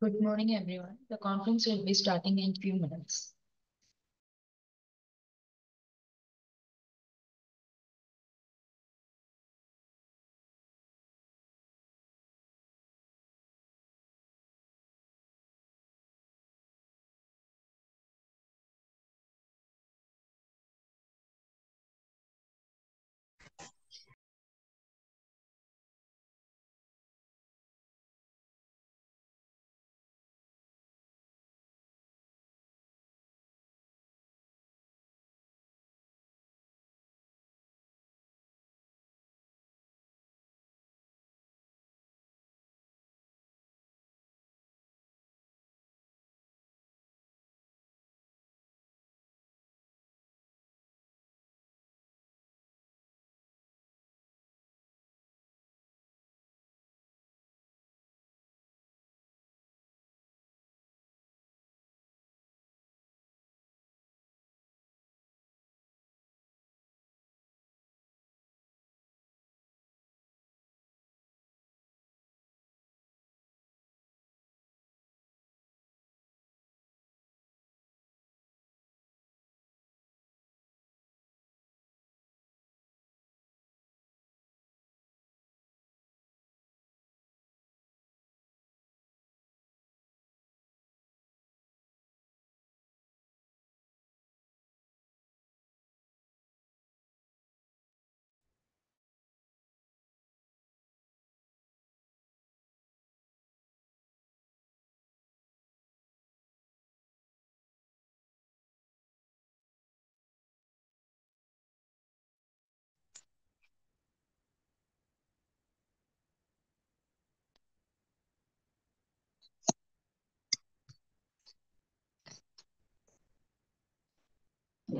Good morning, everyone. The conference will be starting in few minutes.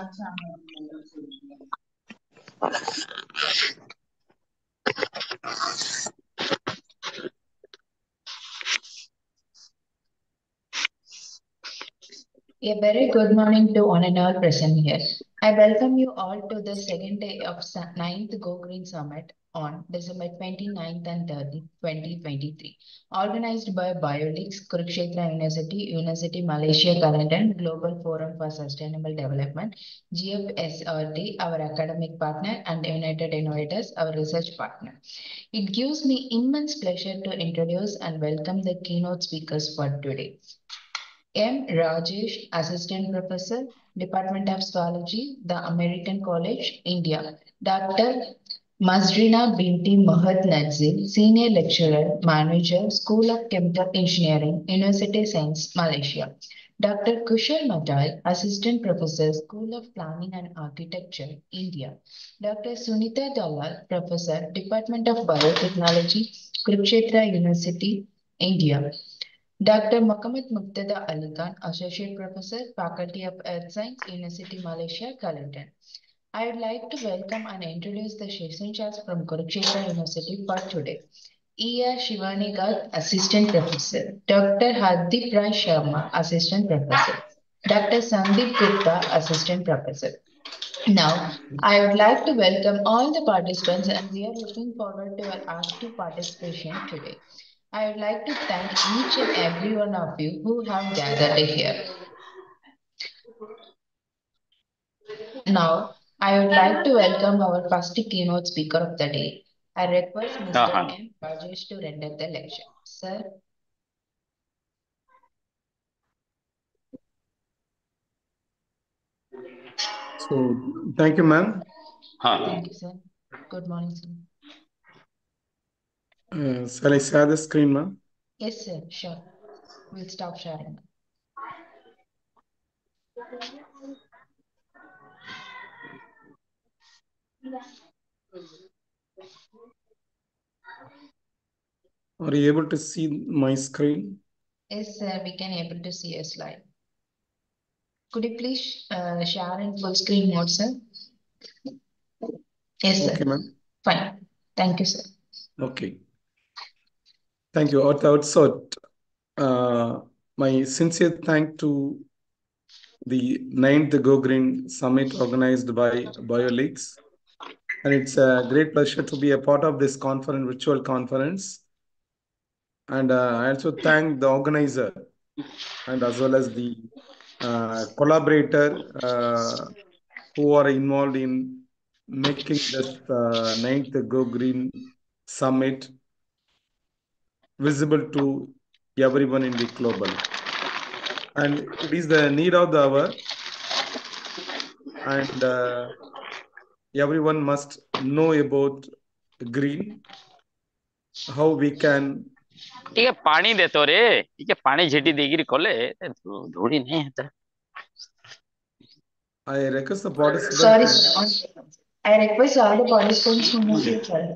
अच्छा A very good morning to one and all present here. I welcome you all to the second day of 9th Go Green Summit on December 29th and 30th, 2023, organized by Bioleagues, Kurukshetra University, University Malaysia Kelantan, Global Forum for Sustainable Development, GFSRD, our academic partner, and United Innovators, our research partner. It gives me immense pleasure to introduce and welcome the keynote speakers for today. M. Rajesh, Assistant Professor, Department of Zoology, The American College, India. Dr. Mazrina Binti Mahat Nazil, Senior Lecturer, Manager, School of Chemical Engineering, University Science, Malaysia. Dr. Kushal Matai, Assistant Professor, School of Planning and Architecture, India. Dr. Sunita Dalal, Professor, Department of Biotechnology, Kurukshetra University, India. Dr. Muhammad Muqtada Ali Khan, Associate Professor, Faculty of Earth Science, University Malaysia, Kelantan. I would like to welcome and introduce the session chairs from Kurukshetra University for today. E.R. Shivani Assistant Professor. Dr. Hardeep Rai Sharma, Assistant Professor. Dr. Sandeep Gupta, Assistant Professor. Now, I would like to welcome all the participants and we are looking forward to our active participation today. I would like to thank each and every one of you who have gathered here. Now, I would like to welcome our first keynote speaker of the day. I request Mr. Uh-huh. M. Rajesh to render the lecture. Sir, So, thank you, ma'am. Huh. thank you, sir. Good morning, sir. Uh, shall I share the screen, ma'am? Yes, sir, sure. We'll stop sharing. Are you able to see my screen? Yes, sir, we can able to see a slide. Could you please uh, share in full screen mode, sir? Yes, sir. Okay, ma'am. Fine. Thank you, sir. Okay. Thank you. At the uh, my sincere thank to the ninth Go Green Summit organized by Bioleagues. And it's a great pleasure to be a part of this conference, virtual conference. And uh, I also thank the organizer and as well as the uh, collaborator uh, who are involved in making this uh, ninth Go Green Summit visible to everyone in the global. And it is the need of the hour, and uh, everyone must know about green, how we can ଟିକେ ପାଣି ଦେ ତ ରେ ଟିକେ ପାଣି ଝିଟି ଦେଇକିରି କଲେ ଏ ଧୁ- ଧୂଳି ନାହିଁ ହେତା I request the participants. Sorry, sir. I request all the participants to mute each other.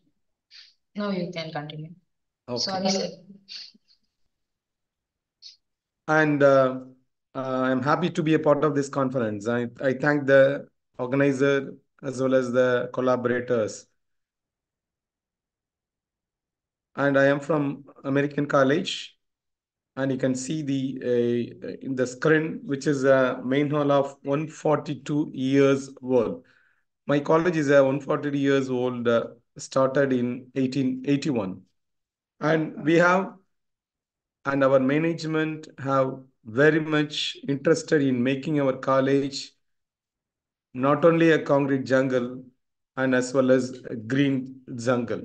No, you can continue. Okay. Sorry, sir. And uh, uh, I'm happy to be a part of this conference. I, I thank the organizer as well as the collaborators. And I am from American College. And you can see the uh, in the screen, which is a main hall of 142 years old. My college is a 140 years old, uh, started in 1881. And we have and our management have very much interested in making our college not only a concrete jungle and as well as a green jungle.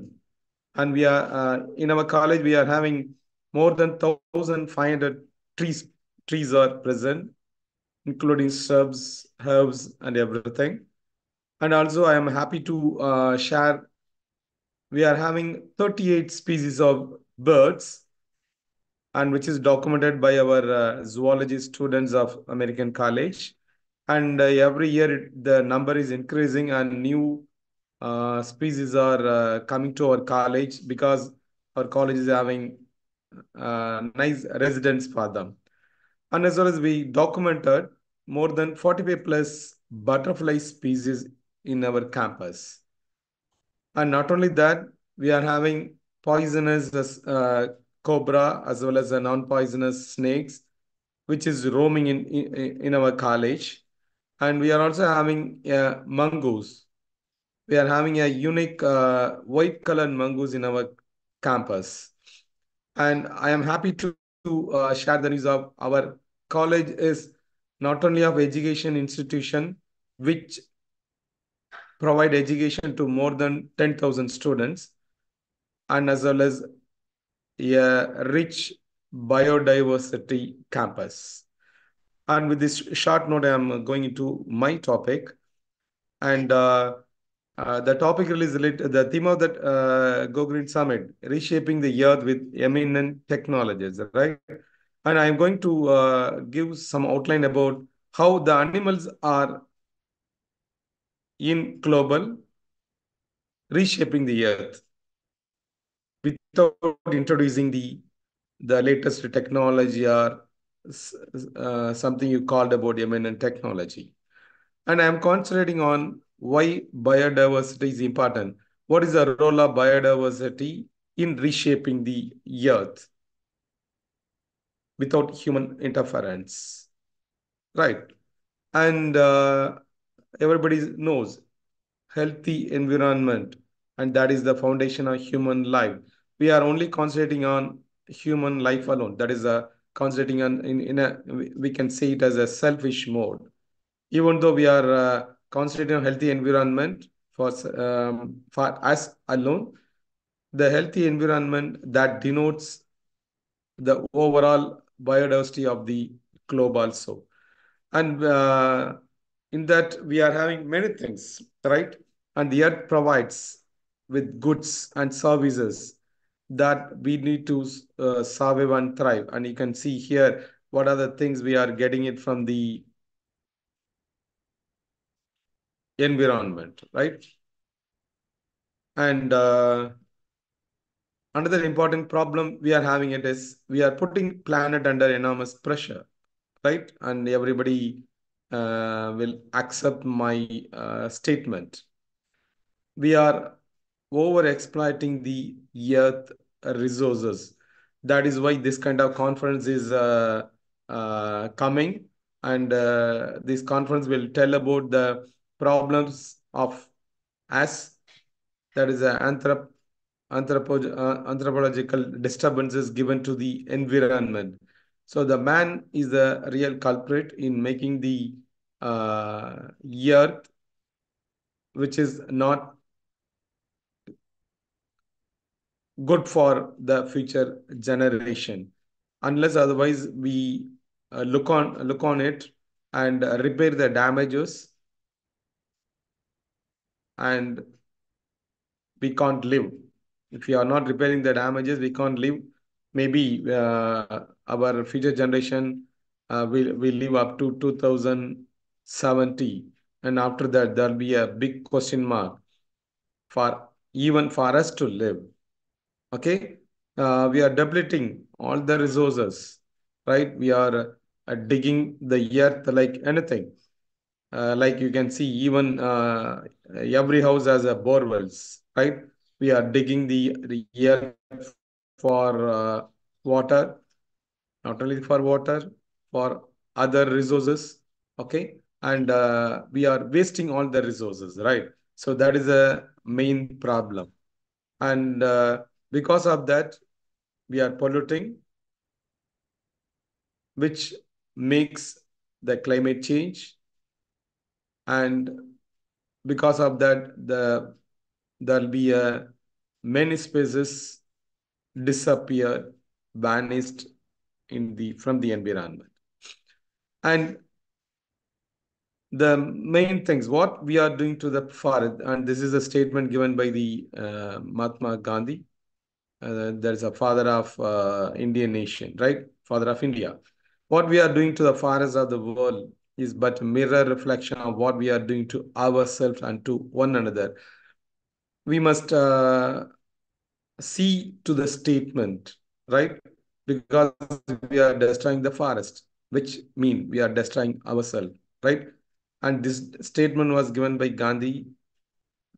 And we are uh, in our college we are having more than 1,500 trees. Trees are present, including shrubs, herbs, and everything. And also, I am happy to uh, share. We are having 38 species of birds and which is documented by our uh, zoology students of American College. And uh, every year the number is increasing and new uh, species are uh, coming to our college because our college is having uh, nice residence for them. And as well as we documented more than 45 plus butterfly species in our campus. And not only that, we are having poisonous uh, cobra as well as a non-poisonous snakes, which is roaming in, in, in our college. And we are also having a mongoose. We are having a unique uh, white colored mongoose in our campus. And I am happy to, to uh, share the news of our college is not only of education institution, which provide education to more than 10,000 students and as well as a rich biodiversity campus. And with this short note, I am going into my topic. And uh, uh, the topic really is related, the theme of that uh, Go Green Summit, reshaping the earth with eminent technologies, right? And I'm going to uh, give some outline about how the animals are in global reshaping the earth without introducing the the latest technology or uh, something you called about eminent technology. And I'm concentrating on why biodiversity is important. What is the role of biodiversity in reshaping the earth without human interference? Right. And uh, everybody knows healthy environment, and that is the foundation of human life. We are only concentrating on human life alone. That is a concentrating on in, in a we can say it as a selfish mode. Even though we are uh, concentrating on healthy environment for um, for us alone, the healthy environment that denotes the overall biodiversity of the globe also. And uh, in that we are having many things, right? And the earth provides with goods and services that we need to uh, survive and thrive. And you can see here what are the things we are getting it from the environment, right? And uh, another important problem we are having it is we are putting planet under enormous pressure, right? And everybody uh, will accept my uh, statement. We are over exploiting the earth resources. That is why this kind of conference is uh, uh, coming. And uh, this conference will tell about the problems of us, that is an anthrop anthropo anthropological disturbances given to the environment. So the man is the real culprit in making the uh, earth, which is not good for the future generation. Unless otherwise we uh, look on look on it and uh, repair the damages, and we can't live. If we are not repairing the damages, we can't live. Maybe uh, our future generation uh, will will live up to 2070, and after that there'll be a big question mark for even for us to live. Okay, uh, we are depleting all the resources, right? We are uh, digging the earth like anything. Uh, like you can see, even uh, every house has a borewells, right? We are digging the, the earth for uh, water, not only for water, for other resources, okay? And uh, we are wasting all the resources, right? So that is a main problem. And uh, because of that, we are polluting, which makes the climate change. And because of that, the there'll be a many species disappear, vanished in the from the environment. And the main things, what we are doing to the forest, and this is a statement given by the uh, Mahatma Gandhi, uh, there is a father of uh, Indian nation, right? Father of India. What we are doing to the forests of the world is but a mirror reflection of what we are doing to ourselves and to one another. We must uh, see to the statement, right? Because we are destroying the forest, which mean we are destroying ourselves, right? And this statement was given by Gandhi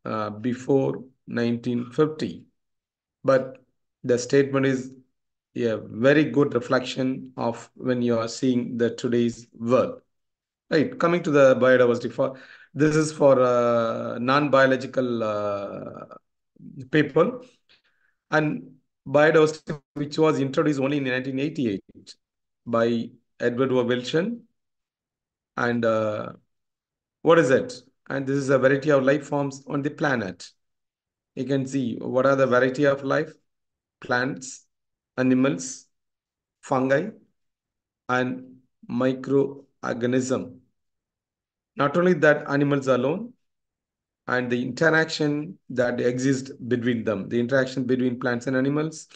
uh, before 1950. But the statement is a very good reflection of when you are seeing the today's world. Right, coming to the biodiversity for this is for uh, non-biological uh, people and biodiversity which was introduced only in 1988 by Edward. Wilson and uh, what is it? And this is a variety of life forms on the planet. You can see what are the variety of life plants, animals, fungi, and microorganism. Not only that, animals alone, and the interaction that exists between them, the interaction between plants and animals,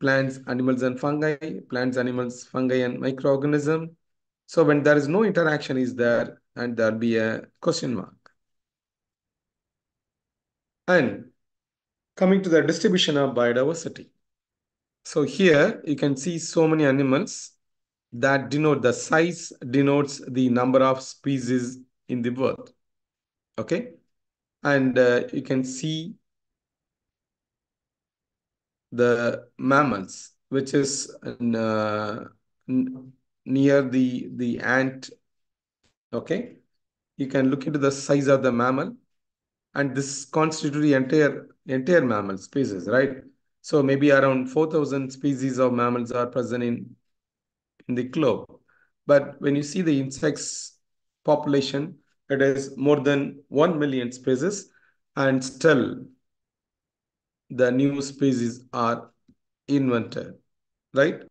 plants, animals and fungi, plants, animals, fungi and microorganism. So when there is no interaction is there, and there'll be a question mark. And coming to the distribution of biodiversity. So here you can see so many animals that denote the size denotes the number of species in the world. Okay. And uh, you can see the mammals, which is uh, near the, the ant. Okay. You can look into the size of the mammal and this constitutes the entire, entire mammal species, right? So maybe around 4,000 species of mammals are present in, in the globe. But when you see the insects population, it is more than 1 million species and still the new species are invented, right?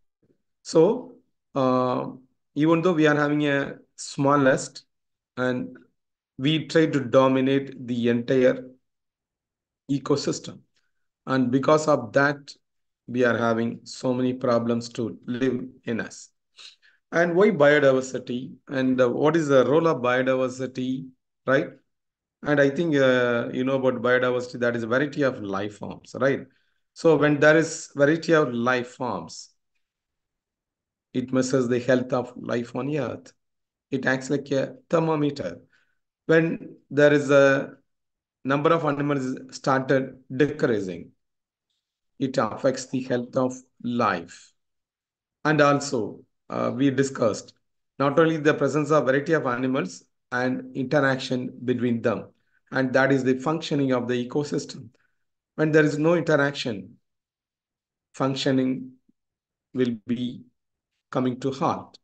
So uh, even though we are having a smallest and we try to dominate the entire ecosystem. And because of that, we are having so many problems to live in us. And why biodiversity? And uh, what is the role of biodiversity, right? And I think uh, you know about biodiversity, that is a variety of life forms, right? So when there is variety of life forms, it measures the health of life on earth. It acts like a thermometer. When there is a number of animals started decreasing, it affects the health of life. And also, uh, we discussed not only the presence of variety of animals and interaction between them, and that is the functioning of the ecosystem. When there is no interaction, functioning will be coming to halt,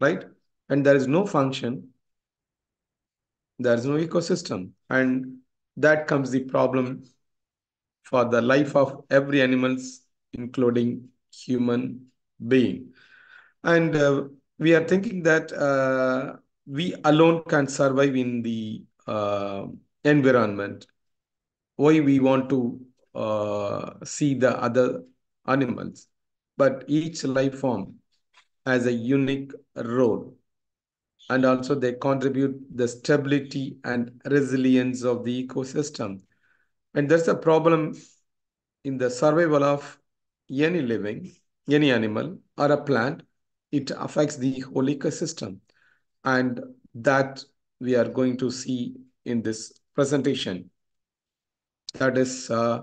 right? And there is no function, there is no ecosystem. And that comes the problem for the life of every animals, including human being. And uh, we are thinking that uh, we alone can survive in the uh, environment. Why we want to uh, see the other animals, but each life form has a unique role. And also they contribute the stability and resilience of the ecosystem. And there's a problem in the survival of any living, any animal or a plant, it affects the whole ecosystem. And that we are going to see in this presentation. That is, uh,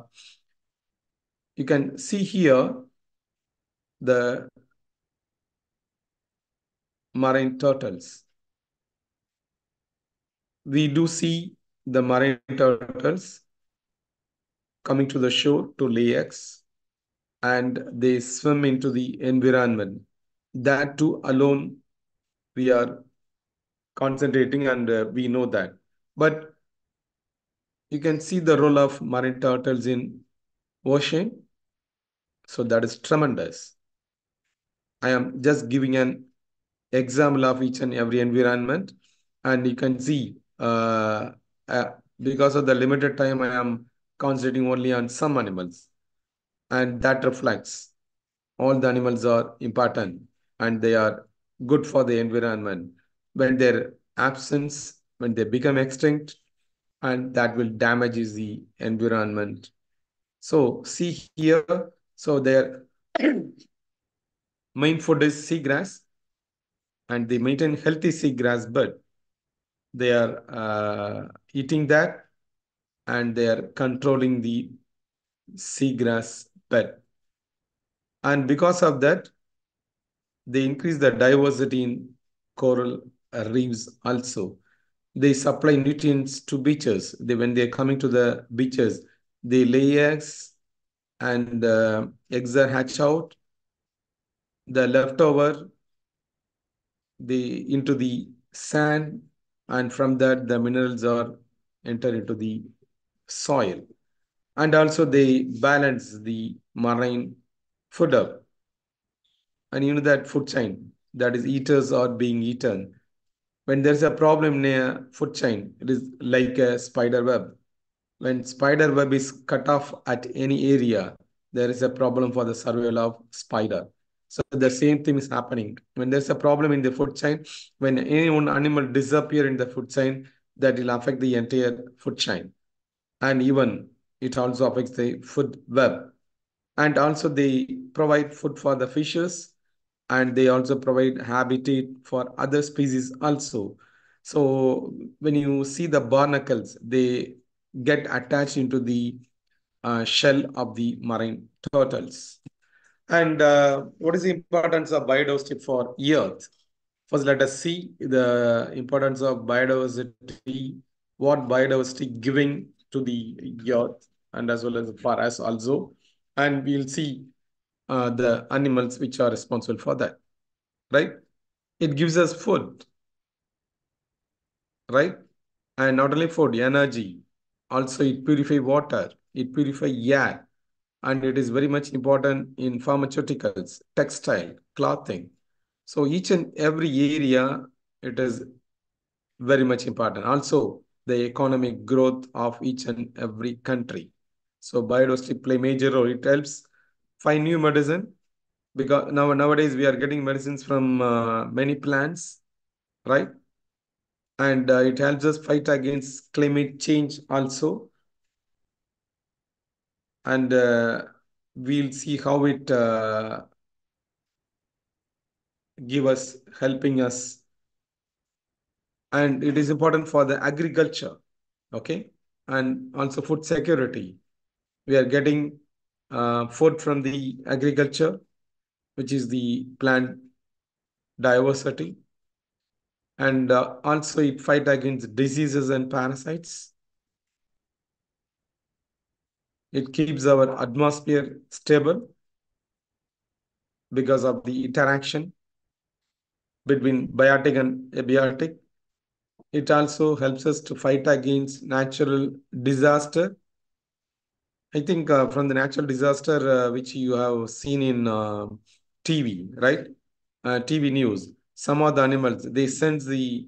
you can see here the marine turtles. We do see the marine turtles coming to the shore to lay eggs and they swim into the environment. That too alone we are concentrating and uh, we know that. But you can see the role of marine turtles in ocean. So that is tremendous. I am just giving an example of each and every environment. And you can see, uh, uh, because of the limited time, I am concentrating only on some animals. And that reflects all the animals are important and they are good for the environment. When their absence, when they become extinct, and that will damages the environment. So see here, so their main food is seagrass and they maintain healthy seagrass bed. They are uh, eating that and they are controlling the seagrass bed. And because of that, they increase the diversity in coral reefs also. They supply nutrients to beaches. They, when they're coming to the beaches, they lay eggs and uh, eggs are hatched out. The leftover, the into the sand, and from that the minerals are enter into the soil. And also they balance the marine food up. And you know that food chain, that is eaters are being eaten. When there's a problem near food chain, it is like a spider web. When spider web is cut off at any area, there is a problem for the survival of spider. So the same thing is happening. When there's a problem in the food chain, when any one animal disappear in the food chain, that will affect the entire food chain. And even it also affects the food web. And also they provide food for the fishes and they also provide habitat for other species also. So when you see the barnacles, they get attached into the uh, shell of the marine turtles. And uh, what is the importance of biodiversity for Earth? First, let us see the importance of biodiversity, what biodiversity giving to the Earth and as well as for us also. And we'll see uh, the animals which are responsible for that, right? It gives us food, right? And not only food, energy. Also, it purify water, it purify air, and it is very much important in pharmaceuticals, textile, clothing. So each and every area, it is very much important. Also, the economic growth of each and every country. So biodiversity play major role. It helps find new medicine because now nowadays we are getting medicines from uh, many plants, right? And uh, it helps us fight against climate change also. And uh, we'll see how it uh, give us, helping us. And it is important for the agriculture, okay? And also food security. We are getting food from the agriculture, which is the plant diversity. And uh, also it fight against diseases and parasites. It keeps our atmosphere stable because of the interaction between biotic and abiotic. It also helps us to fight against natural disaster. I think uh, from the natural disaster uh, which you have seen in uh, TV, right? TV news. Some of the animals, they sense the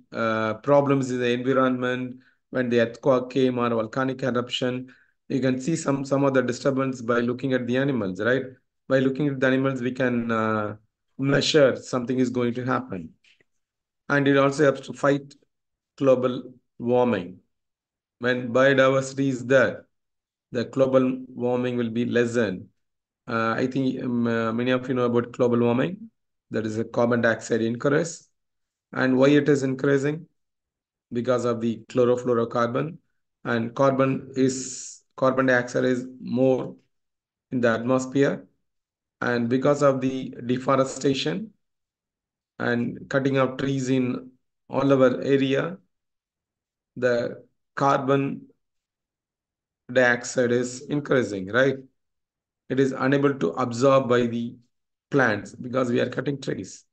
problems in the environment when the earthquake came or volcanic eruption. You can see some, some of the disturbance by looking at the animals, right? By looking at the animals, we can measure something is going to happen. And it also helps to fight global warming. When biodiversity is there, the global warming will be lessened. Uh, I think um, uh, many of you know about global warming. That is a carbon dioxide increase. And why it is increasing? Because of the chlorofluorocarbon. And carbon is carbon dioxide is more in the atmosphere. And because of the deforestation and cutting of trees in all over area, the carbon dioxide is increasing, right? It is unable to absorb by the plants because we are cutting trees.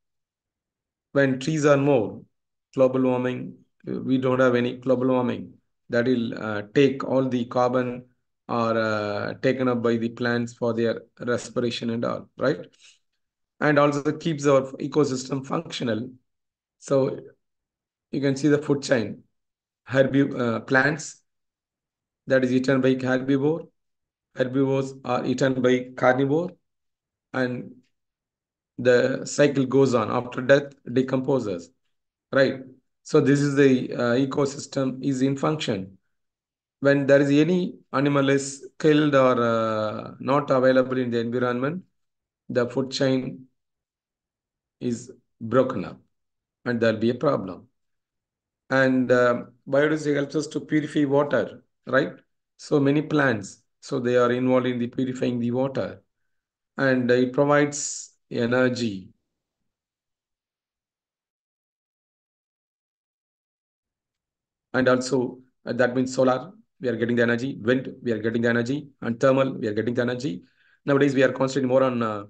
When trees are more, global warming, we don't have any global warming. That will uh, take all the carbon are uh, taken up by the plants for their respiration and all, right? And also keeps our ecosystem functional. So you can see the food chain. Herb uh, plants that is eaten by herbivore. Herbivores are eaten by carnivore. And the cycle goes on. After death, decomposes. Right? So this is the uh, ecosystem is in function. When there is any animal is killed or uh, not available in the environment, the food chain is broken up and there'll be a problem. And uh, biodiversity helps us to purify water, right? So many plants, so they are involved in the purifying the water. And it provides energy. And also, uh, that means solar, we are getting the energy. Wind, we are getting the energy. And thermal, we are getting the energy. Nowadays, we are concentrating more on uh,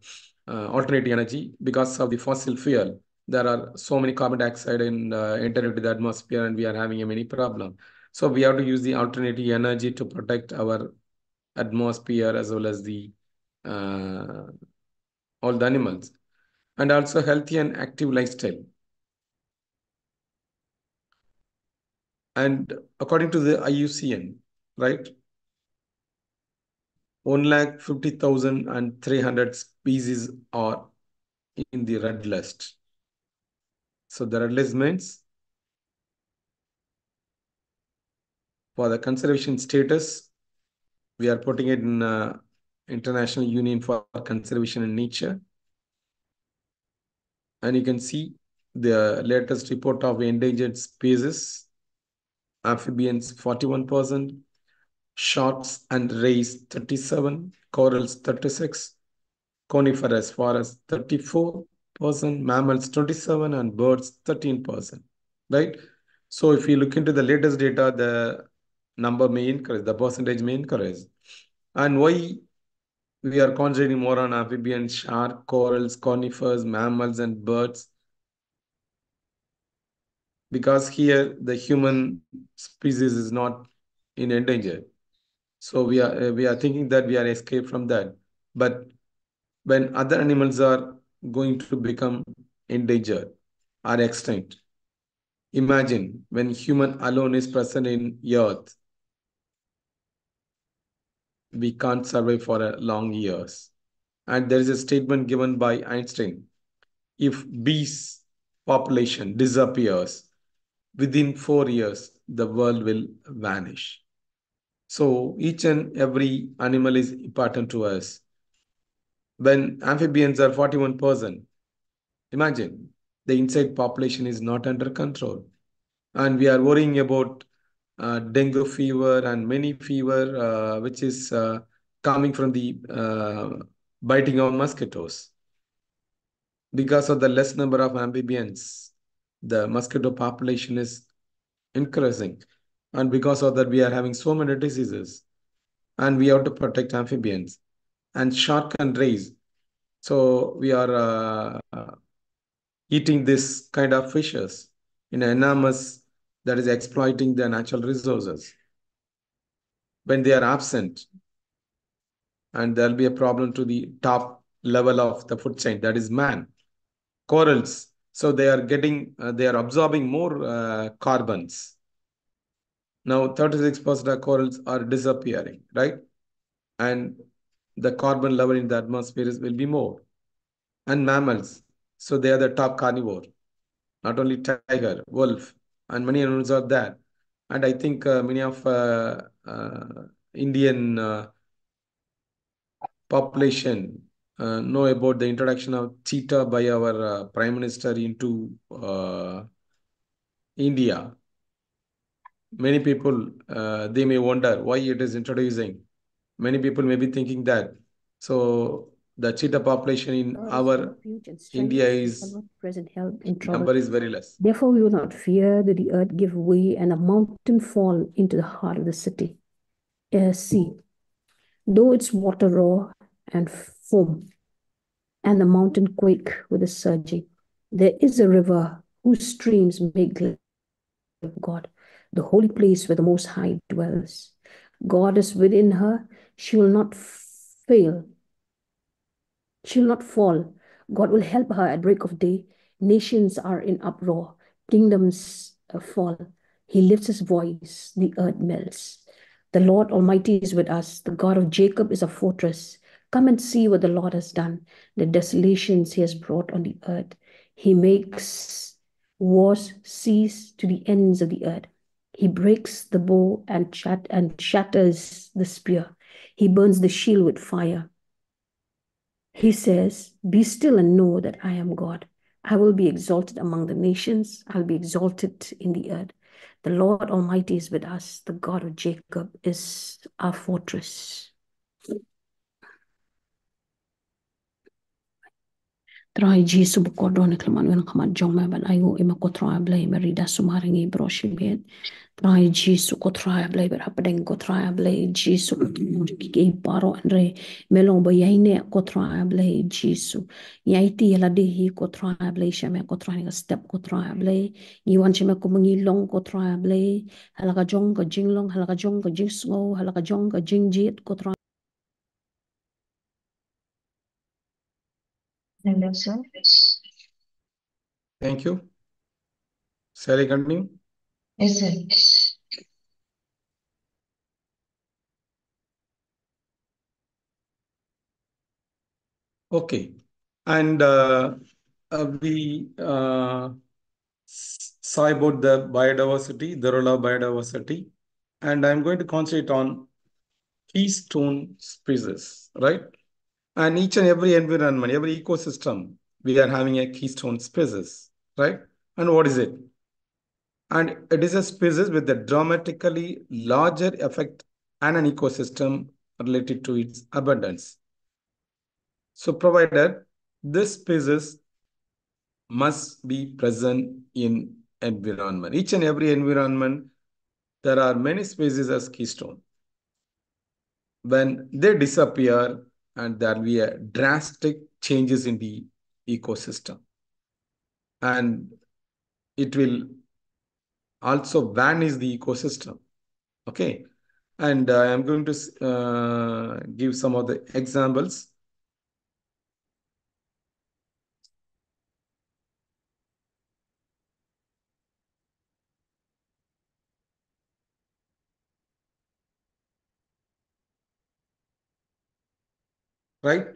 uh, energy because of the fossil fuel. There are so many carbon dioxide in, uh, entered the atmosphere and we are having a many problem. So we have to use the alternative energy to protect our atmosphere as well as the uh, all the animals and also healthy and active lifestyle. And according to the IUCN, right? 1 lakh 50,000 300 species are in the red list. So the red list means for the conservation status, we are putting it in uh, International Union for Conservation in Nature. And you can see the latest report of endangered species, amphibians 41%, sharks and rays 37, corals 36, coniferous forests 34%, mammals 27, and birds 13%, right? So if you look into the latest data, the number may increase, the percentage may increase. And why we are concentrating more on amphibians, shark, corals, conifers, mammals, and birds? Because here the human species is not in danger. So we are uh, we are thinking that we are escaped from that. But when other animals are going to become endangered or extinct, imagine when human alone is present in earth, we can't survive for a long years. And there is a statement given by Einstein. If bees population disappears, within four years, the world will vanish. So each and every animal is important to us. When amphibians are 41%, imagine the insect population is not under control. And we are worrying about dengue fever and many fever, uh, which is uh, coming from the uh, biting of mosquitoes. Because of the less number of amphibians, the mosquito population is increasing. And because of that, we are having so many diseases. And we have to protect amphibians and shark and rays. So we are uh, eating this kind of fishes in enormous that is exploiting their natural resources. When they are absent, and there'll be a problem to the top level of the food chain, that is man. Corals, so they are getting, uh, they are absorbing more uh, carbons. Now 36% of corals are disappearing, right? And the carbon level in the atmosphere is, will be more. And mammals, so they are the top carnivore. Not only tiger, wolf, and many animals are there. And I think uh, many of uh, uh, Indian population know about the introduction of cheetah by our prime minister into India. Many people they may wonder why it is introducing. Many people may be thinking that. So the cheetah population in our India is present help in trouble. number is very less. Therefore, we will not fear that the earth give way and a mountain fall into the heart of the city. Uh, see, though its water roar and foam, and the mountain quake with the surging, there is a river whose streams make glad of God, the holy place where the Most High dwells. God is within her; she will not fail She'll not fall. God will help her at break of day. Nations are in uproar. Kingdoms uh, fall. He lifts his voice. The earth melts. The Lord Almighty is with us. The God of Jacob is a fortress. Come and see what the Lord has done, the desolations he has brought on the earth. He makes wars cease to the ends of the earth. He breaks the bow and, chat- and shatters the spear. He burns the shield with fire. He says, Be still and know that I am God. I will be exalted among the nations, I'll be exalted in the earth. The Lord Almighty is with us, the God of Jacob is our fortress. Terai Jesus buku doa nak lemah nuan kamar eh, ban ayu ema ku terai blay merida sumaringi broshi bed. Terai Jesus ku terai blay berapa deng ku terai blay Jesus ku terai kiki paro andre melong bayai ne ku terai blay Jesus. Yai ti ya ladehi step ku terai blay. Iwan sheme ku mengi long ku terai. Halaga jong ke halaga jong ke halaga jong ke jing. Hello, sir. Thank you. Shall I continue? Yes, sir. Okay. And uh, uh, we uh, saw about the biodiversity, the role of biodiversity. And I'm going to concentrate on keystone species, right? And each and every environment, every ecosystem, we are having a keystone species, right? And what is it? And it is a species with a dramatically larger effect on an ecosystem related to its abundance. So provided this species must be present in environment. Each and every environment, there are many species as keystone. When they disappear, and there will be a drastic changes in the ecosystem. And it will also vanish the ecosystem. Okay. And uh, I'm going to uh, give some of the examples. Right?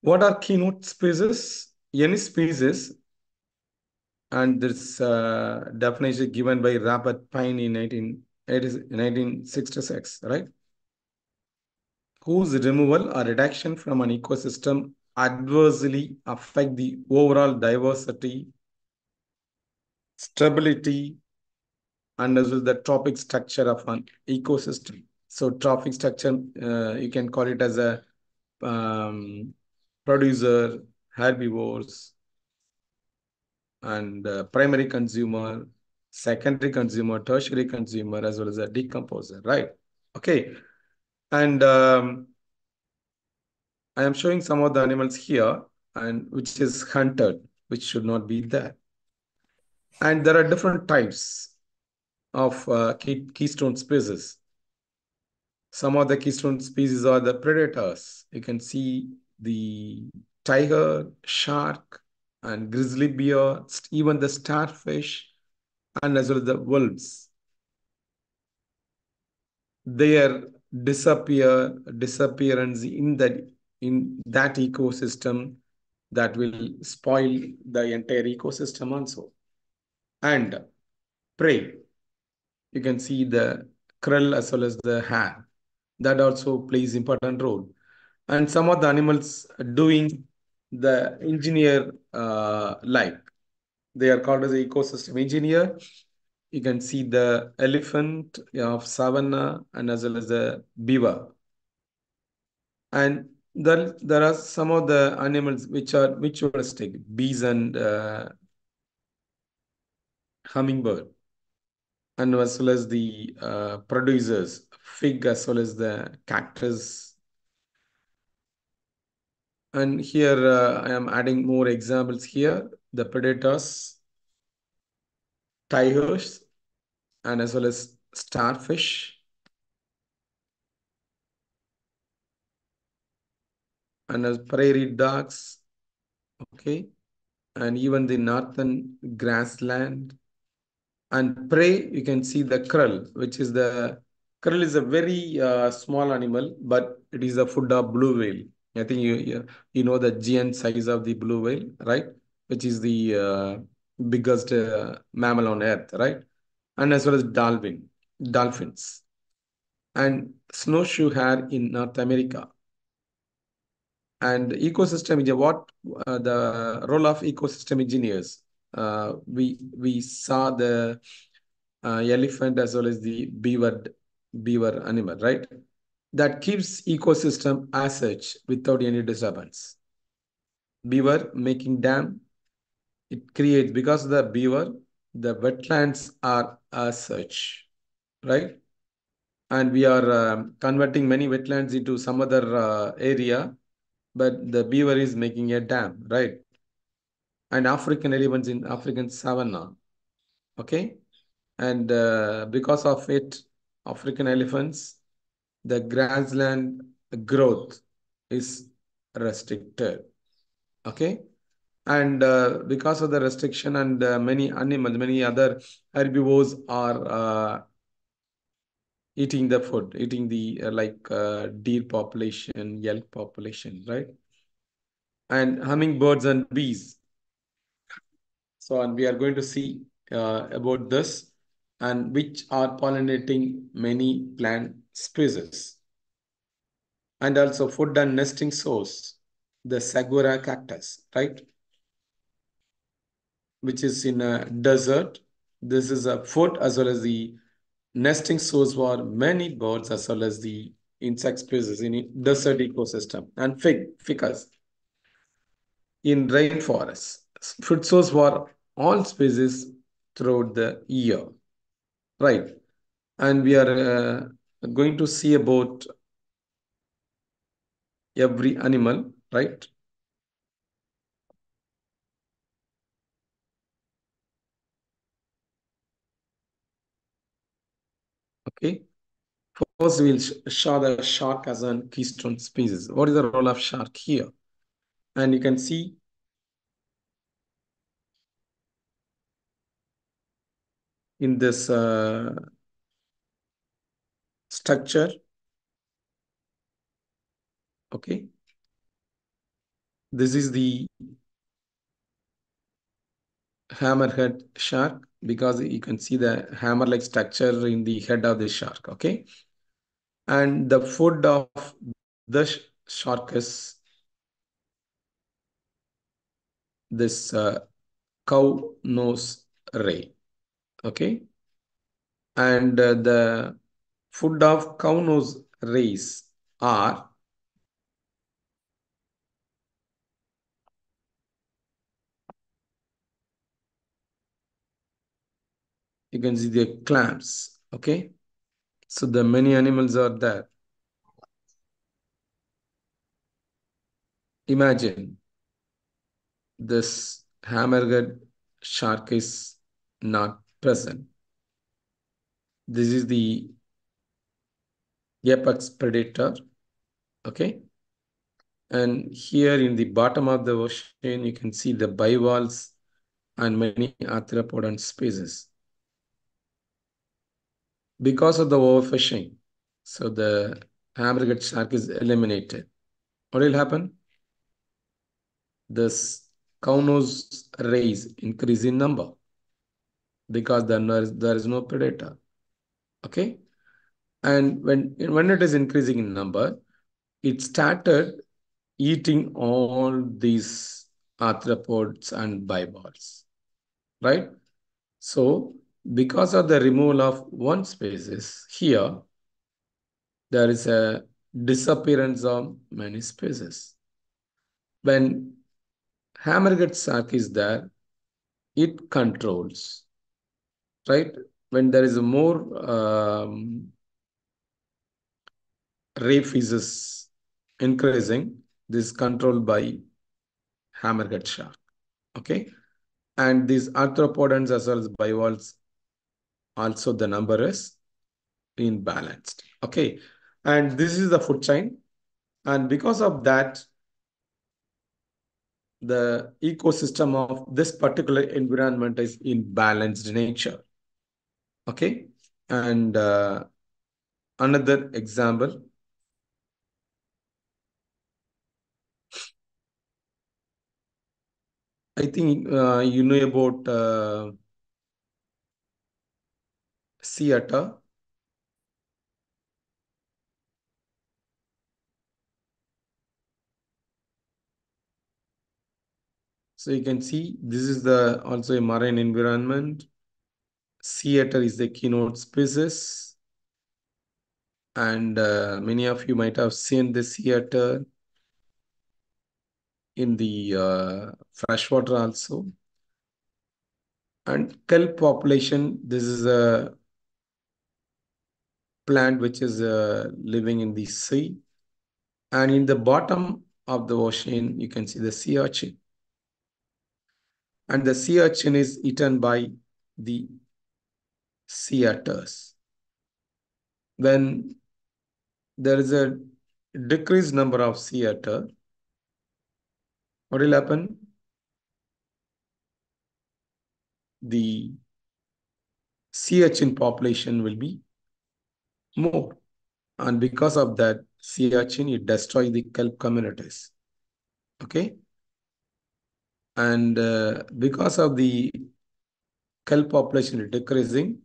What are keynote species? Any species, and this uh, definition given by Robert Pine in 1966, right? Whose removal or reduction from an ecosystem adversely affect the overall diversity, stability, and as well the trophic structure of an ecosystem. So trophic structure, uh, you can call it as a um, producer, herbivores, and uh, primary consumer, secondary consumer, tertiary consumer, as well as a decomposer, right? Okay. And um, I am showing some of the animals here, and which is hunted, which should not be there. And there are different types of uh, key, keystone species. Some of the keystone species are the predators. You can see the tiger, shark, and grizzly bear, even the starfish, and as well as the wolves. Their disappear disappearance in that in that ecosystem that will spoil the entire ecosystem also. And prey, you can see the krill as well as the hare. That also plays important role. And some of the animals doing the engineer uh, like. They are called as ecosystem engineer. You can see the elephant of savanna and as well as the beaver. And there, there are some of the animals which are mutualistic, bees and uh, hummingbird, and as well as the uh, producers, fig as well as the cactus. And here uh, I am adding more examples here, the predators, tigers, and as well as starfish. And as prairie dogs, okay, and even the northern grassland. And prey, you can see the krill, which is the krill is a very uh, small animal, but it is the food of blue whale. I think you, you know the giant size of the blue whale, right? Which is the uh, biggest uh, mammal on earth, right? And as well as dolphin, dolphins, and snowshoe hare in North America. And ecosystem engineer, what uh, the role of ecosystem engineers? Uh, we we saw the uh, elephant as well as the beaver beaver animal, right? That keeps ecosystem as such without any disturbance. Beaver making dam, it creates because the beaver, the wetlands are as such, right? And we are uh, converting many wetlands into some other uh, area but the beaver is making a dam, right? And African elephants in African savanna, okay? And uh, because of it, African elephants, the grassland growth is restricted, okay? And uh, because of the restriction and uh, many animals, many other herbivores are uh, eating the food, eating the uh, like uh, deer population, elk population, right? And hummingbirds and bees. So, and we are going to see uh, about this and which are pollinating many plant species. And also food and nesting source, the saguaro cactus, right? which is in a desert. This is a food as well as the nesting source for many birds as well as the insect species in desert ecosystem. And fig, ficus in rainforests. Food source for all species throughout the year. Right. And we are uh, going to see about every animal, right? Okay. First, we'll show the shark as a keystone species. What is the role of shark here? And you can see in this uh, structure, okay, this is the hammerhead shark because you can see the hammer-like structure in the head of the shark, okay? And the food of the sh shark is this uh, cow nose ray, okay? And uh, the food of nose rays are you can see the clams, okay? So the many animals are there. Imagine this hammerhead shark is not present. This is the apex predator, okay? And here in the bottom of the ocean, you can see the bivalves and many arthropod species because of the overfishing. So the hammerhead shark is eliminated. What will happen? This cow nose rays increase in number because then there is, there is no predator. Okay. And when, when it is increasing in number, it started eating all these arthropods and bivalves, right? So because of the removal of one species, here there is a disappearance of many species. When hammerhead shark is there, it controls, right? When there is more um, ray feces increasing, this is controlled by hammerhead shark, okay? And these arthropodans as well as bivalves also the number is imbalanced. Okay. And this is the food chain. And because of that, the ecosystem of this particular environment is in balanced nature. Okay. And uh, another example. I think uh, you know about uh, sea otter. So you can see this is the also a marine environment. Sea otter is the keynote species. And uh, many of you might have seen the sea otter in the uh, freshwater also. And kelp population, this is a plant which is uh, living in the sea. And in the bottom of the ocean, you can see the sea urchin. And the sea urchin is eaten by the sea otters. When there is a decreased number of sea otter, what will happen? The sea urchin population will be more. And because of that, sea urchin, it destroys the kelp communities. Okay? And uh, because of the kelp population decreasing,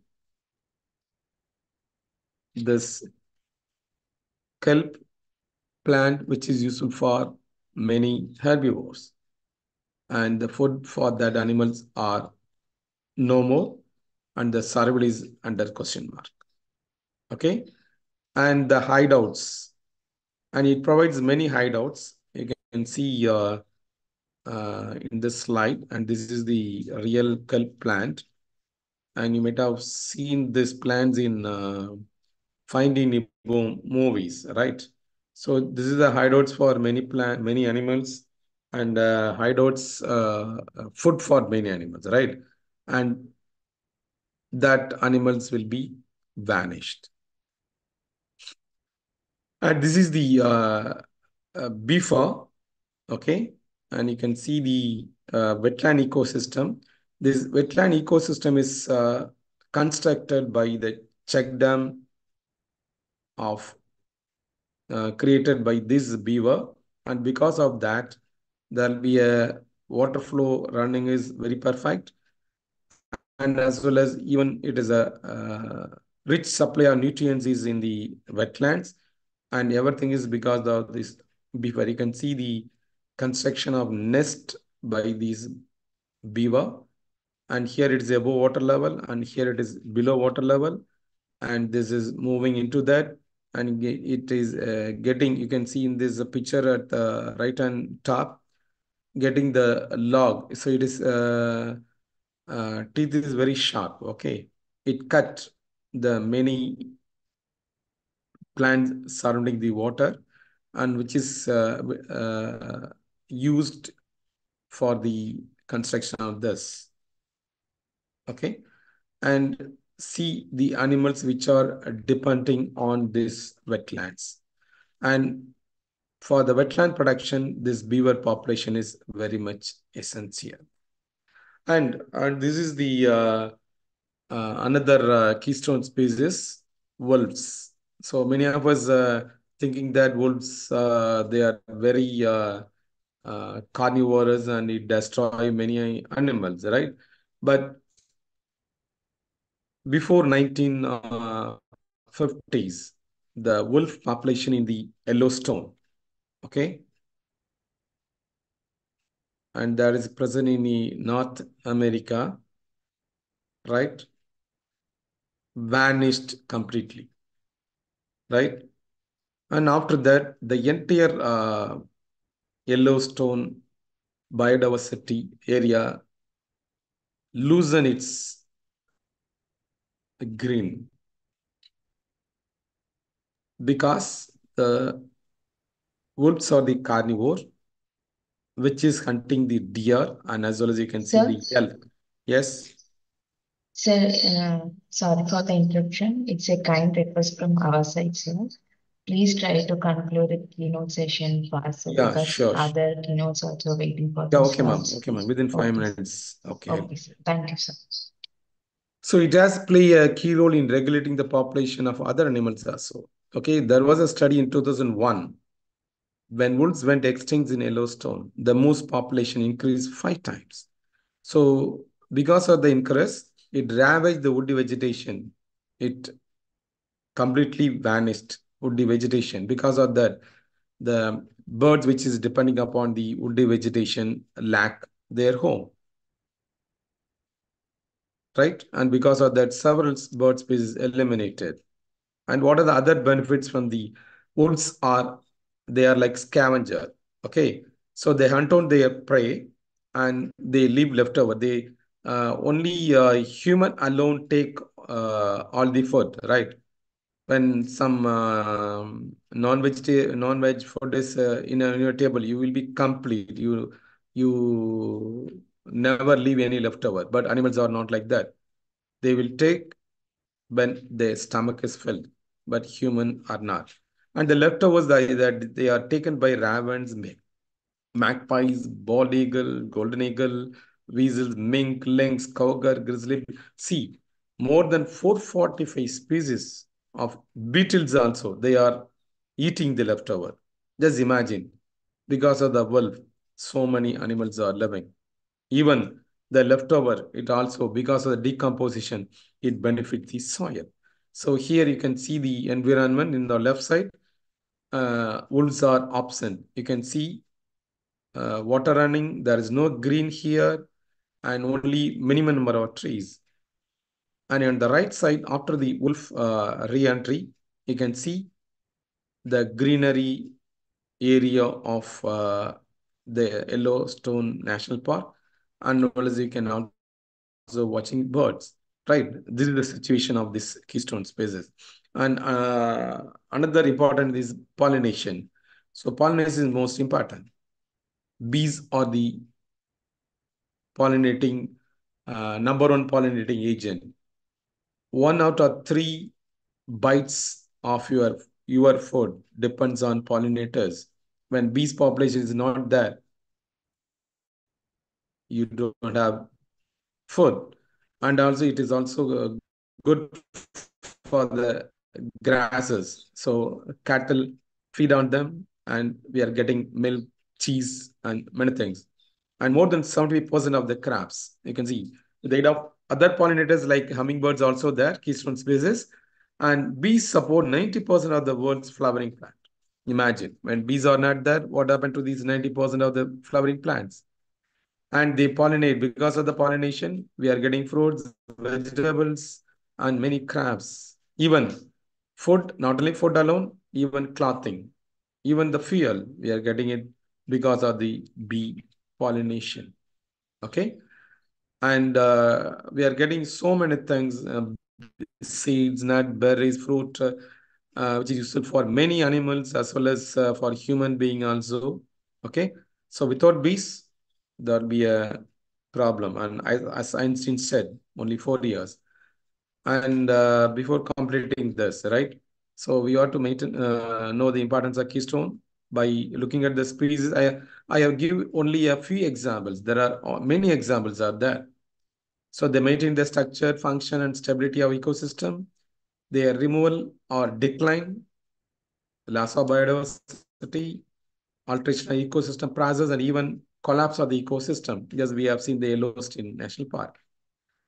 this kelp plant, which is useful for many herbivores. and the food for that animals are no more, and the survival is under question mark. Okay, and the hideouts, and it provides many hideouts. You can see uh, uh, in this slide, and this is the real kelp plant, and you might have seen these plants in uh, Finding Nemo movies, right? So this is the hideouts for many plant, many animals, and uh, hideouts uh, food for many animals, right? And that animals will be vanished. And this is the uh, uh, before, okay? And you can see the uh, wetland ecosystem. This wetland ecosystem is uh, constructed by the check dam of uh, created by this beaver. And because of that, there'll be a water flow running is very perfect. And as well as even it is a uh, rich supply of nutrients is in the wetlands and everything is because of this beaver. You can see the construction of nest by these beaver and here it is above water level and here it is below water level and this is moving into that and it is uh, getting you can see in this picture at the right hand top getting the log. So it is uh, uh, teeth is very sharp okay? It cut the many plants surrounding the water and which is uh, uh, used for the construction of this okay? And see the animals which are depending on these wetlands. And for the wetland production, this beaver population is very much essential. And, and this is the uh, uh, another uh, keystone species, wolves. So many of us uh, thinking that wolves, uh, they are very uh, carnivorous and it destroy many animals, right? But before 1950s, uh, the wolf population in the Yellowstone, okay? And that is present in the North America, right? Vanished completely, right? And after that, the entire uh, Yellowstone biodiversity area loosen its green because the wolves are the carnivore which is hunting the deer and as well as you can Sir? see the elk yes Sir, uh, sorry for the interruption. It's a kind request from our side, sir. Please try to conclude the keynote session fast Yeah, because sure. other keynotes also waiting for yeah okay ma'am okay ma'am within five Okay, minutes okay Okay, sir. Thank you, sir. So it does play a key role in regulating the population of other animals also. Okay, there was a study in 2001 when wolves went extinct in Yellowstone, the moose population increased five times. So because of the increase, it ravaged the woody vegetation. It completely vanished woody vegetation. Because of that, the birds which is depending upon the woody vegetation lack their home right? And because of that, several bird species eliminated. And what are the other benefits from the wolves are, they are like scavenger, okay? So they hunt on their prey and they leave leftover. They uh, only uh, human alone take uh, all the food, right? When some uh, non-veg non-veg food is uh, in, a, in your table, you will be complete. You you never leave any leftover. But animals are not like that. They will take when their stomach is filled, but human are not. And the leftovers that they are taken by ravens, magpies, bald eagle, golden eagle, weasels, mink, lynx, cougar, grizzly. See, more than 445 species of beetles also, they are eating the leftover. Just imagine, because of the wolf, so many animals are living. Even the leftover, it also, because of the decomposition, it benefits the soil. So here you can see the environment in the left side. Uh, wolves are absent. You can see uh, water running. There is no green here and only minimum number of trees. And on the right side, after the wolf uh, re-entry, you can see the greenery area of uh, the Yellowstone National Park. And also you can also watching birds, right? This is the situation of this keystone species. And uh, another important is pollination. So pollination is most important. Bees are the pollinating, uh, number one pollinating agent. One out of three bites of your, your food depends on pollinators. When bees population is not there, you don't have food. And also it is also uh, good for the grasses. So cattle feed on them and we are getting milk, cheese and many things. And more than 70% of the crops, you can see the aid of other pollinators like hummingbirds also there, keystone species. And bees support 90% of the world's flowering plant. Imagine when bees are not there, what happened to these 90% of the flowering plants? And they pollinate. Because of the pollination, we are getting fruits, vegetables, and many crops. Even food, not only food alone, even clothing, even the fuel, we are getting it because of the bee pollination. Okay. And uh, we are getting so many things, uh, seeds, nut, berries, fruit, uh, uh, which is useful for many animals as well as uh, for human being also. Okay. So without bees, there'll be a problem. And I, as Einstein said, only four years. And uh, before completing this, right? So we ought to maintain, know the importance of keystone by looking at the species. I, I have give only a few examples. There are many examples are there. So they maintain the structure, function, and stability of ecosystem. Their removal or decline, loss of biodiversity, alteration of ecosystem process, and even collapse of the ecosystem, because we have seen the Yellowstone National Park.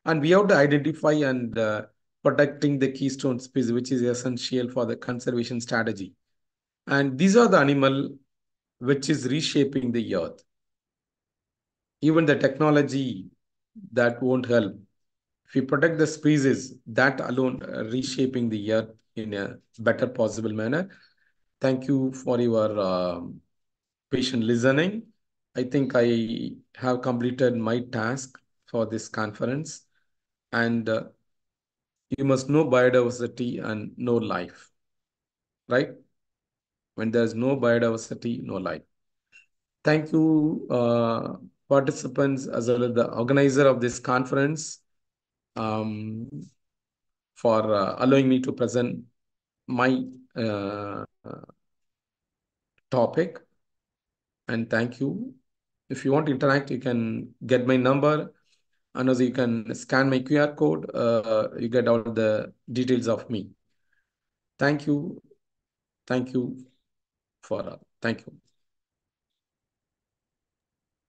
And we have to identify and uh, protecting the keystone species, which is essential for the conservation strategy. And these are the animal which is reshaping the earth. Even the technology that won't help. If we protect the species, that alone uh, reshaping the earth in a better possible manner. Thank you for your uh, patient listening. I think I have completed my task for this conference. And uh, you must know biodiversity and know life, right? When there's no biodiversity, no life. Thank you, uh, participants, as well as the organizer of this conference, um, for uh, allowing me to present my uh, topic. And thank you. If you want to interact, you can get my number. And also you can scan my QR code. Uh, you get all the details of me. Thank you. Thank you for uh, thank you.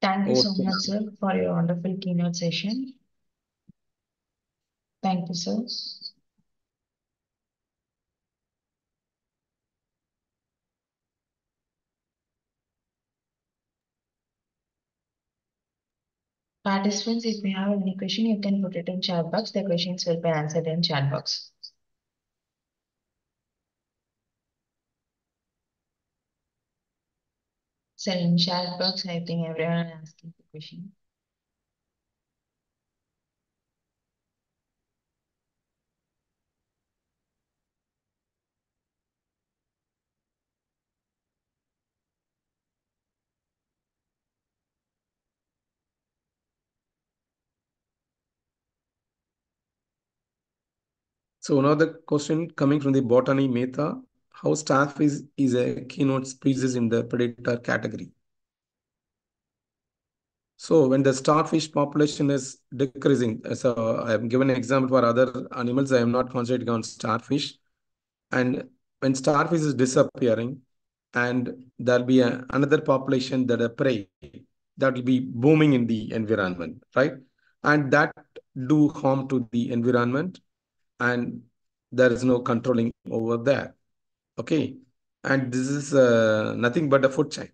Thank you so Okay. much, sir, for your wonderful keynote session. Thank you, sir. Participants, if you have any question, you can put it in chat box. The questions will be answered in chat box. So in chat box, I think everyone asking the question. So another question coming from the botany meta, how starfish is a keynote species in the predator category. So when the starfish population is decreasing, uh, so I have given an example for other animals, I am not concentrating on starfish. And when starfish is disappearing, and there'll be a, another population that are prey that will be booming in the environment, right? And that do harm to the environment and there is no controlling over there. Okay. And this is uh, nothing but a food chain.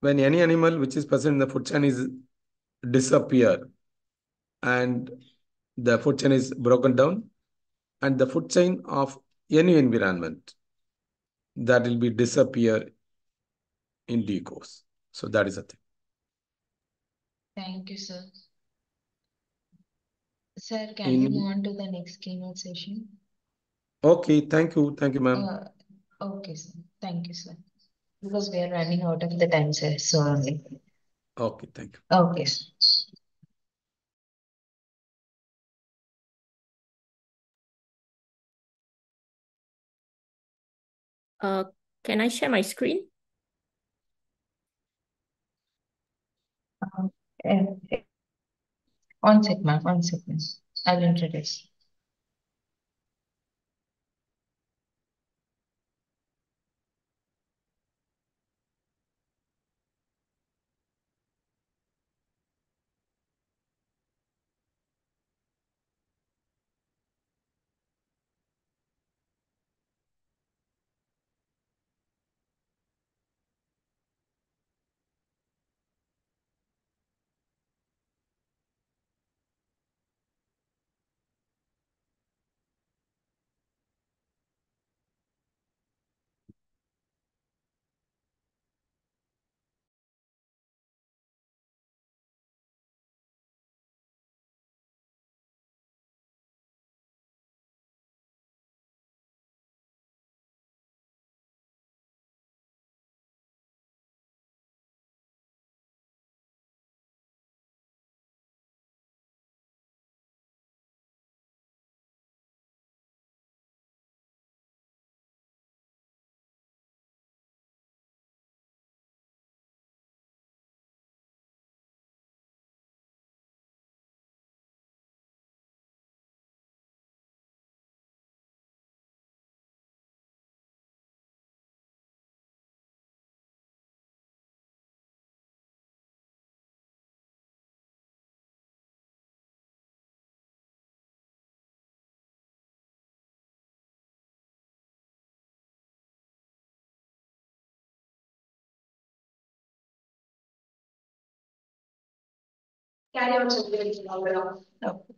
when any animal which is present in the food chain is disappear and the food chain is broken down and the food chain of any environment that will be disappear in due course. So that is the thing. Thank you, sir. Sir, can we In- move on to the next keynote session? Okay, thank you. Thank you, ma'am. Uh, okay, sir. Thank you, sir. Because we are running out of the time, sir. So only. Okay, thank you. Okay, sir. Uh, can I share my screen? Eh, eh. One sec, ma'am. One second. I'll introduce. Carry out surveillance in our law. Okay.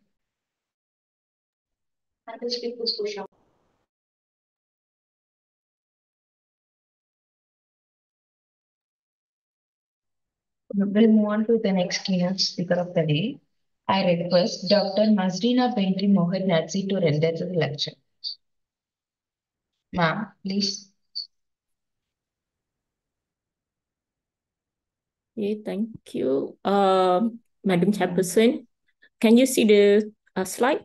And this people's push up. We'll move on to the next keynote speaker of the day. I request Dr. Masrina binti Mohit Nadzir to render the lecture. Ma'am, please. Okay, thank you. Um, Madam Chairperson, can you see the uh, slide?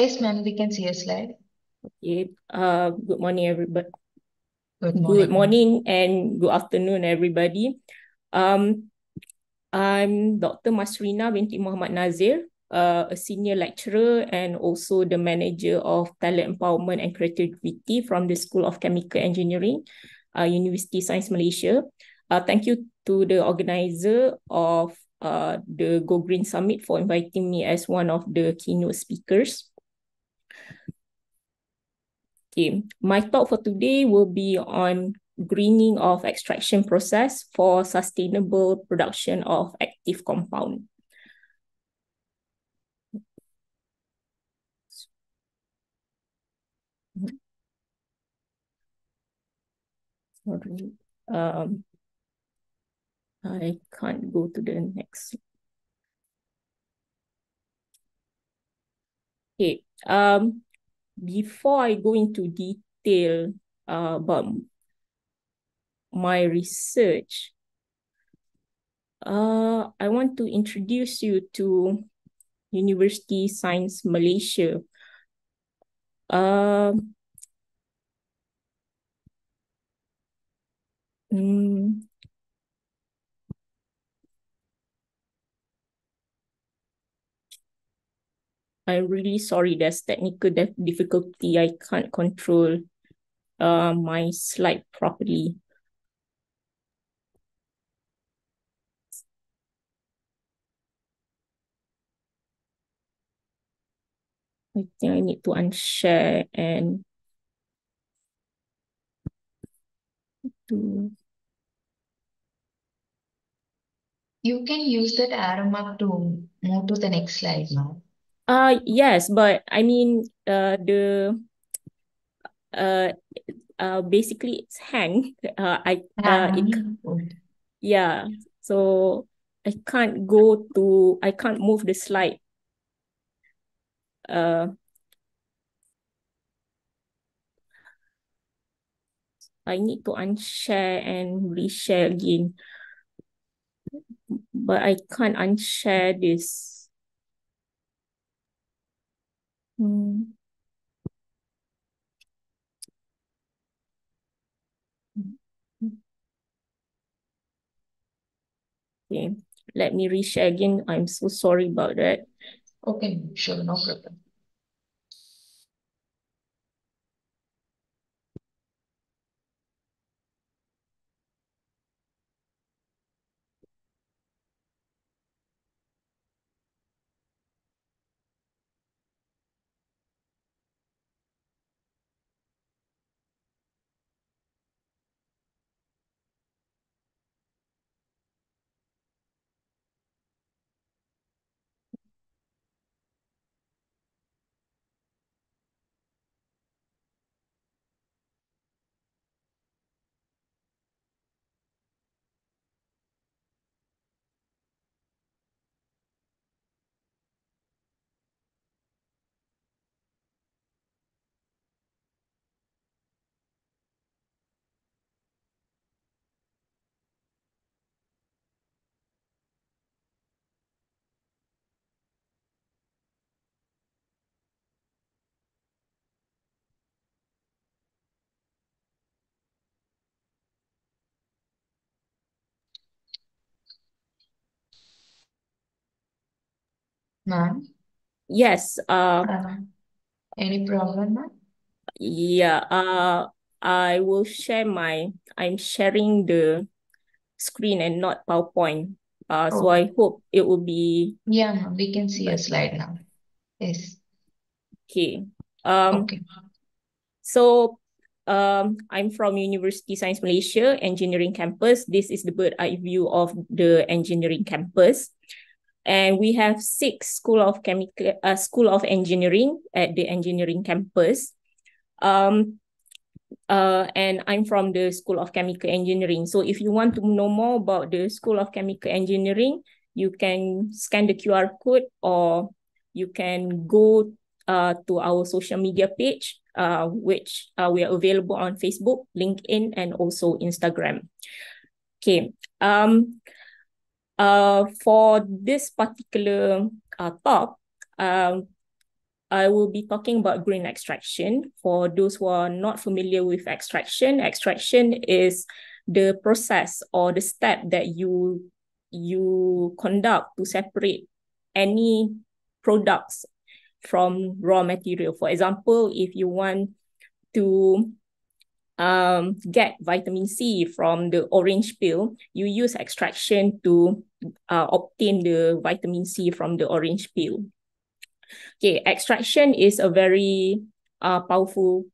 Yes, ma'am, we can see a slide. Okay, uh, good morning, everybody. Good morning. Good morning. morning and good afternoon, everybody. Um, I'm Dr. Masrina binti Muhammad Nadzir, uh, a senior lecturer and also the manager of talent empowerment and creativity from the School of Chemical Engineering, uh, Universiti Sains Malaysia. Uh, thank you to the organizer of uh, the Go Green Summit for inviting me as one of the keynote speakers. Okay, my talk for today will be on greening of extraction process for sustainable production of active compound. Um, I can't go to the next. Okay, um, before I go into detail uh, about my research, uh, I want to introduce you to Universiti Sains Malaysia. Um, I'm really sorry, there's technical dif- difficulty. I can't control uh, my slide properly. I think I need to unshare and You can use that arrow mark to move to the next slide now. Uh yes, but I mean uh the uh uh basically it's hang. Uh I uh it yeah. So I can't go to I can't move the slide. Uh I need to unshare and reshare again. But I can't unshare this. Hmm. Okay, let me reshare again. I'm so sorry about that. Okay, sure, no problem. Ma'am, Yes, uh, uh, any problem, ma'am? yeah, uh, I will share my, I'm sharing the screen and not PowerPoint. Uh, so. I hope it will be Yeah, ma'am, we can see a slide now. Yes, okay. Um, okay. So um, I'm from Universiti Sains Malaysia Engineering Campus. This is the bird eye view of the engineering campus. And we have six School of Chemical uh, School of Engineering at the engineering campus. Um, uh, and I'm from the School of Chemical Engineering. So if you want to know more about the School of Chemical Engineering, you can scan the QR code or you can go uh, to our social media page, uh, which uh, we are available on Facebook, LinkedIn, and also Instagram. Okay. Um, uh, for this particular uh, talk, um, I will be talking about green extraction. For those who are not familiar with extraction, extraction is the process or the step that you you conduct to separate any products from raw material. For example, if you want to um, get vitamin C from the orange peel, you use extraction to uh, obtain the vitamin C from the orange peel. Okay, extraction is a very uh, powerful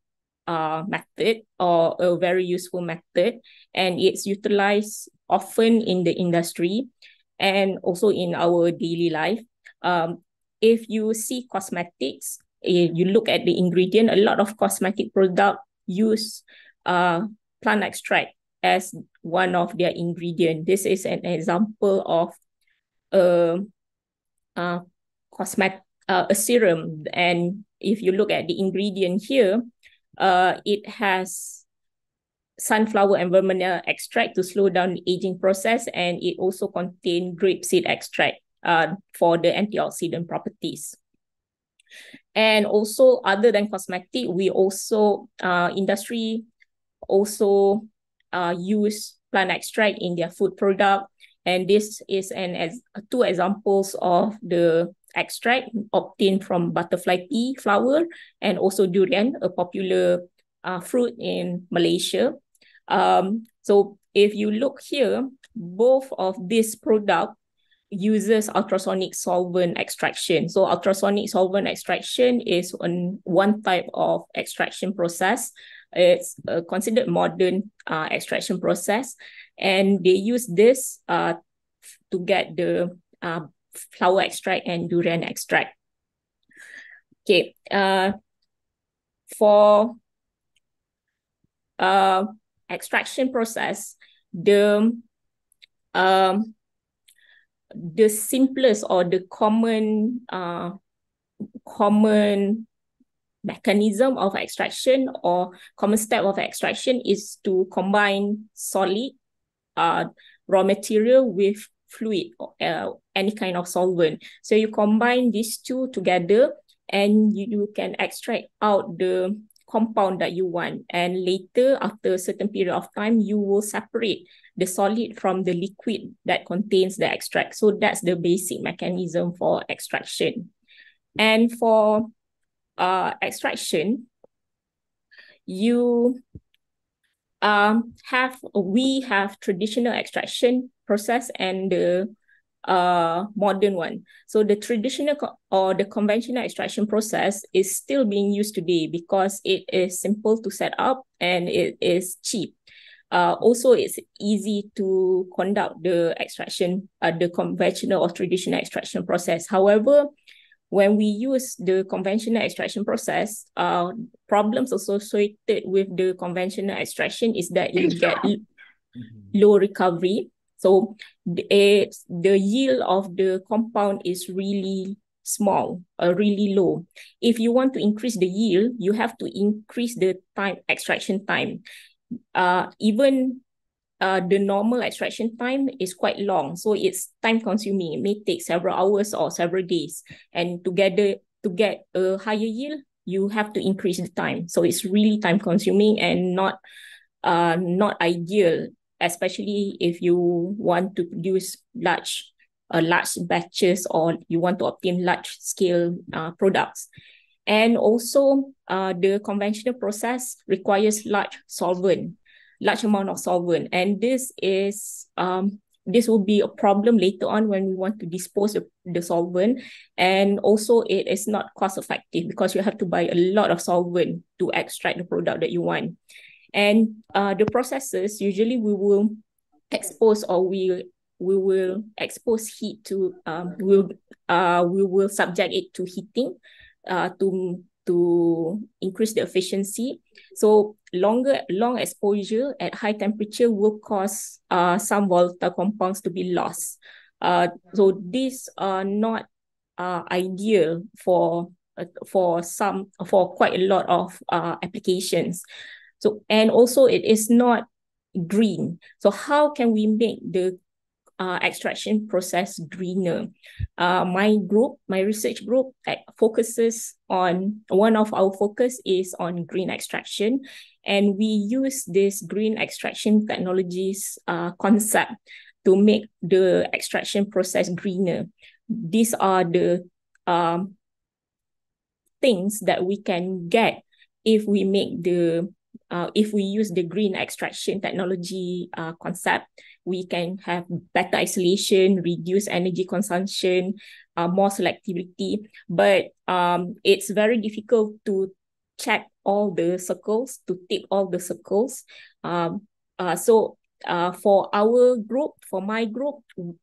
uh, method or a very useful method, and it's utilized often in the industry and also in our daily life. Um, if you see cosmetics, if you look at the ingredient, a lot of cosmetic product use uh, plant extract as one of their ingredient. This is an example of a, a cosmetic uh, a serum. And if you look at the ingredient here, uh, it has sunflower and vermeil extract to slow down the aging process, and it also contains grape seed extract uh, for the antioxidant properties. And also, other than cosmetic, we also uh, industry also uh, use plant extract in their food product. And this is an as two examples of the extract obtained from butterfly pea flower and also durian, a popular uh, fruit in Malaysia. Um, so if you look here, both of these product uses ultrasonic solvent extraction. So ultrasonic solvent extraction is one, one type of extraction process It's uh, considered modern uh, extraction process, and they use this uh, to get the uh, flower extract and durian extract. Okay, uh, for uh, extraction process, the um, the simplest or the common uh, common mechanism of extraction or common step of extraction is to combine solid uh, raw material with fluid or uh, any kind of solvent. So you combine these two together and you, you can extract out the compound that you want. And later, after a certain period of time, you will separate the solid from the liquid that contains the extract. So that's the basic mechanism for extraction. And for uh, extraction, you um, have, we have traditional extraction process and the uh, modern one. So the traditional or the conventional extraction process is still being used today because it is simple to set up and it is cheap. Uh, also, it's easy to conduct the extraction, uh, the conventional or traditional extraction process. However, when we use the conventional extraction process, uh, problems associated with the conventional extraction is that you get low recovery. So it's, the yield of the compound is really small, uh, really low. If you want to increase the yield, you have to increase the time extraction time. Uh, even uh, the normal extraction time is quite long. So it's time consuming. It may take several hours or several days. And together to get a higher yield, you have to increase the time. So it's really time consuming and not uh not ideal, especially if you want to produce large uh, large batches or you want to obtain large scale uh, products. And also uh, the conventional process requires large solvent large amount of solvent. And this is um, this will be a problem later on when we want to dispose of the solvent. And also it is not cost effective because you have to buy a lot of solvent to extract the product that you want. And uh, the processes, usually we will expose or we we will expose heat to um we will uh we will subject it to heating uh to to increase the efficiency. So longer long exposure at high temperature will cause uh, some volatile compounds to be lost. Uh, so these are not uh, ideal for uh, for some for quite a lot of uh, applications. So and also it is not green. So how can we make the uh, extraction process greener. Uh, my group, my research group focuses on, one of our focus is on green extraction. And we use this green extraction technologies uh, concept to make the extraction process greener. These are the um, things that we can get if we make the uh, if we use the green extraction technology uh, concept we can have better isolation, reduce energy consumption, uh, more selectivity. But um, it's very difficult to check all the circles, to tick all the circles. Um, uh, so uh, for our group, for my group,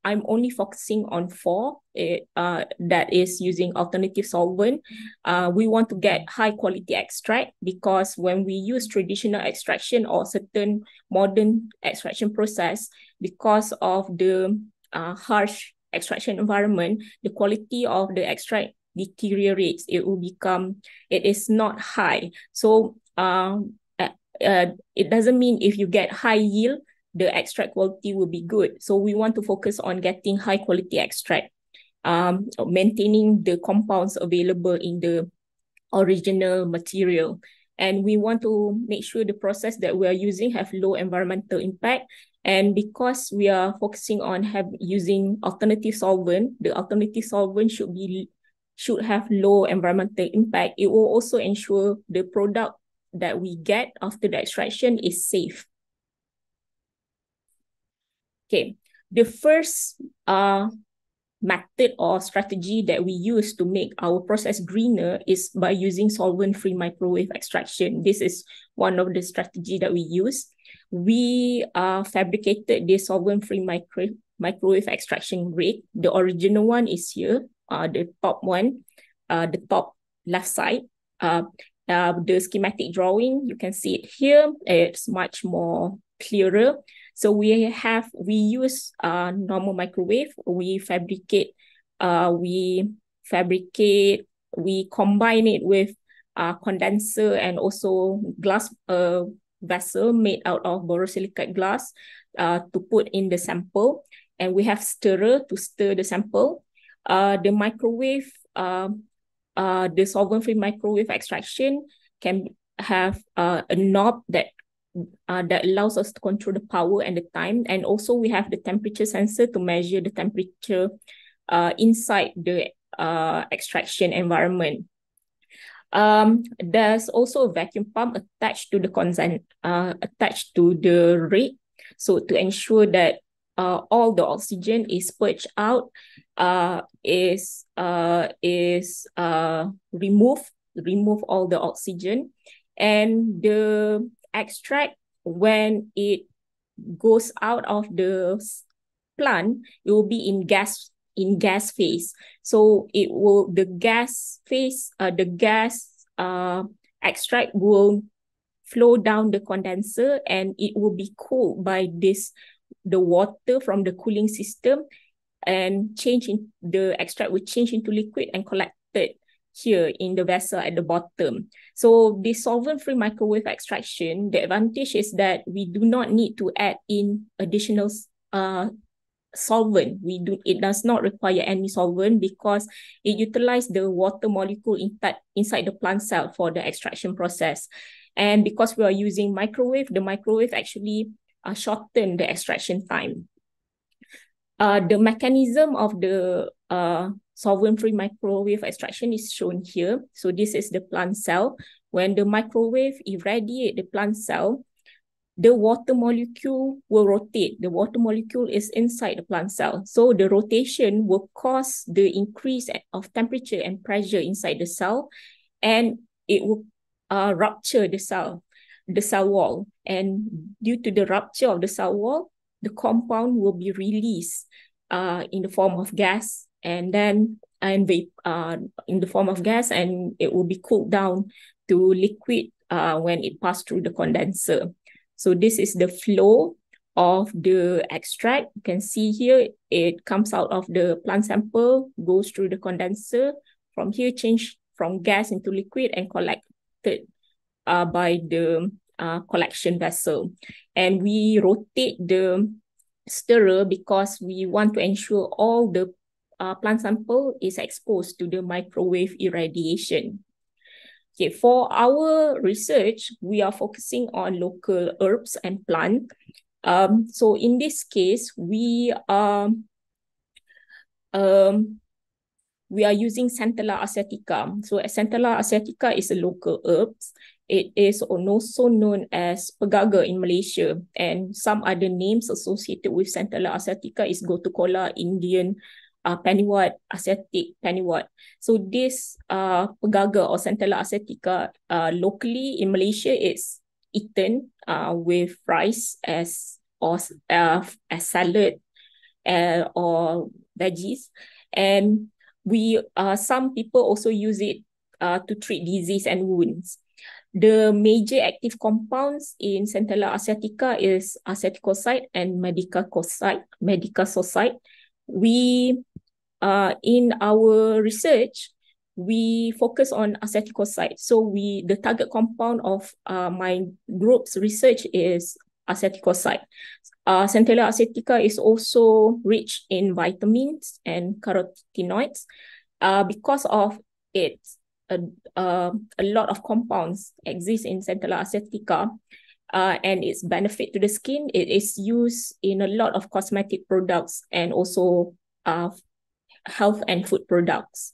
I'm only focusing on four eh, uh, that is using alternative solvent. Uh, we want to get high quality extract because when we use traditional extraction or certain modern extraction process, because of the uh, harsh extraction environment, the quality of the extract deteriorates. It will become, it is not high. So uh, uh, it doesn't mean if you get high yield, the extract quality will be good. So we want to focus on getting high quality extract, um, maintaining the compounds available in the original material. And we want to make sure the process that we are using have low environmental impact. And because we are focusing on have using alternative solvent, the alternative solvent should be should have low environmental impact. It will also ensure the product that we get after the extraction is safe. Okay, the first uh, method or strategy that we use to make our process greener is by using solvent-free microwave extraction. This is one of the strategy that we use. We uh, fabricated the solvent-free micro microwave extraction rig. The original one is here, uh, the top one, uh, the top left side. Uh, uh, the schematic drawing, you can see it here. It's much more clearer. So we have, we use uh, normal microwave, we fabricate, uh, we fabricate, we combine it with uh, condenser and also glass uh, vessel made out of borosilicate glass uh, to put in the sample. And we have stirrer to stir the sample. Uh, the microwave, uh, uh, the solvent-free microwave extraction can have uh, a knob that uh, that allows us to control the power and the time. And also we have the temperature sensor to measure the temperature uh, inside the uh, extraction environment. Um, there's also a vacuum pump attached to the consent, uh, attached to the rate. So to ensure that uh, all the oxygen is purged out, uh, is uh, is uh, remove remove all the oxygen, and the extract when it goes out of the plant, it will be in gas in gas phase. So it will the gas phase, uh, the gas uh, extract will flow down the condenser and it will be cooled by this the water from the cooling system and change in the extract will change into liquid and collected here in the vessel at the bottom. So the solvent-free microwave extraction, the advantage is that we do not need to add in additional uh, solvent. We do it does not require any solvent because it utilizes the water molecule in inside the plant cell for the extraction process. And because we are using microwave, the microwave actually uh, shorten the extraction time. Uh, the mechanism of the uh, solvent-free microwave extraction is shown here. So this is the plant cell. When the microwave irradiate the plant cell, the water molecule will rotate. The water molecule is inside the plant cell. So the rotation will cause the increase of temperature and pressure inside the cell, and it will uh, rupture the cell, the cell wall. And due to the rupture of the cell wall, the compound will be released uh, in the form of gas and then and vape uh, in the form of gas and it will be cooled down to liquid uh, when it passed through the condenser. So this is the flow of the extract. You can see here, it comes out of the plant sample, goes through the condenser. From here, change from gas into liquid and collected uh, by the uh, collection vessel. And we rotate the stirrer because we want to ensure all the uh, plant sample is exposed to the microwave irradiation. Okay, for our research, we are focusing on local herbs and plant. Um, so in this case, we are um, we are using Centella asiatica. So Centella asiatica is a local herb. It is also known as pegaga in Malaysia, and some other names associated with Centella asiatica is Gotukola, Indian uh, pennywort, asiatic pennywort. So this uh, pegaga or Centella asiatica uh, locally in Malaysia is eaten uh, with rice as or uh, as salad uh, or veggies. And we uh, some people also use it uh, to treat disease and wounds. The major active compounds in Centella asiatica is asiaticoside and madecassoside. Madecassoside. We uh, in our research, we focus on asiaticoside. So we the target compound of uh, my group's research is asiaticoside. Uh, Centella asiatica is also rich in vitamins and carotenoids. Uh, because of it, a, a lot of compounds exist in Centella asiatica uh, and its benefit to the skin. It is used in a lot of cosmetic products and also uh, health and food products.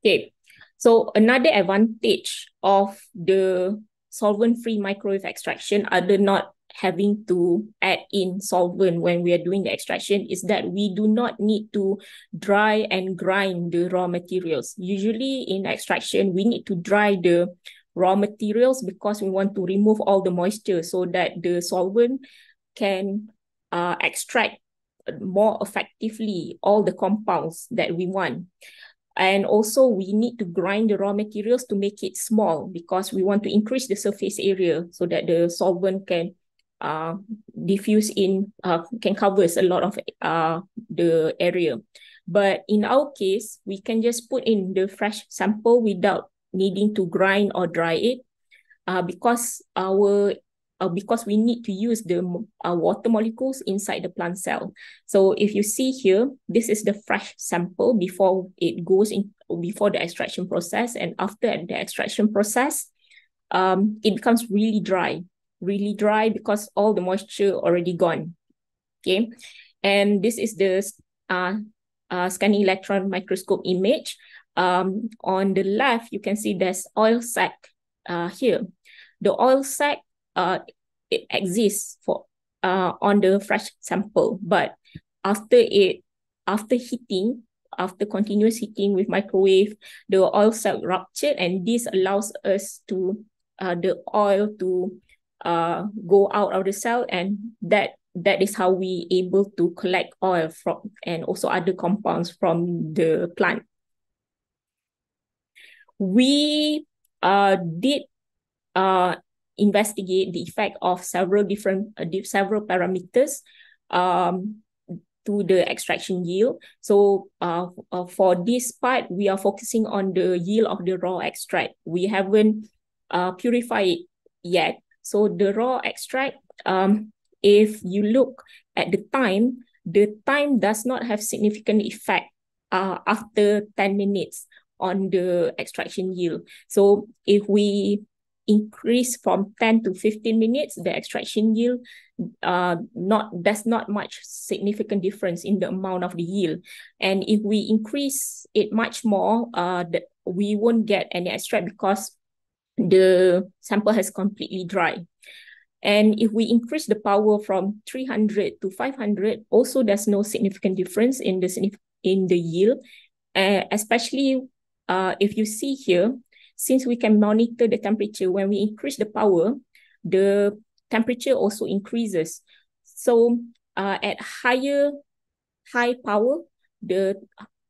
Okay, so another advantage of the solvent-free microwave extraction, other not having to add in solvent when we are doing the extraction is that we do not need to dry and grind the raw materials. Usually in extraction, we need to dry the raw materials because we want to remove all the moisture so that the solvent can uh, extract more effectively all the compounds that we want. And also we need to grind the raw materials to make it small because we want to increase the surface area so that the solvent can uh, diffuse in, uh, can covers a lot of uh, the area. But in our case, we can just put in the fresh sample without needing to grind or dry it uh, because our uh, because we need to use the uh, water molecules inside the plant cell. So if you see here, this is the fresh sample before it goes in, before the extraction process. And after the extraction process, um, it becomes really dry, really dry because all the moisture already gone. Okay. And this is the uh, uh, scanning electron microscope image. Um, on the left, you can see there's oil sac uh, here. The oil sac uh, it exists for uh, on the fresh sample, but after it, after heating, after continuous heating with microwave, the oil sac ruptured, and this allows us to uh, the oil to uh, go out of the cell, and that that is how we able to collect oil from and also other compounds from the plant. We uh, did uh, investigate the effect of several different uh, several parameters um, to the extraction yield. So uh, uh, for this part, we are focusing on the yield of the raw extract. We haven't uh, purified it yet. So the raw extract, um, if you look at the time, the time does not have significant effect uh, after 10 minutes on the extraction yield. So if we increase from 10 to 15 minutes, the extraction yield uh not there's not much significant difference in the amount of the yield. And if we increase it much more, uh we won't get any extract because the sample has completely dry. And if we increase the power from 300 to 500, also there's no significant difference in the in the yield, uh, especially uh, if you see here, since we can monitor the temperature, when we increase the power, the temperature also increases. So uh, at higher high power, the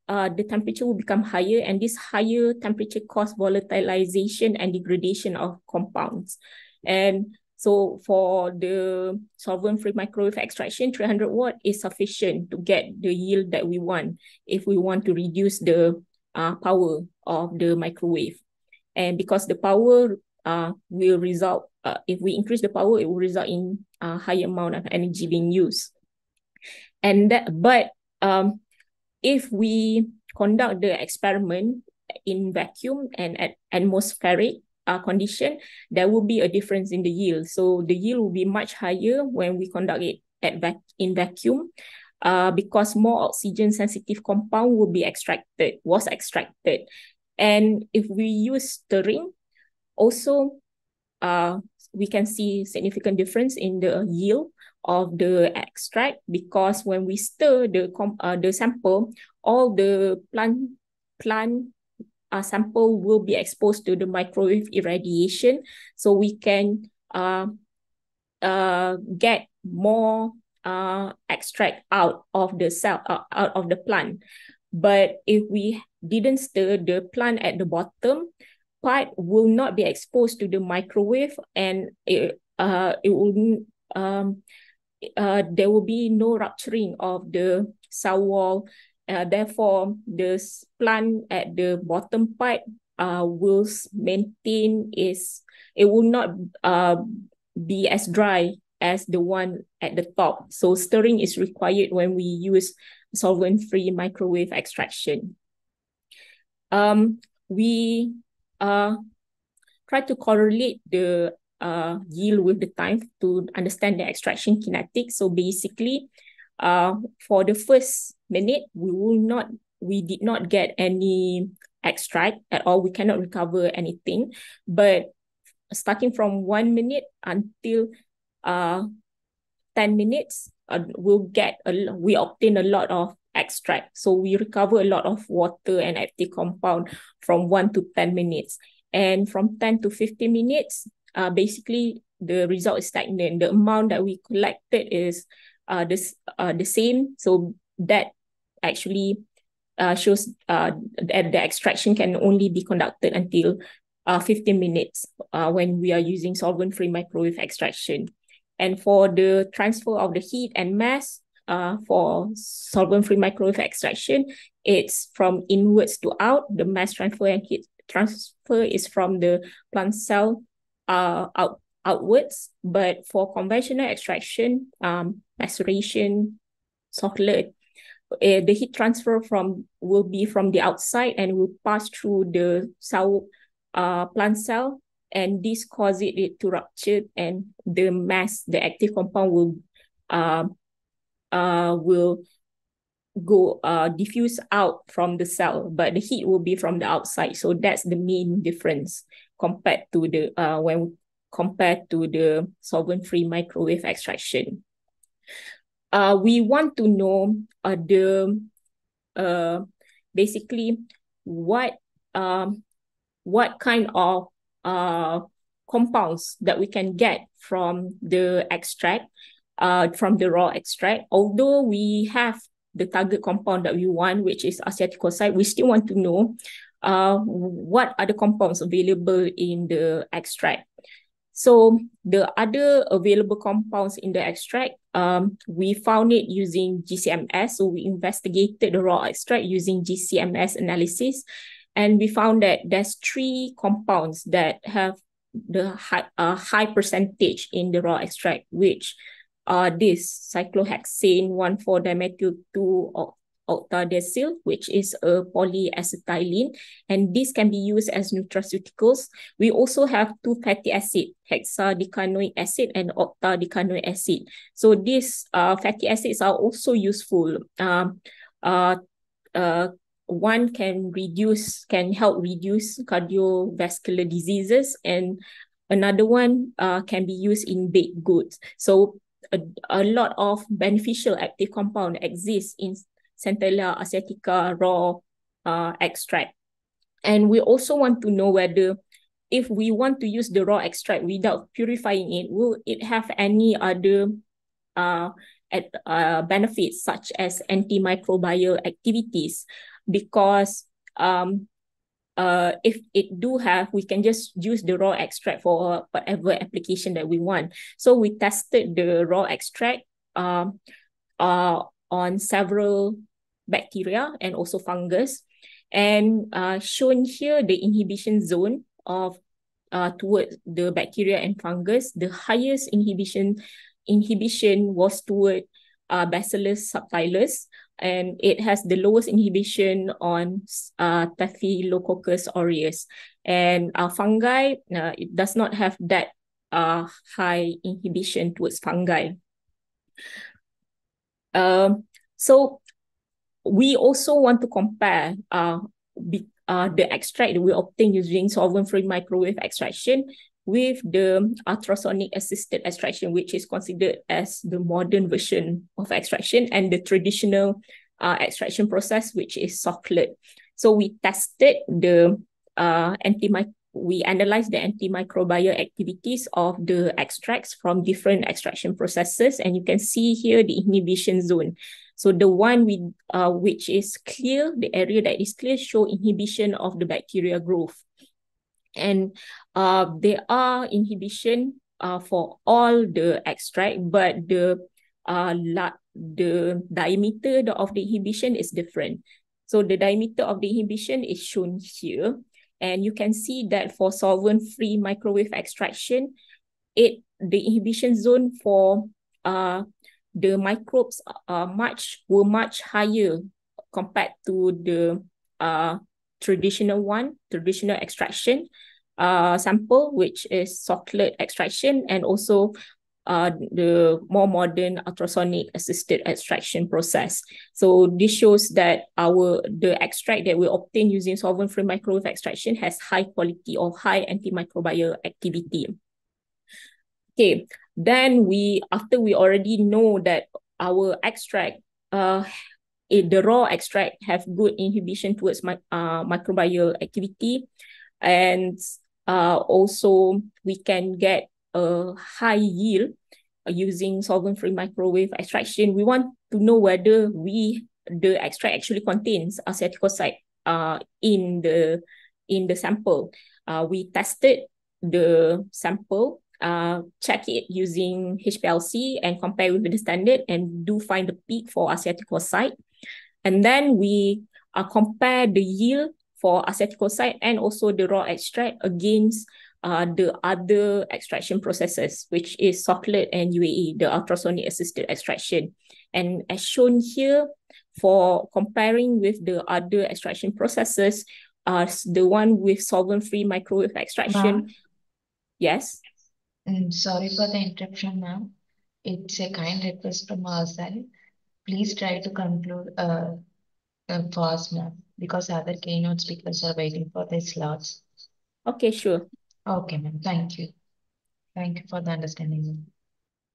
uh, the temperature will become higher and this higher temperature cause volatilization and degradation of compounds. And so for the solvent-free microwave extraction, 300 watt is sufficient to get the yield that we want if we want to reduce the uh, power of the microwave. And because the power uh, will result, uh, if we increase the power, it will result in a higher amount of energy being used. And that, but um, if we conduct the experiment in vacuum and at atmospheric uh, condition, there will be a difference in the yield. So the yield will be much higher when we conduct it at vac in vacuum uh, because more oxygen sensitive compound will be extracted, was extracted. And if we use stirring, also uh, we can see significant difference in the yield of the extract because when we stir the uh, the sample, all the plant plant uh, sample will be exposed to the microwave irradiation, so we can uh, uh, get more uh, extract out of the cell uh, out of the plant. But if we didn't stir the plant at the bottom, part will not be exposed to the microwave and it, uh, it will um, uh, there will be no rupturing of the cell wall. Uh, therefore, the plant at the bottom part uh, will maintain is it will not uh, be as dry as the one at the top. So stirring is required when we use solvent-free microwave extraction. Um, we uh, try to correlate the uh, yield with the time to understand the extraction kinetics. So basically, uh, for the first minute, we will not, we did not get any extract at all. We cannot recover anything. But starting from one minute until uh, 10 minutes, uh, we'll get, a, we obtain a lot of extract. So we recover a lot of water and active compound from 1 to 10 minutes. And from 10 to 50 minutes, uh, basically the result is stagnant. The amount that we collected is uh, this, uh, the same. So that actually uh, shows uh, that the extraction can only be conducted until uh, 15 minutes uh, when we are using solvent-free microwave extraction. And for the transfer of the heat and mass uh, for solvent-free microwave extraction, it's from inwards to out. The mass transfer and heat transfer is from the plant cell uh, out outwards. But for conventional extraction, um, maceration, chocolate, uh, the heat transfer from will be from the outside and will pass through the cell, uh, plant cell, and this causes it to rupture, and the mass, the active compound will, uh, uh, will go uh diffuse out from the cell, but the heat will be from the outside. So that's the main difference compared to the uh when compared to the solvent-free microwave extraction uh, we want to know uh, the uh, basically what um, what kind of uh, compounds that we can get from the extract, uh, from the raw extract. Although we have the target compound that we want, which is asiaticoside, we still want to know uh, what are the compounds available in the extract. So the other available compounds in the extract, um, we found it using GCMS. So we investigated the raw extract using GCMS analysis. And we found that there's three compounds that have the high, uh, high percentage in the raw extract, which are this cyclohexane 1,4-dimethyl-2 octadecyl, which is a polyacetylene, and this can be used as nutraceuticals. We also have two fatty acid, hexadecanoic acid and octadecanoic acid. So these uh, fatty acids are also useful. Um, uh, uh, one can reduce, can help reduce cardiovascular diseases, and another one uh, can be used in baked goods. So a, a lot of beneficial active compound exists in Centella asiatica raw uh, extract. And we also want to know whether if we want to use the raw extract without purifying it, will it have any other uh, at, uh, benefits such as antimicrobial activities? Because um, uh, if it do have, we can just use the raw extract for whatever application that we want. So we tested the raw extract um, uh, on several bacteria and also fungus. And uh, shown here, the inhibition zone of uh, towards the bacteria and fungus, the highest inhibition inhibition was toward uh, Bacillus subtilis, and it has the lowest inhibition on uh, Staphylococcus aureus. And uh, fungi, uh, it does not have that uh, high inhibition towards fungi. Um, so we also want to compare uh, be, uh, the extract that we obtain using solvent-free microwave extraction with the ultrasonic assisted extraction, which is considered as the modern version of extraction and the traditional uh, extraction process, which is Soxhlet. So we tested the uh, anti we analyzed the antimicrobial activities of the extracts from different extraction processes, and you can see here the inhibition zone. So the one with uh, which is clear, the area that is clear show inhibition of the bacteria growth. And uh, there are inhibition uh, for all the extract, but the uh, the diameter of the inhibition is different. So the diameter of the inhibition is shown here. And you can see that for solvent-free microwave extraction, it the inhibition zone for uh, the microbes are much were much higher compared to the uh, traditional one, traditional extraction uh, sample, which is Soxhlet extraction, and also uh, the more modern ultrasonic assisted extraction process. So this shows that our the extract that we obtain using solvent-free microwave extraction has high quality or high antimicrobial activity. Okay, Then we, after we already know that our extract, uh, the raw extract have good inhibition towards my, uh, microbial activity, and uh, also we can get a high yield using solvent-free microwave extraction. We want to know whether we the extract actually contains asiaticoside uh, in the in the sample. Uh, we tested the sample uh, check it using HPLC and compare with the standard and do find the peak for asiaticoside. And then we uh, compare the yield for asiaticoside and also the raw extract against uh, the other extraction processes, which is Soxhlet and UAE, the ultrasonic assisted extraction. And as shown here, for comparing with the other extraction processes, uh, the one with solvent-free microwave extraction, yes? And sorry for the interruption, ma'am. It's a kind request from our side. Please try to conclude uh, uh, fast, ma'am, because other keynote speakers are waiting for their slots. Okay, sure. Okay, ma'am. Thank you. Thank you for the understanding.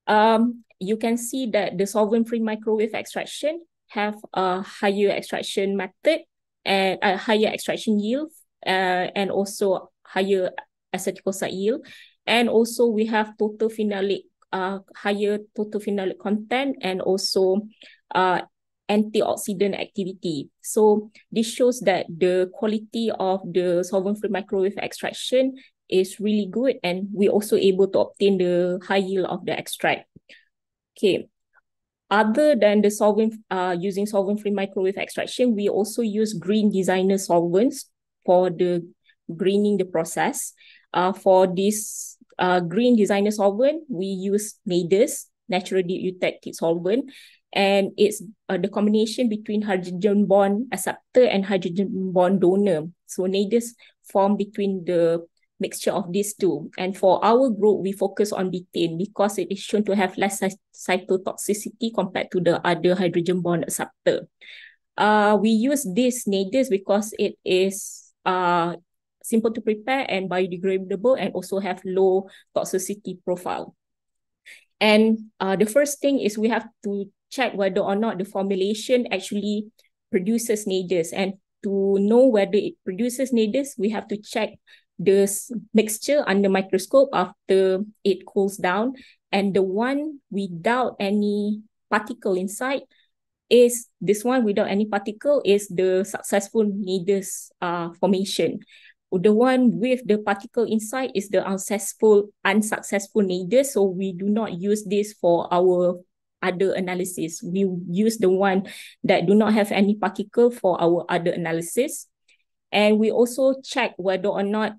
Um, you can see that the solvent-free microwave extraction have a higher extraction method and a higher extraction yield, uh, and also higher asiaticoside yield. And also we have total phenolic, uh, higher total phenolic content and also uh, antioxidant activity. So this shows that the quality of the solvent-free microwave extraction is really good and we also able to obtain the high yield of the extract. Okay. Other than the solvent, uh, using solvent-free microwave extraction, we also use green designer solvents for the greening the process. Uh, for this uh, green designer solvent, we use NADES, natural eutectic solvent, and it's uh, the combination between hydrogen bond acceptor and hydrogen bond donor. So NADES form between the mixture of these two. And for our group, we focus on betaine because it is shown to have less cytotoxicity compared to the other hydrogen bond acceptor. Uh, we use this NADES because it is uh, simple to prepare and biodegradable and also have low toxicity profile. And uh, the first thing is we have to check whether or not the formulation actually produces NADES. And to know whether it produces NADES, we have to check the mixture under microscope after it cools down. And the one without any particle inside is this one without any particle is the successful NADES uh, formation the one with the particle inside is the unsuccessful unsuccessful NADES. So we do not use this for our other analysis. We use the one that do not have any particle for our other analysis. And we also check whether or not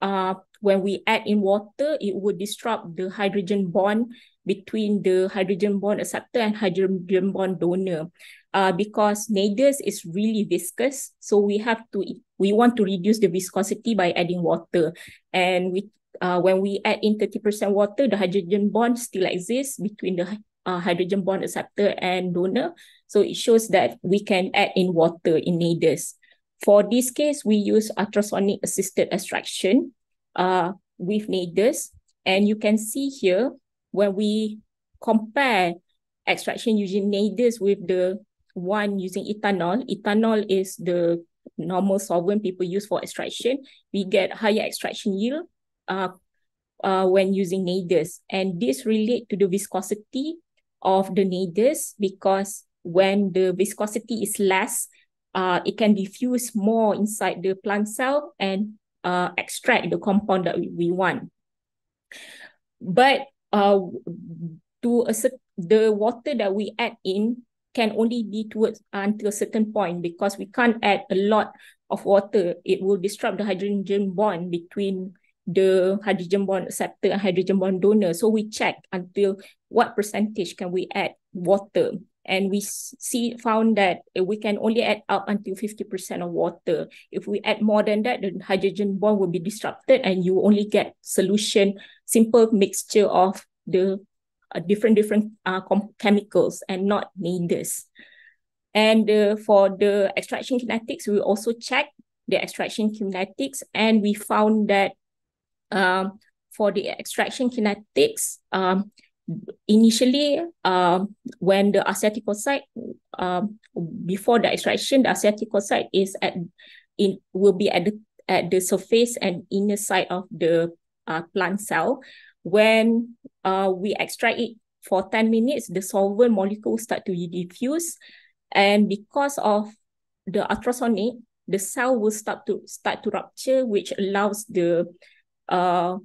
uh, when we add in water, it would disrupt the hydrogen bond between the hydrogen bond acceptor and hydrogen bond donor uh, because NADES is really viscous. So we have to, we want to reduce the viscosity by adding water. And we, uh, when we add in 30% water, the hydrogen bond still exists between the uh, hydrogen bond acceptor and donor. So it shows that we can add in water in NADES. For this case, we use ultrasonic assisted extraction uh, with NADES. And you can see here, when we compare extraction using NADES with the one using ethanol. Ethanol is the normal solvent people use for extraction. We get higher extraction yield uh, uh, when using NADES. And this relate to the viscosity of the NADES because when the viscosity is less, uh, it can diffuse more inside the plant cell and uh, extract the compound that we, we want. But uh, to a, the water that we add in can only be towards until a certain point because we can't add a lot of water. It will disrupt the hydrogen bond between the hydrogen bond acceptor and hydrogen bond donor. So we check until what percentage can we add water. And we see found that we can only add up until 50% of water. If we add more than that, the hydrogen bond will be disrupted and you only get solution, simple mixture of the uh, different different uh, chemicals and not NADES. And uh, for the extraction kinetics, we also checked the extraction kinetics and we found that um, for the extraction kinetics, um, initially, um, when the asiaticoside, um, before the extraction, the asiaticoside is at in will be at the at the surface and inner side of the uh, plant cell. When uh, we extract it for 10 minutes, the solvent molecules start to diffuse. And because of the ultrasonic, the cell will start to start to rupture, which allows the uh,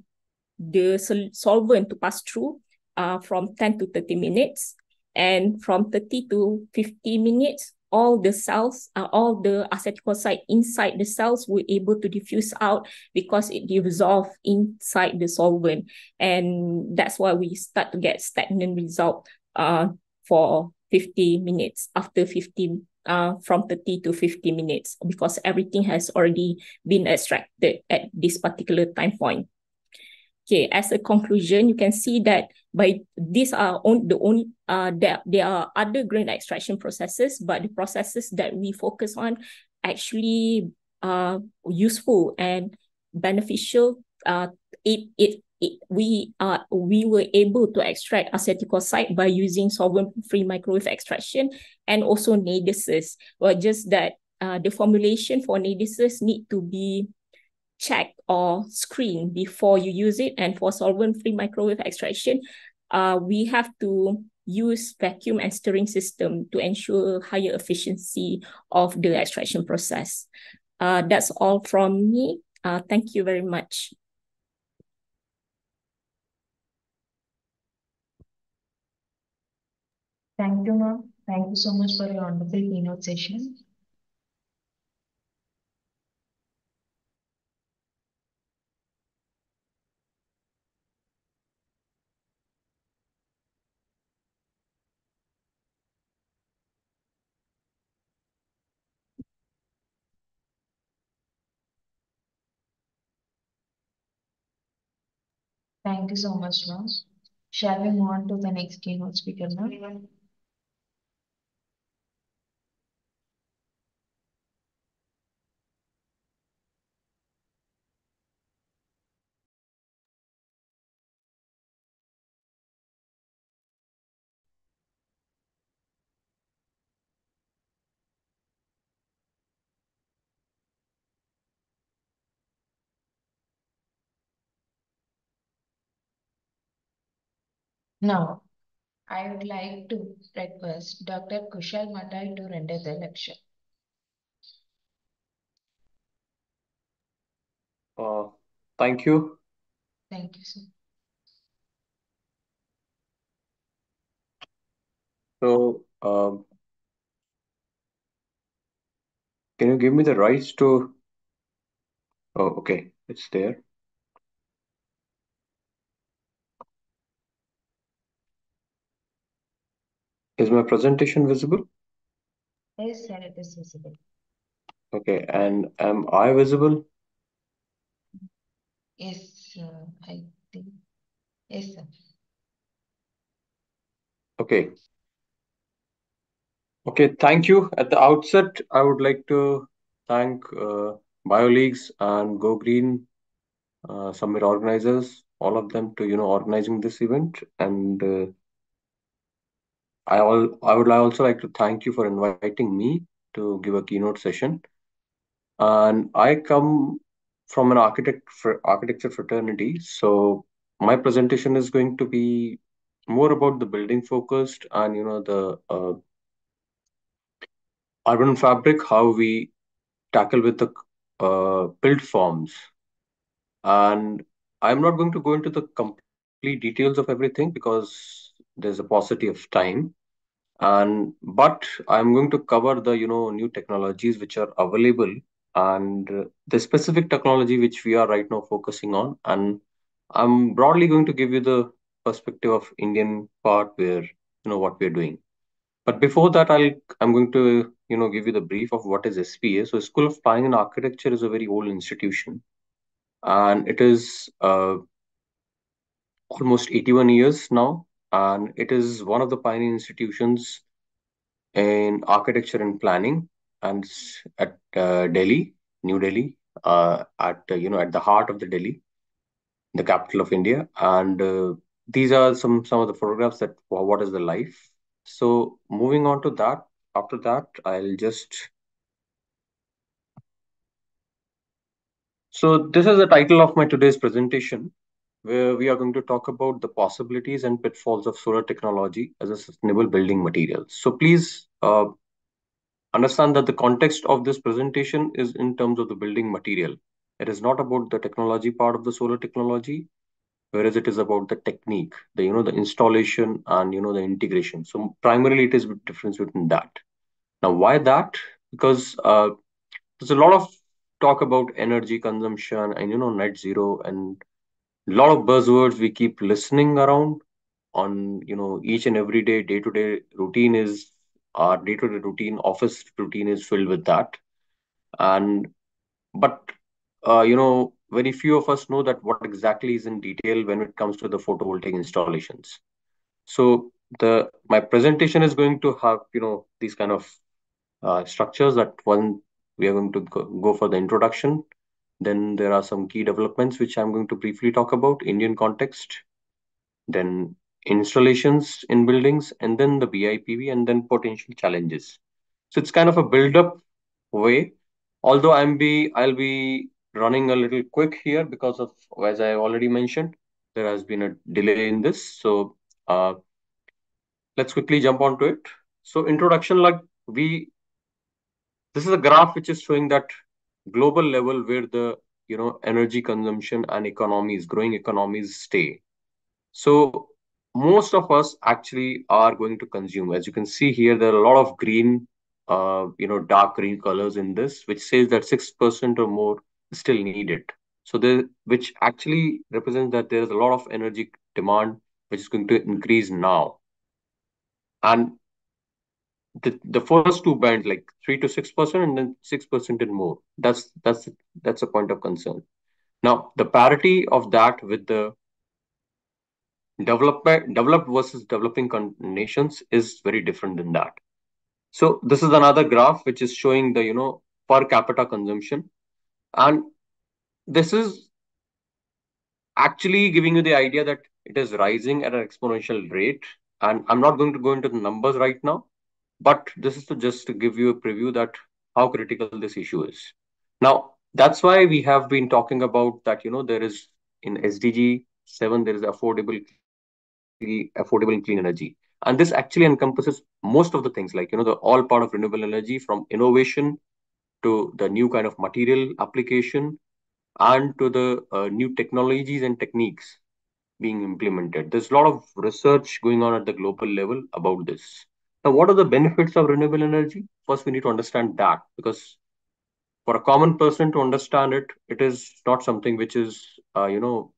the sol solvent to pass through uh, from 10 to 30 minutes. And from 30 to 50 minutes, all the cells, uh, all the asiaticoside inside the cells were able to diffuse out because it dissolved inside the solvent. And that's why we start to get stagnant result uh, for 50 minutes after 50 uh, from 30 to 50 minutes because everything has already been extracted at this particular time point. Okay, as a conclusion, you can see that by these are on the only uh there, there are other green extraction processes, but the processes that we focus on actually are useful and beneficial. Uh, it it it, we uh we were able to extract asiaticoside by using solvent-free microwave extraction and also NADES. Well, just that uh, the formulation for nadices need to be check or screen before you use it. And for solvent-free microwave extraction, uh, we have to use vacuum and stirring system to ensure higher efficiency of the extraction process. Uh, that's all from me. Uh, thank you very much. Thank you, ma'am. Thank you so much for your wonderful keynote session. Thank you so much, ma'am. Shall we move on to the next keynote speaker, ma'am? Now, I would like to request Dr. Kushal Matai to render the lecture. Uh, thank you. Thank you, sir. So, um, can you give me the rights to? Oh, okay, it's there. Is my presentation visible? Yes, sir, it is visible. Okay, and am I visible? Yes, uh, I think. Yes, sir. Okay. Okay, thank you. At the outset, I would like to thank uh, Bioleagues and Go Green uh, Summit organizers, all of them, to you know organizing this event. And uh, I all I would also like to thank you for inviting me to give a keynote session. And I come from an architect for architecture fraternity, so my presentation is going to be more about the building focused and you know the uh, urban fabric, how we tackle with the uh, forms. And I'm not going to go into the complete details of everything because there's a paucity of time. And but I'm going to cover the you know new technologies which are available and the specific technology which we are right now focusing on. And I'm broadly going to give you the perspective of Indian part where you know what we're doing. But before that, I'll I'm going to you know give you the brief of what is SPA. So School of Planning and Architecture is a very old institution, and it is uh, almost 81 years now, and it is one of the pioneer institutions in architecture and planning, and at uh, Delhi, New Delhi, uh, at uh, you know at the heart of the Delhi. the capital of India. And uh, these are some some of the photographs that what is the life. So moving on to that, after that, I'll just. So this is the title of my today's presentation, where we are going to talk about the possibilities and pitfalls of solar technology as a sustainable building material. So please uh, understand that the context of this presentation is in terms of the building material. It is not about the technology part of the solar technology, whereas it is about the technique, the you know the installation and you know the integration. So primarily it is difference between that. Now why that? Because uh, there's a lot of talk about energy consumption and you know net zero and lot of buzzwords we keep listening around on you know each and every day. Day to day routine is our day to day routine office routine is filled with that. And but uh, you know very few of us know that what exactly is in detail when it comes to the photovoltaic installations. So the my presentation is going to have you know these kind of uh, structures that one we are going to go, go for the introduction then there are some key developments which i'm going to briefly talk about. Indian context then installations in buildings and then the bipv and then potential challenges. So it's kind of a build up way. Although i'm be i'll be running a little quick here because of as i already mentioned there has been a delay in this. So uh, let's quickly jump onto it. So introduction like we this is a graph which is showing that global level where the you know energy consumption and economies growing economies stay. So most of us actually are going to consume. As you can see here there are a lot of green uh, you know dark green colors in this which says that 6% or more still needed. So there which actually represents that there is a lot of energy demand which is going to increase now. And the, the first two bands like 3 to 6 percent and then 6 percent and more. That's that's that's a point of concern. Now the parity of that with the development developed versus developing nations is very different than that. So this is another graph which is showing the you know per capita consumption. And this is actually giving you the idea that it is rising at an exponential rate. And i'm not going to go into the numbers right now but this is to just to give you a preview that how critical this issue is. Now, that's why we have been talking about that, you know, there is in SDG 7, there is affordable, affordable and clean energy. And this actually encompasses most of the things like, you know, the all part of renewable energy from innovation to the new kind of material application and to the uh, new technologies and techniques being implemented. There's a lot of research going on at the global level about this. Now, what are the benefits of renewable energy? First, we need to understand that because for a common person to understand it, it is not something which is, uh, you know,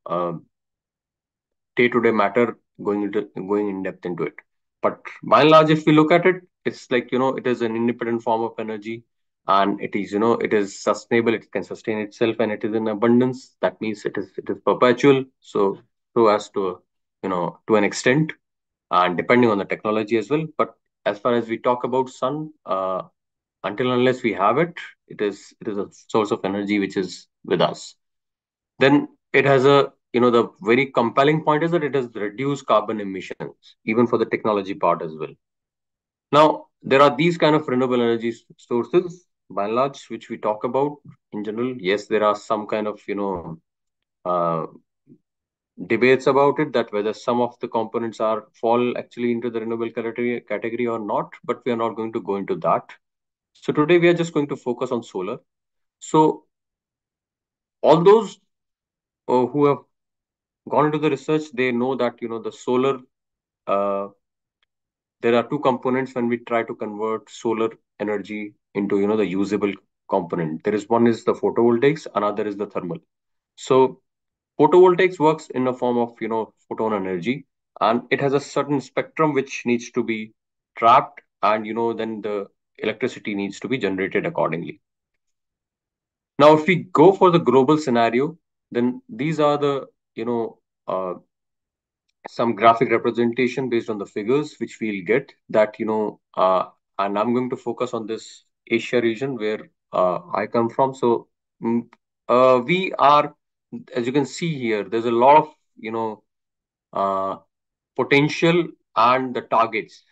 day to day matter going into going in depth into it. But by and large, if we look at it, it's like you know, it is an independent form of energy, and it is you know, it is sustainable. It can sustain itself, and it is in abundance. That means it is it is perpetual. So so as to you know to an extent, and depending on the technology as well. But as far as we talk about sun, uh, until unless we have it, it is it is a source of energy which is with us. Then it has a you know the very compelling point is that it has reduced carbon emissions even for the technology part as well. Now there are these kind of renewable energy sources by and large which we talk about in general. Yes, there are some kind of you know uh, debates about it that whether some of the components are fall actually into the renewable category, category or not, but we are not going to go into that. So today we are just going to focus on solar. So all those uh, who have gone into the research, they know that you know the solar. Uh, there are two components when we try to convert solar energy into you know the usable component. There is one is the photovoltaics, another is the thermal. So photovoltaics works in a form of you know photon energy and it has a certain spectrum which needs to be trapped and you know then the electricity needs to be generated accordingly. Now if we go for the global scenario then these are the you know uh, some graphic representation based on the figures which we'll get that you know uh, and i'm going to focus on this asia region where uh, i come from. So mm, uh, we are as you can see here, there's a lot of, you know, uh, potential and the targets,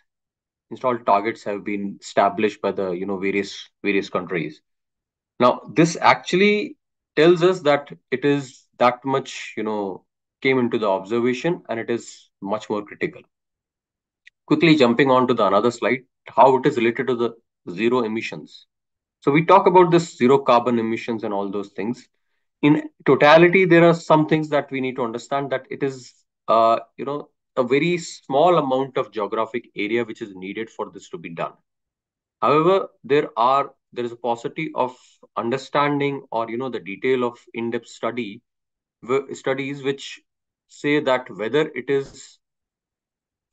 installed targets have been established by the, you know, various various countries. Now, this actually tells us that it is that much, you know, came into the observation and it is much more critical. Quickly jumping on to the another slide, how it is related to the zero emissions. So we talk about this zero carbon emissions and all those things. In totality, there are some things that we need to understand that it is, uh, you know, a very small amount of geographic area which is needed for this to be done. However, there are there is a paucity of understanding or you know the detail of in-depth study studies which say that whether it is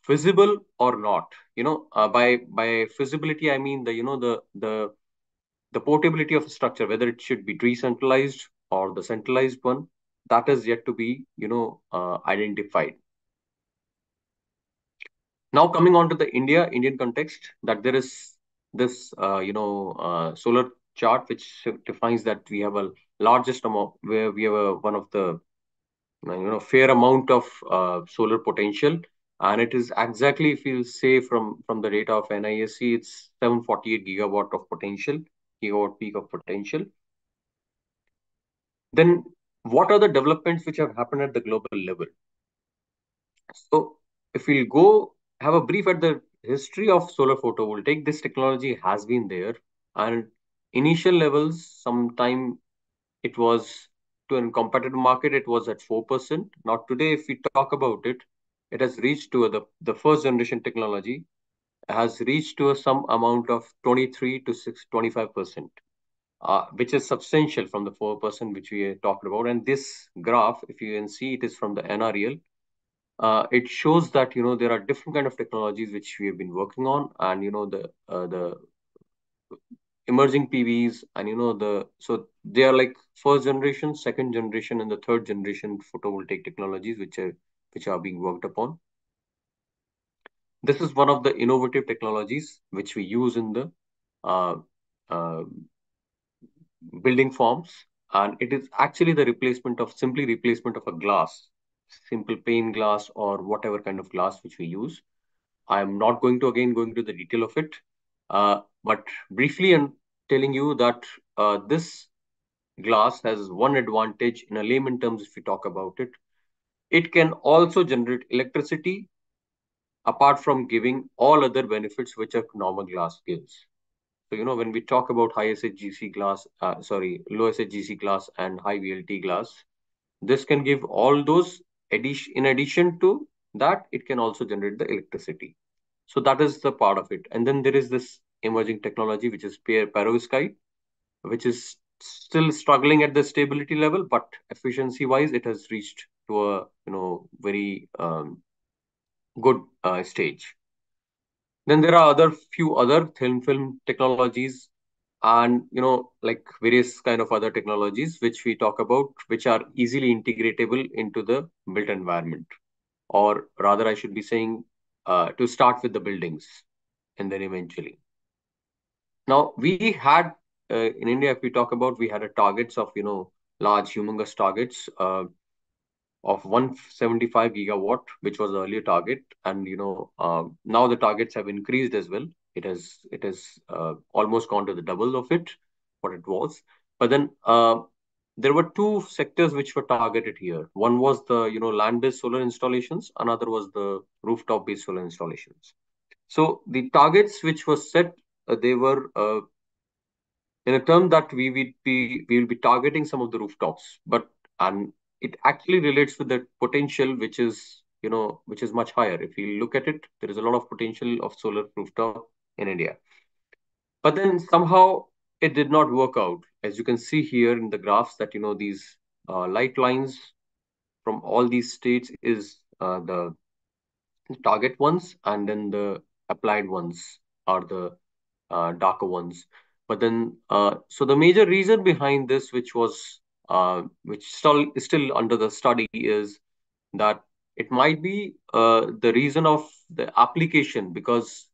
feasible or not you know uh, by by feasibility i mean the you know the the the portability of a structure whether it should be decentralized or the centralized one that is yet to be you know uh, identified. Now coming on to the india indian context that there is this uh, you know uh, solar chart which defines that we have a largest amount where we have a, one of the you know fair amount of uh, solar potential. And it is exactly if you say from from the data of NISE it's 748 gigawatt of potential gigawatt peak of potential then what are the developments which have happened at the global level so if we'll go have a brief at the history of solar photovoltaic, this technology has been there. And initial levels, sometime it was to a competitive market, it was at 4%. Now today, if we talk about it, it has reached to the, the first generation technology has reached to some amount of 23 to 6, 25%, uh, which is substantial from the 4% which we talked about. And this graph, if you can see, it is from the NREL, uh, it shows that you know there are different kind of technologies which we have been working on and you know the uh, the emerging PVs and you know the so they are like first generation second generation and the third generation photovoltaic technologies which are which are being worked upon this is one of the innovative technologies which we use in the uh, uh, building forms and it is actually the replacement of simply replacement of a glass simple pane glass or whatever kind of glass which we use. I'm not going to again going to the detail of it, uh, but briefly I'm telling you that uh, this glass has one advantage in a layman terms if we talk about it. It can also generate electricity apart from giving all other benefits which a normal glass gives. So, you know, when we talk about high SHGC glass, uh, sorry, low SHGC glass and high VLT glass, this can give all those addition, in addition to that, it can also generate the electricity. So that is the part of it. And then there is this emerging technology, which is perovskite, which is still struggling at the stability level, but efficiency wise, it has reached to a you know very um, good uh, stage. Then there are other few other thin film technologies and you know like various kind of other technologies which we talk about which are easily integratable into the built environment. Or rather i should be saying uh, to start with the buildings and then eventually now we had uh, in india if we talk about we had a targets of you know large humongous targets uh, of 175 gigawatt which was the earlier target. And you know uh, now the targets have increased as well. It has it has uh, almost gone to the double of it what it was. But then uh, there were two sectors which were targeted here. One was the you know land based solar installations. Another was the rooftop based solar installations. So the targets which were set uh, they were uh, in a term that we will be we will be targeting some of the rooftops. But and it actually relates with the potential which is you know which is much higher if you look at it there is a lot of potential of solar rooftop in India. But then somehow it did not work out. As you can see here in the graphs that, you know, these uh, light lines from all these states is uh, the target ones and then the applied ones are the uh, darker ones. But then, uh, so the major reason behind this, which was, uh, which still is still under the study is that it might be uh, the reason of the application because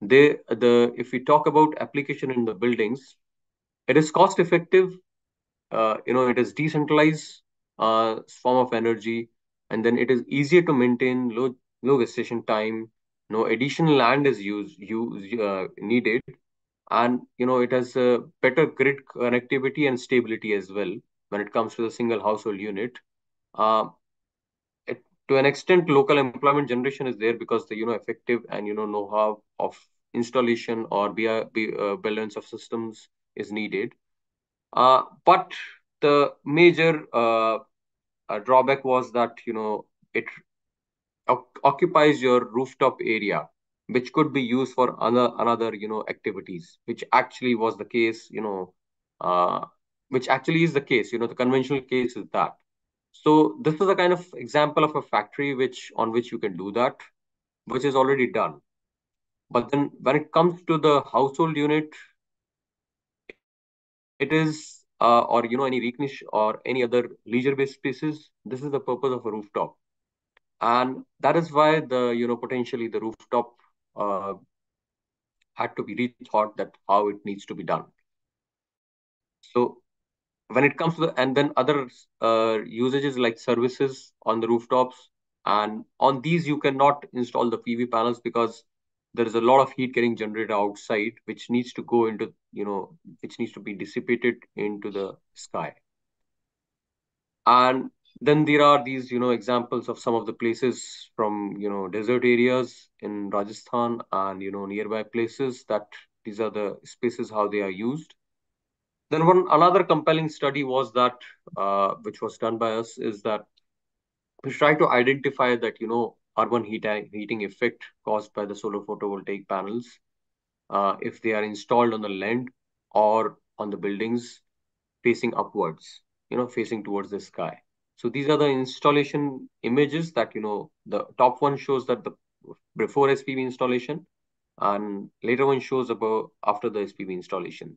they the if we talk about application in the buildings, it is cost effective. Uh, you know, it is decentralized uh, form of energy, and then it is easier to maintain low low gestation time. No additional land is used use uh, needed, and you know it has a better grid connectivity and stability as well when it comes to the single household unit. Uh, it, to an extent, local employment generation is there because the you know effective and you know know-how of installation or BI, uh, balance of systems is needed. Uh, but the major uh, uh, drawback was that you know it occupies your rooftop area which could be used for another another you know activities which actually was the case you know uh, which actually is the case you know the conventional case is that. So this is a kind of example of a factory which on which you can do that which is already done. But then when it comes to the household unit it is uh, or you know any recniche or any other leisure based spaces this is the purpose of a rooftop. And that is why the you know potentially the rooftop uh, had to be rethought that how it needs to be done. So when it comes to the and then other uh, usages like services on the rooftops and on these you cannot install the pv panels because there is a lot of heat getting generated outside which needs to go into you know which needs to be dissipated into the sky. And then there are these you know examples of some of the places from you know desert areas in rajasthan and you know nearby places that these are the spaces how they are used then one another compelling study was that uh, which was done by us is that we try to identify that you know urban heat heating effect caused by the solar photovoltaic panels uh, if they are installed on the land or on the buildings facing upwards you know facing towards the sky so these are the installation images that, you know, the top one shows that the before SPV installation and later one shows about after the SPV installation.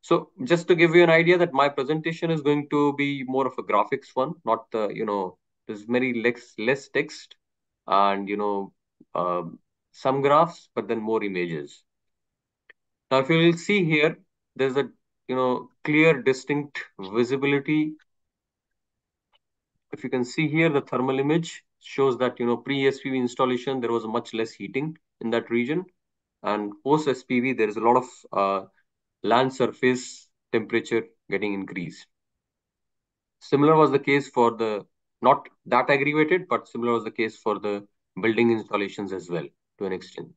So just to give you an idea that my presentation is going to be more of a graphics one, not the, you know, there's very less, less text and, you know, um, some graphs, but then more images. Now, if you will see here, there's a, you know, clear, distinct visibility if you can see here, the thermal image shows that, you know, pre-SPV installation, there was much less heating in that region. And post-SPV, there is a lot of uh, land surface temperature getting increased. Similar was the case for the, not that aggravated, but similar was the case for the building installations as well, to an extent.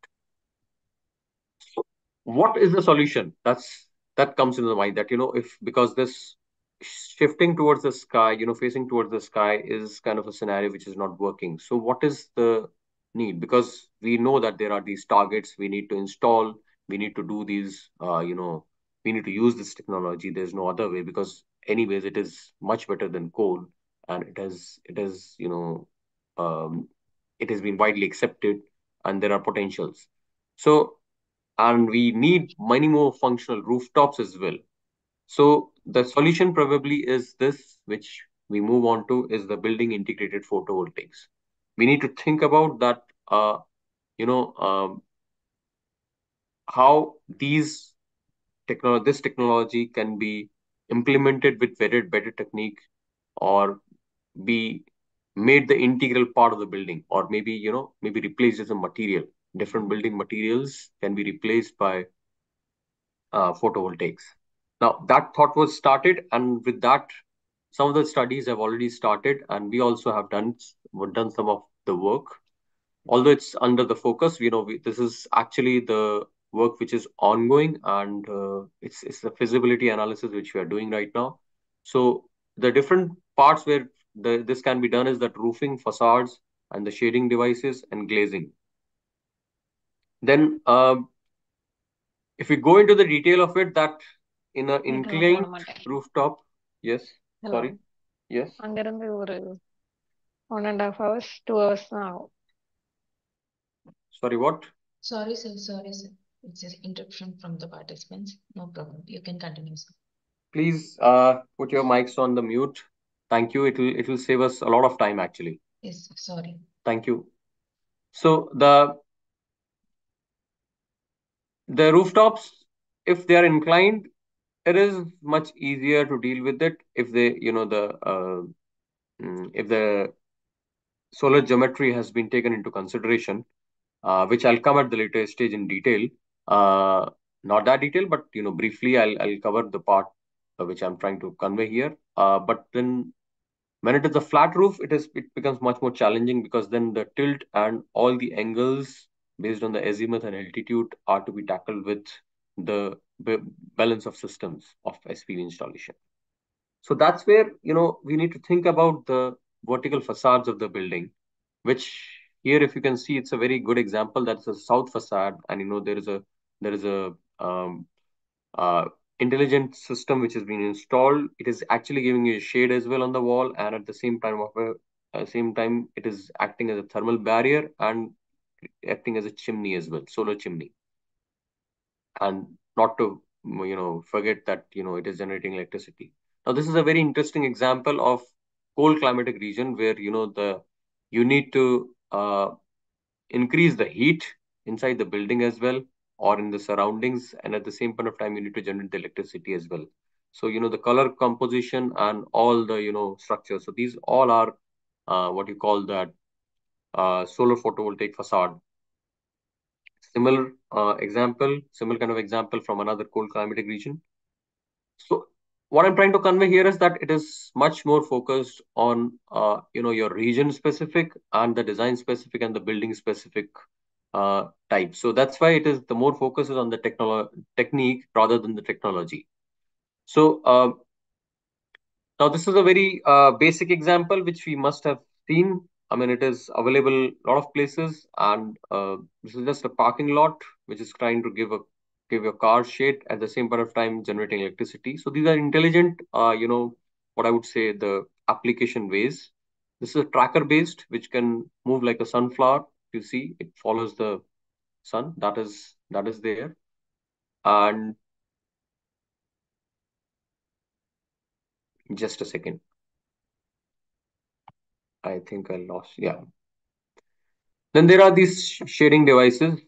So what is the solution? That's that comes into the mind that, you know, if because this shifting towards the sky, you know, facing towards the sky is kind of a scenario which is not working. So what is the need? Because we know that there are these targets we need to install, we need to do these, uh, you know, we need to use this technology. There's no other way because anyways, it is much better than coal and it has, it has, you know, um, it has been widely accepted and there are potentials. So, and we need many more functional rooftops as well. So the solution probably is this, which we move on to, is the building integrated photovoltaics. We need to think about that, uh, you know, um, how these technology, this technology can be implemented with better, better technique or be made the integral part of the building or maybe, you know, maybe replaced as a material. Different building materials can be replaced by uh, photovoltaics. Now that thought was started, and with that, some of the studies have already started, and we also have done done some of the work. Although it's under the focus, you know, we, this is actually the work which is ongoing, and uh, it's it's the feasibility analysis which we are doing right now. So the different parts where the, this can be done is that roofing, facades, and the shading devices and glazing. Then, um, if we go into the detail of it, that in an inclined rooftop. Yes, Hello. sorry. Yes. அங்கிருந்து ஒரு one and half hours two hours தான் ஆகும் Sorry, what? Sorry, sir. Sorry, sir. It's an interruption from the participants. No problem. You can continue, sir. Please uh, put your mics on the mute. Thank you. It will it will save us a lot of time actually. Yes. Sorry. Thank you. So the the rooftops, if they are inclined, it is much easier to deal with it if they, you know, the uh, mm, if the solar geometry has been taken into consideration, uh, which I'll come at the later stage in detail. Uh, not that detail, but you know, briefly, I'll I'll cover the part uh, which I'm trying to convey here. Uh, but then, when it is a flat roof, it is it becomes much more challenging because then the tilt and all the angles based on the azimuth and altitude are to be tackled with the balance of systems of SPV installation. So that's where you know we need to think about the vertical facades of the building, which here, if you can see, it's a very good example. That's a south facade, and you know there is a there is a um, uh, intelligent system which has been installed. It is actually giving you a shade as well on the wall, and at the same time, of a, at the same time, it is acting as a thermal barrier and acting as a chimney as well, solar chimney. And not to you know forget that you know it is generating electricity. Now, this is a very interesting example of cold climatic region where you know the you need to uh, increase the heat inside the building as well or in the surroundings and at the same point of time you need to generate the electricity as well. So you know the color composition and all the you know structures. So these all are uh, what you call that uh, solar photovoltaic facade. Similar uh, example similar kind of example from another cold climatic region. So what I'm trying to convey here is that it is much more focused on uh, you know your region specific and the design specific and the building specific uh, type. So that's why it is the more focus is on the technolo technique rather than the technology. So uh, now this is a very uh, basic example which we must have seen. I mean, it is available a lot of places, and uh, this is just a parking lot which is trying to give a give your car shade at the same point of time generating electricity. So these are intelligent, uh, you know, what I would say the application ways. This is a tracker based, which can move like a sunflower. You see, it follows the sun. That is that is there, and just a second. I think I lost. Yeah. Then there are these shading devices.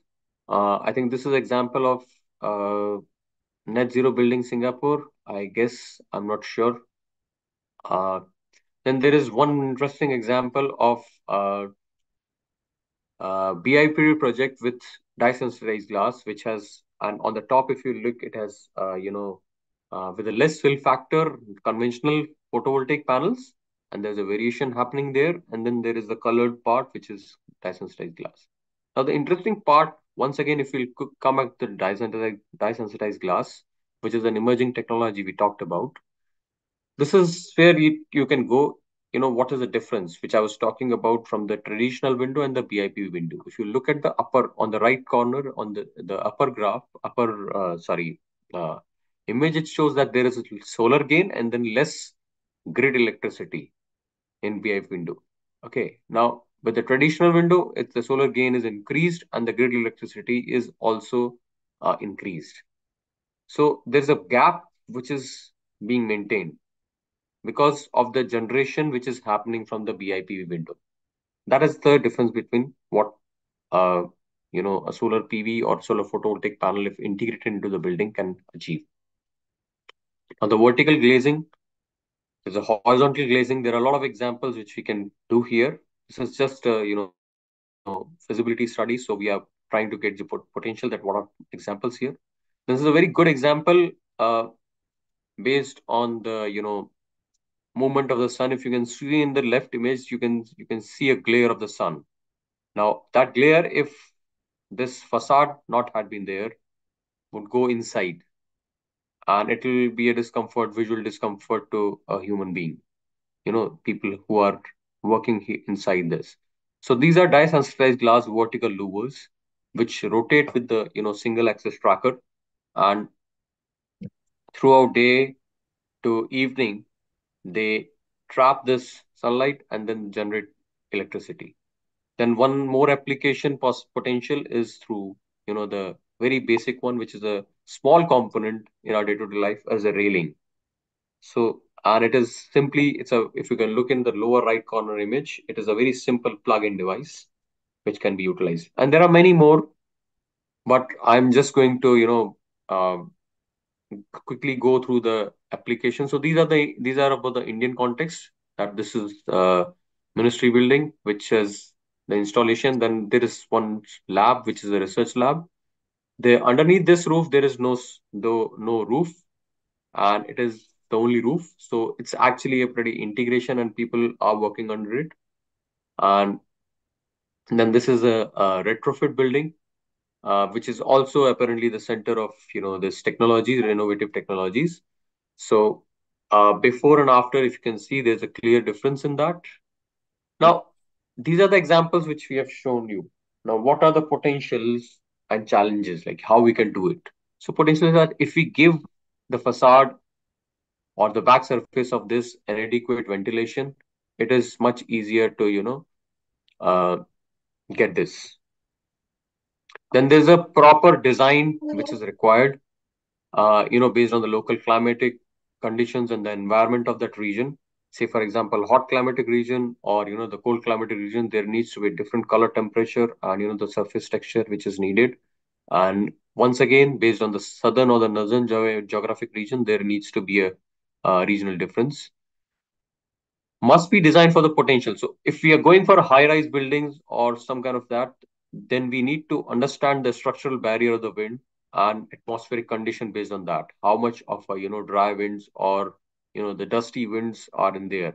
Uh, I think this is example of uh, net zero building Singapore. I guess I'm not sure. Uh, then there is one interesting example of uh, BIPV project with dye sensitized glass, which has and on the top, if you look, it has uh, you know uh, with a less fill factor conventional photovoltaic panels, and there's a variation happening there. And then there is the colored part, which is dye sensitized glass. Now the interesting part once again, if we come back to dye sensitized, dye sensitized glass, which is an emerging technology we talked about, this is where you, you can go, you know, what is the difference, which I was talking about from the traditional window and the BIPV window. If you look at the upper, on the right corner, on the, the upper graph, upper, uh, sorry, uh, image, it shows that there is a solar gain and then less grid electricity in BIPV window. Okay, now with the traditional window, it's the solar gain is increased and the grid electricity is also uh, increased. So there's a gap which is being maintained because of the generation which is happening from the BIPV window. That is the difference between what uh, you know a solar PV or solar photovoltaic panel, if integrated into the building, can achieve. Now the vertical glazing, there's a horizontal glazing. There are a lot of examples which we can do here. This is just a, you know, feasibility study. So we are trying to get the potential that what are examples here. This is a very good example uh, based on the, you know, movement of the sun. If you can see in the left image, you can you can see a glare of the sun. Now that glare, if this facade not had been there, would go inside and it will be a discomfort, visual discomfort to a human being. You know, people who are working inside this. So these are dye sensitized glass vertical louvers, which rotate with the you know single axis tracker, and throughout day to evening, they trap this sunlight and then generate electricity. Then one more application potential is through you know the very basic one, which is a small component in our day-to-day -day life as a railing. So and it is simply it's a if you can look in the lower right corner image it is a very simple plug-in device which can be utilized and there are many more but i'm just going to you know um, quickly go through the application so these are the these are about the indian context that this is a ministry building, which is the installation. Then there is one lab, which is a research lab. There underneath this roof, there is no no, no roof, and it is the only roof. So it's actually a pretty integration, and people are working under it. And then this is a, a retrofit building, uh, which is also apparently the center of you know this technology, innovative technologies. So uh, before and after, if you can see, there's a clear difference in that. Now, these are the examples which we have shown you. Now, what are the potentials and challenges, like how we can do it? So potential is that if we give the facade or the back surface of this an adequate ventilation, it is much easier to, you know, uh, get this. Then there's a proper design which is required, uh, you know, based on the local climatic conditions and the environment of that region. Say, for example, hot climatic region or, you know, the cold climatic region, there needs to be different color temperature and, you know, the surface texture which is needed. And once again, based on the southern or the northern ge geographic region, there needs to be a uh, regional difference. Must be designed for the potential. So if we are going for high-rise buildings or some kind of that, then we need to understand the structural barrier of the wind and atmospheric condition based on that. How much of a, you know, dry winds or, you know, the dusty winds are in there.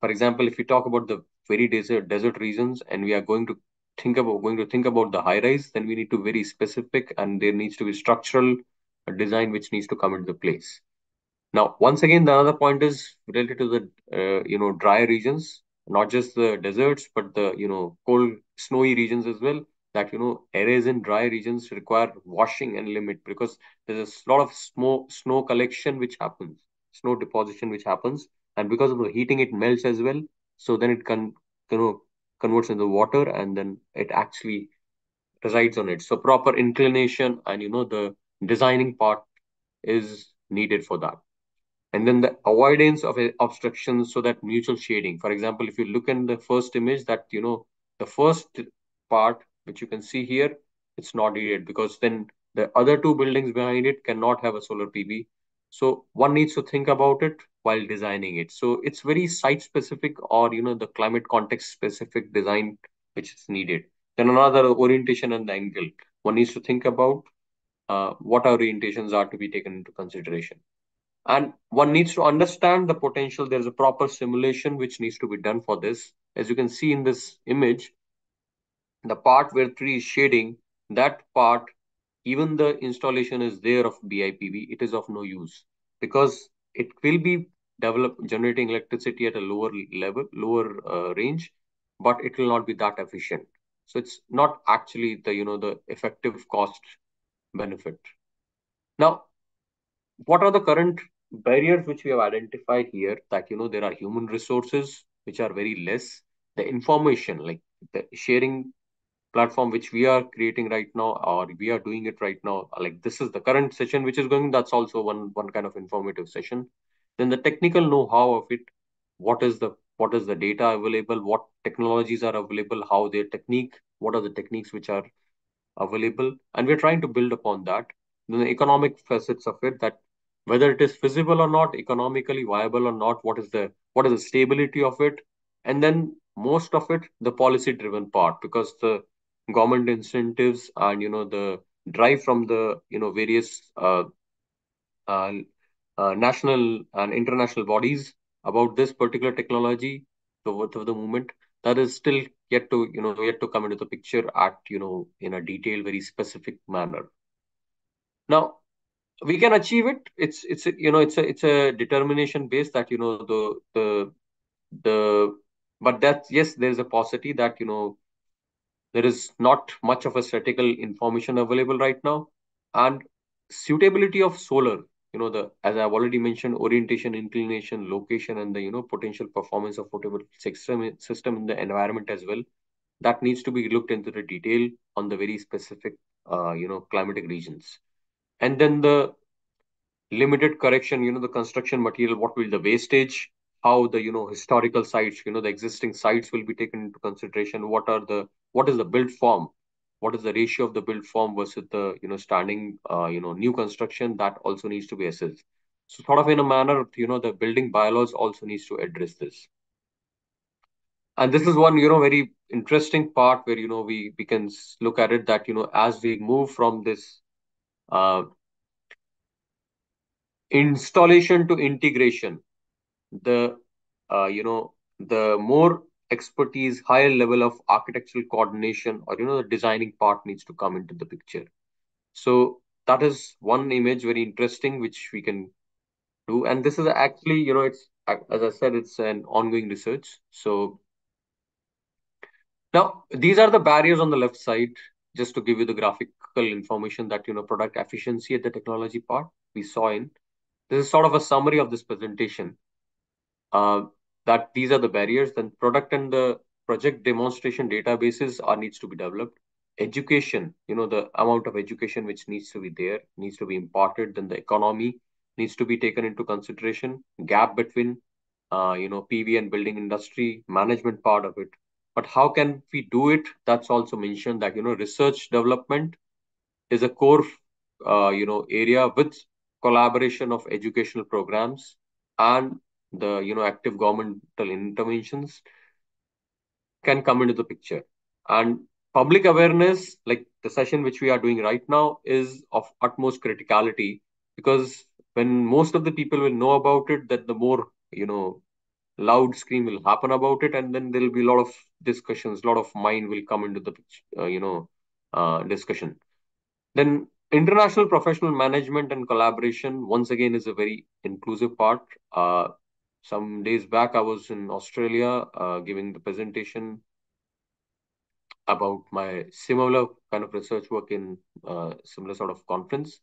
For example, if we talk about the very desert desert regions and we are going to think about going to think about the high rise, then we need to very specific and there needs to be structural design which needs to come into place. Now, once again, the other point is related to the uh, you know dry regions, not just the deserts, but the you know cold, snowy regions as well. That you know areas in dry regions require washing and limit because there's a lot of snow snow collection which happens, snow deposition which happens, and because of the heating, it melts as well. So then it can you know converts into water, and then it actually resides on it. So proper inclination and you know the designing part is needed for that and then the avoidance of obstructions so that mutual shading. For example if you look in the first image that you know the first part which you can see here it's not needed because then the other two buildings behind it cannot have a solar pv so one needs to think about it while designing it. So it's very site specific or you know the climate context specific design which is needed. Then another orientation and the angle. One needs to think about uh, what orientations are to be taken into consideration and one needs to understand the potential. There's a proper simulation which needs to be done for this. As you can see in this image, the part where tree is shading, that part, even the installation is there of BIPV, it is of no use because it will be develop generating electricity at a lower level, lower uh, range, but it will not be that efficient. So it's not actually the, you know, the effective cost benefit. Now, what are the current barriers which we have identified here that you know there are human resources which are very less. The information like the sharing platform which we are creating right now or we are doing it right now like this is the current session which is going that's also one one kind of informative session. Then the technical know-how of it what is the what is the data available what technologies are available how their technique what are the techniques which are available and we're trying to build upon that. Then the economic facets of it that whether it is feasible or not, economically viable or not, what is the what is the stability of it, and then most of it the policy driven part because the government incentives and you know the drive from the you know various uh, uh, uh, national and international bodies about this particular technology the worth of the movement that is still yet to you know yet to come into the picture at you know in a detailed very specific manner. Now we can achieve it. It's it's you know it's a it's a determination base that you know the the the but that yes there's a paucity that you know there is not much of a statistical information available right now. And suitability of solar you know the as i've already mentioned orientation inclination location and the you know potential performance of photovoltaic system system in the environment as well that needs to be looked into the detail on the very specific uh, you know climatic regions and then the limited correction, you know, the construction material, what will the wastage, how the, you know, historical sites, you know, the existing sites will be taken into consideration. What are the, what is the built form? What is the ratio of the built form versus the, you know, standing, uh, you know, new construction that also needs to be assessed. So sort of in a manner, you know, the building bylaws also needs to address this. and this is one you know very interesting part where you know we we can look at it that you know as we move from this uh, installation to integration. The uh, you know the more expertise higher level of architectural coordination or you know the designing part needs to come into the picture. So that is one image very interesting which we can do. And this is actually you know it's as i said it's an ongoing research. So now these are the barriers on the left side just to give you the information that you know product efficiency at the technology part we saw in. This is sort of a summary of this presentation uh, that these are the barriers then product and the project demonstration databases are needs to be developed. Education you know the amount of education which needs to be there needs to be imparted then the economy needs to be taken into consideration. Gap between uh, you know pv and building industry management part of it. But how can we do it? That's also mentioned that you know research development is a core uh, you know area with collaboration of educational programs and the you know active governmental interventions can come into the picture. And public awareness like the session which we are doing right now is of utmost criticality because when most of the people will know about it that the more you know loud scream will happen about it and then there will be a lot of discussions a lot of mind will come into the uh, you know uh, discussion then international professional management and collaboration once again is a very inclusive part. Uh, some days back i was in australia uh, giving the presentation about my similar kind of research work in uh, similar sort of conference.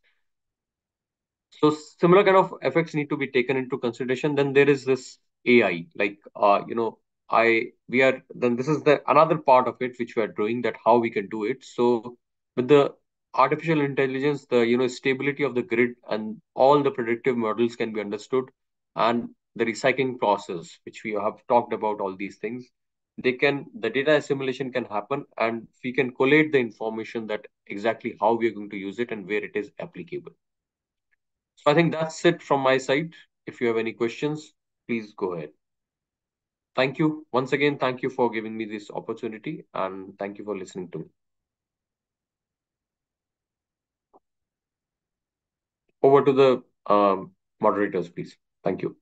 So similar kind of effects need to be taken into consideration. Then there is this ai like uh, you know i we are then this is the another part of it which we are doing that how we can do it. So with the artificial intelligence the you know stability of the grid and all the predictive models can be understood and the recycling process which we have talked about all these things they can the data assimilation can happen and we can collate the information that exactly how we are going to use it and where it is applicable. So i think that's it from my side. If you have any questions please go ahead. Thank you. Once again thank you for giving me this opportunity and thank you for listening to me over to the um, moderators please thank you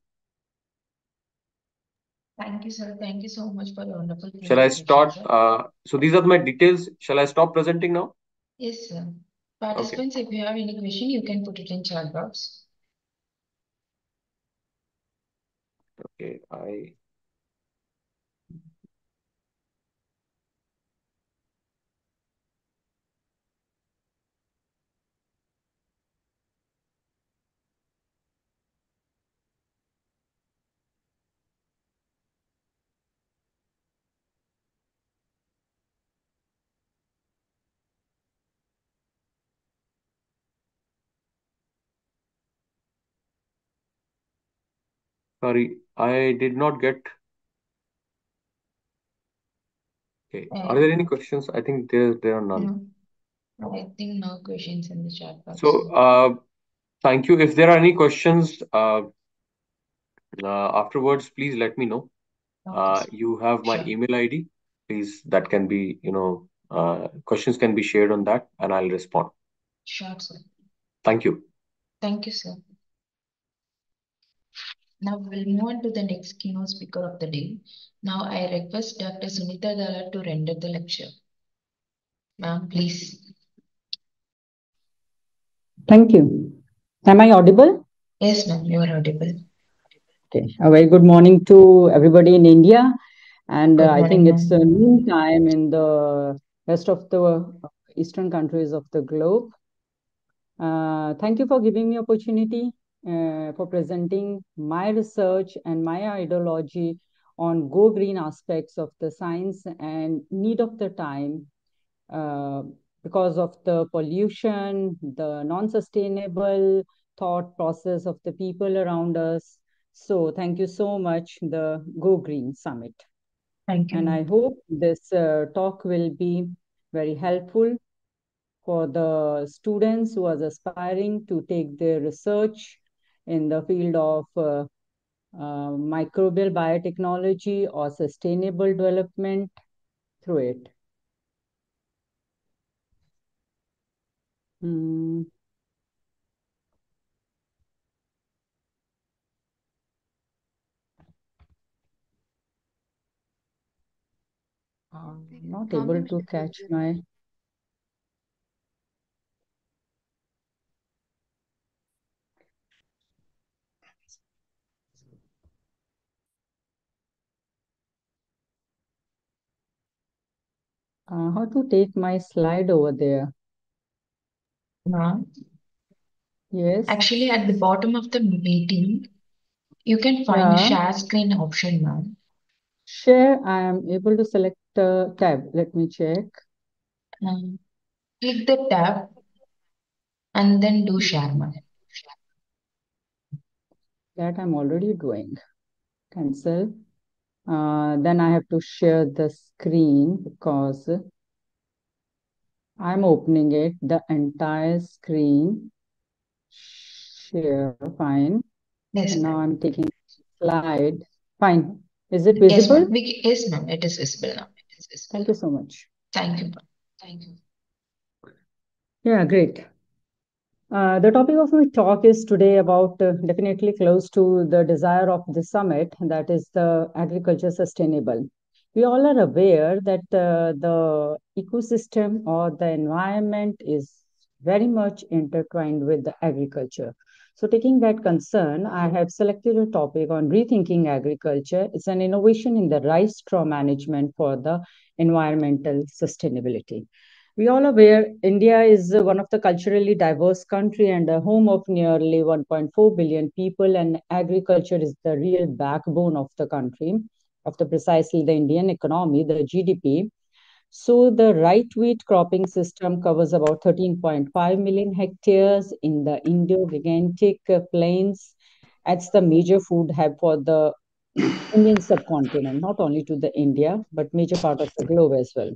Thank you, sir. Thank you so much for the wonderful Shall I start? Uh, so these are my details. Shall I stop presenting now? Yes, sir. Participants, okay. if you have any question, you can put it in chat box. Okay, I Sorry, I did not get. Okay. Uh, are there any questions? I think there there are none. No, I think no questions in the chat box. So, uh, thank you. If there are any questions, uh, uh afterwards, please let me know. Uh, you have my sure. email ID. Please, that can be, you know, uh, questions can be shared on that, and I'll respond. Sure, sir. Thank you. Thank you, sir. Now we'll move on to the next keynote speaker of the day. Now I request Dr. Sunita Dalal to render the lecture. Ma'am, please. Thank you. Am I audible? Yes, ma'am, you are audible. Okay. A very good morning to everybody in India. And uh, I think it's the noon time in the rest of the eastern countries of the globe. Uh, thank you for giving me opportunity uh, for presenting my research and my ideology on go green aspects of the science and need of the time uh, because of the pollution, the non-sustainable thought process of the people around us. So thank you so much, the Go Green Summit. Thank you. And I hope this uh, talk will be very helpful for the students who are aspiring to take their research in the field of uh, uh, microbial biotechnology or sustainable development through it. Hmm. I'm not able to catch my uh, how to take my slide over there. Ma'am, Yes. actually at the bottom of the meeting, you can find the Yeah. share screen option, ma'am. Share, I am able to select a tab. Let me check. Um, click the tab and then do share, ma'am. That I'm already doing. Cancel. Uh, then I have to share the screen because I'm opening it, the entire screen. Share, fine. Yes, And now. I'm taking slide. Fine. Is it Yes, visible? ma'am. Yes, ma'am. It is visible now. It is visible. Thank you so much. Thank you. Thank you. Yeah, great. Uh, the topic of my talk is today about uh, definitely close to the desire of the summit, that is the agriculture sustainable. We all are aware that uh, the ecosystem or the environment is very much intertwined with the agriculture. So, taking that concern, I have selected a topic on rethinking agriculture. It's an innovation in the rice straw management for the environmental sustainability. We all aware India is uh, one of the culturally diverse country and a home of nearly 1.4 billion people, and agriculture is the real backbone of the country, of the precisely the Indian economy, the GDP. So the right wheat cropping system covers about 13.5 million hectares in the Indo-Gangetic uh, plains. It's the major food hub for the Indian subcontinent, not only to the India, but major part of the globe as well.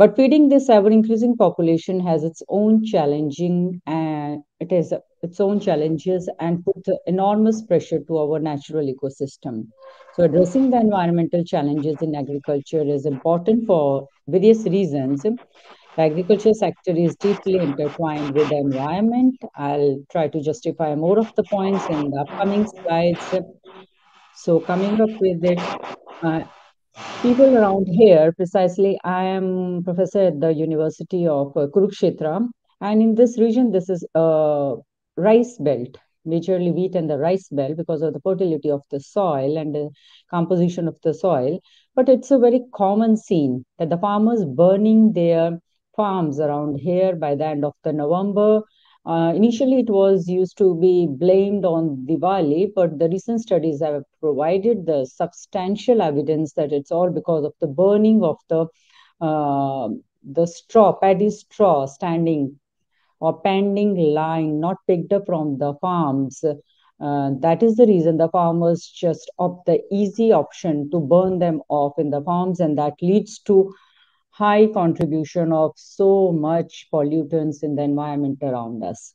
But feeding this ever increasing population has its own challenging and it has its own challenges and put enormous pressure to our natural ecosystem. So addressing the environmental challenges in agriculture is important for various reasons. The agriculture sector is deeply intertwined with the environment. I'll try to justify more of the points in the upcoming slides. So coming up with it, uh, people around here, precisely, I am professor at the University of uh, Kurukshetra, and in this region, this is a rice belt, majorly wheat and the rice belt because of the fertility of the soil and the composition of the soil. But it's a very common scene that the farmers burning their farms around here by the end of the November uh, initially, it was used to be blamed on Diwali, but the recent studies have provided the substantial evidence that it's all because of the burning of the uh, the straw, paddy straw, standing or pending lying, not picked up from the farms. Uh, that is the reason the farmers just opt the easy option to burn them off in the farms, and that leads to high contribution of so much pollutants in the environment around us.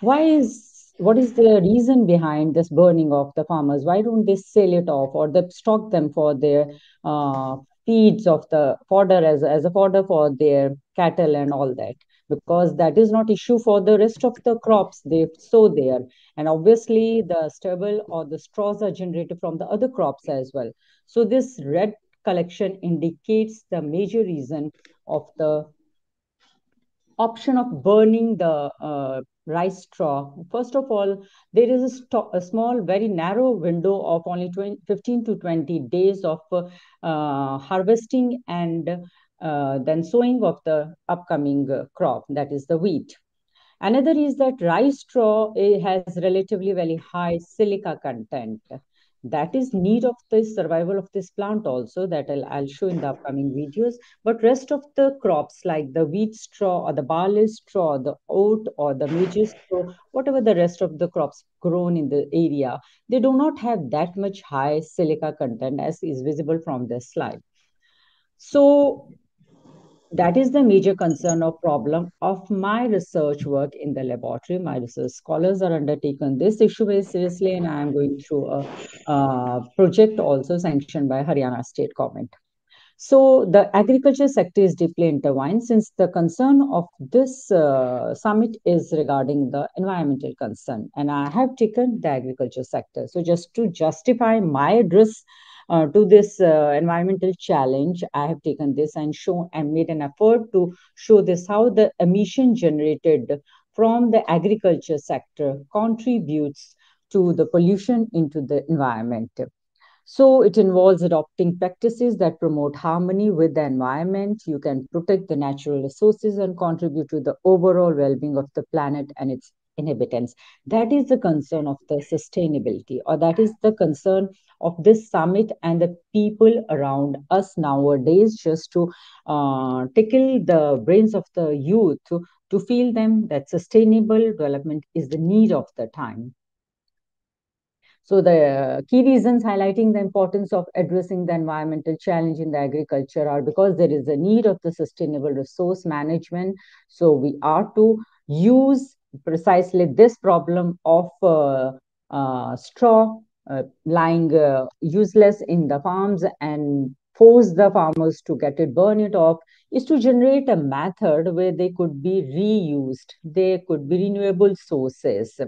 Why is what is the reason behind this burning of the farmers? Why don't they sell it off or they stock them for their uh, feeds of the fodder as, as a fodder for their cattle and all that? Because that is not issue for the rest of the crops they sow there. And obviously the stubble or the straws are generated from the other crops as well. So this red collection indicates the major reason of the option of burning the uh, rice straw. First of all, there is a, a, small, very narrow window of only 20, 15 to 20 days of uh, harvesting and uh, then sowing of the upcoming uh, crop, that is the wheat. Another is that rice straw has relatively very high silica content that is need of the survival of this plant also that I'll, I'll show in the upcoming videos. But rest of the crops like the wheat straw or the barley straw the oat or the maize straw whatever the rest of the crops grown in the area they do not have that much high silica content as is visible from this slide. So that is the major concern or problem of my research work in the laboratory. My research scholars are undertaken this issue very seriously, and I am going through a, a project also sanctioned by Haryana State Government. So the agriculture sector is deeply intertwined since the concern of this uh, summit is regarding the environmental concern. And I have taken the agriculture sector. So just to justify my address uh, to this uh, environmental challenge, I have taken this and shown and made an effort to show this how the emission generated from the agriculture sector contributes to the pollution into the environment. So it involves adopting practices that promote harmony with the environment. You can protect the natural resources and contribute to the overall well-being of the planet and its inhabitants. That is the concern of the sustainability, or that is the concern of this summit and the people around us nowadays, just to uh, tickle the brains of the youth to, to feel them that sustainable development is the need of the time. So the key reasons highlighting the importance of addressing the environmental challenge in the agriculture are because there is a need of the sustainable resource management. So we are to use precisely this problem of uh, uh, straw uh, lying useless in the farms and force the farmers to get it, burn it off, is to generate a method where they could be reused. They could be renewable sources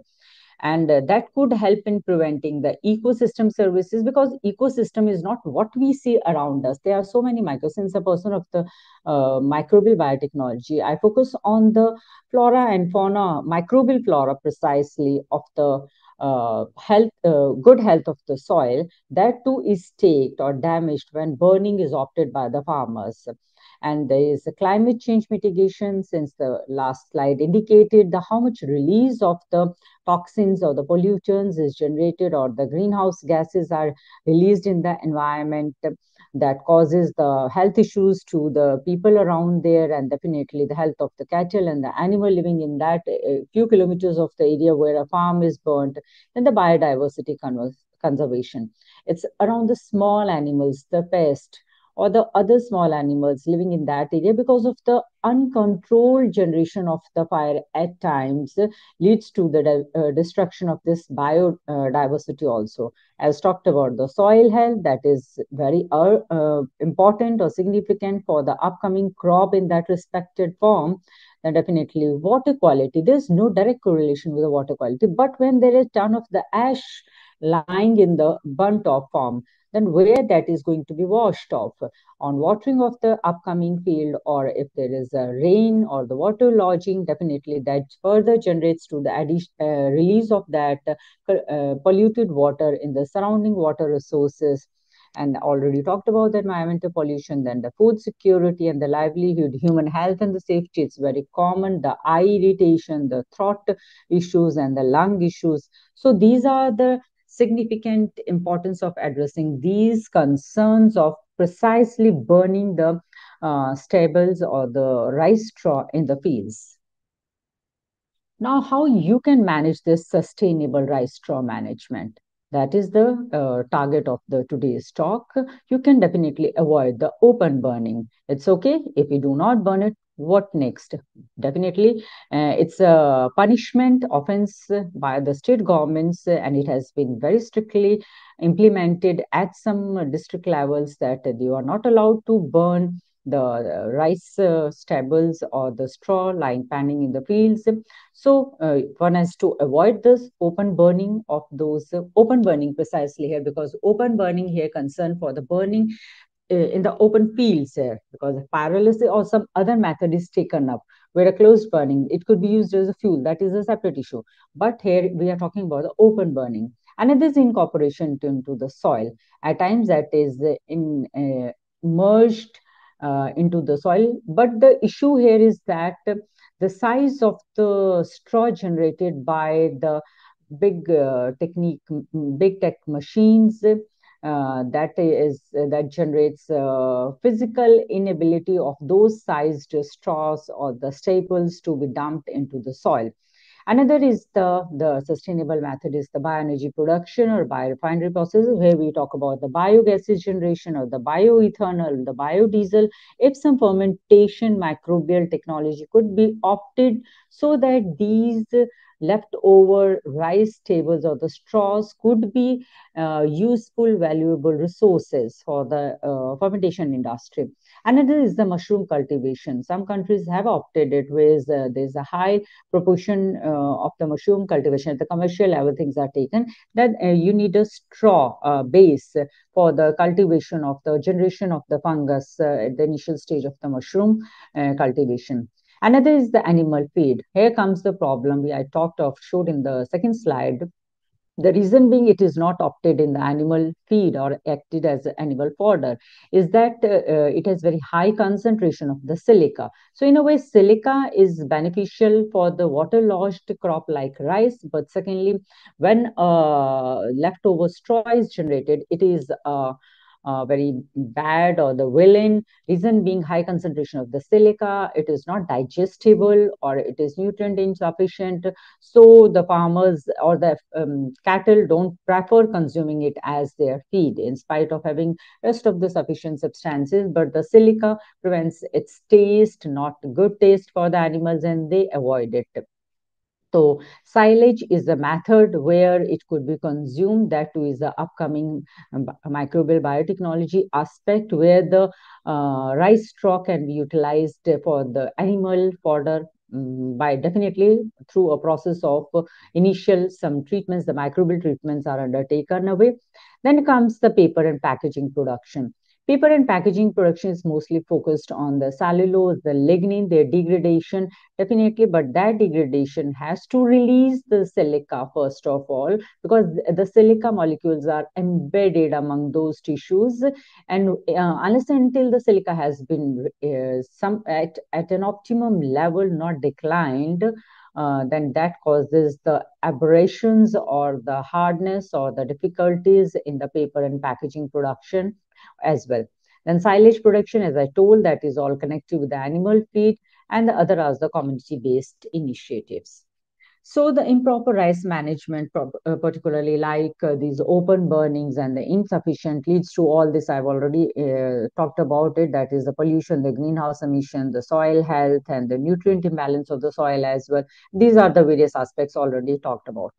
and uh, that could help in preventing the ecosystem services because ecosystem is not what we see around us. There are so many micro since a person of the uh, microbial biotechnology. I focus on the flora and fauna microbial flora precisely of the uh, health, uh, good health of the soil, that too is staked or damaged when burning is opted by the farmers. And there is a climate change mitigation since the last slide indicated the how much release of the toxins or the pollutants is generated or the greenhouse gases are released in the environment that causes the health issues to the people around there and definitely the health of the cattle and the animal living in that a few kilometers of the area where a farm is burnt and the biodiversity conservation. It's around the small animals the pest or the other small animals living in that area because of the uncontrolled generation of the fire at times leads to the uh, destruction of this biodiversity uh, also. As talked about the soil health that is very uh, uh, important or significant for the upcoming crop in that respected form then definitely water quality. There's no direct correlation with the water quality but when there is ton of the ash lying in the burnt off form then where that is going to be washed off. On watering of the upcoming field or if there is a rain or the water lodging definitely that further generates to the addition, uh, release of that uh, polluted water in the surrounding water resources. And already talked about the environmental pollution then the food security and the livelihood human health and the safety it's very common. The eye irritation the throat issues and the lung issues. So these are the significant importance of addressing these concerns of precisely burning the uh, stubbles or the rice straw in the fields. Now, how you can manage this sustainable rice straw management? That is the uh, target of the today's talk. You can definitely avoid the open burning. It's okay if you do not burn it what next definitely uh, it's a punishment offense by the state governments and it has been very strictly implemented at some district levels that you are not allowed to burn the rice uh, stubbles or the straw lying panning in the fields. So uh, one has to avoid this open burning of those uh, open burning precisely here because open burning here concern for the burning in the open fields here because if pyrolysis or some other method is taken up where a closed burning it could be used as a fuel. That is a separate issue. But here we are talking about the open burning. And it is incorporation into the soil. At times that is in uh, merged uh, into the soil. But the issue here is that the size of the straw generated by the big uh, technique big tech machines uh, that is uh, that generates uh, physical inability of those sized straws or the staples to be dumped into the soil Another is the, the sustainable method is the bioenergy production or biorefinery process where we talk about the biogases generation or the bioethanol, the biodiesel. If some fermentation microbial technology could be opted so that these leftover rice tables or the straws could be uh, useful, valuable resources for the uh, fermentation industry. Another is the mushroom cultivation. Some countries have opted it, whereas uh, there's a high proportion uh, of the mushroom cultivation at the commercial level. Things are taken that uh, you need a straw uh, base for the cultivation of the generation of the fungus at the initial stage of the mushroom cultivation. Another is the animal feed. Here comes the problem we I talked of, showed in the second slide. The reason being it is not opted in the animal feed or acted as animal fodder is that uh, uh, it has very high concentration of the silica. So in a way, silica is beneficial for the water-lodged crop like rice. But secondly, when uh, leftover straw is generated, it is uh, uh, very bad or the villain. Reason being high concentration of the silica. It is not digestible or it is nutrient insufficient. So the farmers or the um, cattle don't prefer consuming it as their feed in spite of having rest of the sufficient substances. But the silica prevents its taste not good taste for the animals and they avoid it so silage is a method where it could be consumed. That too is the upcoming um, microbial biotechnology aspect where the uh, rice straw can be utilized for the animal fodder um, by definitely through a process of initial some treatments, the microbial treatments are undertaken away. Then comes the paper and packaging production. Paper and packaging production is mostly focused on the cellulose, the lignin, their degradation, definitely, but that degradation has to release the silica first of all, because the silica molecules are embedded among those tissues. And uh, unless until the silica has been uh, some at, at an optimum level, not declined, uh, then that causes the aberrations or the hardness or the difficulties in the paper and packaging production as well. Then silage production, as I told, that is all connected with the animal feed, and the other are the community-based initiatives. So the improper rice management, uh, particularly like uh, these open burnings and the insufficient leads to all this. I've already uh, talked about it. That is the pollution, the greenhouse emission, the soil health, and the nutrient imbalance of the soil as well. These are the various aspects already talked about.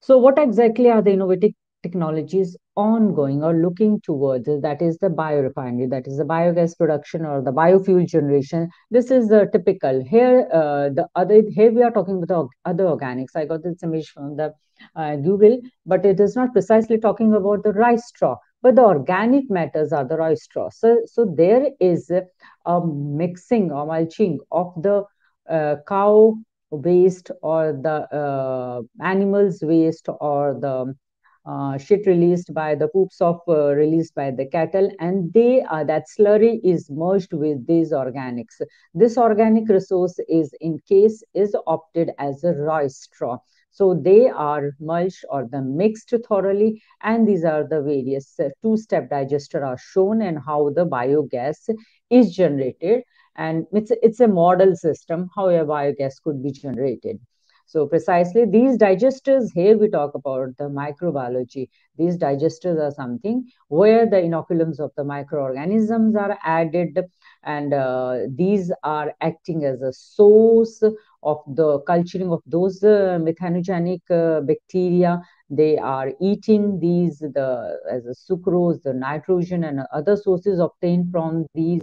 So what exactly are the innovative technologies ongoing or looking towards that is the biorefinery that is the biogas production or the biofuel generation. This is the typical. Here uh, the other here we are talking about the other organics. I got this image from the uh, google but it is not precisely talking about the rice straw but the organic matters are the rice straw. So so there is a mixing or mulching of the uh, cow waste or the uh, animals waste or the uh, shit released by the poops of uh, released by the cattle and they uh, that slurry is merged with these organics. This organic resource is in case is opted as a rice straw. So they are mulched or the mixed thoroughly and these are the various uh, two-step digester are shown and how the biogas is generated. And it's it's a model system how a biogas could be generated so precisely these digesters, here we talk about the microbiology. These digesters are something where the inoculums of the microorganisms are added and uh, these are acting as a source of the culturing of those uh, methanogenic uh, bacteria they are eating these the as a sucrose the nitrogen and other sources obtained from these.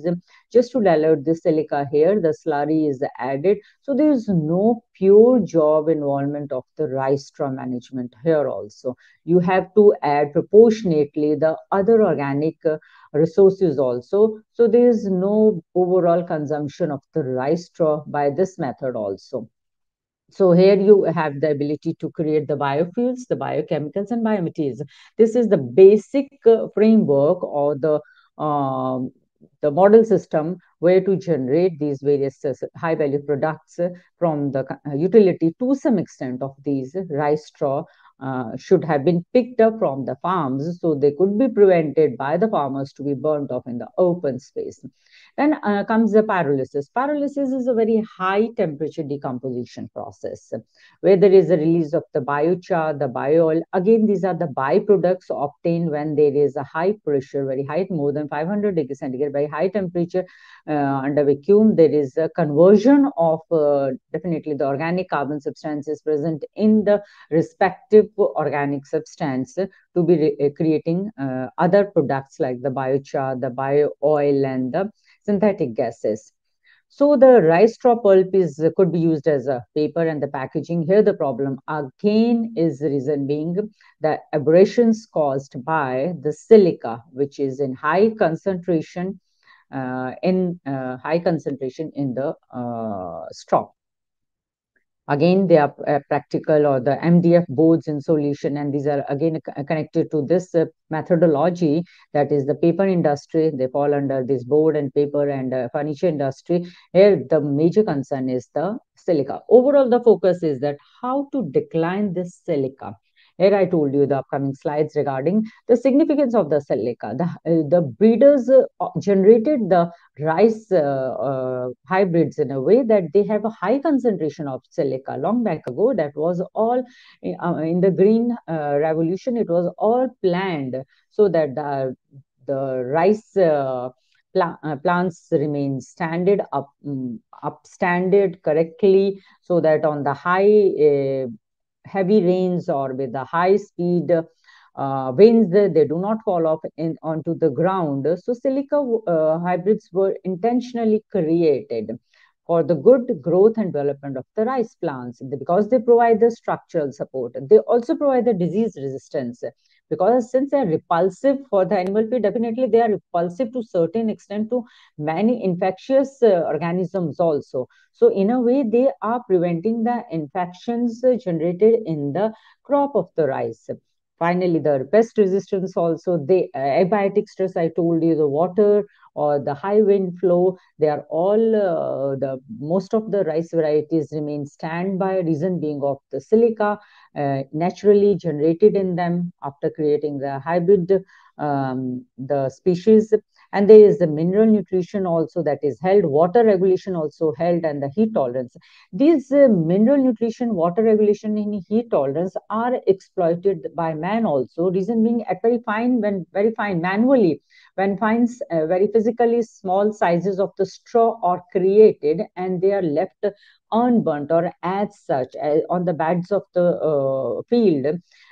Just to dilute the silica here the slurry is added. So there is no pure job involvement of the rice straw management here also. You have to add proportionately the other organic uh, resources also. So there is no overall consumption of the rice straw by this method also so here you have the ability to create the biofuels, the biochemicals and biomaterials. This is the basic uh, framework or the um, the model system where to generate these various uh, high value products from the uh, utility to some extent of these rice straw uh, should have been picked up from the farms so they could be prevented by the farmers to be burnt off in the open space. Then uh, comes the pyrolysis. Pyrolysis is a very high temperature decomposition process where there is a release of the biochar, the bio-oil. Again, these are the byproducts obtained when there is a high pressure, very high, more than 500 degrees centigrade, very high temperature uh, under vacuum. There is a conversion of uh, definitely the organic carbon substances present in the respective organic substance to be creating uh, other products like the biochar, the bio-oil and the synthetic gases. So the rice straw pulp is could be used as a paper and the packaging. Here the problem again is the reason being the aberrations caused by the silica, which is in high concentration uh, in uh, high concentration in the uh, straw. Again, they are uh, particle or the MDF boards in solution, and these are again connected to this uh, methodology that is the paper industry. They fall under this board and paper and uh, furniture industry. Here, the major concern is the silica. Overall, the focus is that how to decline this silica. Here I told you the upcoming slides regarding the significance of the silica. The, uh, the breeders uh, generated the rice uh, uh, hybrids in a way that they have a high concentration of silica. Long back ago, that was all uh, in the green uh, revolution, it was all planned so that the, the rice plants remain standard up um, up standard correctly so that on the high uh, heavy rains or with the high speed uh, winds, they do not fall off in, onto the ground. So silica uh, hybrids were intentionally created for the good growth and development of the rice plants because they provide the structural support. They also provide the disease resistance because since they're repulsive for the animal feed, definitely they are repulsive to certain extent to many infectious uh, organisms also. So in a way, they are preventing the infections uh, generated in the crop of the rice. Finally, the pest resistance also, the uh, abiotic stress, I told you, the water or the high wind flow, they are all, uh, the most of the rice varieties remain standby, reason being of the silica uh, naturally generated in them after creating the hybrid, um, the species. And there is the mineral nutrition also that is held water regulation also held and the heat tolerance. These uh, mineral nutrition water regulation and heat tolerance are exploited by man also reason being at very fine when very fine manually when finds uh, very physically small sizes of the straw are created and they are left unburnt or as such uh, on the beds of the uh, field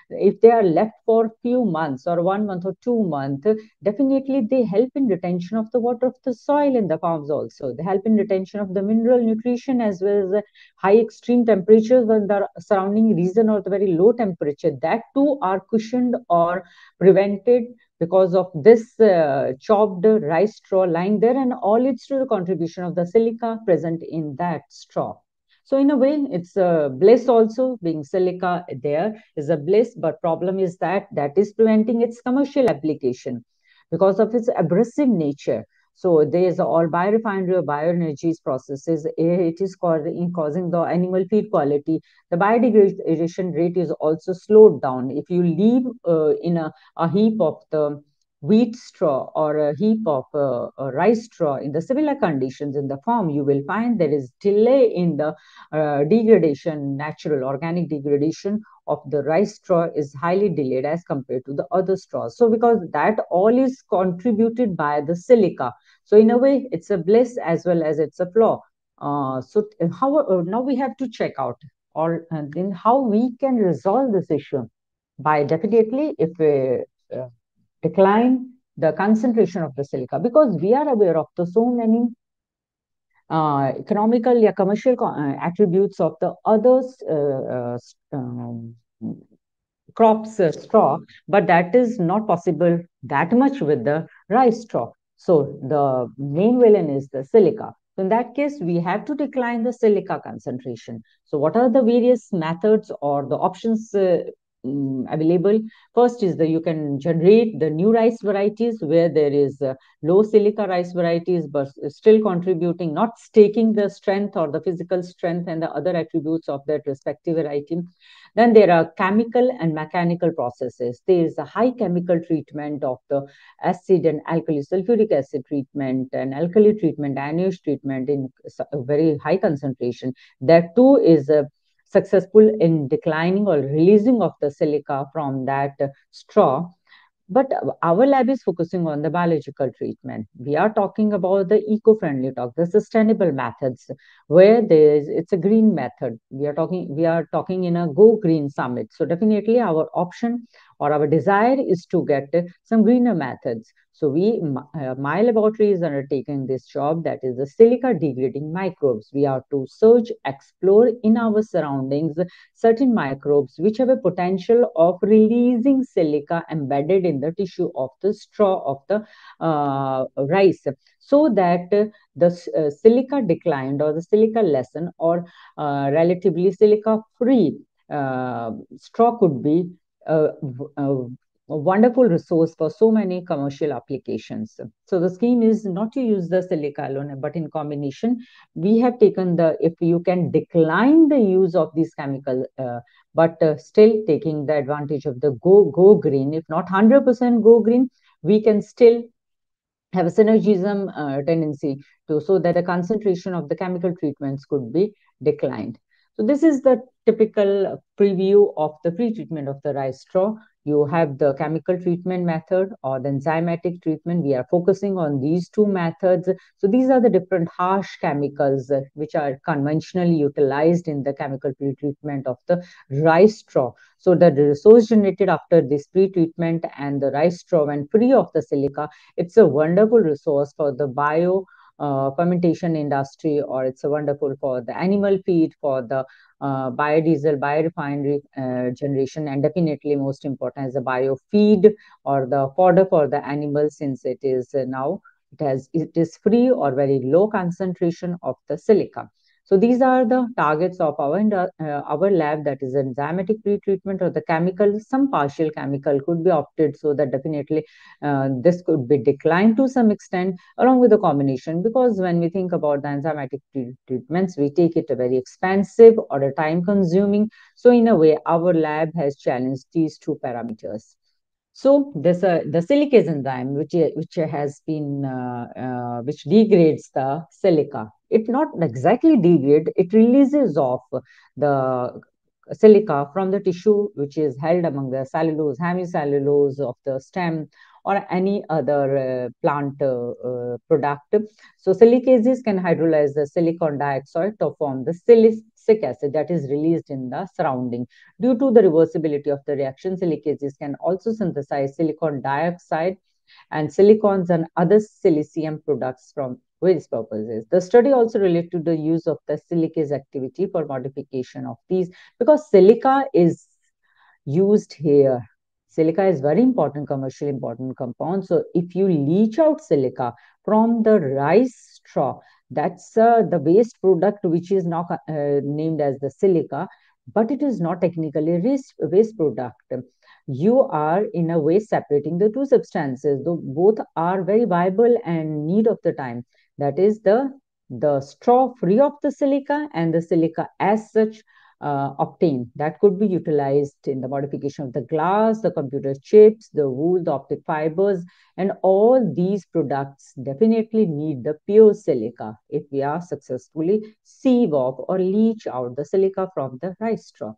if they are left for few months or one month or two months, definitely they help in retention of the water of the soil in the farms also. They help in retention of the mineral nutrition as well as high extreme temperatures in the surrounding region or the very low temperature. That too are cushioned or prevented because of this uh, chopped rice straw lying there and all leads to the contribution of the silica present in that straw. So in a way, it's a bliss also being silica there is a bliss, but problem is that that is preventing its commercial application because of its abrasive nature. So there is all biorefinery or bioenergies processes. It is causing, causing the animal feed quality. The biodegradation rate is also slowed down. If you leave uh, in a, a heap of the wheat straw or a heap of uh, a rice straw in the similar conditions in the farm, you will find there is delay in the uh, degradation, natural organic degradation of the rice straw is highly delayed as compared to the other straws. So because that all is contributed by the silica. So in a way, it's a bliss as well as it's a flaw. Uh, so how uh, now we have to check out or then how we can resolve this issue by definitely if we uh, decline the concentration of the silica because we are aware of the so many uh, economical or commercial uh, attributes of the others uh, uh um, crops uh, straw but that is not possible that much with the rice straw. So the main villain is the silica. So in that case we have to decline the silica concentration. So what are the various methods or the options uh, um, available. First is that you can generate the new rice varieties where there is uh, low silica rice varieties, but still contributing, not staking the strength or the physical strength and the other attributes of that respective variety. Then there are chemical and mechanical processes. There is a high chemical treatment of the acid and alkali sulfuric acid treatment and alkali treatment, anionic treatment in a very high concentration. That too is uh, successful in declining or releasing of the silica from that straw but our lab is focusing on the biological treatment. We are talking about the eco-friendly talk, the sustainable methods, where there is it's a green method. We are talking we are talking in a Go Green Summit. So definitely our option or our desire is to get some greener methods. So we, uh, my laboratory is undertaking this job that is the silica degrading microbes. We are to search, explore in our surroundings certain microbes which have a potential of releasing silica embedded in the tissue of the straw of the uh, rice so that the uh, silica declined or the silica lessen or uh, relatively silica free uh, straw could be uh, a wonderful resource for so many commercial applications. So the scheme is not to use the silica alone, but in combination, we have taken the, if you can decline the use of these chemical, uh, but uh, still taking the advantage of the go, go green, if not 100% go green, we can still have a synergism uh, tendency to, so that the concentration of the chemical treatments could be declined. So this is the typical preview of the pre-treatment of the rice straw you have the chemical treatment method or the enzymatic treatment. We are focusing on these two methods. So these are the different harsh chemicals which are conventionally utilized in the chemical pre-treatment of the rice straw. So the resource generated after this pre-treatment and the rice straw when free of the silica, it's a wonderful resource for the bio uh, fermentation industry or it's a wonderful for the animal feed for the uh, biodiesel biorefinery uh, generation and definitely most important is the biofeed or the fodder for the animals since it is uh, now it has it is free or very low concentration of the silica so these are the targets of our uh, our lab that is enzymatic pretreatment or the chemical, some partial chemical could be opted so that definitely uh, this could be declined to some extent along with the combination because when we think about the enzymatic treatments, we take it a very expensive or a time consuming. So in a way, our lab has challenged these two parameters. So this uh, the silicase enzyme, which which has been uh, uh, which degrades the silica, it not exactly degrade, it releases off the silica from the tissue which is held among the cellulose, hemicellulose of the stem or any other uh, plant uh, uh, product. So silicases can hydrolyze the silicon dioxide to form the acid that is released in the surrounding. Due to the reversibility of the reaction, silicases can also synthesize silicon dioxide and silicons and other silicium products from various purposes. The study also related to the use of the silicase activity for modification of these because silica is used here Silica is very important, commercially important compound. So if you leach out silica from the rice straw, that's uh, the waste product which is now uh, named as the silica, but it is not technically waste, waste product. You are in a way separating the two substances, though both are very viable and need of the time. That is the, the straw free of the silica and the silica as such uh, obtained that could be utilized in the modification of the glass, the computer chips, the wool, the optic fibers, and all these products definitely need the pure silica if we are successfully sieve off or leach out the silica from the rice straw.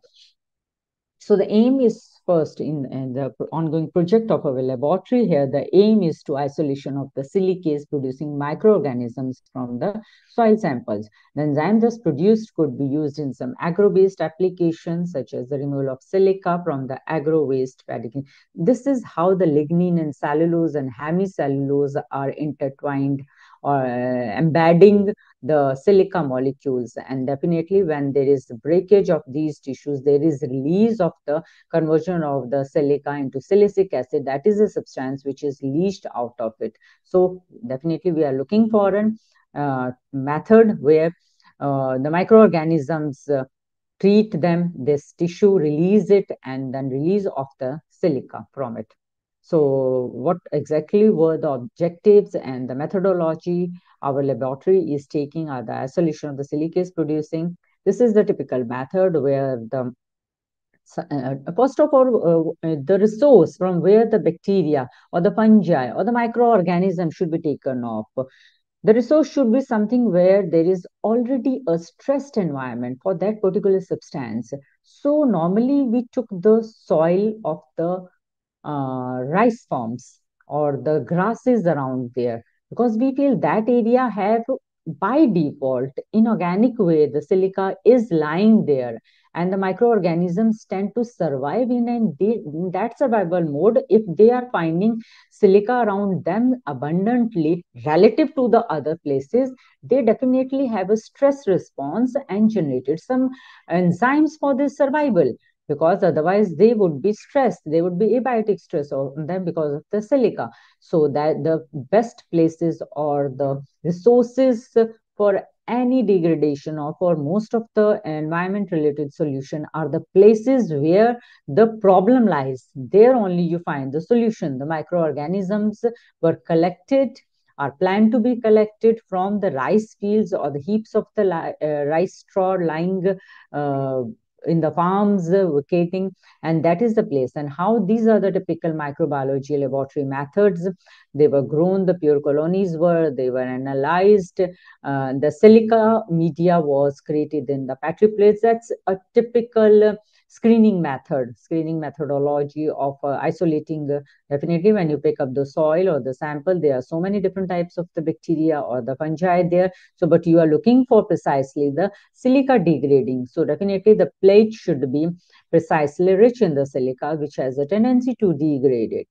So the aim is first in, in, the ongoing project of our laboratory here, the aim is to isolation of the silicase producing microorganisms from the soil samples. The enzyme thus produced could be used in some agro-based applications such as the removal of silica from the agro-waste packaging. This is how the lignin and cellulose and hemicellulose are intertwined or uh, embedding the silica molecules. And definitely when there is breakage of these tissues there is release of the conversion of the silica into silicic acid. That is a substance which is leached out of it. So definitely we are looking for a uh, method where uh, the microorganisms uh, treat them, this tissue, release it, and then release of the silica from it. So what exactly were the objectives and the methodology our laboratory is taking are the isolation of the silicase producing. This is the typical method where the uh, first of all, uh, the resource from where the bacteria or the fungi or the microorganism should be taken off. The resource should be something where there is already a stressed environment for that particular substance. So normally we took the soil of the uh, Uh, rice farms or the grasses around there. Because we feel that area have by default in organic way the silica is lying there. And the microorganisms tend to survive in, in that survival mode if they are finding silica around them abundantly relative to the other places. They definitely have a stress response and generated some enzymes for this survival because otherwise they would be stressed. They would be abiotic stress on them because of the silica. So that the best places or the resources for any degradation or for most of the environment related solution are the places where the problem lies. There only you find the solution. The microorganisms were collected are planned to be collected from the rice fields or the heaps of the uh, rice straw lying uh, in the farms vacating and that is the place. And how these are the typical microbiology laboratory methods. They were grown the pure colonies were they were analyzed. Uh, the silica media was created in the petri plates that's a typical screening method, screening methodology of uh, isolating. Uh, definitely, when you pick up the soil or the sample, there are so many different types of the bacteria or the fungi there. So, but you are looking for precisely the silica degrading. So, definitely the plate should be precisely rich in the silica, which has a tendency to degrade it.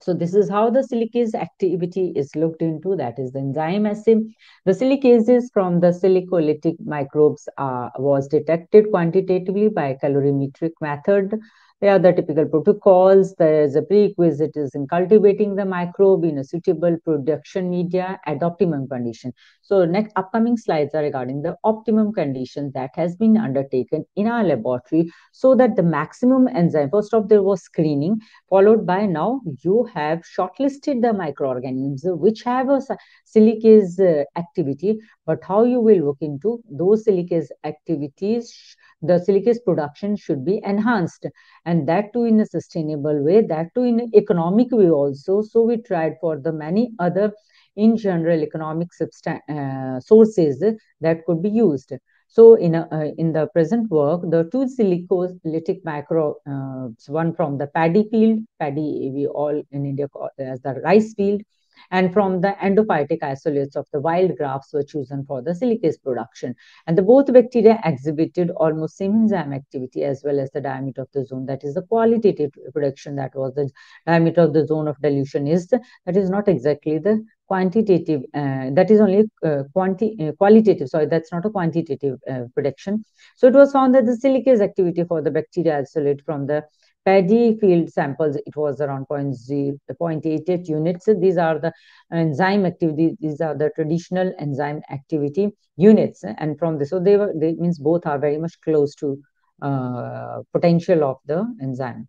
So this is how the silicase activity is looked into, that is the enzyme assay. The silicases from the silicolytic microbes uh, was detected quantitatively by colorimetric method there are the typical protocols. There is a prerequisite is in cultivating the microbe in a suitable production media at optimum condition. So next upcoming slides are regarding the optimum conditions that has been undertaken in our laboratory so that the maximum enzyme, first of there was screening, followed by now you have shortlisted the microorganisms which have a silicase uh, activity, but how you will look into those silicase activities the silicase production should be enhanced. And that too in a sustainable way that too in an economic way also. So we tried for the many other in general economic uh, sources that could be used. So in a, uh, in the present work the two silicolytic macro uh, one from the paddy field paddy we all in india call as the rice field and from the endophytic isolates of the wild grafts were chosen for the silicase production. And the both bacteria exhibited almost same enzyme activity as well as the diameter of the zone. That is the qualitative prediction that was the diameter of the zone of dilution is the, that is not exactly the quantitative uh, that is only uh, quanti uh, qualitative sorry that's not a quantitative uh, prediction so it was found that the silicase activity for the bacteria isolate from the paddy field samples, it was around 0.88 units. So these are the enzyme activity. These are the traditional enzyme activity units. And from this, so they were, they means both are very much close to uh, potential of the enzyme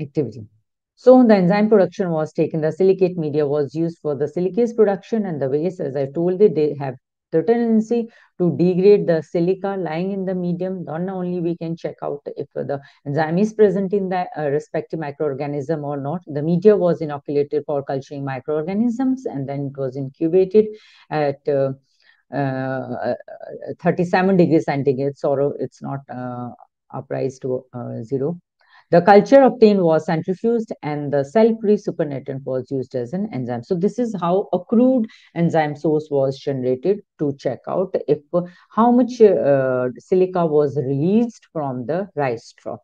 activity. So the enzyme production was taken, the silicate media was used for the silicase production and the waste, as I told you, they have the tendency to degrade the silica lying in the medium. Not only we can check out if the enzyme is present in the uh, respective microorganism or not. The media was inoculated for culturing microorganisms and then it was incubated at uh, uh, 37 degrees centigrade. So it's not uh, uprise to uh, zero. The culture obtained was centrifuged and the cell-free supernatant was used as an enzyme. So this is how a crude enzyme source was generated to check out if how much uh, silica was released from the rice straw.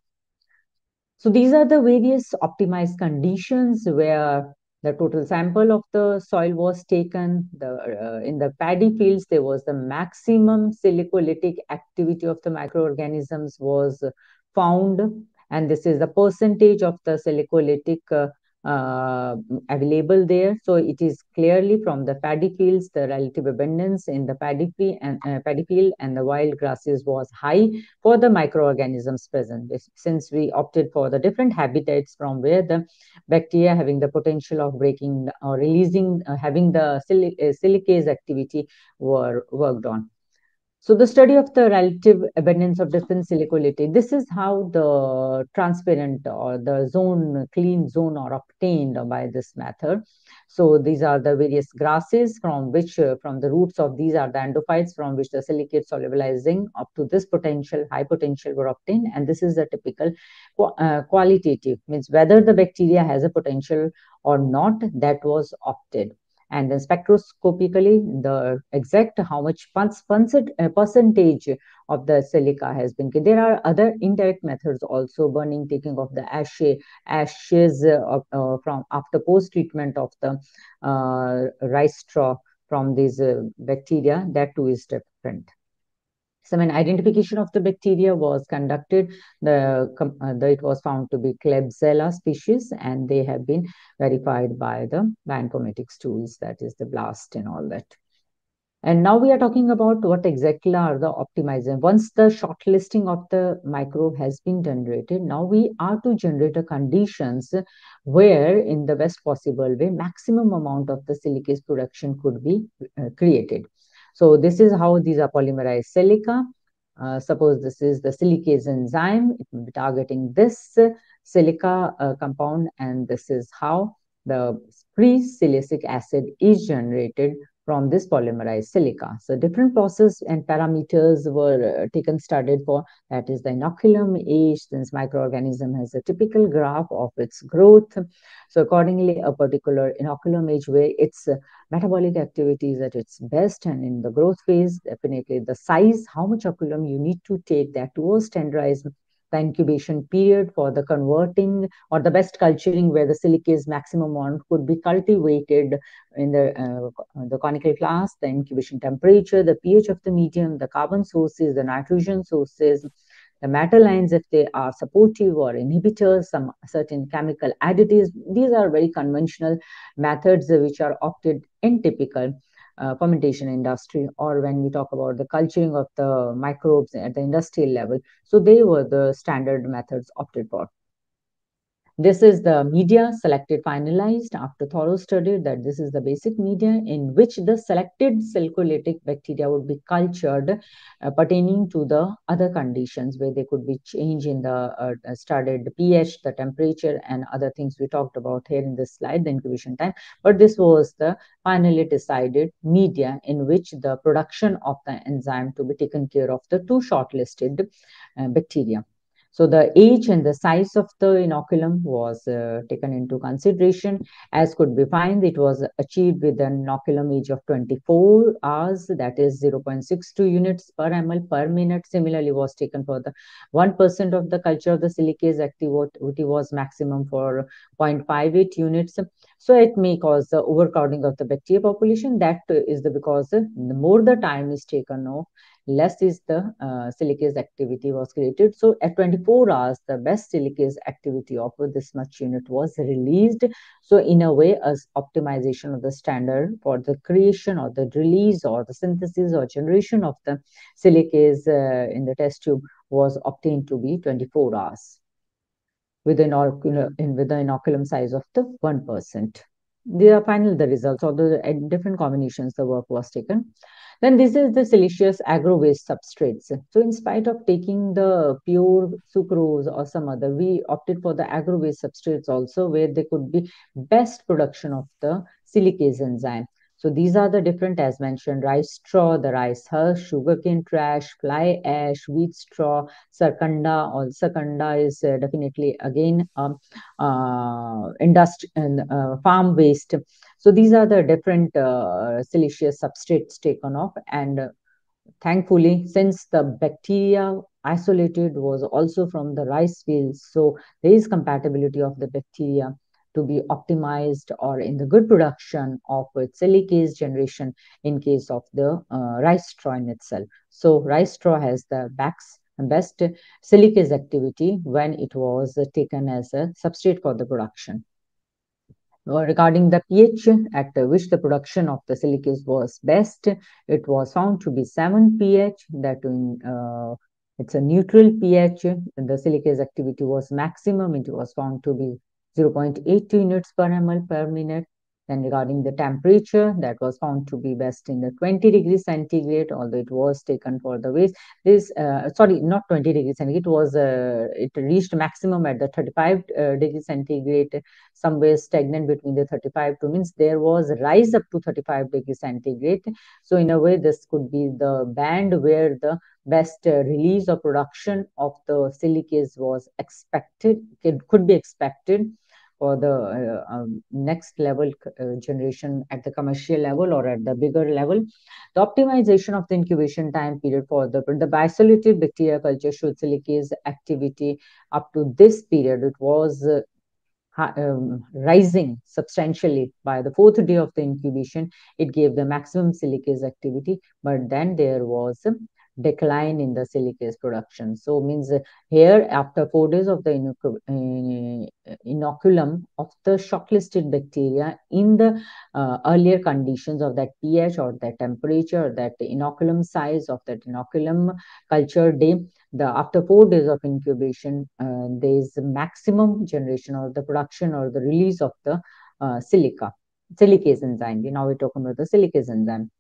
So these are the various optimized conditions where the total sample of the soil was taken. The, uh, in the paddy fields, there was the maximum silicolytic activity of the microorganisms was found and this is the percentage of the silicolytic uh, uh, available there. So it is clearly from the paddy fields, the relative abundance in the paddy, and, uh, paddy field and the wild grasses was high for the microorganisms present. Since we opted for the different habitats from where the bacteria having the potential of breaking or releasing, uh, having the uh, silicase activity were worked on. So the study of the relative abundance of different silicolate, this is how the transparent or the zone, clean zone are obtained by this method. So these are the various grasses from which, uh, from the roots of these are the endophytes from which the silicate solubilizing up to this potential, high potential were obtained. And this is the typical uh, qualitative, means whether the bacteria has a potential or not, that was opted and then spectroscopically the exact how much uh, percentage of the silica has been there are other indirect methods also burning taking of the ashes ashes uh, uh, from after post treatment of the uh, rice straw from these uh, bacteria that too is different so an identification of the bacteria was conducted, the, uh, the, it was found to be Klebsiella species, and they have been verified by the bioinformatics tools, that is the BLAST and all that. And now we are talking about what exactly are the optimizers. Once the shortlisting of the microbe has been generated, now we are to generate a conditions where in the best possible way, maximum amount of the silicase production could be uh, created. So this is how these are polymerized silica. Uh, suppose this is the silicase enzyme, it will be targeting this silica uh, compound and this is how the free silicic acid is generated from this polymerized silica. So different process and parameters were uh, taken studied for that is the inoculum age since microorganism has a typical graph of its growth. So accordingly a particular inoculum age where its uh, metabolic activity is at its best and in the growth phase definitely the size how much oculum you need to take that was standardized the incubation period for the converting or the best culturing where the silicase maximum amount could be cultivated in the, uh, the conical flask, the incubation temperature, the pH of the medium, the carbon sources, the nitrogen sources, the metal ions if they are supportive or inhibitors, some certain chemical additives. These are very conventional methods which are opted in typical uh, fermentation industry or when we talk about the culturing of the microbes at the industrial level. So they were the standard methods opted for. This is the media selected finalized after thorough study that this is the basic media in which the selected silicolytic bacteria would be cultured uh, pertaining to the other conditions where they could be change in the uh, studied pH, the temperature and other things we talked about here in this slide, the incubation time. But this was the finally decided media in which the production of the enzyme to be taken care of the two shortlisted uh, bacteria. So the age and the size of the inoculum was uh, taken into consideration. As could be found, it was achieved with an inoculum age of 24 hours, that is 0.62 units per ml per minute. Similarly, was taken for the 1% of the culture of the silicase activity was maximum for 0.58 units. So it may cause the overcrowding of the bacteria population. That is the because the more the time is taken off, less is the uh, silicase activity was created. So at 24 hours, the best silicase activity of this much unit was released. So in a way, as optimization of the standard for the creation or the release or the synthesis or generation of the silicase uh, in the test tube was obtained to be 24 hours with an inoculum, with the inoculum size of the 1%. The are final the results, although at different combinations the work was taken. Then this is the siliceous agro-waste substrates. So in spite of taking the pure sucrose or some other, we opted for the agro-waste substrates also where there could be best production of the silicase enzyme. So these are the different as mentioned, rice straw, the rice husk, sugarcane trash, fly ash, wheat straw, sarkanda, or sarkanda is uh, definitely again um, uh, industry and uh, farm waste. So these are the different uh, siliceous substrates taken off and uh, thankfully since the bacteria isolated was also from the rice fields so there is compatibility of the bacteria to be optimized or in the good production of silicase generation in case of the uh, rice straw in itself. So rice straw has the backs best silicase activity when it was taken as a substrate for the production. Regarding the pH at which the production of the silicase was best, it was found to be 7 pH, that in, uh, it's a neutral pH. The silicase activity was maximum. It was found to be 0.82 units per ml per minute. Then regarding the temperature, that was found to be best in the 20 degrees centigrade, although it was taken for the waste. This, uh, sorry, not 20 degrees centigrade, it was, uh, it reached maximum at the 35 uh, degrees centigrade, somewhere stagnant between the 35 to means there was rise up to 35 degrees centigrade. So in a way, this could be the band where the best uh, release or production of the silicase was expected, it could be expected for the uh, um, next level uh, generation at the commercial level or at the bigger level. The optimization of the incubation time period for the, the bisolated bacteria culture showed silicase activity up to this period. It was uh, um, rising substantially by the fourth day of the incubation. It gave the maximum silicase activity, but then there was decline in the silicase production. So means here after four days of the uh, inoculum of the shortlisted bacteria in the uh, earlier conditions of that pH or that temperature, or that inoculum size of that inoculum culture day, the after four days of incubation, uh, there is maximum generation or the production or the release of the uh, silica, silicase enzyme. Now we're talking about the silicase enzyme.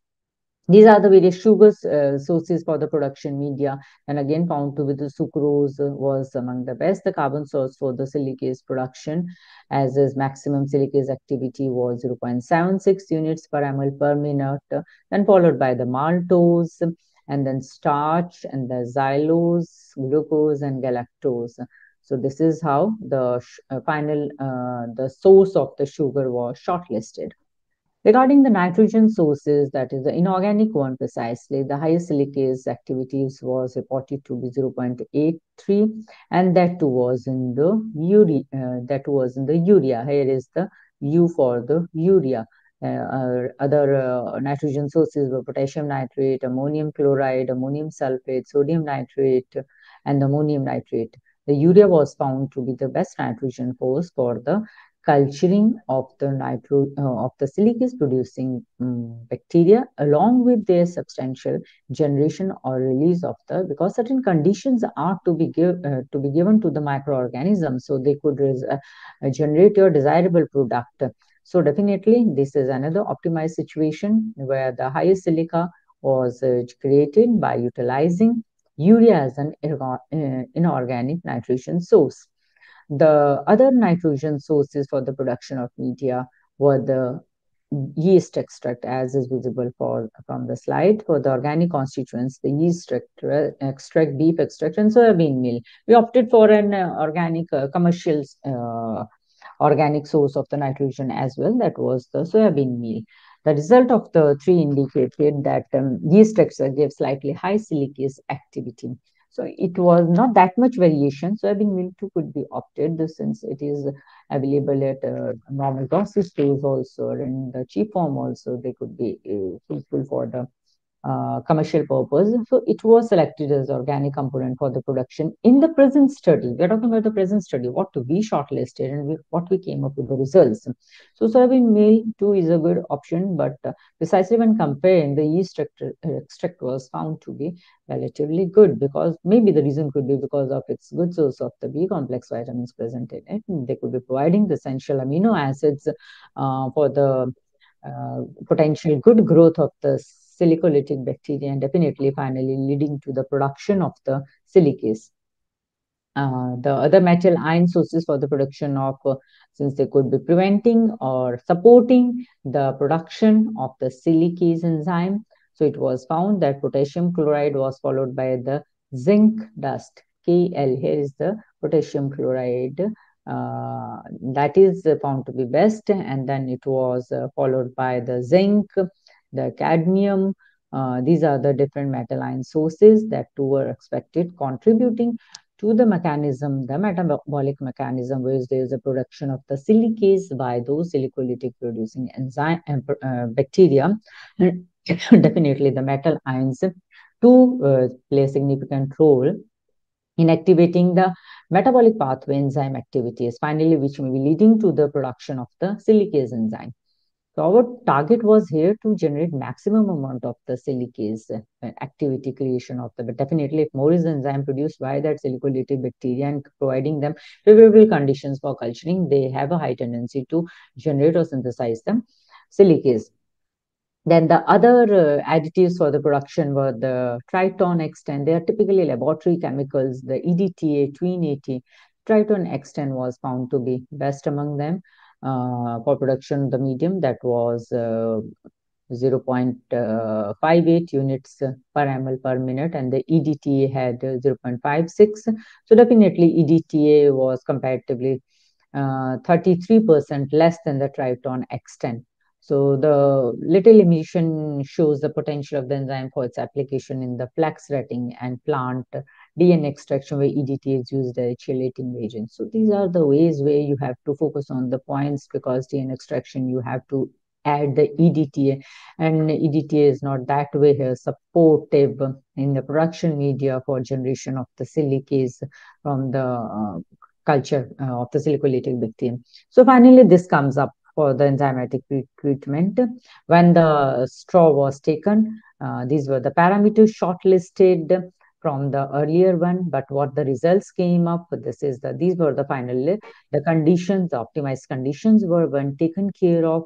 These are the various sugar uh, sources for the production media and again found to be the sucrose was among the best. The carbon source for the silicase production as is maximum silicase activity was 0.76 units per ml per minute then followed by the maltose and then starch and the xylose, glucose and galactose. So this is how the uh, final, uh, the source of the sugar was shortlisted. Regarding the nitrogen sources, that is the inorganic one precisely, the highest silicase activities was reported to be 0.83 and that was in the urea, uh, that was in the urea. Here is the U for the urea. Uh, other uh, nitrogen sources were potassium nitrate, ammonium chloride, ammonium sulfate, sodium nitrate, and ammonium nitrate. The urea was found to be the best nitrogen source for the culturing of the nitro uh, of the silicase producing um, bacteria along with their substantial generation or release of the because certain conditions are to be give uh, to be given to the microorganisms so they could uh, generate your desirable product. So definitely this is another optimized situation where the highest silica was uh, created by utilizing urea as an uh, inorganic nitrogen source the other nitrogen sources for the production of media were the yeast extract as is visible for from the slide for the organic constituents the yeast extract, extract beef extract and soybean meal. We opted for an uh, organic uh, commercial uh, organic source of the nitrogen as well that was the soybean meal. The result of the three indicated that um, yeast extract gave slightly high silicase activity so it was not that much variation. So Soybean meal too could be opted since it is available at uh, normal grocery stores also and the cheap form also they could be uh, useful for the commercial purpose. So it was selected as organic component for the production. In the present study, we're talking about the present study, what we shortlisted and we, what we came up with the results. So soybean meal too is a good option, but uh, precisely when comparing the yeast extract, extract was found to be relatively good because maybe the reason could be because of its good source of the B complex vitamins present in it. They could be providing the essential amino acids uh, for the uh, potential good growth of the silicolytic bacteria and definitely finally leading to the production of the silicase. Uh, the other metal ion sources for the production of, uh, since they could be preventing or supporting the production of the silicase enzyme. So it was found that potassium chloride was followed by the zinc dust. KL, here is the potassium chloride uh, that is found to be best and then it was uh, followed by the zinc the cadmium. Uh, these are the different metal ion sources that too were expected contributing to the mechanism, the metabolic mechanism, where there is a production of the silicase by those silicolytic producing enzyme uh, bacteria. And definitely the metal ions to uh, play a significant role in activating the metabolic pathway enzyme activities, finally, which may be leading to the production of the silicase enzyme. So our target was here to generate maximum amount of the silicase uh, activity creation of the, but definitely if more is enzyme produced by that silicolytic bacteria and providing them favorable conditions for culturing, they have a high tendency to generate or synthesize them silicase. Then the other uh, additives for the production were the Triton X10. They are typically laboratory chemicals, the EDTA, Tween 80. Triton X10 was found to be best among them Uh, for production the medium that was uh, uh 0.58 units per ml per minute and the EDTA had uh, 0.56. So definitely EDTA was comparatively 33% less than the Triton X10. So the little emission shows the potential of the enzyme for its application in the flax retting and plant DNA extraction where EDTA is used as a chelating agent. So these are the ways where you have to focus on the points because DNA extraction you have to add the EDTA and EDTA is not that way here supportive in the production media for generation of the silicase from the uh, culture uh, of the silicolytic bacterium. So finally this comes up for the enzymatic treatment. When the straw was taken, uh, these were the parameters shortlisted from the earlier one, but what the results came up, this is the, these were the final, the conditions, the optimized conditions were when taken care of,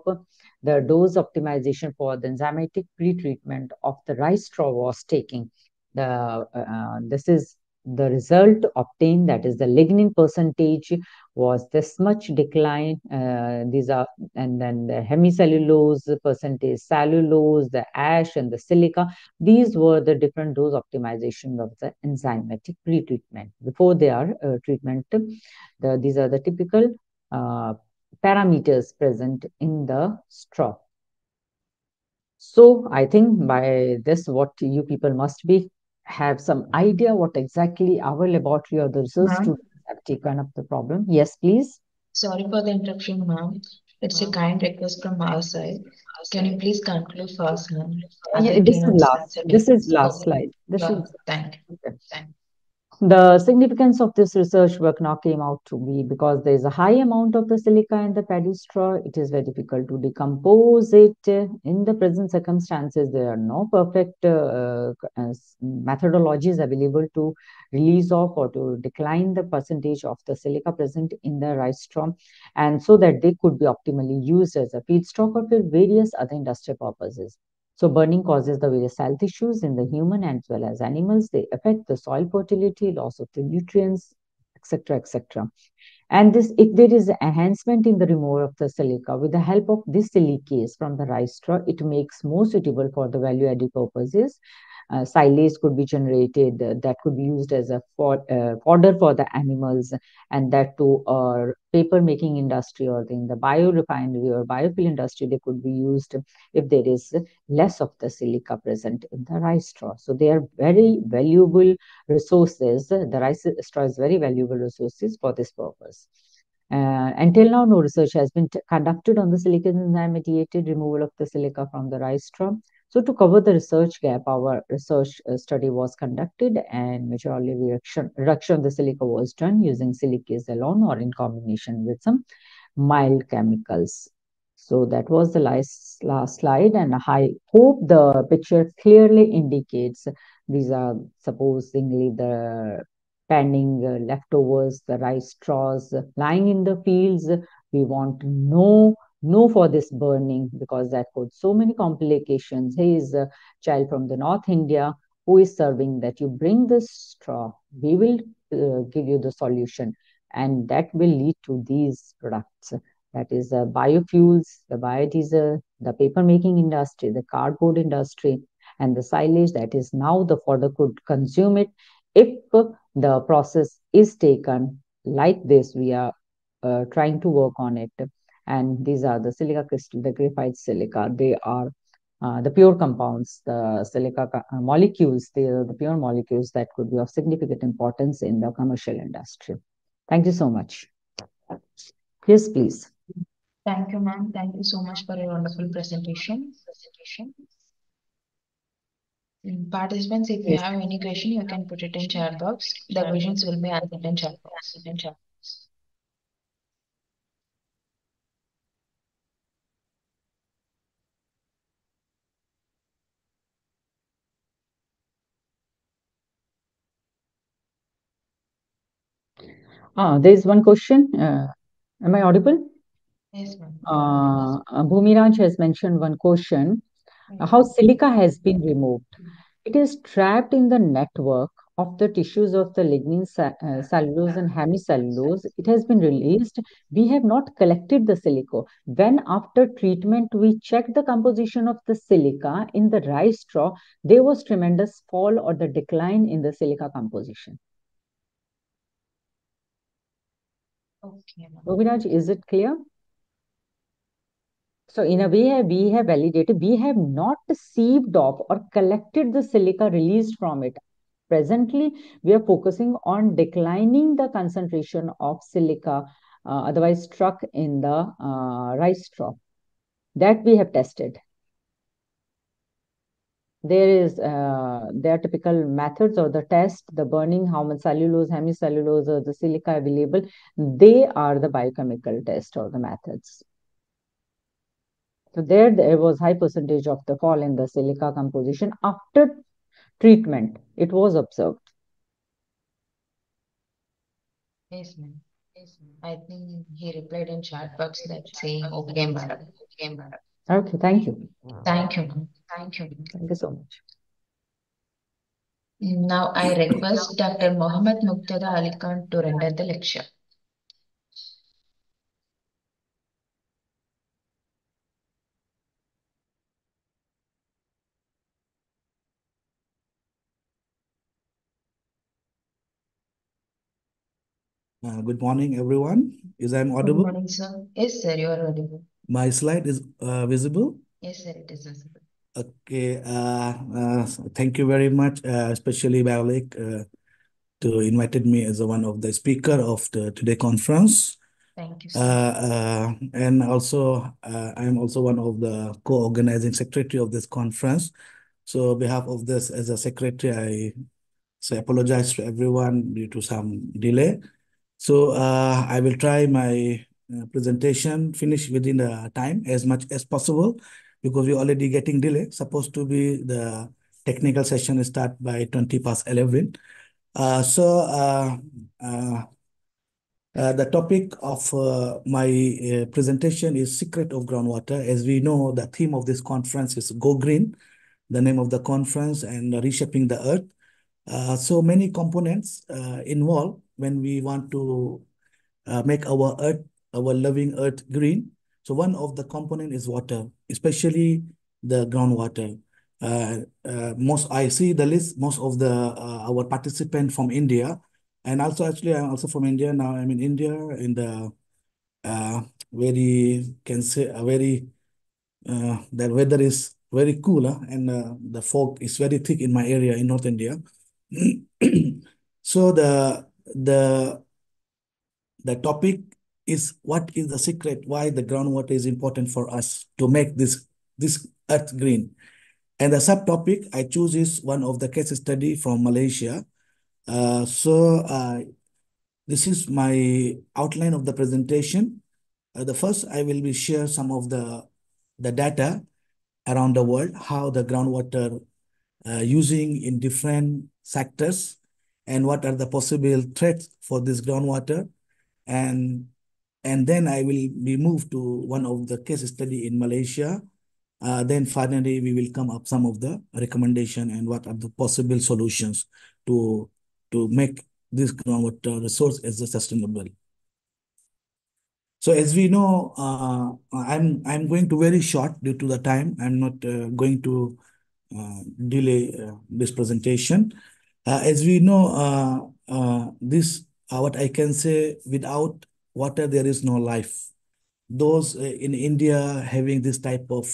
the dose optimization for the enzymatic pretreatment of the rice straw was taking. The, uh, this is the result obtained, that is the lignin percentage was this much decline. Uh, these are, and then the hemicellulose percentage, cellulose, the ash and the silica. These were the different dose optimization of the enzymatic pretreatment. Before they are uh, treatment, the, these are the typical uh, parameters present in the straw. So I think by this, what you people must be have some idea what exactly our laboratory or the research students have taken up the problem. Yes, please. Sorry for the interruption, ma'am. It's a kind request from our side. Can you please conclude first, ma'am? Yeah, this is last. This is last slide. This Well, is Thank you. Thank you. The significance of this research work now came out to be because there is a high amount of the silica in the paddy straw. It is very difficult to decompose it. In the present circumstances, there are no perfect uh, methodologies available to release off or to decline the percentage of the silica present in the rice straw, and so that they could be optimally used as a feedstock or for various other industrial purposes. So burning causes the various health issues in the human as well as animals. They affect the soil fertility, loss of the nutrients, etc., etc. And this, if there is enhancement in the removal of the silica with the help of this silicase from the rice straw, it makes more suitable for the value-added purposes uh, silage could be generated uh, that could be used as a uh, fodder for the animals and that to our paper making industry or in the biorefinery or biofuel industry they could be used if there is less of the silica present in the rice straw so they are very valuable resources the rice straw is very valuable resources for this purpose uh, until now, no research has been conducted on the silicon enzyme mediated removal of the silica from the rice straw. So to cover the research gap, our research uh, study was conducted and majorly reduction, reduction of the silica was done using silicase alone or in combination with some mild chemicals. So that was the last, last slide and I hope the picture clearly indicates these are supposedly the pending uh, leftovers, the rice straws lying in the fields. We want to know no for this burning because that caused so many complications. He is a child from the North India who is serving that you bring the straw, we will uh, give you the solution and that will lead to these products. That is the biofuels, the biodiesel, the paper making industry, the cardboard industry, and the silage that is now the fodder could consume it if the process is taken like this. We are uh, trying to work on it and these are the silica crystal, the graphite silica. They are uh, the pure compounds, the silica uh, molecules, they are the pure molecules that could be of significant importance in the commercial industry. Thank you so much. Yes, please. Thank you, ma'am. Thank you so much for your wonderful presentation. presentation. Mm, Participants, if you have any question, you can put it in chat box. The questions will be answered in chat box. In chat box. Ah, there is one question. Uh, am I audible? Yes, ma'am. Uh, uh, Bhumiraj has mentioned one question. Uh, how silica has been removed? It is trapped in the network of the tissues of the lignin uh, cellulose and hemicellulose. It has been released. We have not collected the silica. When after treatment, we checked the composition of the silica in the rice straw, there was tremendous fall or the decline in the silica composition. Okay. Is it clear? So in a way, we have validated, we have not sieved off or collected the silica released from it. Presently, we are focusing on declining the concentration of silica, uh, otherwise struck in the uh, rice straw. That we have tested. There is, uh, there are typical methods of the test, the burning, how much cellulose, hemicellulose, or the silica available. They are the biochemical test or the methods. So there, there was high percentage of the fall in the silica composition after treatment. It was observed. Yes, ma'am. Yes, ma'am. I think he replied in chat box that saying, okay, madam. Okay, madam. Okay, thank you. Thank you. Thank you. Thank you so much. Now I request Dr. Mohammed Muqtada Ali Khan to render the lecture. Uh, good morning, everyone. Is I Good audible? morning, sir. Yes, sir, you are audible. My slide is uh, visible. Yes, sir, it is visible. Okay. Uh, uh, thank you very much, uh, especially Malik, uh, to invited me as one of the speaker of the today conference. Thank you, Uh, sir. uh, and also, uh, I am also one of the co-organizing secretary of this conference. So, on behalf of this, as a secretary, I say apologize to everyone due to some delay. So, uh, I will try my uh, presentation finish within the time as much as possible because we're already getting delay. Supposed to be the technical session start by 20 past 11. Uh, so, uh, uh, uh, the topic of uh, my uh, presentation is Secret of Groundwater. As we know, the theme of this conference is Go Green, the name of the conference, and Reshaping the Earth. Uh, so many components uh, involved when we want to uh, make our earth, our loving earth green. So one of the component is water, especially the groundwater. Uh, uh, most I see the list, most of the uh, our participant from India, and also actually I'm also from India now. I'm in India in the uh, very can say a very uh, the weather is very cool uh, and uh, the fog is very thick in my area in North India. so the the the topic is what is the secret why the groundwater is important for us to make this this earth green. And the subtopic i choose is one of the case study from malaysia. Uh, so uh, this is my outline of the presentation. Uh, the first i will be share some of the the data around the world how the groundwater uh, using in different sectors and what are the possible threats for this groundwater and and then I will be moved to one of the case study in Malaysia. Uh, then finally we will come up some of the recommendation and what are the possible solutions to to make this groundwater resource as a sustainable. So as we know, uh, I'm I'm going to very short due to the time. I'm not uh, going to uh, delay uh, this presentation. Uh, as we know, uh, this what I can say without water there is no life. Those in India having this type of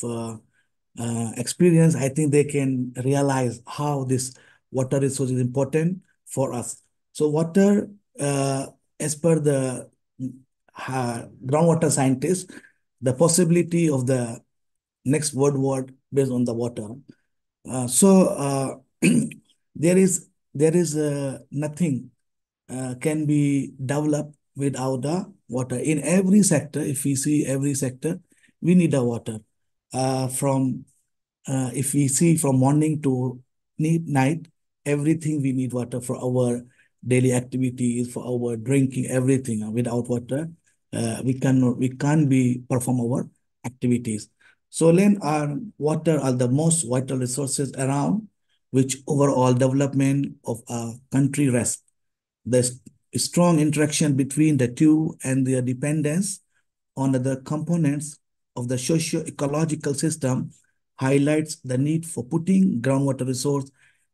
experience, I think they can realize how this water resource is important for us. So water, as per the uh, groundwater scientists, the possibility of the next world war based on the water. Uh, so uh, there is there is uh, nothing uh, can be developed without the water. In every sector, if we see every sector, we need a water. Uh, from uh, if we see from morning to night, everything we need water for our daily activities, for our drinking, everything. Without water, uh, we cannot we can't be perform our activities. So land and water are the most vital resources around which overall development of a country rests. The strong interaction between the two and their dependence on other components of the socio-ecological system highlights the need for putting groundwater resource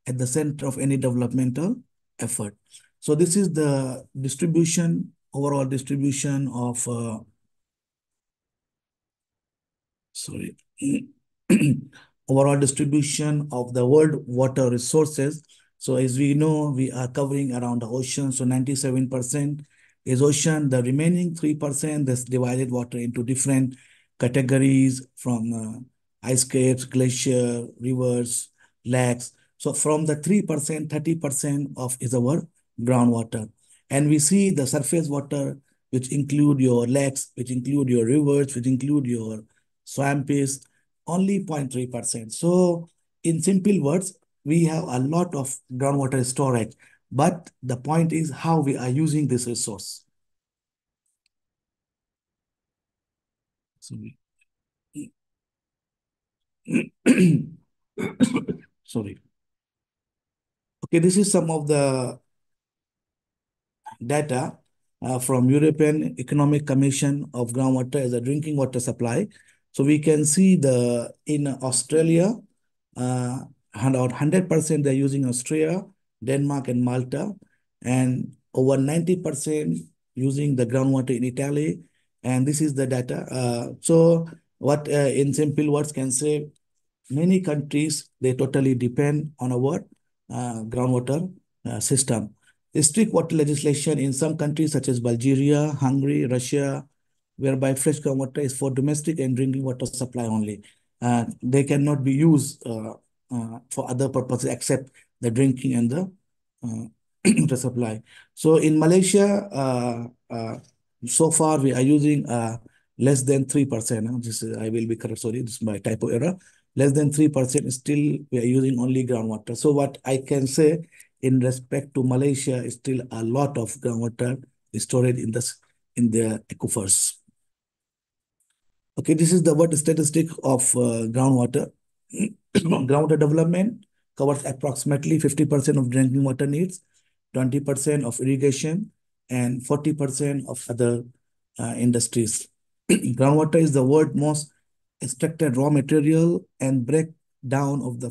at the center of any developmental effort. So this is the distribution, overall distribution of, uh, sorry, overall distribution of the world water resources. So as we know, we are covering around the ocean. So 97% is ocean. The remaining 3% that's divided water into different categories from uh, ice caps, glacier, rivers, lakes. So from the 3%, 30% of is our groundwater. And we see the surface water, which include your lakes, which include your rivers, which include your swamps, only 0.3%. So in simple words, we have a lot of groundwater storage, but the point is how we are using this resource. Sorry. Sorry. Okay, this is some of the data uh, from European Economic Commission of groundwater as a drinking water supply. So we can see the in Australia, uh, about 100% they're using Australia, Denmark, and Malta, and over 90% using the groundwater in Italy. And this is the data. Uh, so what uh, in simple words can say, many countries, they totally depend on our uh, groundwater uh, system. The strict water legislation in some countries such as Bulgaria, Hungary, Russia, whereby fresh groundwater is for domestic and drinking water supply only. Uh, they cannot be used uh, for other purposes except the drinking and the uh, water supply. So in Malaysia, uh, uh, so far we are using less than 3%. This is, I will be correct, sorry, this is my typo error. Less than 3% still we are using only groundwater. So what I can say in respect to Malaysia is still a lot of groundwater is stored in the, in the aquifers. Okay, this is the what statistic of uh, groundwater. groundwater development covers approximately 50% of drinking water needs, 20% of irrigation, and 40% of other uh, industries. groundwater is the world's most extracted raw material and breakdown of the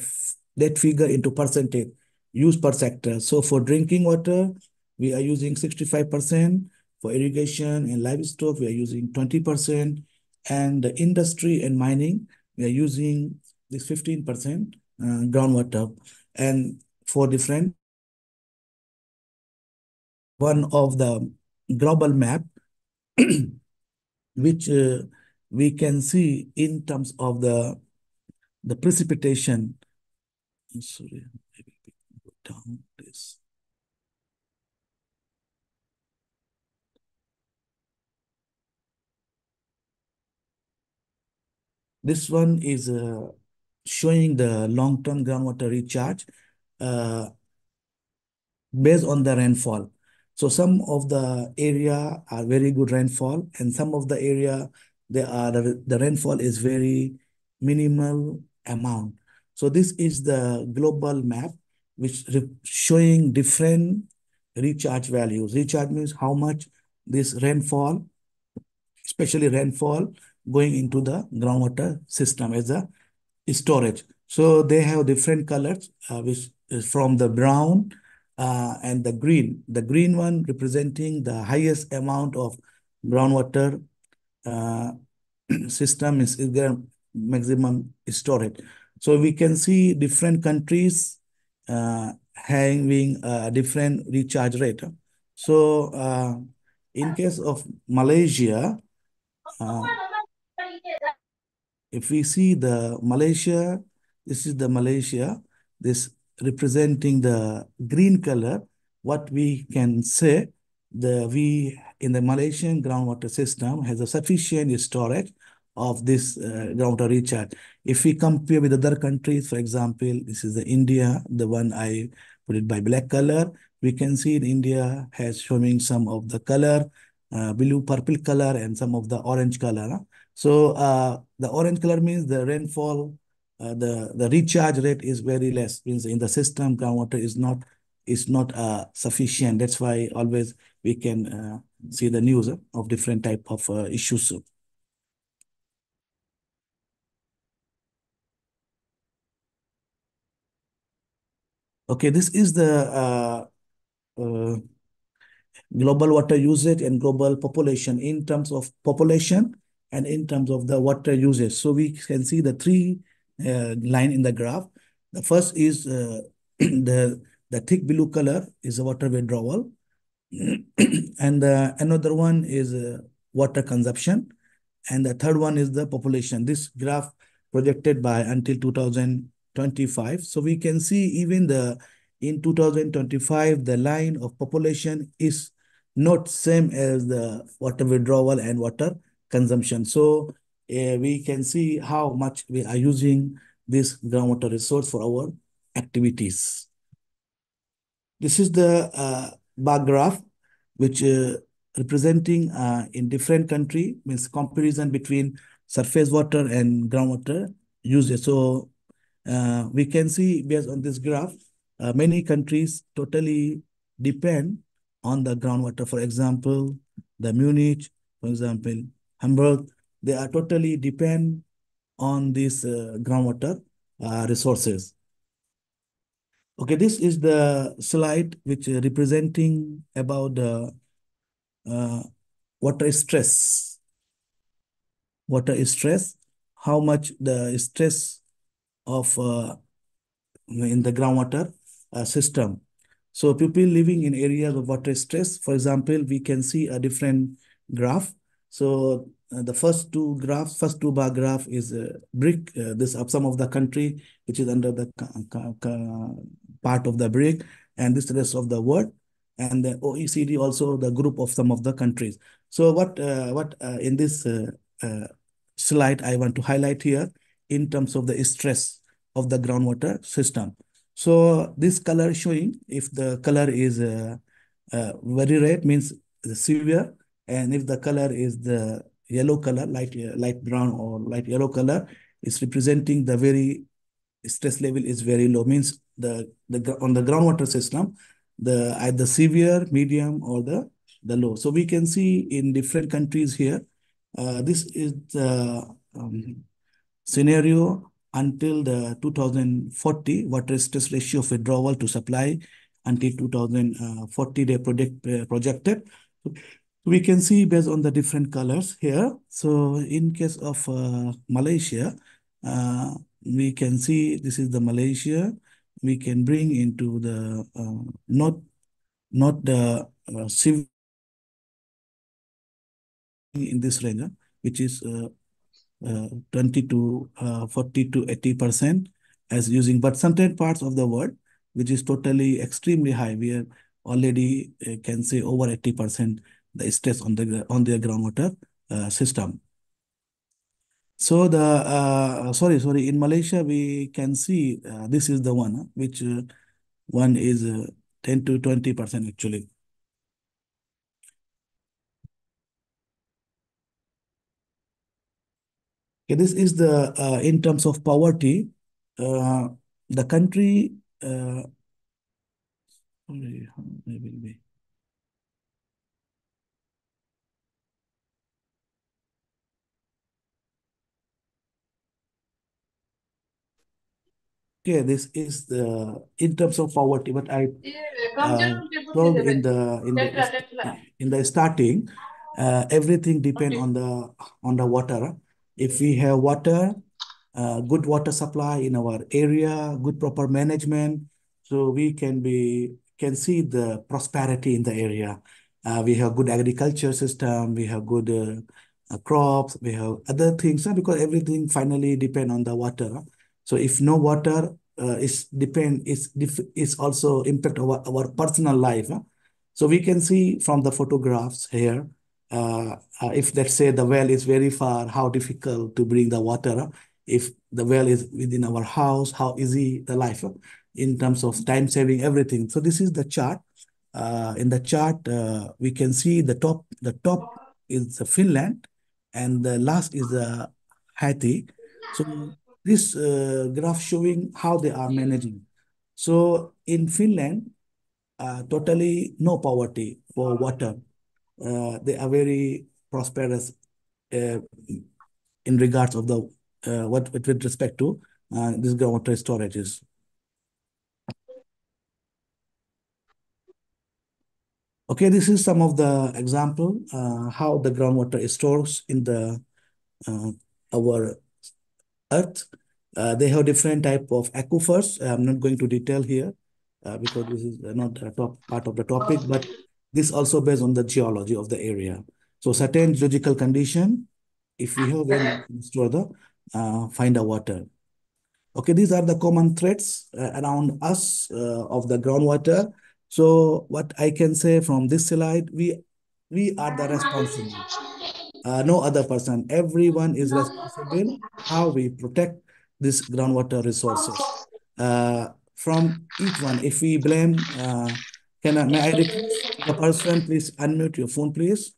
that figure into percentage used per sector. So for drinking water, we are using 65%. For irrigation and livestock, we are using 20%. And the industry and mining, we are using this 15% uh, groundwater. And for different, one of the global map, which uh, we can see in terms of the, the precipitation. Sorry, maybe we can go down this. This one is uh, showing the long-term groundwater recharge uh, based on the rainfall. So some of the area are very good rainfall and some of the area they are the rainfall is very minimal amount. So this is the global map which showing different recharge values. Recharge means how much this rainfall, especially rainfall, going into the groundwater system as a storage. So they have different colors, uh, which is from the brown uh, and the green. The green one representing the highest amount of groundwater uh, system is, their maximum storage. So we can see different countries uh, having a different recharge rate. So uh, in case of Malaysia, uh, if we see the Malaysia This is the Malaysia. This representing the green color. What we can say, the we in the Malaysian groundwater system has a sufficient storage of this uh, groundwater recharge. If we compare with other countries, for example, this is the India, the one I put it by black color. We can see in India has showing some of the color, uh, blue purple color and some of the orange color. So uh, the orange color means the rainfall, uh, the the recharge rate is very less. Means in the system groundwater is not is not uh, sufficient. That's why always we can uh, see the news of different type of uh, issues. Okay, this is the uh, global water usage and global population in terms of population and in terms of the water usage. So we can see the three uh, line in the graph. The first is uh, the the thick blue color is the water withdrawal, and the, another one is uh, water consumption, and the third one is the population. This graph projected by until 2025. So we can see even the in 2025 the line of population is not same as the water withdrawal and water consumption. So uh, we can see how much we are using this groundwater resource for our activities. This is the uh, bar graph, which uh, representing uh, in different country means comparison between surface water and groundwater usage. So uh, we can see based on this graph, uh, many countries totally depend on the groundwater. For example, the Munich, for example, Hamburg, they are totally depend on these uh, groundwater uh, resources. Okay, this is the slide which is representing about the uh, water stress. Water stress, how much the stress of uh, in the groundwater uh, system. So people living in areas of water stress, for example, we can see a different graph. So uh, the first two graphs, first two bar graph is uh, BRIC, uh, this some of the country which is under the part of the BRIC, and this rest of the world, and the OECD also the group of some of the countries. So what uh, what uh, in this uh, slide I want to highlight here in terms of the stress of the groundwater system. So this color showing if the color is very red means severe, and if the color is the yellow color, light light brown or light yellow color, is representing the very stress level is very low. Means the the on the groundwater system, the either severe, medium, or the the low. So we can see in different countries here. Uh, this is the um, scenario until the 2040 water stress ratio of withdrawal to supply until 2040 they project uh, projected we can see based on the different colors here. So in case of uh, Malaysia, uh, we can see this is the Malaysia. We can bring into the uh, not not the uh, civil in this range, which is uh, uh, 20 to 40 to 80 percent as using, but certain parts of the world, which is totally extremely high, we are already can say over 80 percent the stress on the on the groundwater uh, system. So the uh, sorry sorry in Malaysia we can see uh, this is the one which uh, one is uh, 10 to 20 percent actually. Okay, this is the uh, in terms of poverty, the country. Sorry, Okay, this is the in terms of poverty, but I uh, told in the in the in the starting, uh, everything depend on the on the water. If we have water, uh, good water supply in our area, good proper management, so we can be can see the prosperity in the area. Uh, we have good agriculture system, we have good uh, crops, we have other things, because everything finally depend on the water. So if no water, uh, is depend is is also impact our our personal life. Huh? So we can see from the photographs here, uh, uh, if let's say the well is very far, how difficult to bring the water. Huh? If the well is within our house, how easy the life huh? in terms of time saving, everything. So this is the chart. Uh, in the chart, uh, we can see the top. The top is Finland, and the last is uh, Haiti. So this uh, graph showing how they are managing. So in Finland, uh, totally no poverty for water. Uh, they are very prosperous uh, in regards of the uh, what with respect to uh, this groundwater storages. Okay, this is some of the example how the groundwater stores in the our earth. Uh, they have different type of aquifers. I'm not going to detail here uh, because this is not a top part of the topic, but this also based on the geology of the area. So certain geological condition, if we have then store the uh, find the water. Okay, these are the common threats uh, around us uh, of the groundwater. So what I can say from this slide, we we are the responsible uh, no other person. Everyone is responsible how we protect these groundwater resources. Uh, from each one, if we blame, uh, can I, may I request the person please unmute your phone, please?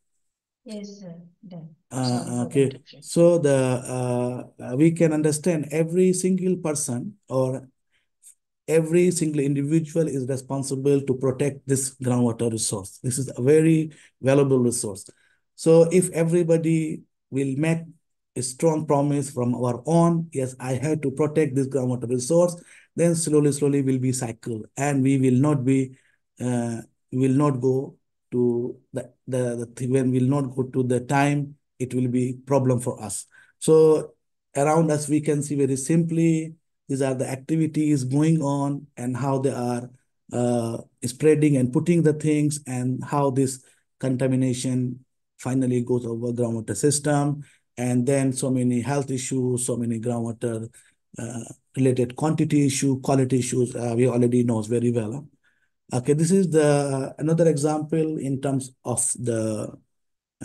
Yes, sir. Done. Uh, okay, so the uh, we can understand every single person or every single individual is responsible to protect this groundwater resource. This is a very valuable resource. So if everybody will make a strong promise from our own, yes, I have to protect this groundwater resource, then slowly, slowly will be cycle and we will not be, uh, will not go to the, the, the when will not go to the time, it will be problem for us. So around us, we can see very simply, these are the activities going on and how they are uh, spreading and putting the things and how this contamination finally goes over groundwater system. And then so many health issues, so many groundwater uh, related quantity issue, quality issues, uh, we already knows very well. Okay, this is the another example in terms of the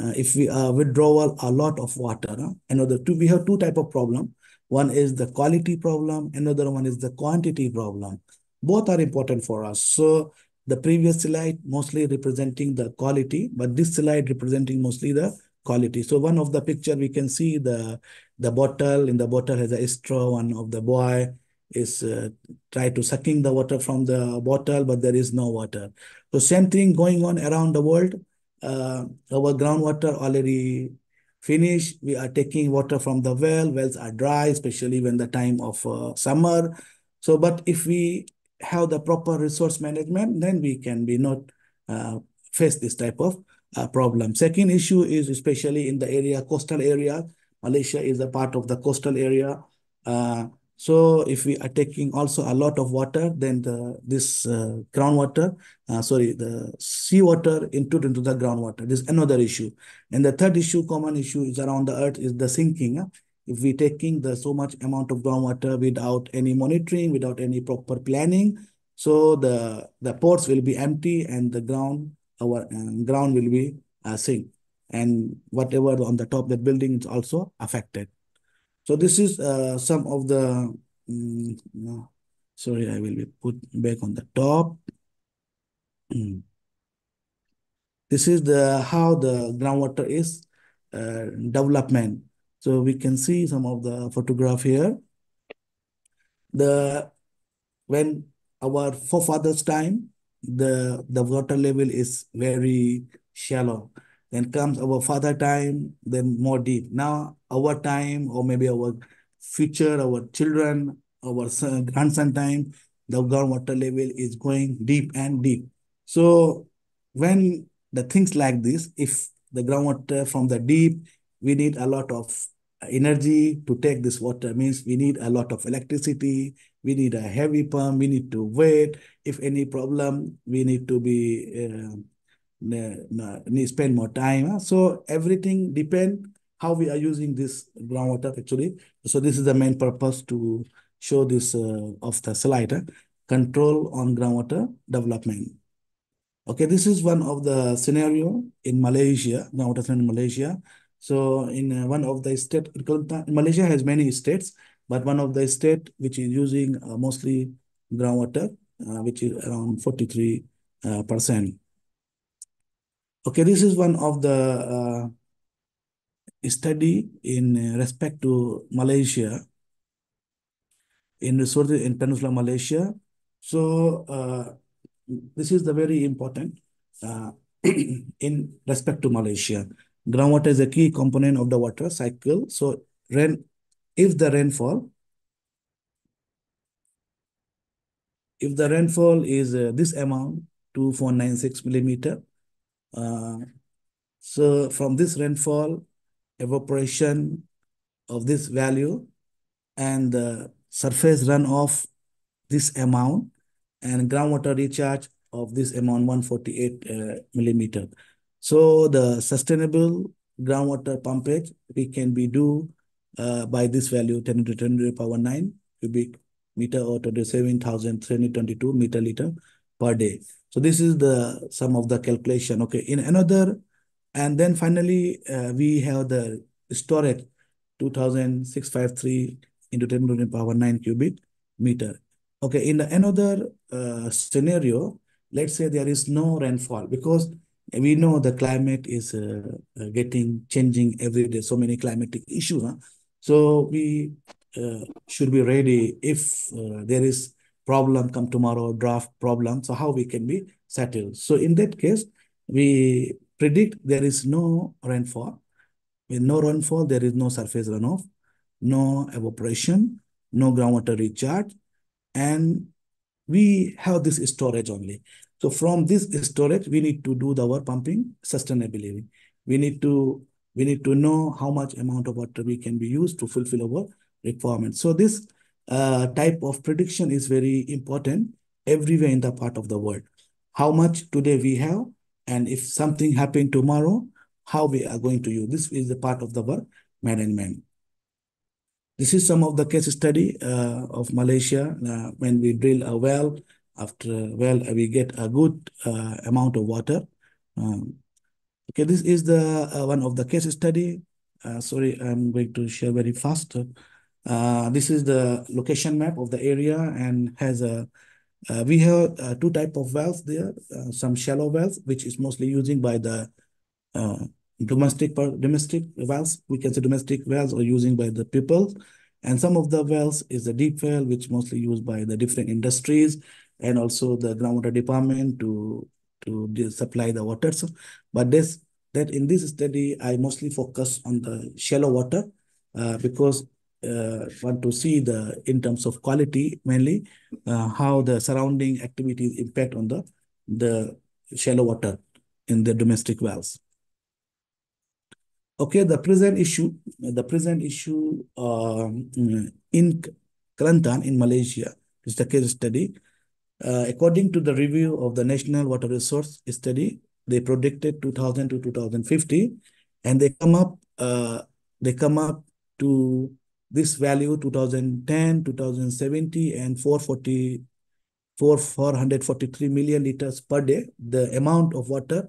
uh, if we uh, withdrawal a lot of water. Huh? Another two, we have two type of problem. One is the quality problem. Another one is the quantity problem. Both are important for us. So the previous slide mostly representing the quality, but this slide representing mostly the quality. So one of the picture we can see the the bottle in the bottle has a straw. One of the boy is uh, try to sucking the water from the bottle, but there is no water. So same thing going on around the world. Uh, our groundwater already finished. We are taking water from the well. Wells are dry, especially when the time of uh, summer. So, but if we have the proper resource management, then we can be not uh, face this type of uh, problem. Second issue is especially in the area, coastal area. Malaysia is a part of the coastal area. Uh, so if we are taking also a lot of water, then the this uh, groundwater, uh, sorry, the seawater input into the groundwater. This is another issue. And the third issue, common issue is around the earth is the sinking. If we taking the so much amount of groundwater without any monitoring, without any proper planning, so the the ports will be empty and the ground our um, ground will be uh, sink, and whatever on the top of the building is also affected. So this is uh, some of the. Um, no, sorry, I will be put back on the top. this is the how the groundwater is uh, development so we can see some of the photograph here. The when our forefathers' time, the the water level is very shallow. Then comes our father time, then more deep. Now our time, or maybe our future, our children, our son, grandson time, the groundwater level is going deep and deep. So when the things like this, if the groundwater from the deep, we need a lot of energy to take this water. Means we need a lot of electricity. We need a heavy pump. We need to wait. If any problem we need to be uh, spend more time. So everything depend how we are using this groundwater actually. So this is the main purpose to show this uh, of the slide, uh, control on groundwater development. Okay, this is one of the scenario in Malaysia, groundwater in Malaysia. So in uh, one of the state, Malaysia has many states, but one of the state which is using uh, mostly groundwater, uh, which is around 43 uh, percent. Okay, this is one of the uh, study in respect to Malaysia in resources in Peninsula Malaysia. So uh, this is the very important in respect to Malaysia. Groundwater is a key component of the water cycle. So rain, if the rainfall, if the rainfall is uh, this amount, 2496 millimeter, uh, so from this rainfall, evaporation of this value and the surface runoff this amount and groundwater recharge of this amount 148 uh, millimeter. So the sustainable groundwater pumpage we can be do uh, by this value 10 to 10 to the power 9 cubic meter or 27,322 meter liter per day. So this is the sum of the calculation. Okay, in another, and then finally uh, we have the storage 2,653 into 10 to the power 9 cubic meter. Okay, in another uh, scenario, let's say there is no rainfall because we know the climate is uh, uh, getting changing every day. So many climatic issues. Huh? So we uh, should be ready if uh, there is problem come tomorrow, draft problem. So how we can be settled. So in that case, we predict there is no rainfall. With no rainfall, there is no surface runoff, no evaporation, no groundwater recharge, and we have this storage only. So from this storage, we need to do the our pumping sustainability. We need to we need to know how much amount of water we can be used to fulfill our requirements. So this uh, type of prediction is very important everywhere in the part of the world. How much today we have, and if something happen tomorrow, how we are going to use. This is the part of the work management. This is some of the case study uh, of Malaysia uh, when we drill a well. After well, we get a good uh, amount of water. Um, okay, this is the uh, one of the case study. Uh, sorry, I'm going to share very fast. Uh, this is the location map of the area and has a we have two type of wells there. some shallow wells, which is mostly using by the domestic domestic wells, we can say domestic wells are using by the people. And some of the wells is the deep well, which mostly used by the different industries and also the groundwater department to, to supply the water. So, but this that in this study, I mostly focus on the shallow water uh, because uh, want to see the in terms of quality mainly uh, how the surrounding activities impact on the the shallow water in the domestic wells. Okay, the present issue, the present issue um, in Kelantan in Malaysia is the case study. Uh, according to the review of the National Water Resource Study, they predicted 2000 to 2050, and they come up, uh, they come up to this value 2010, 2070, and 440, 443 million liters per day. The amount of water,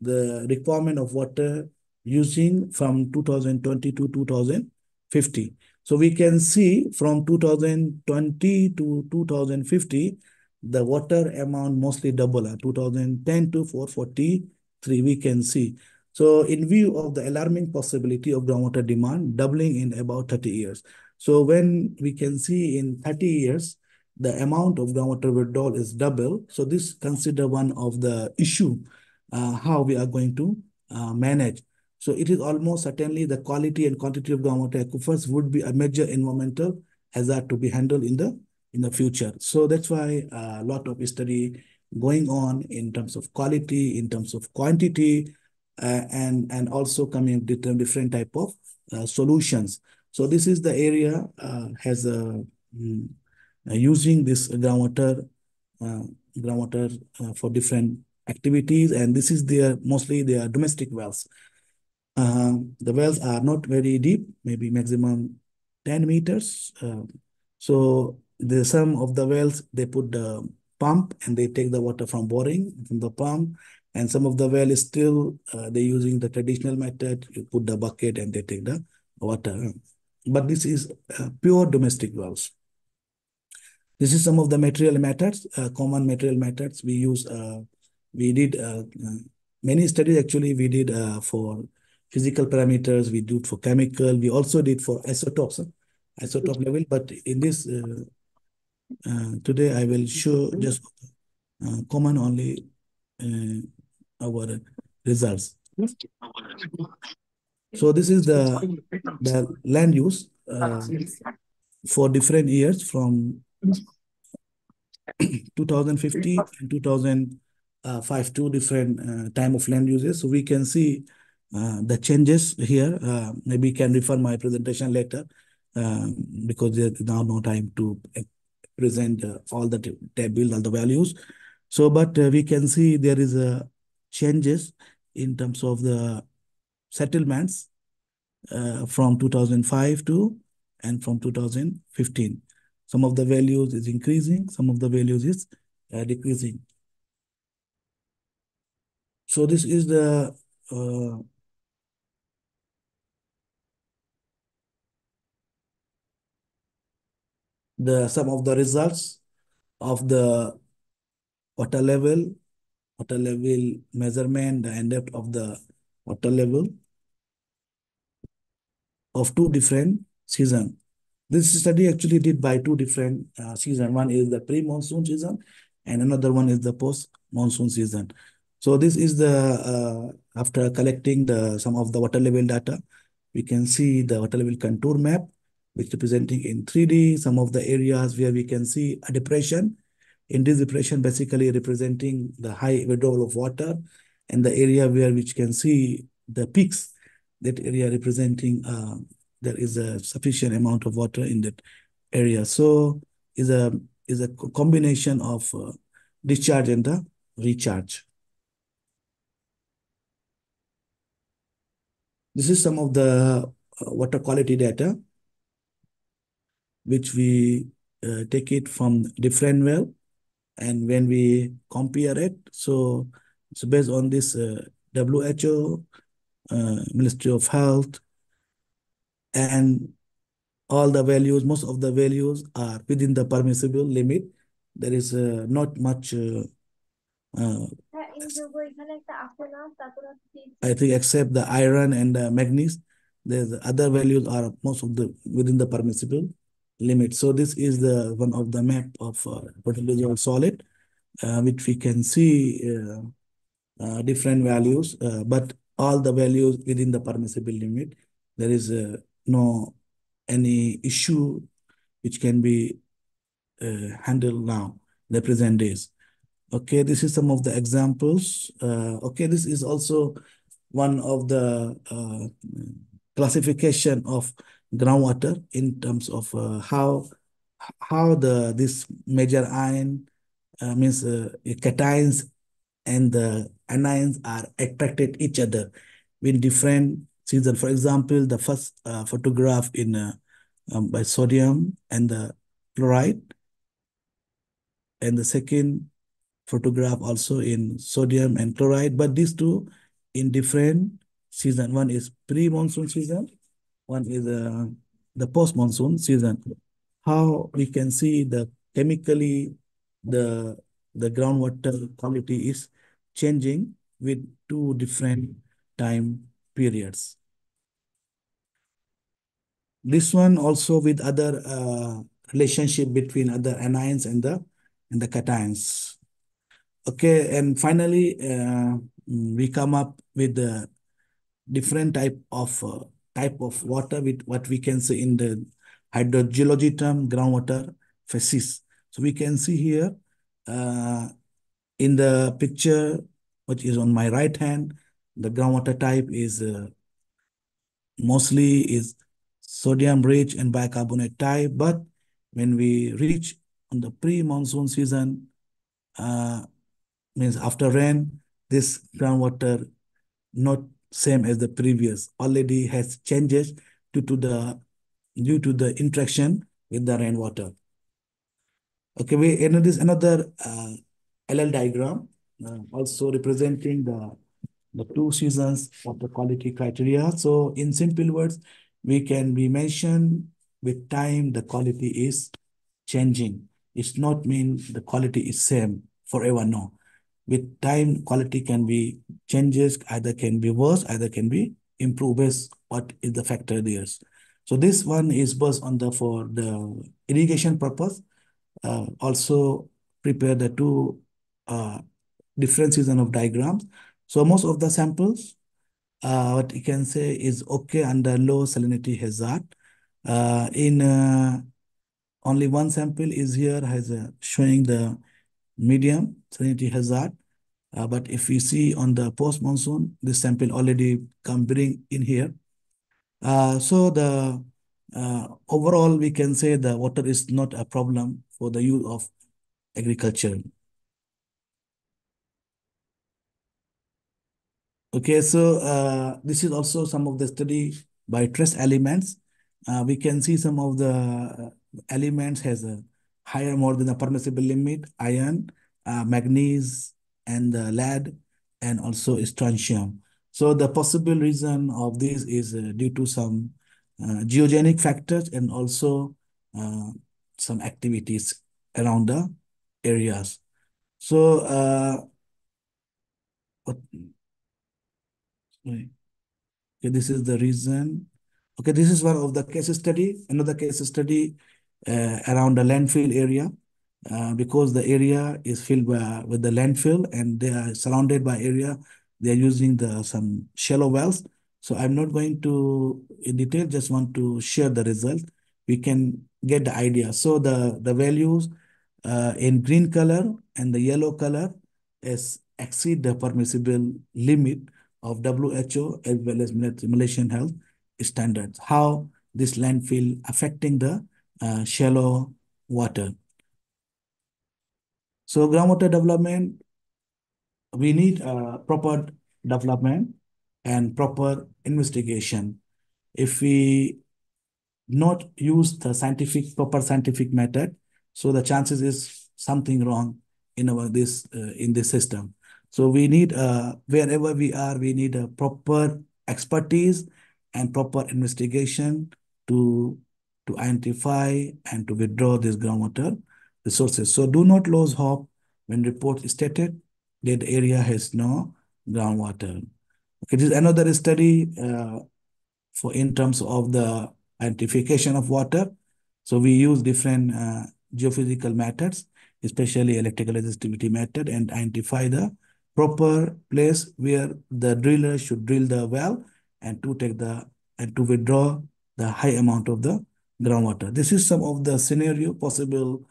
the requirement of water using from 2020 to 2050. So we can see from 2020 to 2050, the water amount mostly double. 2010 to 443, we can see. So in view of the alarming possibility of groundwater demand doubling in about 30 years. So when we can see in 30 years, the amount of groundwater withdrawal is double. So this consider one of the issue, uh, how we are going to uh, manage so it is almost certainly the quality and quantity of groundwater aquifers would be a major environmental hazard to be handled in the in the future. So that's why a lot of study going on in terms of quality, in terms of quantity, uh, and and also coming with different type of uh, solutions. So this is the area uh, has a um, using this groundwater uh, groundwater uh, for different activities, and this is their mostly their domestic wells. Uh, the wells are not very deep, maybe maximum 10 meters. Uh, So the some of the wells they put the pump and they take the water from boring from the pump, and some of the well is still uh, they're using the traditional method. You put the bucket and they take the water. But this is uh, pure domestic wells. This is some of the material methods, uh, common material methods we use. Uh, we did uh, many studies actually. We did uh, for physical parameters. We do for chemical. We also did for isotopes, isotope level. But in this today, I will show just common only our results. So this is the the land use for different years from 2050 and 2005, two different uh, time of land uses. So we can see uh, the changes here. Uh, maybe can refer my presentation later because there's now no time to present all the tables, all the values. So, but we can see there is a changes in terms of the settlements from 2005 to and from 2015. Some of the values is increasing, some of the values is uh, decreasing. So this is the uh, the some of the results of the water level, water level measurement, the end depth of the water level of two different seasons. This study actually did by two different uh, seasons. One is the pre-monsoon season and another one is the post-monsoon season. So this is the, uh, after collecting the some of the water level data, we can see the water level contour map, which representing in 3D, some of the areas where we can see a depression. In this depression, basically representing the high withdrawal of water and the area where which can see the peaks, that area representing uh, there is a sufficient amount of water in that area. So is a is a combination of uh, discharge and the recharge. This is some of the uh, water quality data which we uh, take it from different well and when we compare it so it's based on this uh, WHO uh, Ministry of Health and all the values, most of the values are within the permissible limit. There is uh, not much, uh, uh, I think, except the iron and the manganese. The other values are most of the within the permissible limit. So this is the one of the map of uh, potential solid, uh, which we can see uh, uh, different values, uh, but all the values within the permissible limit. There is uh, no any issue which can be handled now the present days. Okay, this is some of the examples. Okay, this is also one of the classification of groundwater in terms of uh, how how the this major ion uh, means uh, cations and the anions are attracted each other in different season. For example, the first uh, photograph in uh, um, by sodium and the chloride, and the second photograph also in sodium and chloride, but these two in different season. One is pre-monsoon season, one is uh, the post-monsoon season. How we can see the chemically the the groundwater quality is changing with two different time periods. This one also with other uh, relationship between other anions and the and the cations. Okay, and finally, uh, we come up with the different type of uh, type of water with what we can see in the hydrogeology term groundwater facies. So we can see here uh, in the picture, which is on my right hand, the groundwater type is uh, mostly is sodium rich and bicarbonate type. But when we reach on the pre-monsoon season, uh, means after rain, this groundwater not same as the previous, already has changes due to the due to the interaction with the rainwater. Okay, we this another uh, LL diagram, uh, also representing the the two seasons of the quality criteria. So in simple words, we can be mentioned with time the quality is changing. It's not mean the quality is same forever, no. With time, quality can be changes, either can be worse, either can be improved what is the factor there. So this one is based on the for the irrigation purpose. Uh, also prepare the two uh, different season of diagrams. So most of the samples, uh, what you can say is okay under low salinity hazard. Uh, in uh, only one sample is here has a, showing the medium salinity hazard. Uh, but if we see on the post-monsoon, this sample already come bring in here. Uh, so the uh, overall, we can say the water is not a problem for the use of agriculture. Okay, so uh, this is also some of the study by trace elements. Uh, we can see some of the elements has a higher more than the permissible limit, iron, uh, magnesium, and the lead, and also strontium. So the possible reason of this is uh, due to some uh, geogenic factors and also uh, some activities around the areas. So, uh, what, sorry. Okay, this is the reason. Okay, this is one of the case study. Another case study uh, around the landfill area. Uh, because the area is filled by, with the landfill and they are surrounded by area, they are using the some shallow wells. So I'm not going to in detail, just want to share the result. We can get the idea. So the, the values uh, in green color and the yellow color is exceed the permissible limit of WHO as well as Malaysian health standards. How this landfill affecting the uh, shallow water. So groundwater development, we need uh, proper development and proper investigation. If we not use the scientific, proper scientific method, so the chances is something wrong in our this uh, in this system. So we need uh, wherever we are, we need a proper expertise and proper investigation to to identify and to withdraw this groundwater resources. So do not lose hope when report stated that the area has no groundwater. This is another study uh, for in terms of the identification of water. So we use different uh, geophysical methods, especially electrical resistivity method, and identify the proper place where the driller should drill the well and to take the and to withdraw the high amount of the groundwater. This is some of the scenario possible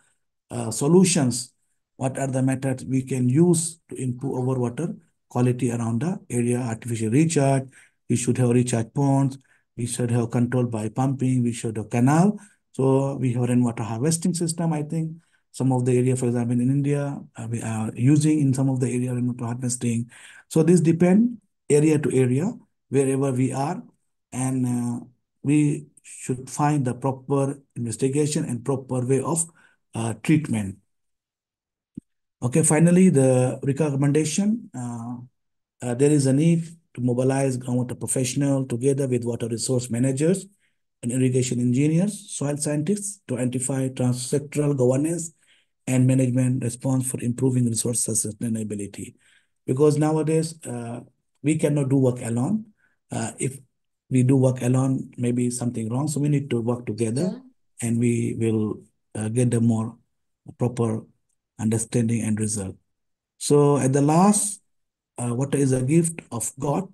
uh, solutions. What are the methods we can use to improve our water quality around the area? Artificial recharge. We should have recharge ponds. We should have control by pumping. We should have canal. So we have rainwater harvesting system. I think some of the area, for example, in India, uh, we are using in some of the area rainwater harvesting. So this depend area to area wherever we are, and uh, we should find the proper investigation and proper way of uh, treatment. Okay, finally, the recommendation, uh, uh, there is a need to mobilize groundwater professional together with water resource managers and irrigation engineers, soil scientists to identify transsectoral governance and management response for improving resource sustainability. Because nowadays, uh, we cannot do work alone. Uh, if we do work alone, maybe something wrong. So we need to work together yeah. and we will uh, get the more proper understanding and result. So at the last, uh, what is a gift of God?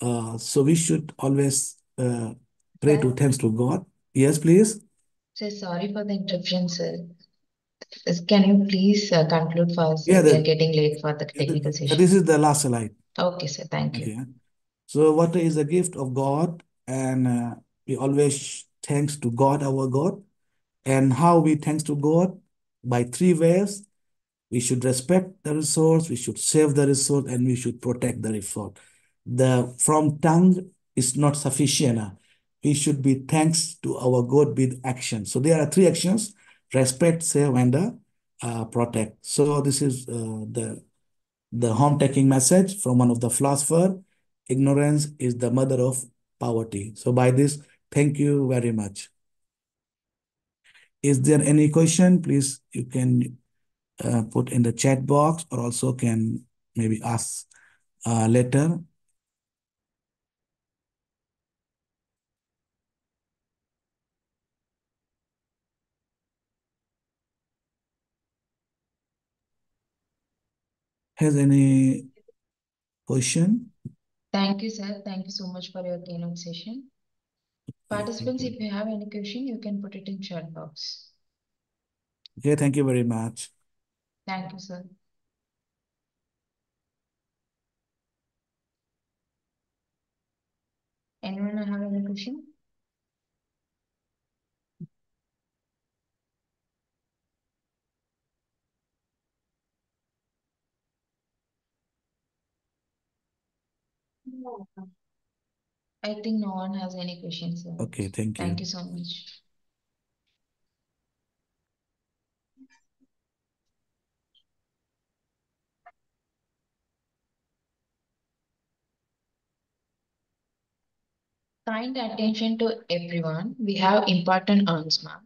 Uh, so we should always uh, pray to thanks to God. Yes, please. Sir, sorry for the interruption, sir. Can you please uh, conclude first? Yeah, we are getting late for the technical the, session. This is the last slide. Okay, sir. Thank you. Okay. So water is a gift of God, and uh, we always thanks to God, our God. And how we thanks to God? By three ways. We should respect the resource, we should save the resource, and we should protect the resource. The from tongue is not sufficient. we should be thanks to our God with action. So there are three actions: respect, save, and uh, protect. So this is uh, the the home taking message from one of the philosopher. Ignorance is the mother of poverty. So by this, thank you very much. Is there any question? Please, you can uh, put in the chat box or also can maybe ask uh, later. Has any question? Thank you, sir. Thank you so much for your keynote session. Participants, if you have any question, you can put it in chat box. Okay, thank you very much. Thank you, sir. Anyone have any question? I think no one has any questions, sir. Okay, thank you. Thank you so much. Kind attention to everyone. We have important announcement.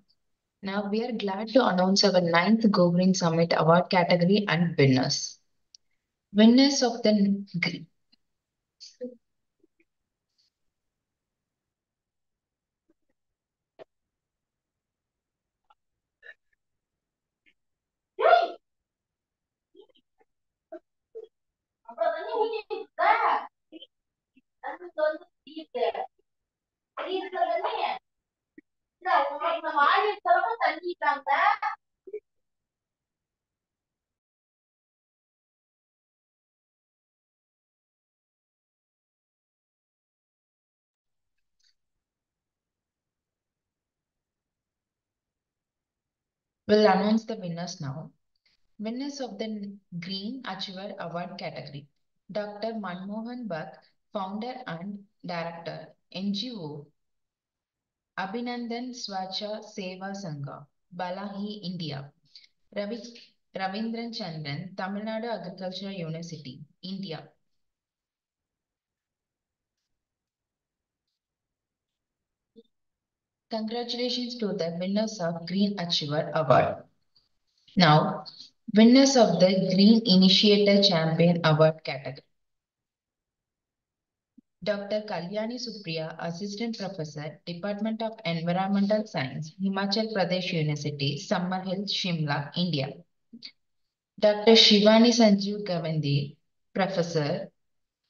Now we are glad to announce our ninth Go Green Summit Award category and winners. Winners of the அப்புறம் வந்து தீட்டு அது இருக்கிறது நம்ம ஆடி தரமா தண்ணி இருக்காங்க We'll announce the winners now. Winners of the Green Achiever Award category. Dr. Manmohan Bhatt, founder and director, NGO Abhinandan Swacha Seva Sangha, Balahi, India. Ravi, Ravindran Chandran, Tamil Nadu Agricultural University, India. Congratulations to the winners of Green Achiever Award. Now, winners of the Green Initiator Champion Award category. Dr. Kalyani Supriya, Assistant Professor, Department of Environmental Science, Himachal Pradesh University, Summer Hill, Shimla, India. Dr. Shivani Sanjeev Gavandi, Professor,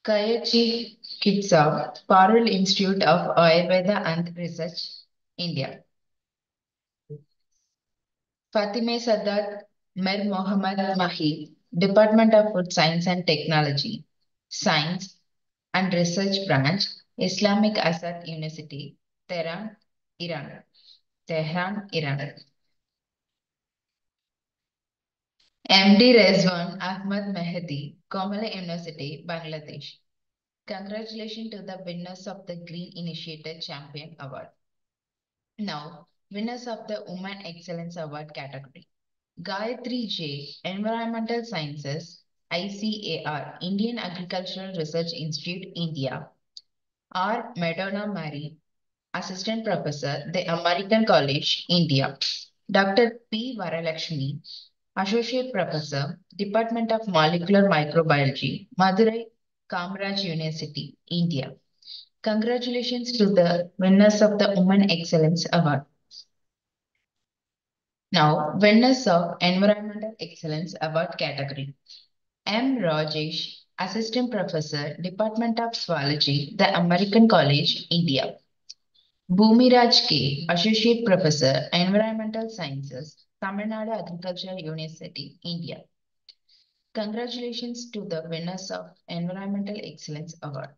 Kayachi Kitsav, Parul Institute of Ayurveda and Research, India. Fatime Sadat Mer Mohammad Mahi, Department of Food Science and Technology, Science and Research Branch, Islamic Azad University, Tehran, Iran. Tehran, Iran. MD Rezwan Ahmad Mehdi, Comilla University, Bangladesh. Congratulations to the winners of the Green Initiative Champion Award. Now, winners of the Women Excellence Award category. Gayatri J, Environmental Sciences, ICAR, Indian Agricultural Research Institute, India. R. Madonna Mary, Assistant Professor, the American College, India. Dr. P. Varalakshmi, Associate Professor, Department of Molecular Microbiology, Madurai Kamaraj University, India. Congratulations to the winners of the Women Excellence Award. Now, winners of Environmental Excellence Award category. M. Rajesh, Assistant Professor, Department of Zoology, the American College, India. Bhumiraj K, Associate Professor, Environmental Sciences, Tamil Nadu Agricultural University, India. Congratulations to the winners of Environmental Excellence Award.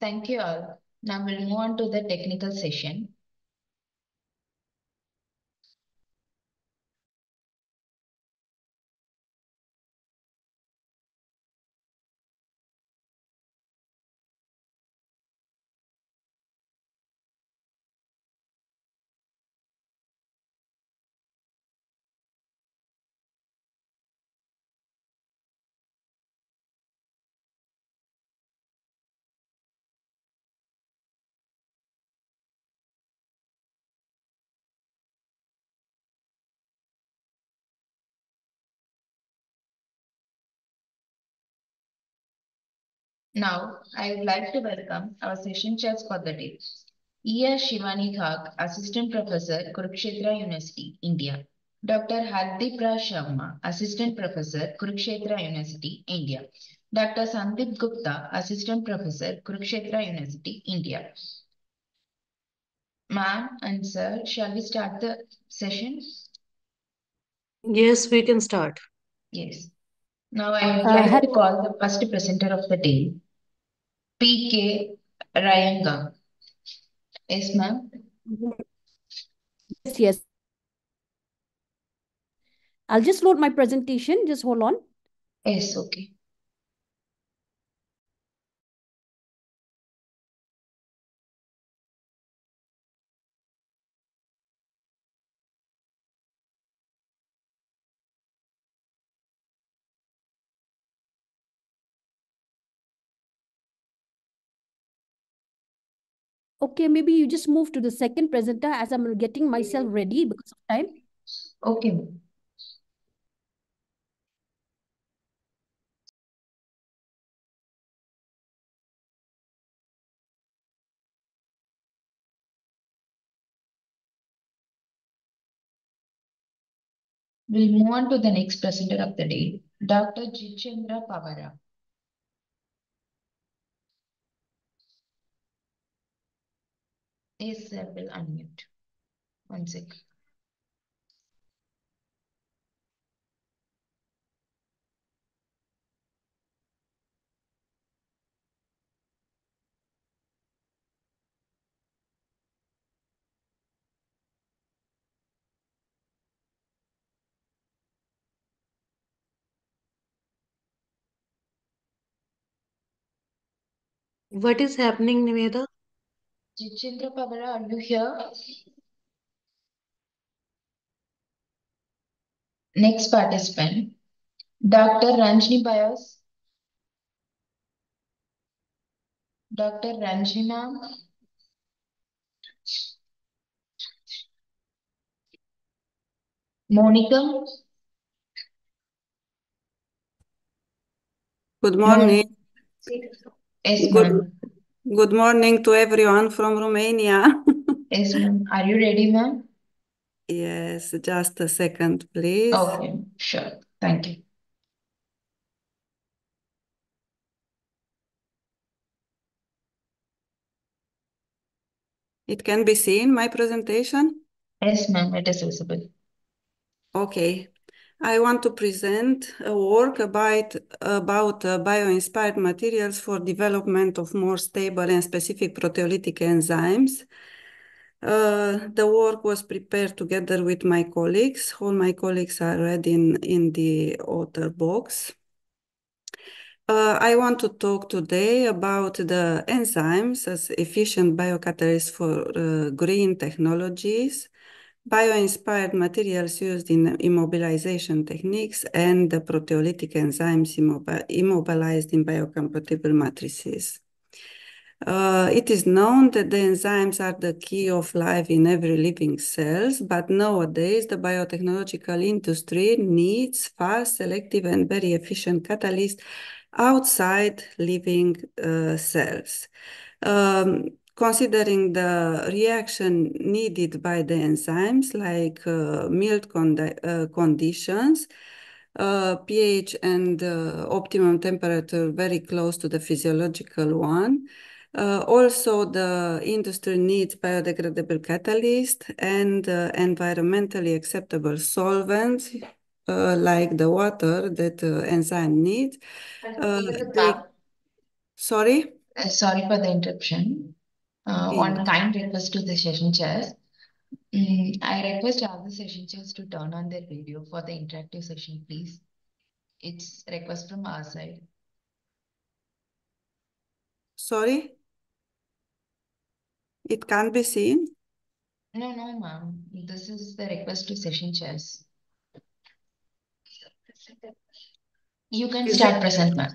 Thank you all. Now we'll move on to the technical session. Now, I would like to welcome our session chairs for the day. E.S. Shivani Khak, Assistant Professor, Kurukshetra University, India. Dr. Hardeep Rai Sharma, Assistant Professor, Kurukshetra University, India. Dr. Sandip Gupta, Assistant Professor, Kurukshetra University, India. Ma'am and sir, shall we start the session? Yes, we can start. Yes. Now I would Uh, like hel- to call the first presenter of the day, P.K. Rayanga. Yes, ma'am. Yes, yes. I'll just load my presentation. Just hold on. Yes, okay. Okay, maybe you just move to the second presenter as I'm getting myself ready because of time. Okay. We'll move on to the next presenter of the day, Dr. Jitendra Pavara. Yes, sir, will unmute. One sec. What is happening, Nimeda? Jitendra Pavara, are you here? Next participant, Dr. Ranjini Bias. Dr. Ranjini ma'am. Monica. Good morning. Yes, Good. Good morning to everyone from Romania. Yes, ma'am. Are you ready, ma'am? Yes, just a second, please. Okay, sure. Thank you. It can be seen, my presentation? Yes, ma'am, it is visible. Okay. I want to present a work about, about uh, bio-inspired materials for development of more stable and specific proteolytic enzymes. Uh, the work was prepared together with my colleagues. All my colleagues are read in, in the author box. Uh, I want to talk today about the enzymes as efficient biocatalysts for uh, green technologies, bio-inspired materials used in immobilization techniques, and the proteolytic enzymes immobilized in biocompatible matrices. Uh, it is known that the enzymes are the key of life in every living cells, but nowadays the biotechnological industry needs fast, selective, and very efficient catalysts outside living uh, cells. Um, considering the reaction needed by the enzymes, like uh, mild condi uh, conditions, uh, pH and uh, optimum temperature very close to the physiological one. Uh, also, the industry needs biodegradable catalyst and uh, environmentally acceptable solvents, like the water that enzyme needs. They, sorry? Sorry for the interruption. Uh, Yeah. one kind request to the session chairs. Mm, I request all the session chairs to turn on their video for the interactive session, please. It's request from our side. Sorry? It can't be seen? No, no, ma'am. This is the request to session chairs. You can Is start present, ma'am.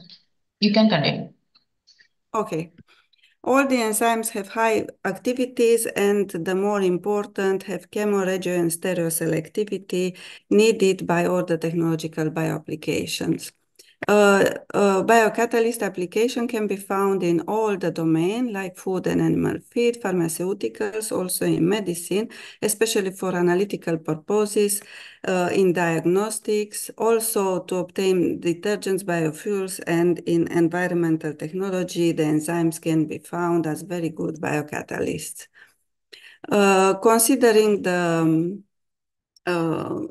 You can continue. Okay. All the enzymes have high activities and the more important have chemoregio and stereoselectivity needed by all the technological bioapplications. Uh, uh, biocatalyst application can be found in all the domain like food and animal feed, pharmaceuticals, also in medicine, especially for analytical purposes, uh, in diagnostics, also to obtain detergents, biofuels, and in environmental technology, the enzymes can be found as very good biocatalysts. Uh, considering the um,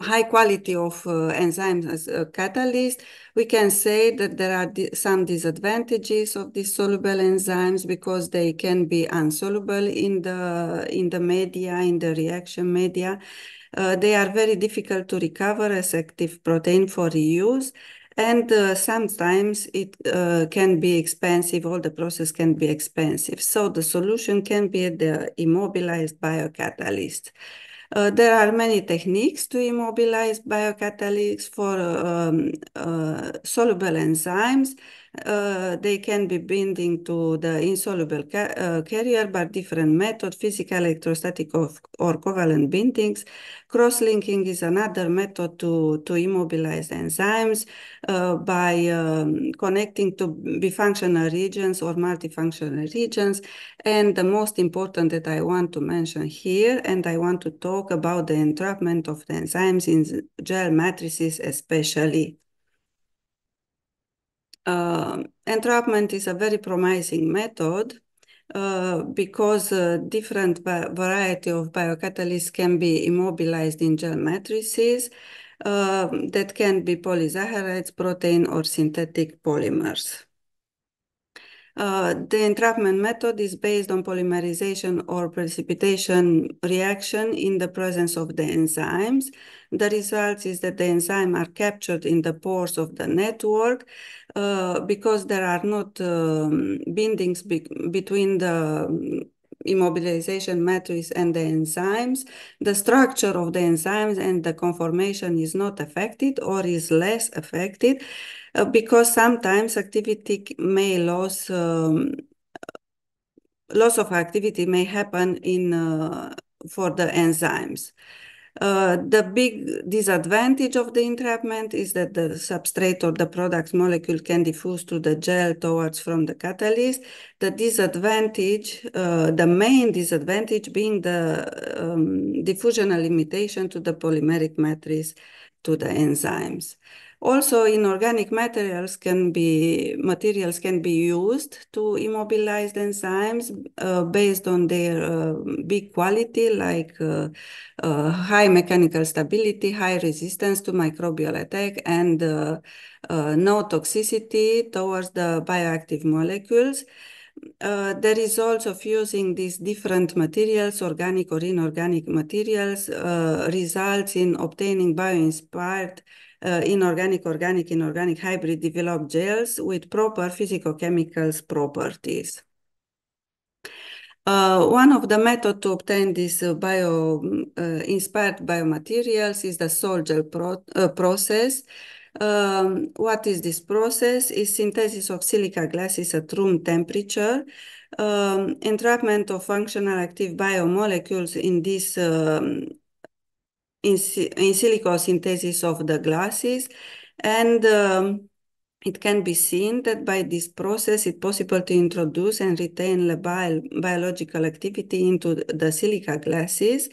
high quality of uh, enzymes as a catalyst, we can say that there are di some disadvantages of these soluble enzymes because they can be insoluble in the in the media, in the reaction media. Uh, they are very difficult to recover as active protein for reuse. And uh, sometimes it uh, can be expensive, all the process can be expensive. So the solution can be the immobilized biocatalyst. Uh, there are many techniques to immobilize biocatalysts for um, uh, soluble enzymes. Uh, they can be binding to the insoluble ca uh, carrier by different method, physical, electrostatic, or, or covalent bindings. Cross-linking is another method to, to immobilize enzymes uh, by um, connecting to bifunctional regions or multifunctional regions. And the most important that I want to mention here, and I want to talk about the entrapment of the enzymes in gel matrices especially. Uh, entrapment is a very promising method uh, because uh, different variety of biocatalysts can be immobilized in gel matrices uh, that can be polysaccharides, protein, or synthetic polymers. Uh, the entrapment method is based on polymerization or precipitation reaction in the presence of the enzymes. The result is that the enzymes are captured in the pores of the network uh, because there are not um, bindings be between the immobilization matrix and the enzymes, the structure of the enzymes and the conformation is not affected or is less affected uh, because sometimes activity may lose um, loss of activity may happen in uh, for the enzymes. Uh, the big disadvantage of the entrapment is that the substrate or the product molecule can diffuse to the gel towards from the catalyst. The disadvantage, uh, the main disadvantage being the um, diffusional limitation to the polymeric matrix to the enzymes. Also, inorganic materials can be materials can be used to immobilize enzymes uh, based on their uh, big quality, like uh, uh high mechanical stability, high resistance to microbial attack, and uh, uh, no toxicity towards the bioactive molecules. Uh, the results of using these different materials, organic or inorganic materials, uh, results in obtaining bio-inspired uh, inorganic, organic, inorganic hybrid developed gels with proper physicochemicals properties. Uh, one of the methods to obtain these uh, bio-inspired uh, biomaterials is the sol gel pro uh, process. Um, what is this process? Is synthesis of silica glasses at room temperature, um, entrapment of functional active biomolecules in this um, in, in silico synthesis of the glasses. And um, it can be seen that by this process, it's possible to introduce and retain the bio biological activity into the silica glasses.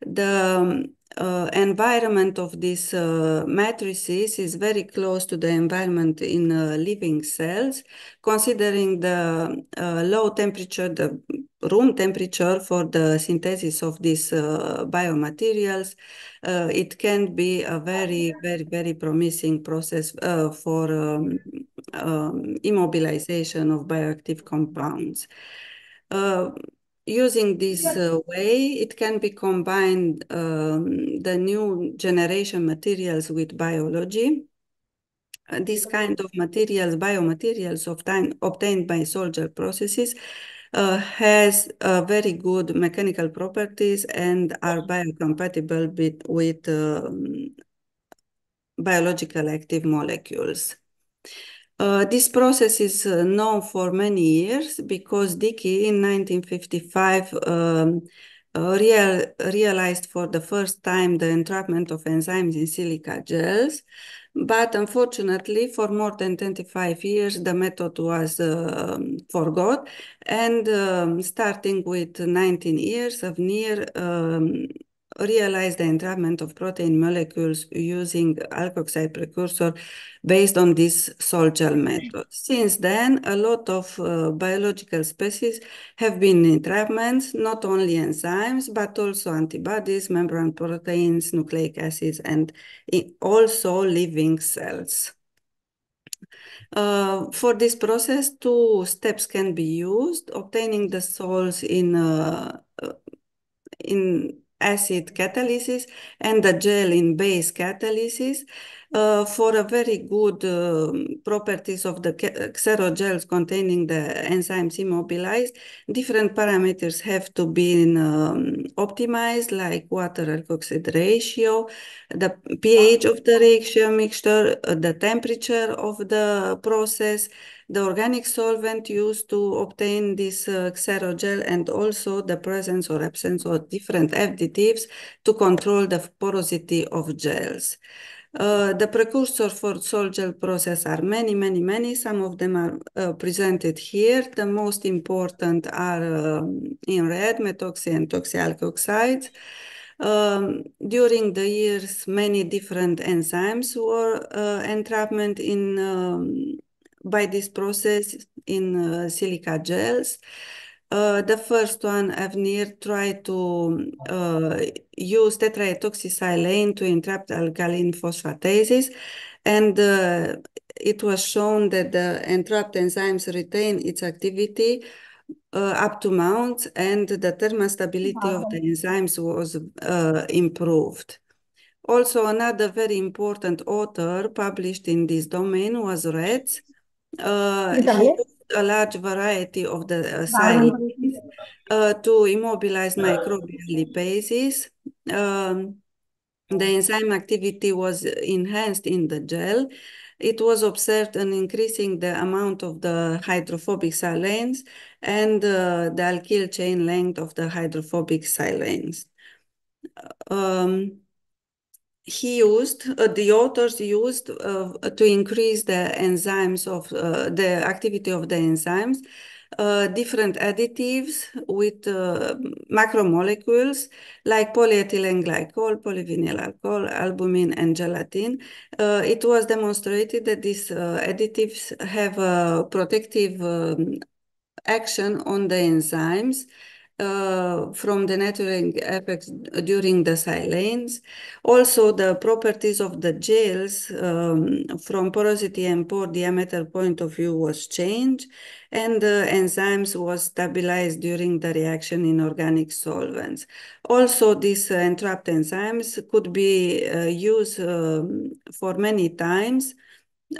The um, uh, environment of these uh, matrices is very close to the environment in uh, living cells, considering the uh, low temperature, the room temperature for the synthesis of these uh, biomaterials, uh, it can be a very, very, very promising process for um, um, immobilization of bioactive compounds using this uh, way, it can be combined um, the new generation materials with biology. Uh, this kind of materials, biomaterials obtained, obtained by sol gel processes, uh, has uh, very good mechanical properties and are biocompatible with, with um, biological active molecules. Uh, this process is uh, known for many years because Dickey in 1955 um, uh, real, realized for the first time the entrapment of enzymes in silica gels. But unfortunately, for more than 25 years, the method was uh, forgot. And um, starting with 19 years of near um, realized the entrapment of protein molecules using alkoxide precursor based on this Sol-Gel method. Since then, a lot of uh, biological species have been entrapments, not only enzymes, but also antibodies, membrane proteins, nucleic acids, and also living cells. Uh, for this process, two steps can be used, obtaining the sols in, uh, in acid catalysis and the gel in base catalysis uh, for a very good uh, properties of the xerogels containing the enzymes immobilized, different parameters have to be um, optimized, like water alkoxide ratio, the pH of the reaction mixture, uh, the temperature of the process, the organic solvent used to obtain this uh, xerogel and also the presence or absence of different additives to control the porosity of gels. Uh, the precursor for sol-gel process are many, many, many. Some of them are uh, presented here. The most important are um, in red, methoxy and toxyalkoxides. Um, during the years, many different enzymes were uh, entrapment in um, by this process in uh, silica gels. Uh, the first one, Avnir, tried to uh, use tetrahydroxysilane to entrap alkaline phosphatases, and it was shown that the entrapped enzymes retain its activity uh, up to mounts, and the thermal stability wow. of the enzymes was uh, improved. Also, another very important author published in this domain was Reetz. Uh, he used a large variety of the uh, silanes uh, to immobilize microbial lipases. Um, the enzyme activity was enhanced in the gel. It was observed an increasing the amount of the hydrophobic silanes and uh, the alkyl chain length of the hydrophobic silanes. Um, he used, uh, the authors used uh, to increase the enzymes of, uh, the activity of the enzymes, uh, different additives with uh, macromolecules like polyethylene glycol, polyvinyl alcohol, albumin, and gelatin. Uh, it was demonstrated that these additives have a protective um, action on the enzymes uh, from the natural effects during the silanes. Also, the properties of the gels um, from porosity and pore diameter point of view was changed, and the enzymes was stabilized during the reaction in organic solvents. Also, these uh, entrapped enzymes could be uh, used um, for many times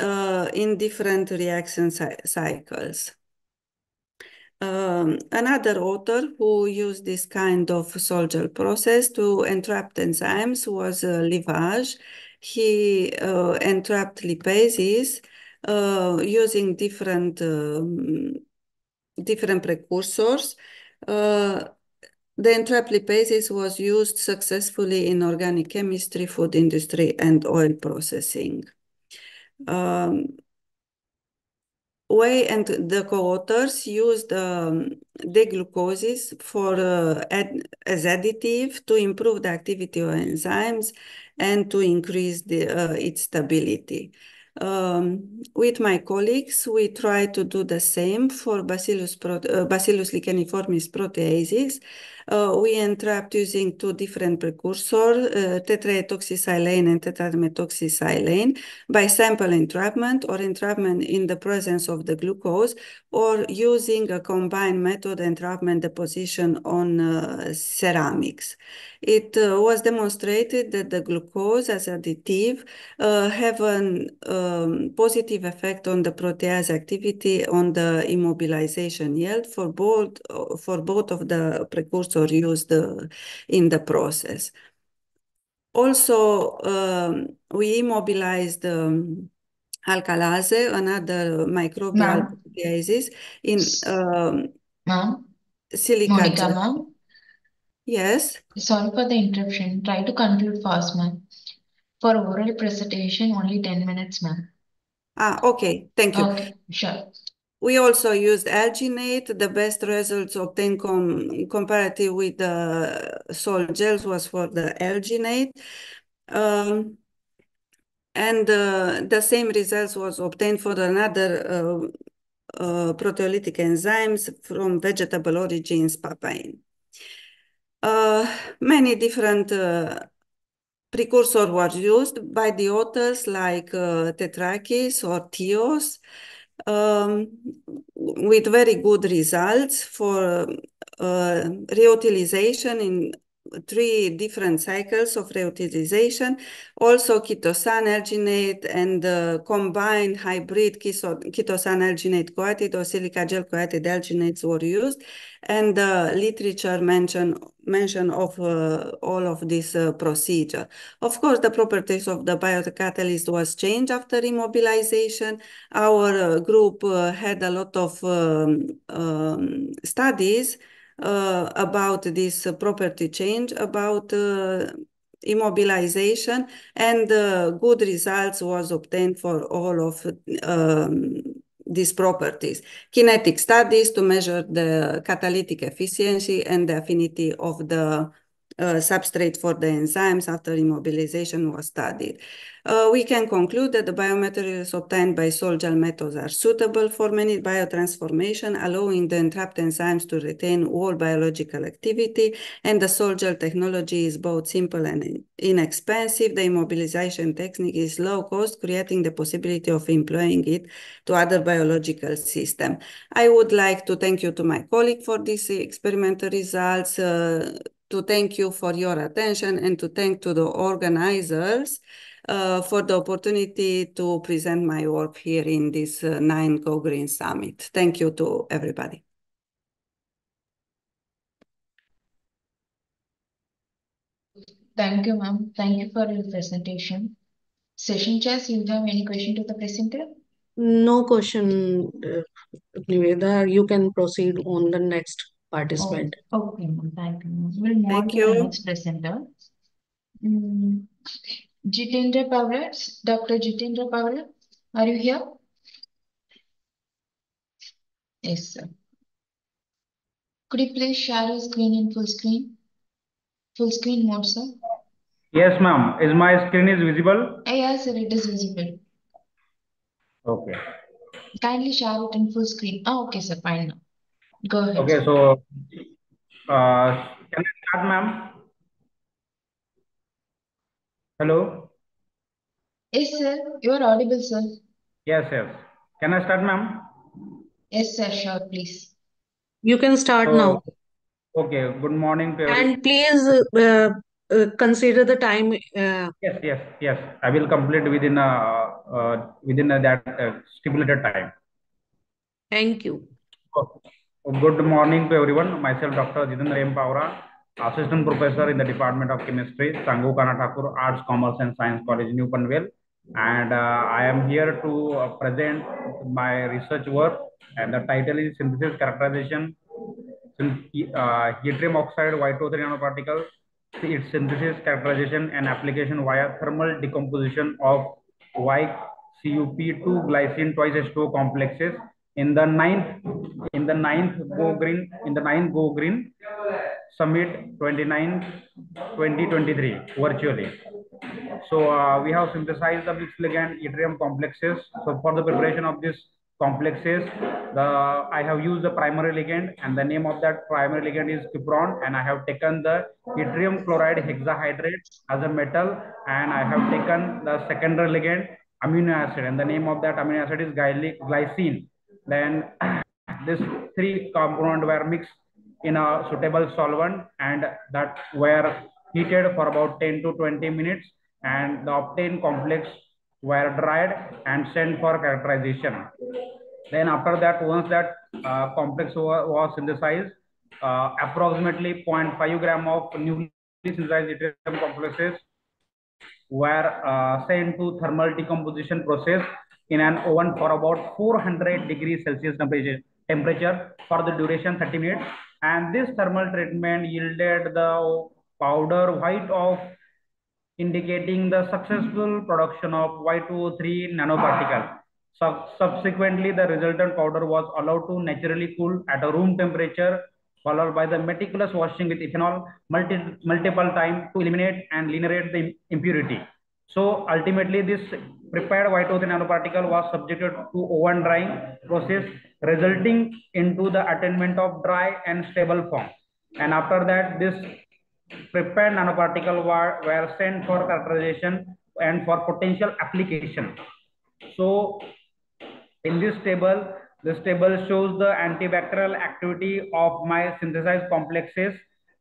uh, in different reaction cycles. Um, another author who used this kind of sol-gel process to entrap enzymes was uh, Livage. He uh, entrapped lipases uh, using different um, different precursors. Uh, the entrapped lipases was used successfully in organic chemistry, food industry, and oil processing. Um, Wei and the co-authors used um, deglucoses for uh, ad as additive to improve the activity of enzymes and to increase the, uh, its stability. Um, with my colleagues, we try to do the same for Bacillus, uh, Bacillus licheniformis proteases. Uh, we entrapped using two different precursors, uh, tetrahydroxysilane and tetramethoxysilane, by sample entrapment or entrapment in the presence of the glucose, or using a combined method entrapment deposition on uh, ceramics. It uh, was demonstrated that the glucose as additive uh, have a um, positive effect on the protease activity on the immobilization yield for both, for both of the precursor used uh, in the process. Also, um, we immobilized um, Alcalase, another microbial proteases, in um, silica Monica. Yes. Sorry for the interruption. Try to conclude fast, ma'am. For oral presentation, only 10 minutes, ma'am. Ah, okay. Thank you. Okay, sure. We also used alginate. The best results obtained com comparative with the salt gels was for the alginate. Um, and uh, the same results was obtained for another uh, uh, proteolytic enzymes from vegetable origins, papain. Uh, many different uh, precursors were used by the authors like uh, Tetrakis or TEOS um, with very good results for uh, reutilization in three different cycles of reutilization. Also chitosan alginate and uh, combined hybrid chitosan alginate coated or silica gel coated alginates were used. And the literature mention, mention of uh, all of this uh, procedure. Of course, the properties of the biocatalyst was changed after immobilization. Our uh, group uh, had a lot of um, um, studies uh, about this uh, property change, about uh, immobilization, and good results was obtained for all of um, these properties. Kinetic studies to measure the catalytic efficiency and the affinity of the uh, substrate for the enzymes after immobilization was studied. Uh, we can conclude that the biomaterials obtained by sol gel methods are suitable for many biotransformation, allowing the entrapped enzymes to retain all biological activity, and the sol gel technology is both simple and inexpensive. The immobilization technique is low cost, creating the possibility of employing it to other biological systems. I would like to thank you to my colleague for these experimental results, uh, to thank you for your attention and to thank to the organizers uh, for the opportunity to present my work here in this uh, 9 Go Green Summit. Thank you to everybody. Thank you, ma'am. Thank you for your presentation. Session chairs, you have any question to the presenter? No question, uh, Niveda. You can proceed on the next participant. Oh, okay, ma'am. Thank you. We'll move Thank to you. the next presenter. Mm, Jitendra Pawar, Dr. Jitendra Pawar, are you here? Yes, sir. Could you please share your screen in full screen? Full screen mode, sir. Yes, ma'am. Is my screen is visible? Uh, yes, sir, it is visible. Okay. Kindly share it in full screen. Oh, okay, sir, fine now. Go ahead. Okay, so uh, can I start, ma'am? Hello? Yes, sir, you are audible, sir. Yes, yes. Can I start, ma'am? Yes, sir, sure, please. You can start So, now. okay, good morning to everyone. And please uh, uh, consider the time. Uh, Yes, yes, yes. I will complete within uh, uh, within uh, that uh, stipulated time. thank you. Okay. Good morning to everyone. Myself, Dr. Jitendra M. Pawar, Assistant Professor in the Department of Chemistry, Changu Kana Thakur Arts, Commerce and Science College, New Panvel. And uh, I am here to uh, present my research work. And the title is Synthesis Characterization, uh, Yttrium Oxide Y2O3 Nanoparticles, its synthesis, characterization, and application via thermal decomposition of YCUP2 glycine twice H2O complexes in the ninth in the ninth go green in the ninth go green summit 29 2023 virtually. So uh, we have synthesized the mixed ligand yttrium complexes. So for the preparation of this complexes the i have used the primary ligand and the name of that primary ligand is cupron and i have taken the yttrium chloride hexahydrate as a metal and i have taken the secondary ligand amino acid and the name of that amino acid is glycine then these three components were mixed in a suitable solvent and that were heated for about 10 to 20 minutes and the obtained complex were dried and sent for characterization. Then after that, once that uh, complex was, was synthesized, uh, approximately 0.5 gram of newly synthesized yttrium complexes were uh, sent to thermal decomposition process in an oven for about 400 degrees Celsius temperature, for the duration 30 minutes. And this thermal treatment yielded the powder white of indicating the successful production of Y2O3 nanoparticle. So subsequently, the resultant powder was allowed to naturally cool at a room temperature, followed by the meticulous washing with ethanol multi multiple times to eliminate and linerate the impurity. So ultimately, this prepared Y2O3 nanoparticle was subjected to oven drying process, resulting into the attainment of dry and stable form. And after that, this prepared nanoparticle were, were sent for characterization and for potential application. So in this table, this table shows the antibacterial activity of my synthesized complexes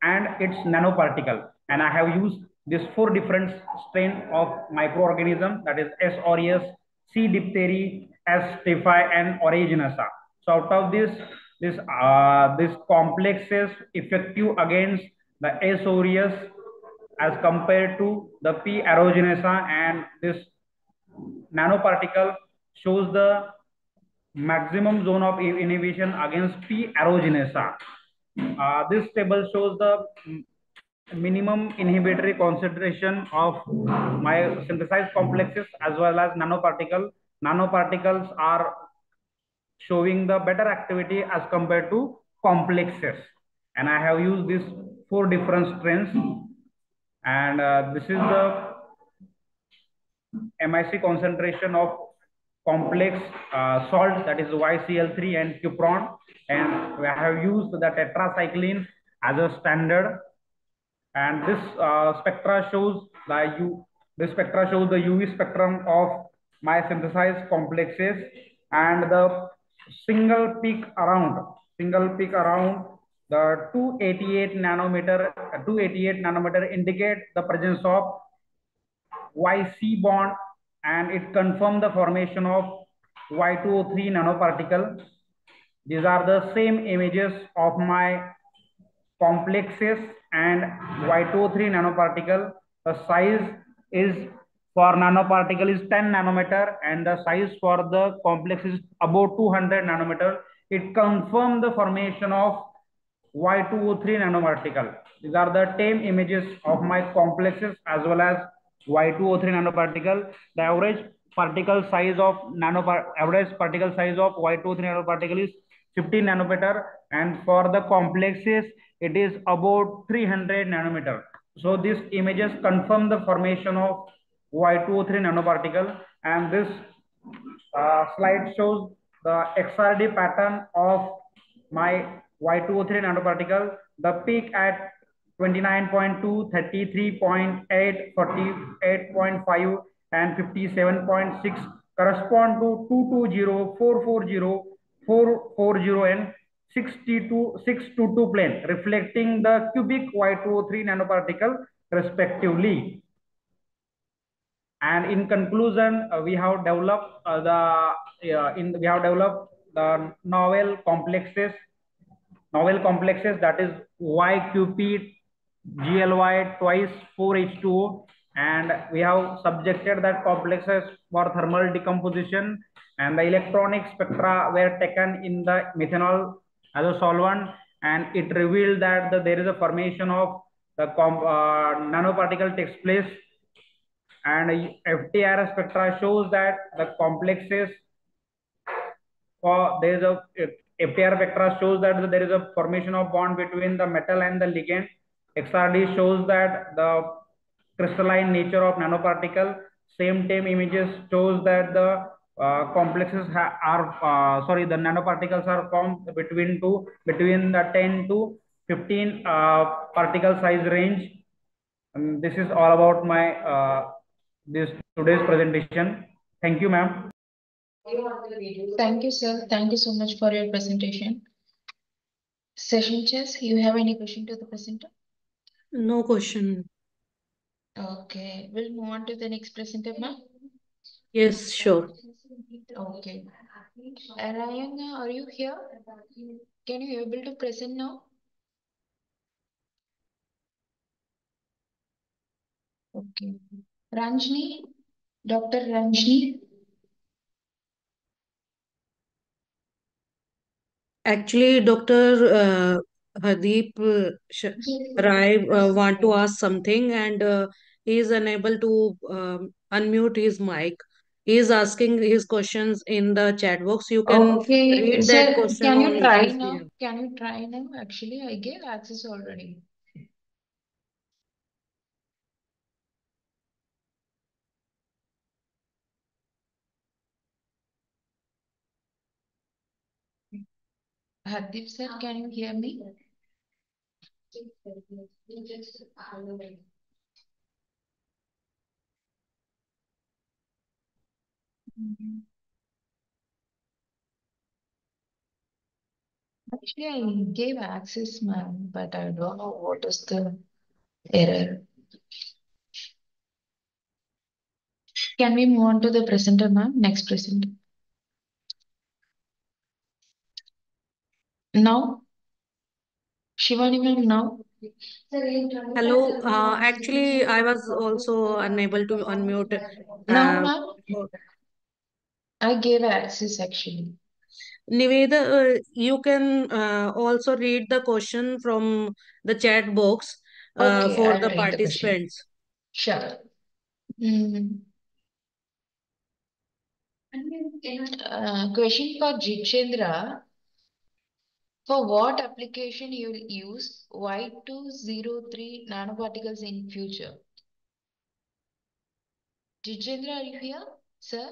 and its nanoparticle. And I have used these four different strain of microorganism that is S. aureus, C. diphtheria, S. staphyl, and aeruginosa. So out of this, this uh, this complexes effective against the S. aureus as compared to the P. aeruginosa and this nanoparticle shows the maximum zone of inhibition against P. aeruginosa. Uh, this table shows the minimum inhibitory concentration of my synthesized complexes as well as nanoparticle. Nanoparticles are showing the better activity as compared to complexes. And I have used these four different strains. And uh, this is the MIC concentration of complex uh, salt that is YCl3 and cupron and we have used the tetracycline as a standard and this uh, spectra shows the U this spectra shows the UV spectrum of my synthesized complexes and the single peak around single peak around the 288 nanometer 288 nanometer indicate the presence of YC bond and it confirmed the formation of Y2O3 nanoparticle. These are the same images of my complexes and Y2O3 nanoparticle. The size is for nanoparticle is 10 nanometer and the size for the complex is about 200 nanometer. It confirmed the formation of Y2O3 nanoparticle. These are the same images of my complexes as well as Y2O3 nanoparticle. The average particle size of nano average particle size of Y2O3 nanoparticle is 15 nanometer and for the complexes it is about 300 nanometer. So these images confirm the formation of Y2O3 nanoparticle and this uh, slide shows the XRD pattern of my Y2O3 nanoparticle. The peak at 29.2, 33.8, 48.5, and 57.6 correspond to 220, 440, 440, and 62, 622 plane, reflecting the cubic Y2O3 nanoparticle respectively. And in conclusion, uh, we have developed uh, the uh, in we have developed the novel complexes, novel complexes that is YQP GLY twice 4H2O and we have subjected that complexes for thermal decomposition and the electronic spectra were taken in the methanol as a solvent and it revealed that the, there is a formation of the uh, nanoparticle takes place and FTIR spectra shows that the complexes for there is a FTIR spectra shows that there is a formation of bond between the metal and the ligand XRD shows that the crystalline nature of nanoparticle. Same time images shows that the uh, complexes are uh, sorry the nanoparticles are formed between two between the 10 to 15 uh, particle size range. And this is all about my uh, this today's presentation. Thank you, ma'am. Thank you, sir. Thank you so much for your presentation. Session chess, you have any question to the presenter? No question. Okay, we'll move on to the next presenter, ma'am. Yes, sure. Okay. Ryan, are you here? Can you able to present now? Okay. Ranjini, Dr. Ranjini. Actually, Dr. Uh, Hardeep uh, Rai uh, want to ask something and uh, he is unable to um, unmute his mic. He is asking his questions in the chat box. You can Okay, read sir, that question can you try now? behalf. Can you try now? Actually, I gave access already. Hardeep sir, can you hear me? Actually, I gave access, ma'am, but I don't know what is the error. Can we move on to the presenter, ma'am? Next presenter. Now, Shivani ma'am, now. Hello, uh, actually, I was also unable to unmute. Now, Uh, ma'am, I gave access actually. Niveda, uh, you can uh, also read the question from the chat box uh, Okay, for I'll the read the participants. Sure. Mm. Question for Jitendra. For what application you will use Y203 nanoparticles in future? Jitendra, are you here, sir?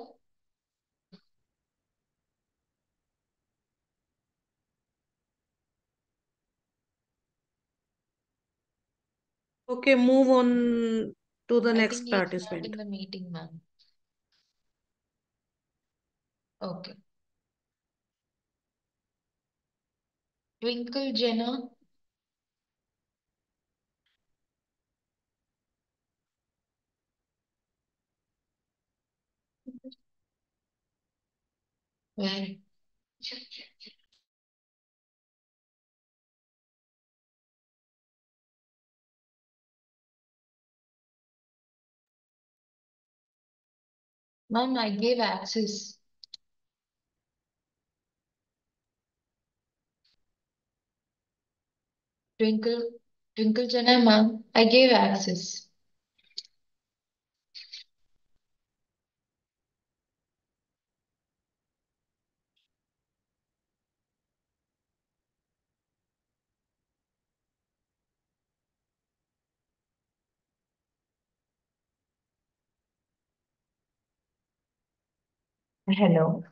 Okay, move on to the I next think he not participant. in the meeting, ma'am. Okay. Twinkle Jenna. Where? Ma'am, I gave access. Twinkle, Twinkle Jenna, ma'am, I gave access. Hello.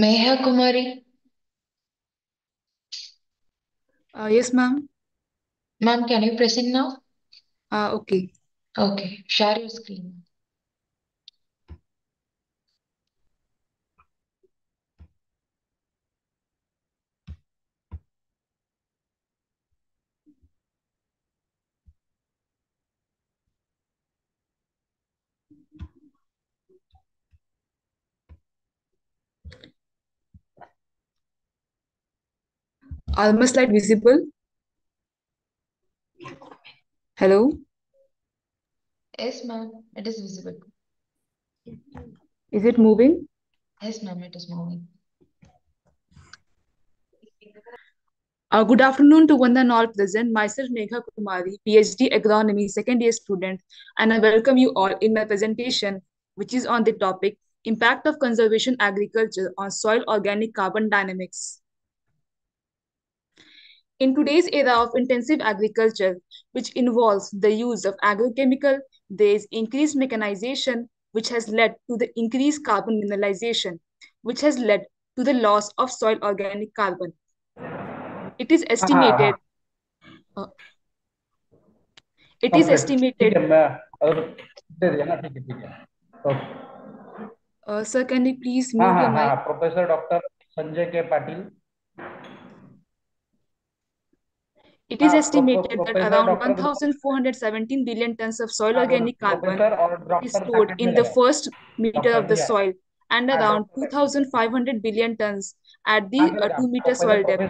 Megha Kumari. Uh, yes, ma'am. Ma'am, can you present now? Uh, okay. Okay, share your Are my slide visible? Hello? Yes, ma'am, it is visible. Is it moving? Yes, ma'am, it is moving. Uh, good afternoon to one and all present. Myself, Megha Kumari, PhD Agronomy, second year student, and I welcome you all in my presentation, which is on the topic Impact of Conservation Agriculture on Soil Organic Carbon Dynamics. In today's era of intensive agriculture, which involves the use of agrochemical, there is increased mechanization, which has led to the increased carbon mineralization, which has led to the loss of soil organic carbon. It is estimated. Uh, it is estimated. Uh, sir, can you please move your mic? Professor Dr. Sanjay K. Patil. It is estimated that around 1,417 billion tons of soil organic carbon is stored in the first meter of the soil and around 2,500 billion tons at the uh, 2 meter soil depth.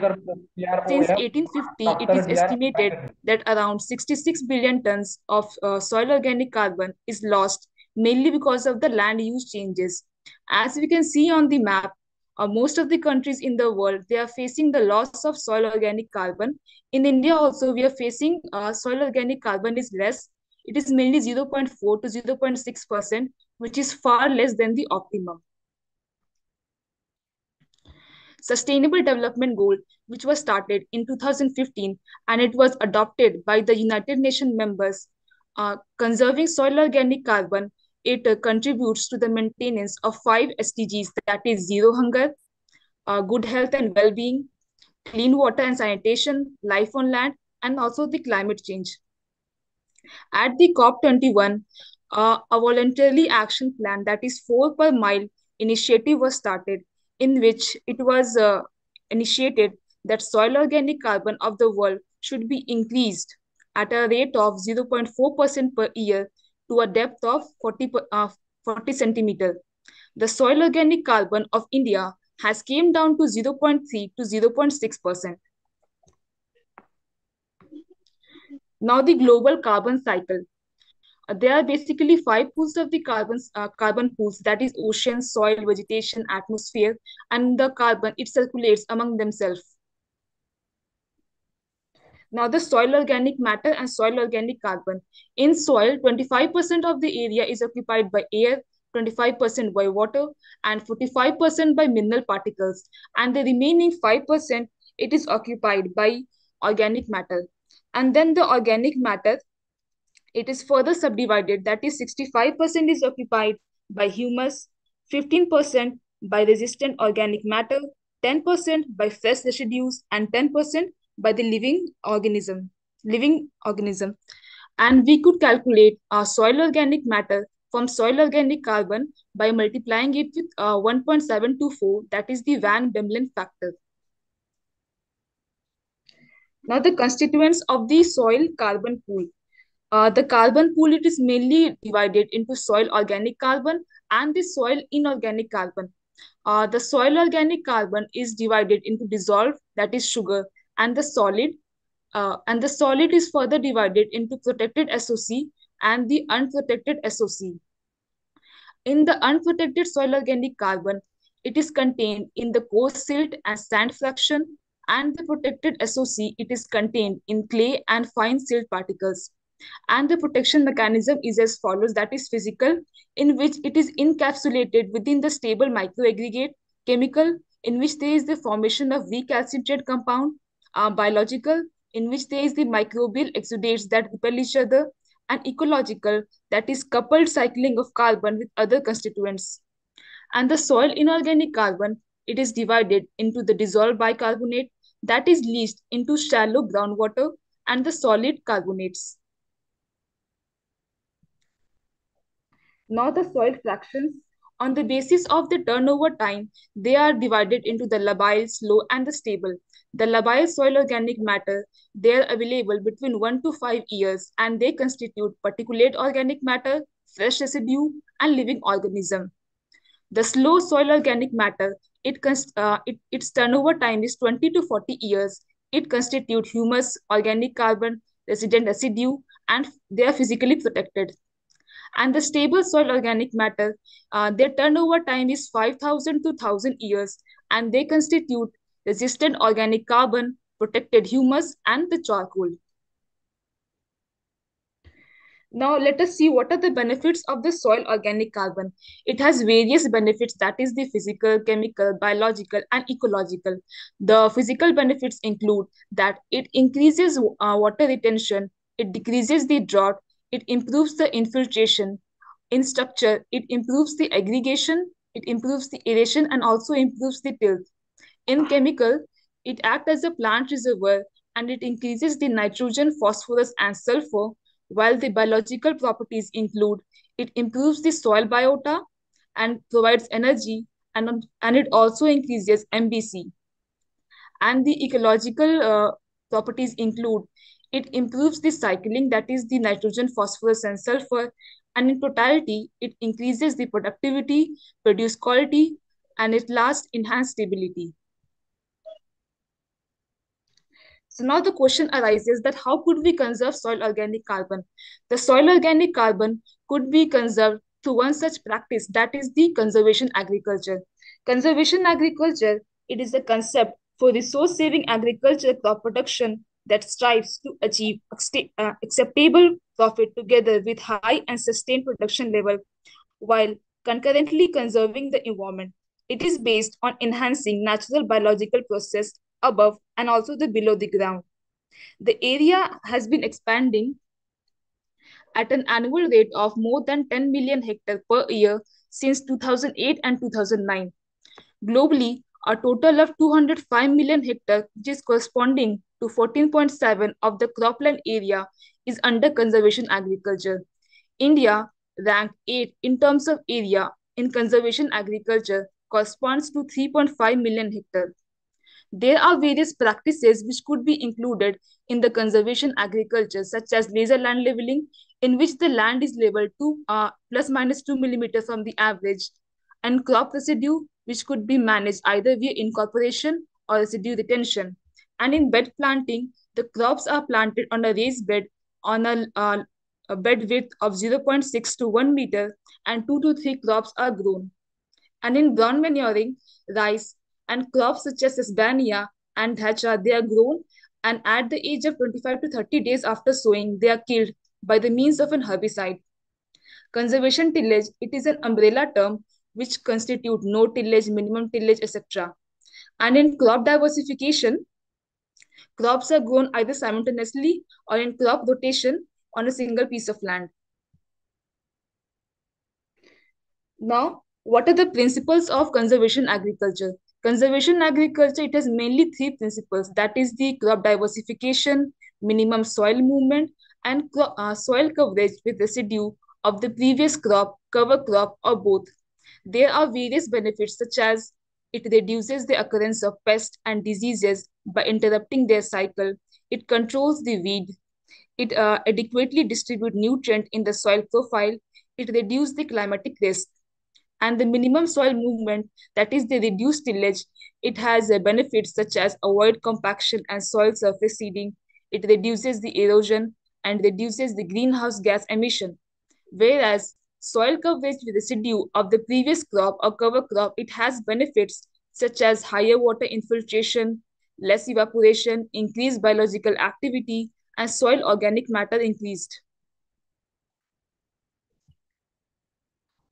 Since 1850, it is estimated that around 66 billion tons of uh, soil organic carbon is lost mainly because of the land use changes. As we can see on the map, uh, most of the countries in the world, they are facing the loss of soil organic carbon. In India also, we are facing uh, soil organic carbon is less. It is mainly 0.4 to 0.6%, which is far less than the optimum. Sustainable Development Goal, which was started in 2015 and it was adopted by the United Nations members, uh, conserving soil organic carbon it uh, contributes to the maintenance of five SDGs that is zero hunger, uh, good health and well-being, clean water and sanitation, life on land, and also the climate change. At the COP21, uh, a voluntary action plan that is four per mille initiative was started in which it was uh, initiated that soil organic carbon of the world should be increased at a rate of 0.4% per year to a depth of 40, uh, 40 centimeter. The soil organic carbon of India has came down to 0.3 to 0.6%. Now the global carbon cycle. Uh, there are basically five pools of the carbon, uh, carbon pools, that is ocean, soil, vegetation, atmosphere, and the carbon, it circulates among themselves. Now the soil organic matter and soil organic carbon. In soil, 25% of the area is occupied by air, 25% by water, and 45% by mineral particles. And the remaining 5%, it is occupied by organic matter. And then the organic matter, it is further subdivided. That is 65% is occupied by humus, 15% by resistant organic matter, 10% by fresh residues, and 10% by the living organism, living organism. And we could calculate our soil organic matter from soil organic carbon by multiplying it with uh, 1.724, that is the Van Bemmelen factor. Now the constituents of the soil carbon pool. Uh, the carbon pool, it is mainly divided into soil organic carbon and the soil inorganic carbon. Uh, the soil organic carbon is divided into dissolved, that is sugar, and the solid uh, and the solid is further divided into protected SOC and the unprotected SOC. In the unprotected soil organic carbon, it is contained in the coarse silt and sand fraction and the protected SOC, it is contained in clay and fine silt particles. And the protection mechanism is as follows, that is physical, in which it is encapsulated within the stable microaggregate, chemical, in which there is the formation of weak acid compound, uh, biological, in which there is the microbial exudates that repel each other, and ecological, that is coupled cycling of carbon with other constituents. And the soil inorganic carbon, it is divided into the dissolved bicarbonate that is leached into shallow groundwater and the solid carbonates. Now the soil fractions on the basis of the turnover time, they are divided into the labile, slow, and the stable. The labile soil organic matter, they are available between 1 to 5 years and they constitute particulate organic matter, fresh residue, and living organism. The slow soil organic matter, it, uh, it, its turnover time is 20 to 40 years. It constitutes humus, organic carbon, resident residue, and they are physically protected. And the stable soil organic matter, uh, their turnover time is 5,000 to 1,000 years, and they constitute resistant organic carbon, protected humus, and the charcoal. Now let us see what are the benefits of the soil organic carbon. It has various benefits that is the physical, chemical, biological and ecological. The physical benefits include that it increases uh, water retention, it decreases the drought, it improves the infiltration. In structure, it improves the aggregation, it improves the aeration and also improves the tilth. In chemical, it acts as a plant reservoir and it increases the nitrogen, phosphorus and sulfur, while the biological properties include it improves the soil biota and provides energy and, and it also increases MBC. And the ecological uh, properties include it improves the cycling, that is the nitrogen, phosphorus, and sulfur. And in totality, it increases the productivity, produce quality, and it last enhance stability. So now the question arises that how could we conserve soil organic carbon? The soil organic carbon could be conserved through one such practice that is the conservation agriculture. Conservation agriculture, it is a concept for resource-saving agriculture crop production that strives to achieve uh, acceptable profit together with high and sustained production level while concurrently conserving the environment. It is based on enhancing natural biological process above and also the below the ground. The area has been expanding at an annual rate of more than 10 million hectares per year since 2008 and 2009. Globally, a total of 205 million hectares, which is corresponding to 14.7 of the cropland area, is under conservation agriculture. India, ranked 8 in terms of area in conservation agriculture, corresponds to 3.5 million hectares. There are various practices which could be included in the conservation agriculture, such as laser land leveling, in which the land is leveled to uh, plus minus 2 millimeters from the average, and crop residue, which could be managed either via incorporation or residue retention. And in bed planting, the crops are planted on a raised bed on a, uh, a bed width of 0.6 to 1 meter, and 2 to 3 crops are grown. And in brown manuring, rice, and crops such as Sesbania and Dhaincha, they are grown and at the age of 25 to 30 days after sowing, they are killed by the means of an herbicide. Conservation tillage, it is an umbrella term which constitute no tillage, minimum tillage, etc. And in crop diversification, crops are grown either simultaneously or in crop rotation on a single piece of land. Now, what are the principles of conservation agriculture? Conservation agriculture, it has mainly three principles. That is the crop diversification, minimum soil movement, and uh, soil coverage with residue of the previous crop, cover crop, or both. There are various benefits such as it reduces the occurrence of pests and diseases by interrupting their cycle. It controls the weed. It uh, adequately distributes nutrient in the soil profile. It reduces the climatic risk and the minimum soil movement, that is the reduced tillage, it has a benefits such as avoid compaction and soil surface seeding. It reduces the erosion and reduces the greenhouse gas emission. Whereas soil coverage with residue of the previous crop or cover crop, it has benefits such as higher water infiltration, less evaporation, increased biological activity, and soil organic matter increased.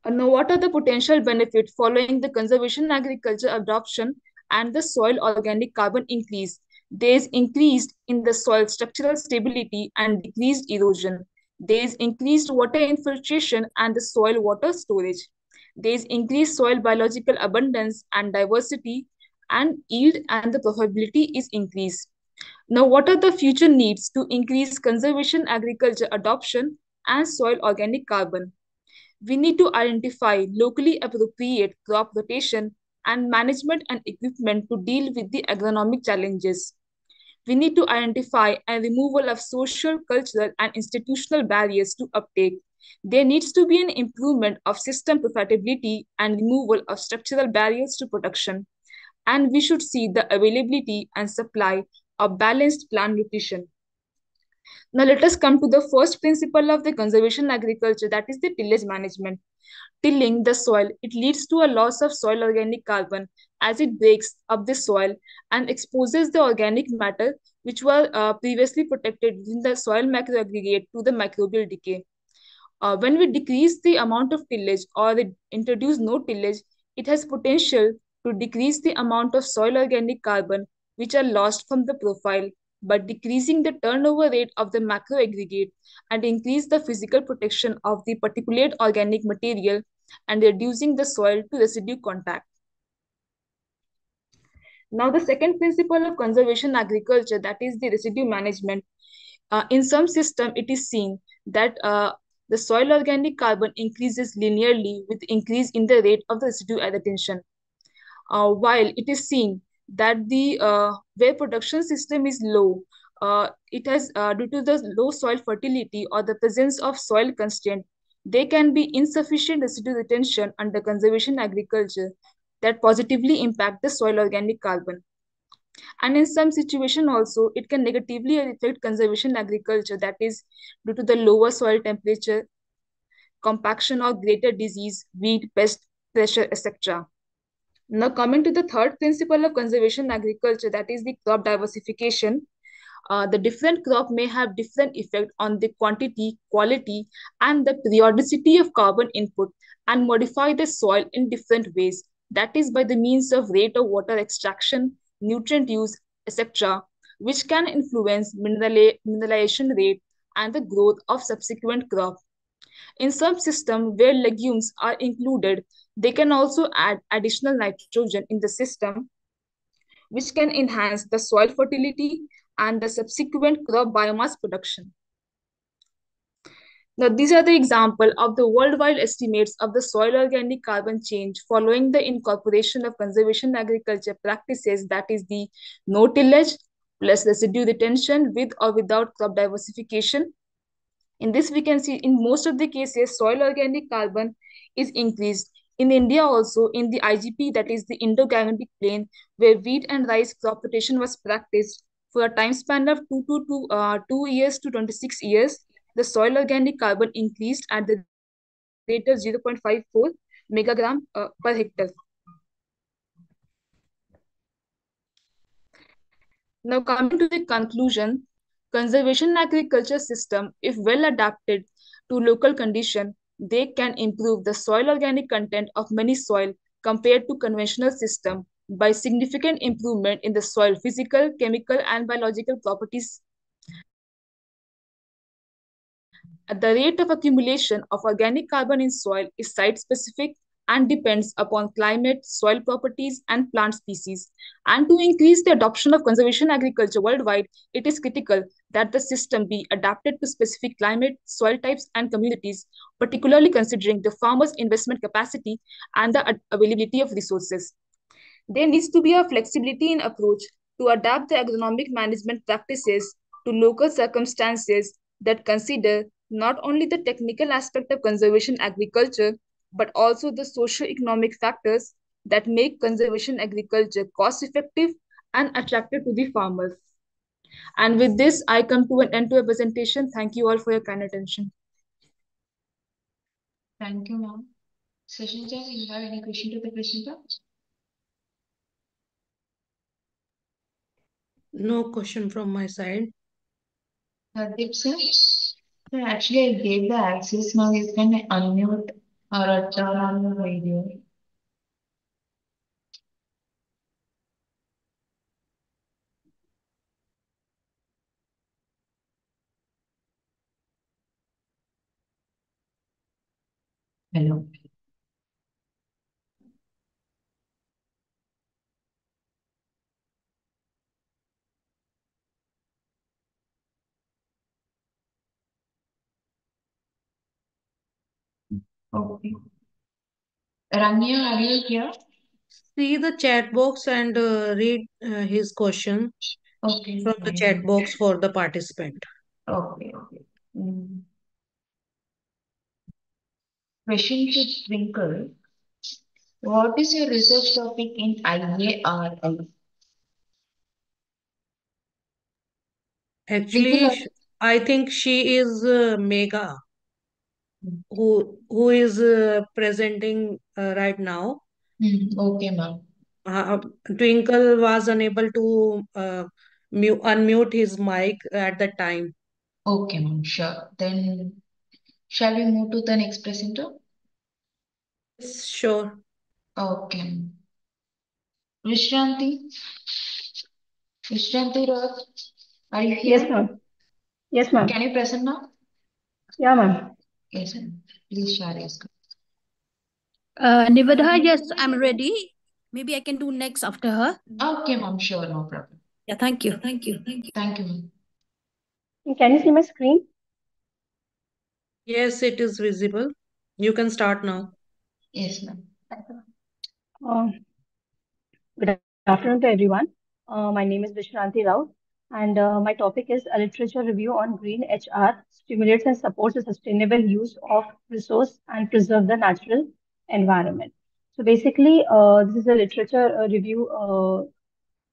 Uh, now, what are the potential benefits following the conservation agriculture adoption and the soil organic carbon increase? There is increased in the soil structural stability and decreased erosion. There is increased water infiltration and the soil water storage. There is increased soil biological abundance and diversity and yield and the profitability is increased. Now, what are the future needs to increase conservation agriculture adoption and soil organic carbon? we need to identify locally appropriate crop rotation and management and equipment to deal with the agronomic challenges. We need to identify and removal of social, cultural, and institutional barriers to uptake. There needs to be an improvement of system profitability and removal of structural barriers to production. And we should see the availability and supply of balanced plant nutrition. Now let us come to the first principle of the conservation agriculture, that is the tillage management. Tilling the soil, it leads to a loss of soil organic carbon as it breaks up the soil and exposes the organic matter which were uh, previously protected in the soil macroaggregate to the microbial decay. Uh, when we decrease the amount of tillage or introduce no tillage, it has potential to decrease the amount of soil organic carbon which are lost from the profile but decreasing the turnover rate of the macro aggregate and increase the physical protection of the particulate organic material and reducing the soil to residue contact. Now, the second principle of conservation agriculture, that is the residue management. Uh, in some system, it is seen that uh, the soil organic carbon increases linearly with increase in the rate of the residue retention. Uh, while it is seen that the uh, where production system is low, uh, it has uh, due to the low soil fertility or the presence of soil constraint, there can be insufficient residue retention under conservation agriculture that positively impact the soil organic carbon. And in some situation also, it can negatively affect conservation agriculture that is due to the lower soil temperature, compaction or greater disease, weed, pest, pressure, etc. Now coming to the third principle of conservation agriculture, that is the crop diversification. Uh, the different crop may have different effect on the quantity, quality, and the periodicity of carbon input and modify the soil in different ways. That is by the means of rate of water extraction, nutrient use, etc., which can influence mineralization rate and the growth of subsequent crop. In some systems where legumes are included, they can also add additional nitrogen in the system, which can enhance the soil fertility and the subsequent crop biomass production. Now, these are the example of the worldwide estimates of the soil organic carbon change following the incorporation of conservation agriculture practices, that is the no tillage plus residue retention with or without crop diversification. In this, we can see in most of the cases, soil organic carbon is increased. In India also, in the IGP, that is the Indo-Gangetic Plain, where wheat and rice crop rotation was practiced for a time span of two to two, uh, two years to 26 years, the soil organic carbon increased at the rate of 0.54 megagram uh, per hectare. Now coming to the conclusion, conservation agriculture system, if well adapted to local condition, they can improve the soil organic content of many soil compared to conventional system by significant improvement in the soil physical, chemical, and biological properties. The rate of accumulation of organic carbon in soil is site-specific and depends upon climate, soil properties, and plant species. And to increase the adoption of conservation agriculture worldwide, it is critical that the system be adapted to specific climate, soil types, and communities, particularly considering the farmer's investment capacity and the availability of resources. There needs to be a flexibility in approach to adapt the agronomic management practices to local circumstances that consider not only the technical aspect of conservation agriculture, but also the socio-economic factors that make conservation agriculture cost-effective and attractive to the farmers. And with this, I come to an end to a presentation. Thank you all for your kind attention. Thank you, ma'am. Session Chair, you have any question to the presenter? No question from my side. Hardeep sir? Actually, I gave the access. Now you can unmute or turn on the video. Hello. Okay. Rania, are you here? See the chat box and uh, read uh, his question Okay, from the chat box for the participant. Okay, okay. Mm. Question to Twinkle. What is your research topic in IARL? Actually, I think she is uh, Megha, who who is uh, presenting uh, right now. Hmm, okay, ma'am. Uh, Twinkle was unable to uh, mute, unmute his mic at the time. Okay, ma'am, sure. Then shall we move to the next presenter? Sure. Okay. Vishranti? Vishranti Roth, are you here? Yes, ma'am. Yes, ma'am. Can you present now? Yeah, ma'am. Yes. Please share your screen. Uh, Nivada, yes, I'm ready. Maybe I can do next after her. Okay, ma'am, sure, no problem. Yeah, thank you. Thank you. Thank you. Thank you, ma'am. Can you see my screen? Yes, it is visible. You can start now. Yes, ma'am. Uh, good afternoon to everyone. Uh, my name is Vishranti Rao, and uh, my topic is a literature review on green HR stimulates and supports the sustainable use of resource and preserve the natural environment. So basically, uh, this is a literature uh, review uh,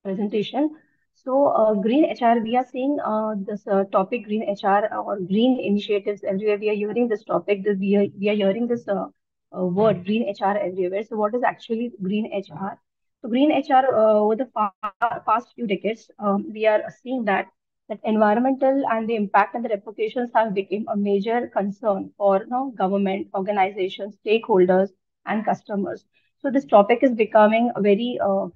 presentation. So uh, green HR, we are seeing uh, this topic green HR or green initiatives everywhere. We are hearing this topic. We are, we are hearing this word green HR everywhere. So what is actually green HR? So green HR uh, over the past few decades, um, we are seeing that that environmental and the impact and the repercussions have become a major concern for you know, government, organizations, stakeholders, and customers. So this topic is becoming a very uh,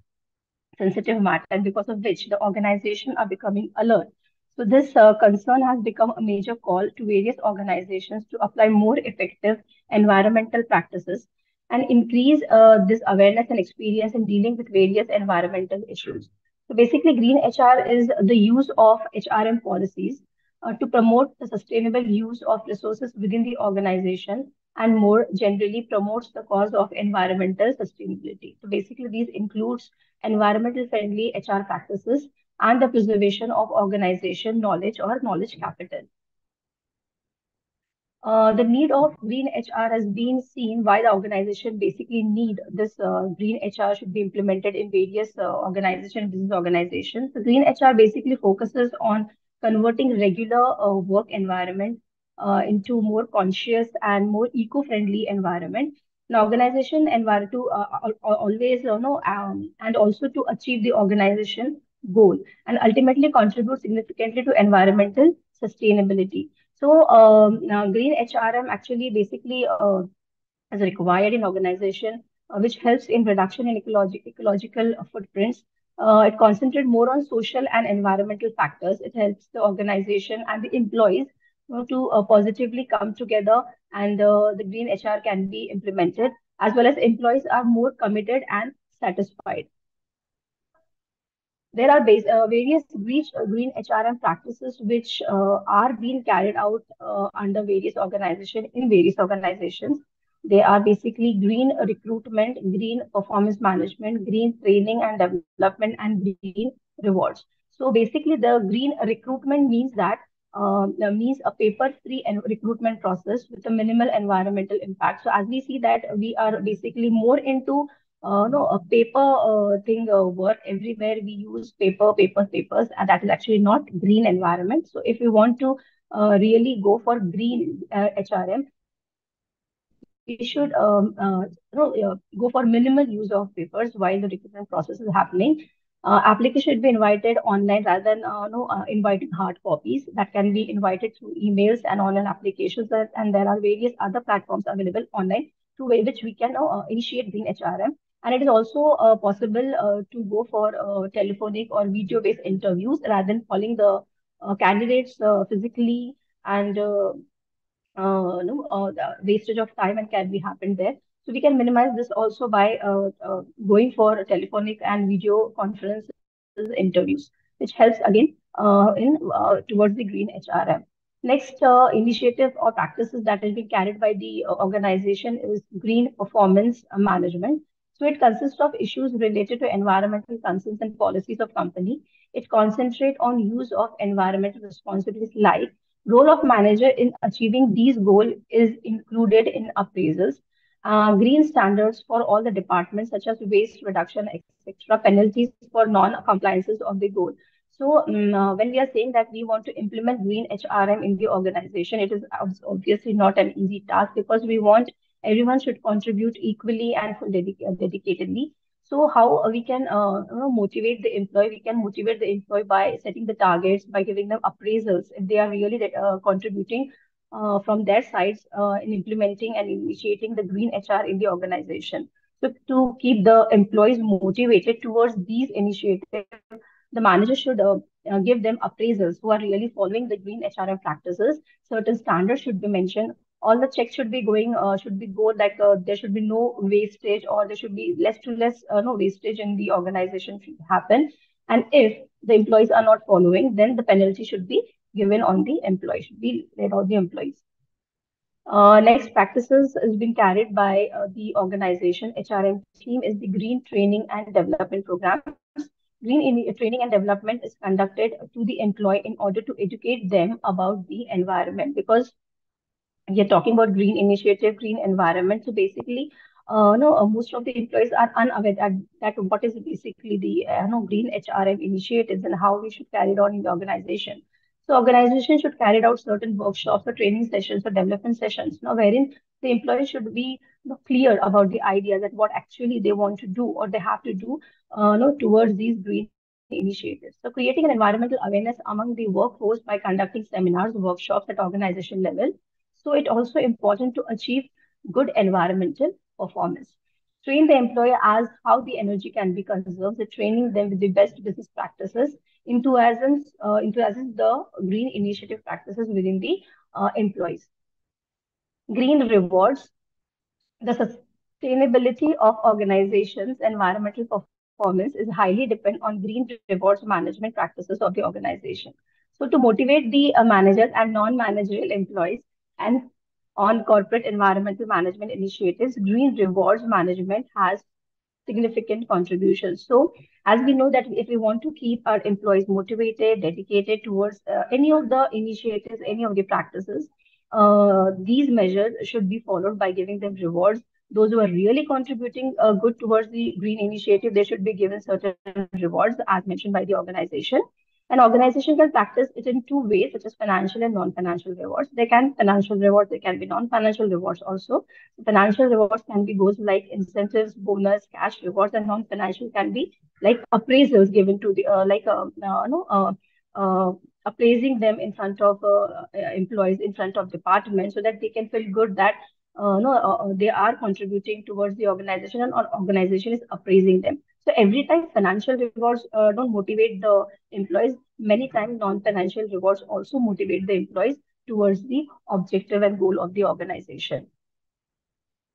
sensitive matter, and because of which the organization are becoming alert. So this uh, concern has become a major call to various organizations to apply more effective environmental practices and increase uh, this awareness and experience in dealing with various environmental issues. So basically, green HR is the use of HRM policies uh, to promote the sustainable use of resources within the organization and more generally promotes the cause of environmental sustainability. So basically, these includes environmental friendly HR practices and the preservation of organization knowledge or knowledge capital. Uh, the need of green HR has been seen why the organization basically need this uh, green HR should be implemented in various uh, organization business organizations. The green HR basically focuses on converting regular uh, work environment uh, into more conscious and more eco-friendly environment. An organization environment to always you know um, and also to achieve the organization goal and ultimately contribute significantly to environmental sustainability. So um, green HRM actually basically uh, is required in organization, uh, which helps in reduction in ecologi ecological footprints. Uh, it concentrates more on social and environmental factors. It helps the organization and the employees you know, to uh, positively come together and uh, the green HR can be implemented as well as employees are more committed and satisfied. There are base, uh, various green, uh, green HRM practices which uh, are being carried out uh, under various organizations in various organizations. They are basically green recruitment, green performance management, green training and development, and green rewards. So basically, the green recruitment means that uh, means a paper-free recruitment process with a minimal environmental impact. So as we see that we are basically more into uh, no a paper uh, thing uh, work everywhere. We use paper papers papers and that is actually not green environment. So if we want to uh, really go for green hrm uh, we should um, uh, no, go for minimal use of papers while the recruitment process is happening. Application should be invited online rather than no inviting hard copies. That can be invited through emails and online applications and there are various other platforms available online through which we can initiate green hrm and it is also uh, possible uh, to go for uh, telephonic or video-based interviews rather than calling the uh, candidates uh, physically and uh, no, the wastage of time and can be happened there. So we can minimize this also by going for telephonic and video conference interviews, which helps again in towards the green HRM. Next uh, initiative or practices that has been carried by the uh, organization is green performance management. So it consists of issues related to environmental concerns and policies of company. It concentrates on use of environmental responsibilities like role of manager in achieving these goals is included in appraisals. Uh, green standards for all the departments such as waste reduction, etc. Penalties for non-compliances of the goal. So um, uh, when we are saying that we want to implement green HRM in the organization, it is obviously not an easy task because we want everyone should contribute equally and dedic- uh, dedicatedly. So how we can uh, you know, motivate the employee? We can motivate the employee by setting the targets, by giving them appraisals if they are really uh, contributing uh, from their sides uh, in implementing and initiating the green HR in the organization. So to keep the employees motivated towards these initiatives, the manager should uh, uh, give them appraisals who are really following the green HRM practices. Certain standards should be mentioned all the checks should be going uh, should be go like uh, there should be no wastage or there should be less to less uh, no wastage in the organization should happen. And if the employees are not following then the penalty should be given on the employee should be laid on the employees. Uh, next practices is being carried by uh, the organization. Hrm team is the green training and development program green training and development is conducted to the employee in order to educate them about the environment because are talking about green initiative, green environment. So basically, uh, no, uh, most of the employees are unaware that, that what is basically the uh, no, green HRM initiatives and how we should carry it on in the organization. So organization should carry out certain workshops or training sessions or development sessions, you know, wherein the employees should be you know, clear about the ideas that what actually they want to do or they have to do uh, you know, towards these green initiatives. So creating an environmental awareness among the workforce by conducting seminars, workshops at organization level. So it also important to achieve good environmental performance. Train the employer as how the energy can be conserved, so training them with the best business practices, enthusiasms, uh, enthusiasms the green initiative practices within the uh, employees. Green rewards, the sustainability of organizations' environmental performance is highly dependent on green rewards management practices of the organization. So to motivate the uh, managers and non-managerial employees and on corporate environmental management initiatives, green rewards management has significant contributions. So as we know that if we want to keep our employees motivated, dedicated towards uh, any of the initiatives, any of the practices, uh, these measures should be followed by giving them rewards. Those who are really contributing uh, good towards the green initiative, they should be given certain rewards as mentioned by the organization. An organization can practice it in two ways, such as financial and non-financial rewards. They can financial rewards, they can be non-financial rewards also. Financial rewards can be goes like incentives, bonus, cash rewards, and non-financial can be like appraisals given to the uh, like uh, uh, uh, uh, appraising them in front of uh, employees, in front of departments, so that they can feel good that uh, no, uh, they are contributing towards the organization and organization is appraising them. So every time financial rewards uh, don't motivate the employees, many times non-financial rewards also motivate the employees towards the objective and goal of the organization.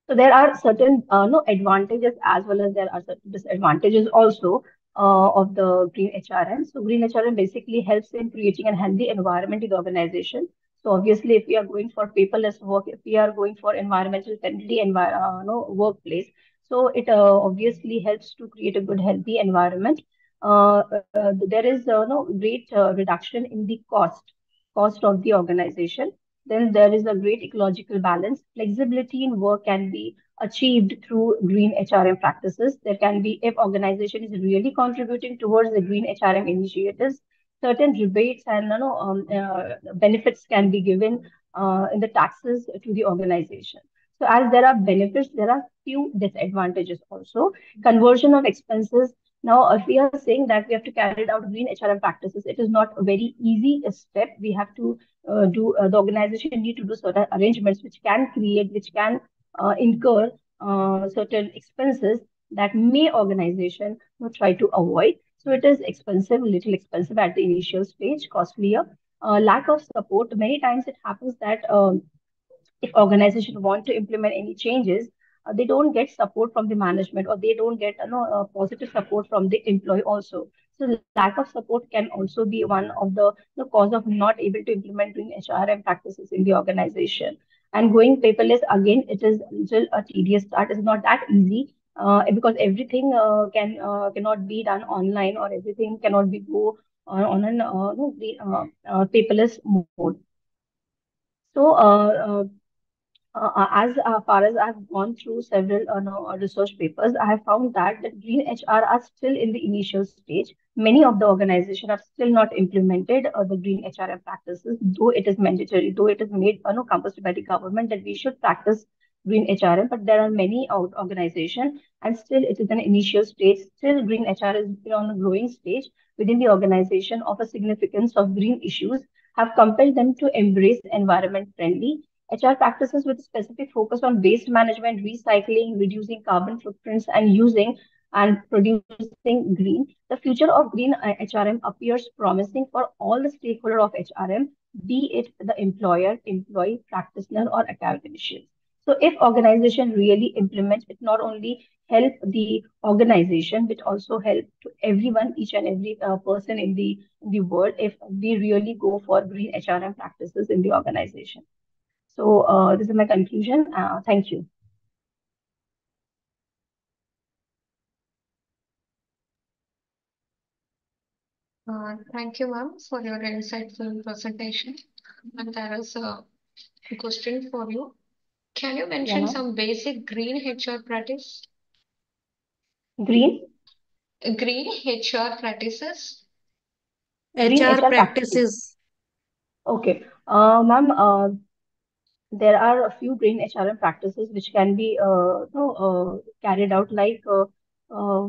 So there are certain uh, no advantages as well as there are certain disadvantages also uh, of the green HRM. So green HRM basically helps in creating a healthy environment in the organization. So obviously, if we are going for paperless work, if we are going for environmental friendly envi uh, no, workplace, so it uh, obviously helps to create a good, healthy environment. Uh, uh, there is uh, no great reduction in the cost cost of the organization. Then there is a great ecological balance. Flexibility in work can be achieved through green HRM practices. There can be, if organization is really contributing towards the green HRM initiatives, certain rebates and you know, um, uh, benefits can be given uh, in the taxes to the organization. So as there are benefits, there are few disadvantages also. Conversion of expenses. Now, if we are saying that we have to carry out green HRM practices, it is not a very easy step. We have to uh, do, uh, the organization need to do certain arrangements which can create, which can uh, incur uh, certain expenses that may organization try to avoid. So it is expensive, little expensive at the initial stage, costlier. Uh, lack of support. Many times it happens that um, if organization want to implement any changes, uh, they don't get support from the management or they don't get you know, uh, positive support from the employee also. So lack of support can also be one of the, the cause of not able to implement HRM practices in the organization. And going paperless again, it is still a tedious start. It's not that easy uh, because everything uh, can uh, cannot be done online or everything cannot be go on, on an uh, no, the, paperless mode. So uh, uh, as uh, far as I've gone through several uh, no, research papers, I have found that the green HR are still in the initial stage. Many of the organizations have still not implemented uh, the green HRM practices, though it is mandatory, though it is made uh, no, compulsory by the government that we should practice green HRM. But there are many organizations, and still it is an initial stage. Still, green HR is on a growing stage within the organization of a significance of green issues have compelled them to embrace environment friendly HR practices with specific focus on waste management, recycling, reducing carbon footprints, and using and producing green. The future of green HRM uh, appears promising for all the stakeholders of HRM, be it the employer, employee, practitioner, or academician. So if organization really implement it, not only help the organization, but also help to everyone, each and every uh, person in the, in the world, if we really go for green HRM practices in the organization. So uh, this is my conclusion. Uh, thank you. Uh, thank you, ma'am, for your insightful presentation. And there is a question for you. Can you mention Yeah. some basic green HR practice? Green? Green HR practices? Green HR HR practices. practices. Okay. Uh, ma'am, uh, there are a few green HRM practices which can be uh, you know, uh, carried out like uh, uh,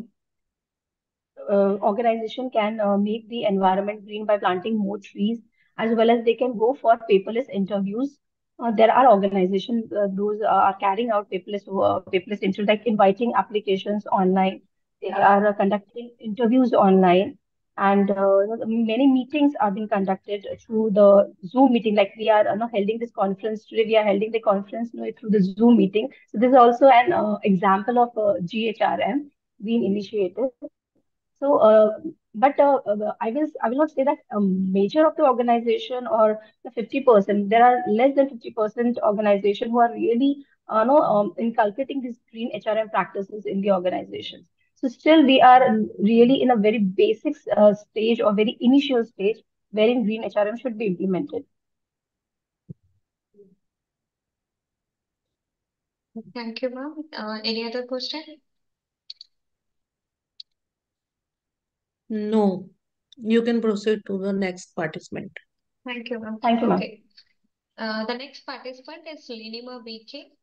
uh, organization can uh, make the environment green by planting more trees as well as they can go for paperless interviews. Uh, there are organizations uh, those are carrying out paperless uh, paperless interviews like inviting applications online. They are uh, conducting interviews online and uh, many meetings are being conducted through the Zoom meeting. Like we are you know, holding this conference today, we are holding the conference you know, through the Zoom meeting. So this is also an uh, example of uh, GHRM being initiated. So, uh, but uh, uh, I will I will not say that a major of the organization or the 50%. There are less than 50% organization who are really uh, no, um, inculcating these green HRM practices in the organizations. So still we are really in a very basic uh, stage or very initial stage wherein green HRM should be implemented. Thank you, ma'am. Uh, any other question? No, you can proceed to the next participant. Thank you, ma'am. Thank you, ma'am. Okay. Uh, the next participant is Linima BK.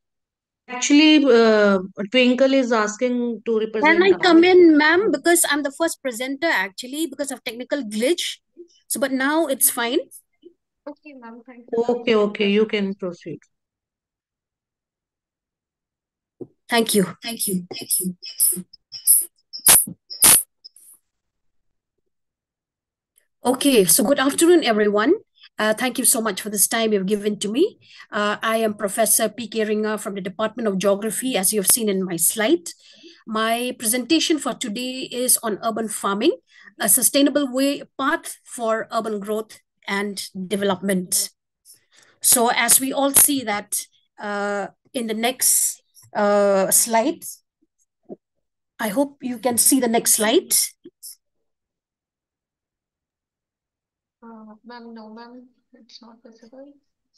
Actually, uh, Twinkle is asking to represent. Can I come in, ma'am? Because I'm the first presenter actually because of technical glitch. So, but now it's fine. Okay, ma'am. Thank you. Okay, okay, you can proceed. Thank you. Thank you. Thank you. Okay, so good afternoon, everyone. Uh, thank you so much for this time you've given to me. Uh, I am Professor P.K. Ringer from the Department of Geography, as you have seen in my slide. My presentation for today is on urban farming, a sustainable way path for urban growth and development. So as we all see that uh, in the next uh, slide, I hope you can see the next slide. Uh, ma'am, no, ma'am, it's not visible.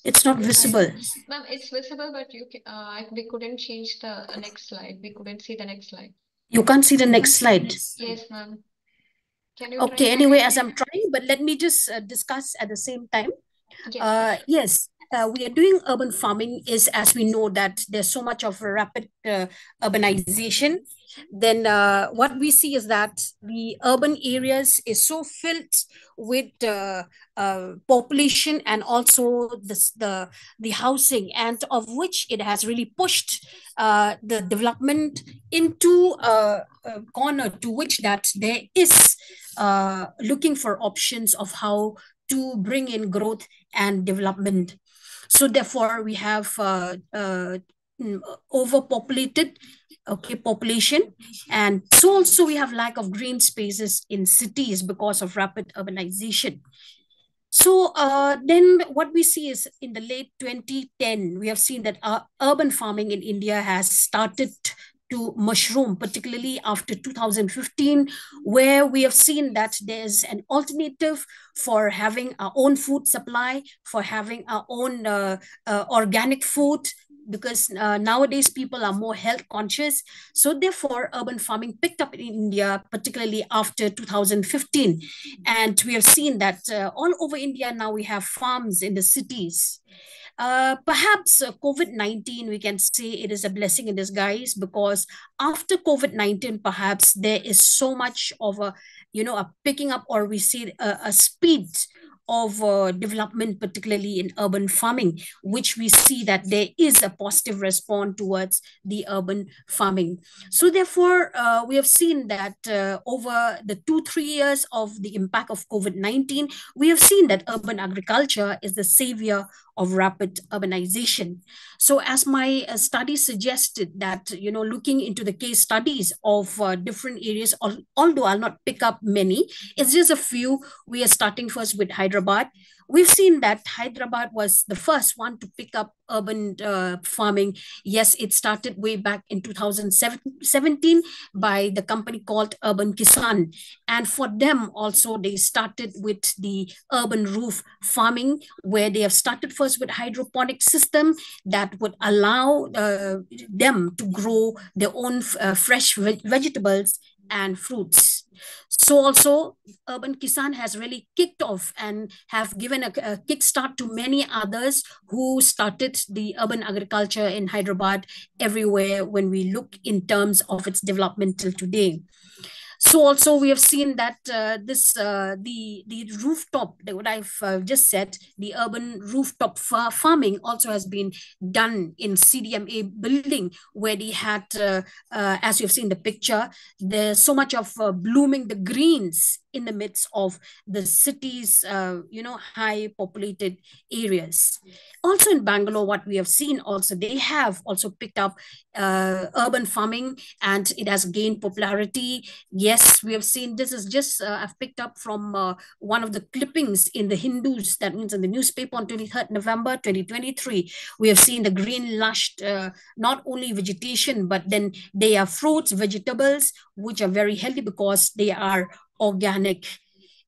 It's not visible. Ma'am, it's visible, but you can, uh, we couldn't change the next slide. We couldn't see the next slide. You can't see the next slide. Yes, ma'am. Can you Okay, anyway, as I'm trying, but let me just uh, discuss at the same time. Yes, Uh, yes, uh, we are doing urban farming is as we know that there's so much of a rapid uh, urbanization. Then uh, what we see is that the urban areas is so filled with uh, uh, population and also the, the the housing, and of which it has really pushed uh, the development into a, a corner to which that there is looking for options of how to bring in growth and development. So therefore, we have uh, uh, mm, overpopulated okay population. And so also we have lack of green spaces in cities because of rapid urbanization. So uh, then what we see is in the late 2010 we have seen that uh, urban farming in india has started to mushroom particularly after 2015 where we have seen that there's an alternative for having our own food supply for having our own uh, uh, organic food because uh, nowadays people are more health conscious. So therefore, urban farming picked up in India, particularly after 2015. And we have seen that uh, all over India now we have farms in the cities. Uh, perhaps uh, COVID 19, we can say it is a blessing in disguise because after COVID 19, perhaps there is so much of a, you know, a picking up or we see a, a speed of uh, development, particularly in urban farming, which we see that there is a positive response towards the urban farming. So, therefore, uh, we have seen that uh, over the two, three years of the impact of COVID 19, we have seen that urban agriculture is the savior of rapid urbanization. So, as my uh, study suggested, that you know, looking into the case studies of uh, different areas, although I'll not pick up many, it's just a few. We are starting first with Hyderabad. We've seen that Hyderabad was the first one to pick up urban uh, farming. Yes, it started way back in 2017 by the company called Urban Kisan. And for them also, they started with the urban roof farming, where they have started first with hydroponic system that would allow uh, them to grow their own uh, fresh veg- vegetables and fruits. So also Urban Kisan has really kicked off and have given a, a kickstart to many others who started the urban agriculture in Hyderabad everywhere when we look in terms of its development till today. So also we have seen that uh, this uh, the the rooftop what I've uh, just said the urban rooftop far farming also has been done in CDMA building where they had uh, uh, as you've seen the picture there's so much of uh, blooming the greens in the midst of the city's you know high populated areas. Also in Bangalore what we have seen also they have also picked up urban farming and it has gained popularity yes, we have seen this is just uh, I've picked up from uh, one of the clippings in the Hindus, that means in the newspaper on 23rd November 2023. We have seen the green lushed, uh, not only vegetation, but then they are fruits, vegetables, which are very healthy because they are organic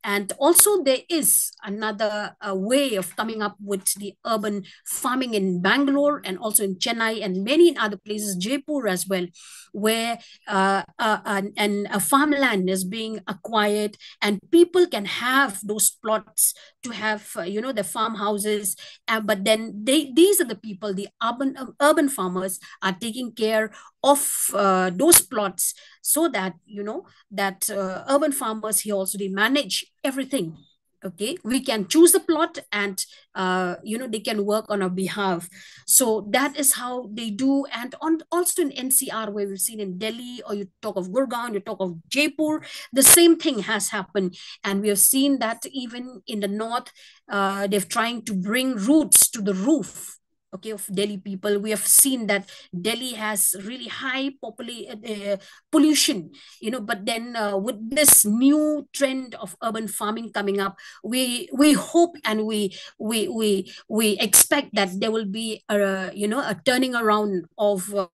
and also there is another uh, way of coming up with the urban farming in Bangalore and also in Chennai and many in other places, Jaipur as well, where uh, uh, an, an, a farmland is being acquired and people can have those plots to have, uh, you know, the farmhouses. Uh, but then they these are the people, the urban, urban farmers are taking care of uh, those plots so that you know that uh, urban farmers here also they manage everything okay? We can choose the plot and uh, you know they can work on our behalf. So that is how they do. And on also in ncr where we've seen in delhi or you talk of gurgaon you talk of jaipur the same thing has happened. And we have seen that even in the north uh, they're trying to bring roots to the roof okay of delhi people we have seen that delhi has really high popula- uh, pollution you know but then uh, with this new trend of urban farming coming up we we hope and we we we we expect that there will be a you know a turning around of uh,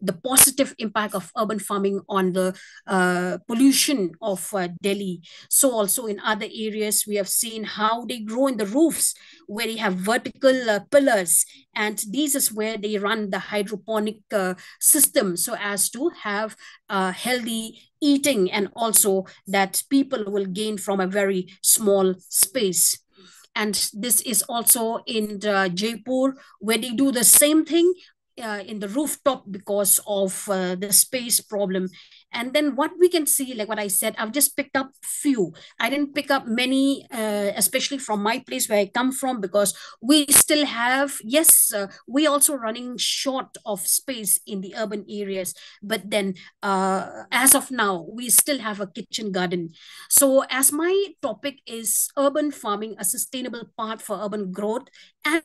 the positive impact of urban farming on the uh, pollution of uh, Delhi. So also in other areas, we have seen how they grow in the roofs where they have vertical uh, pillars. And this is where they run the hydroponic uh, system so as to have healthy eating and also that people will gain from a very small space and this is also in Jaipur where they do the same thing uh, in the rooftop because of uh, the space problem. And then what we can see like what i said i've just picked up few. I didn't pick up many uh, especially from my place where i come from because we still have yes uh, we also running short of space in the urban areas. But then uh, as of now we still have a kitchen garden. So as my topic is urban farming a sustainable path for urban growth and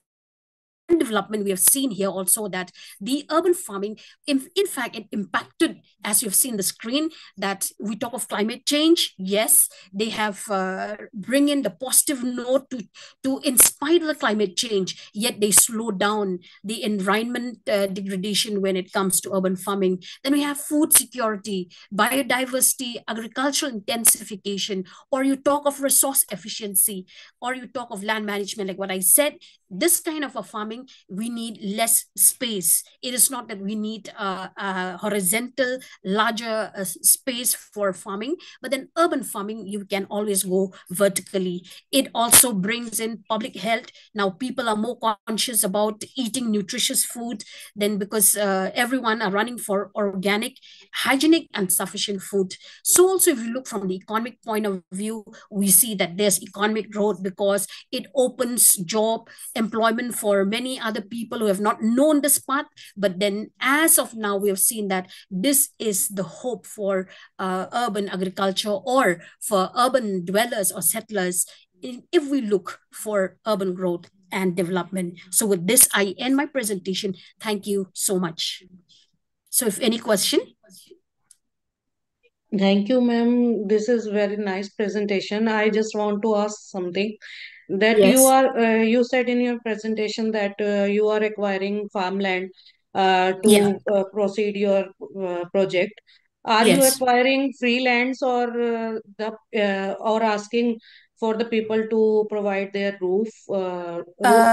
development we have seen here also that the urban farming in, in fact it impacted as you've seen the screen that we talk of climate change. Yes they have uh, bring in the positive note to to inspire the climate change yet they slow down the environment uh, degradation when it comes to urban farming. Then we have food security biodiversity agricultural intensification or you talk of resource efficiency or you talk of land management like what i said. This kind of a farming we need less space. It is not that we need a, a horizontal larger uh, space for farming but then urban farming you can always go vertically. It also brings in public health. Now people are more conscious about eating nutritious food than because uh, everyone are running for organic hygienic and sufficient food. So also if you look from the economic point of view we see that there's economic growth because it opens job employment for many other people who have not known this path. But then, as of now, we have seen that this is the hope for uh, urban agriculture or for urban dwellers or settlers if we look for urban growth and development. So with this, I end my presentation. Thank you so much. So if any question? Thank you, ma'am. This is very nice presentation. I just want to ask something that Yes. you are uh, you said in your presentation that uh, you are acquiring farmland uh, Yeah. to uh, proceed your uh, project are you acquiring free lands or uh, the uh, or asking for the people to provide their roof uh, roof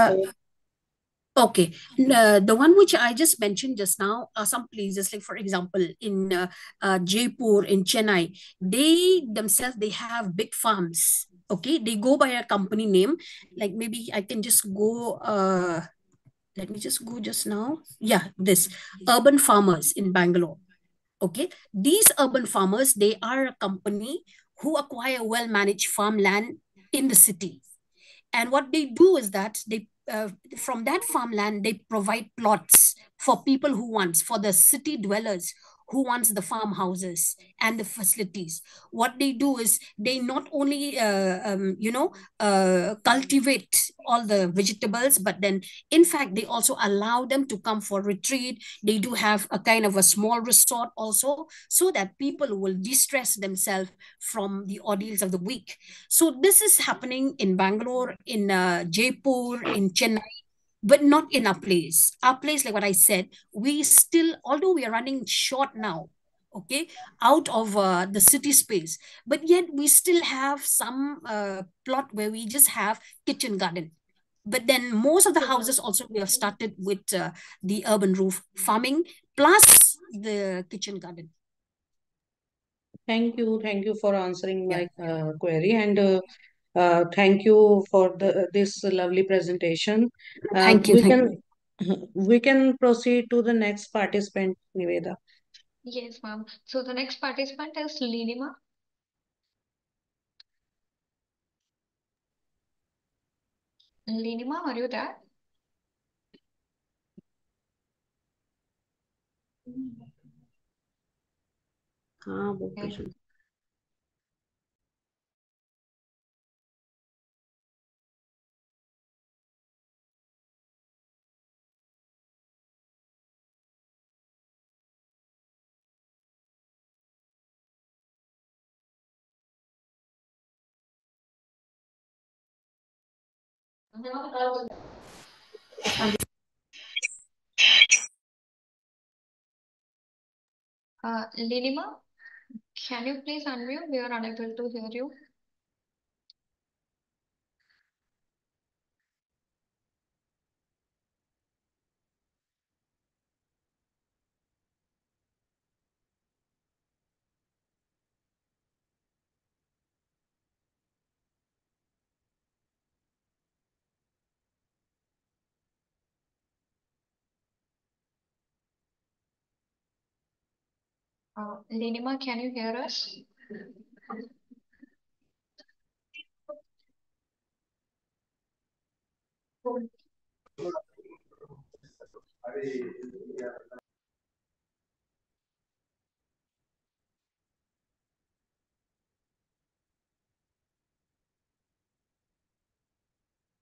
Okay, uh, the one which I just mentioned just now, uh, some places like for example in uh, uh, Jaipur, in Chennai, they themselves they have big farms. Okay, they go by a company name. Like maybe I can just go. Uh, let me just go just now. Yeah, this urban farmers in Bangalore. Okay, these urban farmers they are a company who acquire well managed farmland in the city and what they do is that they uh, from that farmland they provide plots for people who wants for the city dwellers who wants the farmhouses and the facilities. What they do is they not only uh, um, you know uh, cultivate all the vegetables but then in fact they also allow them to come for retreat. They do have a kind of a small resort also so that people will distress themselves from the ordeals of the week. So this is happening in bangalore in uh, jaipur in chennai but not in our place. Our place, like what I said, we still, although we are running short now, okay, out of uh, the city space, but yet we still have some uh, plot where we just have kitchen garden. But then most of the houses also we have started with uh, the urban roof farming plus the kitchen garden. Thank you. Thank you for answering my uh, query. And uh, thank you for the this lovely presentation. Uh, Thank you. we Thank can we can proceed to the next participant, Niveda. Yes, ma'am. So the next participant is Linima. Linima, are you there? हाँ वो Uh, Linima, can you please unmute? We are unable to hear you. Uh, can you hear us?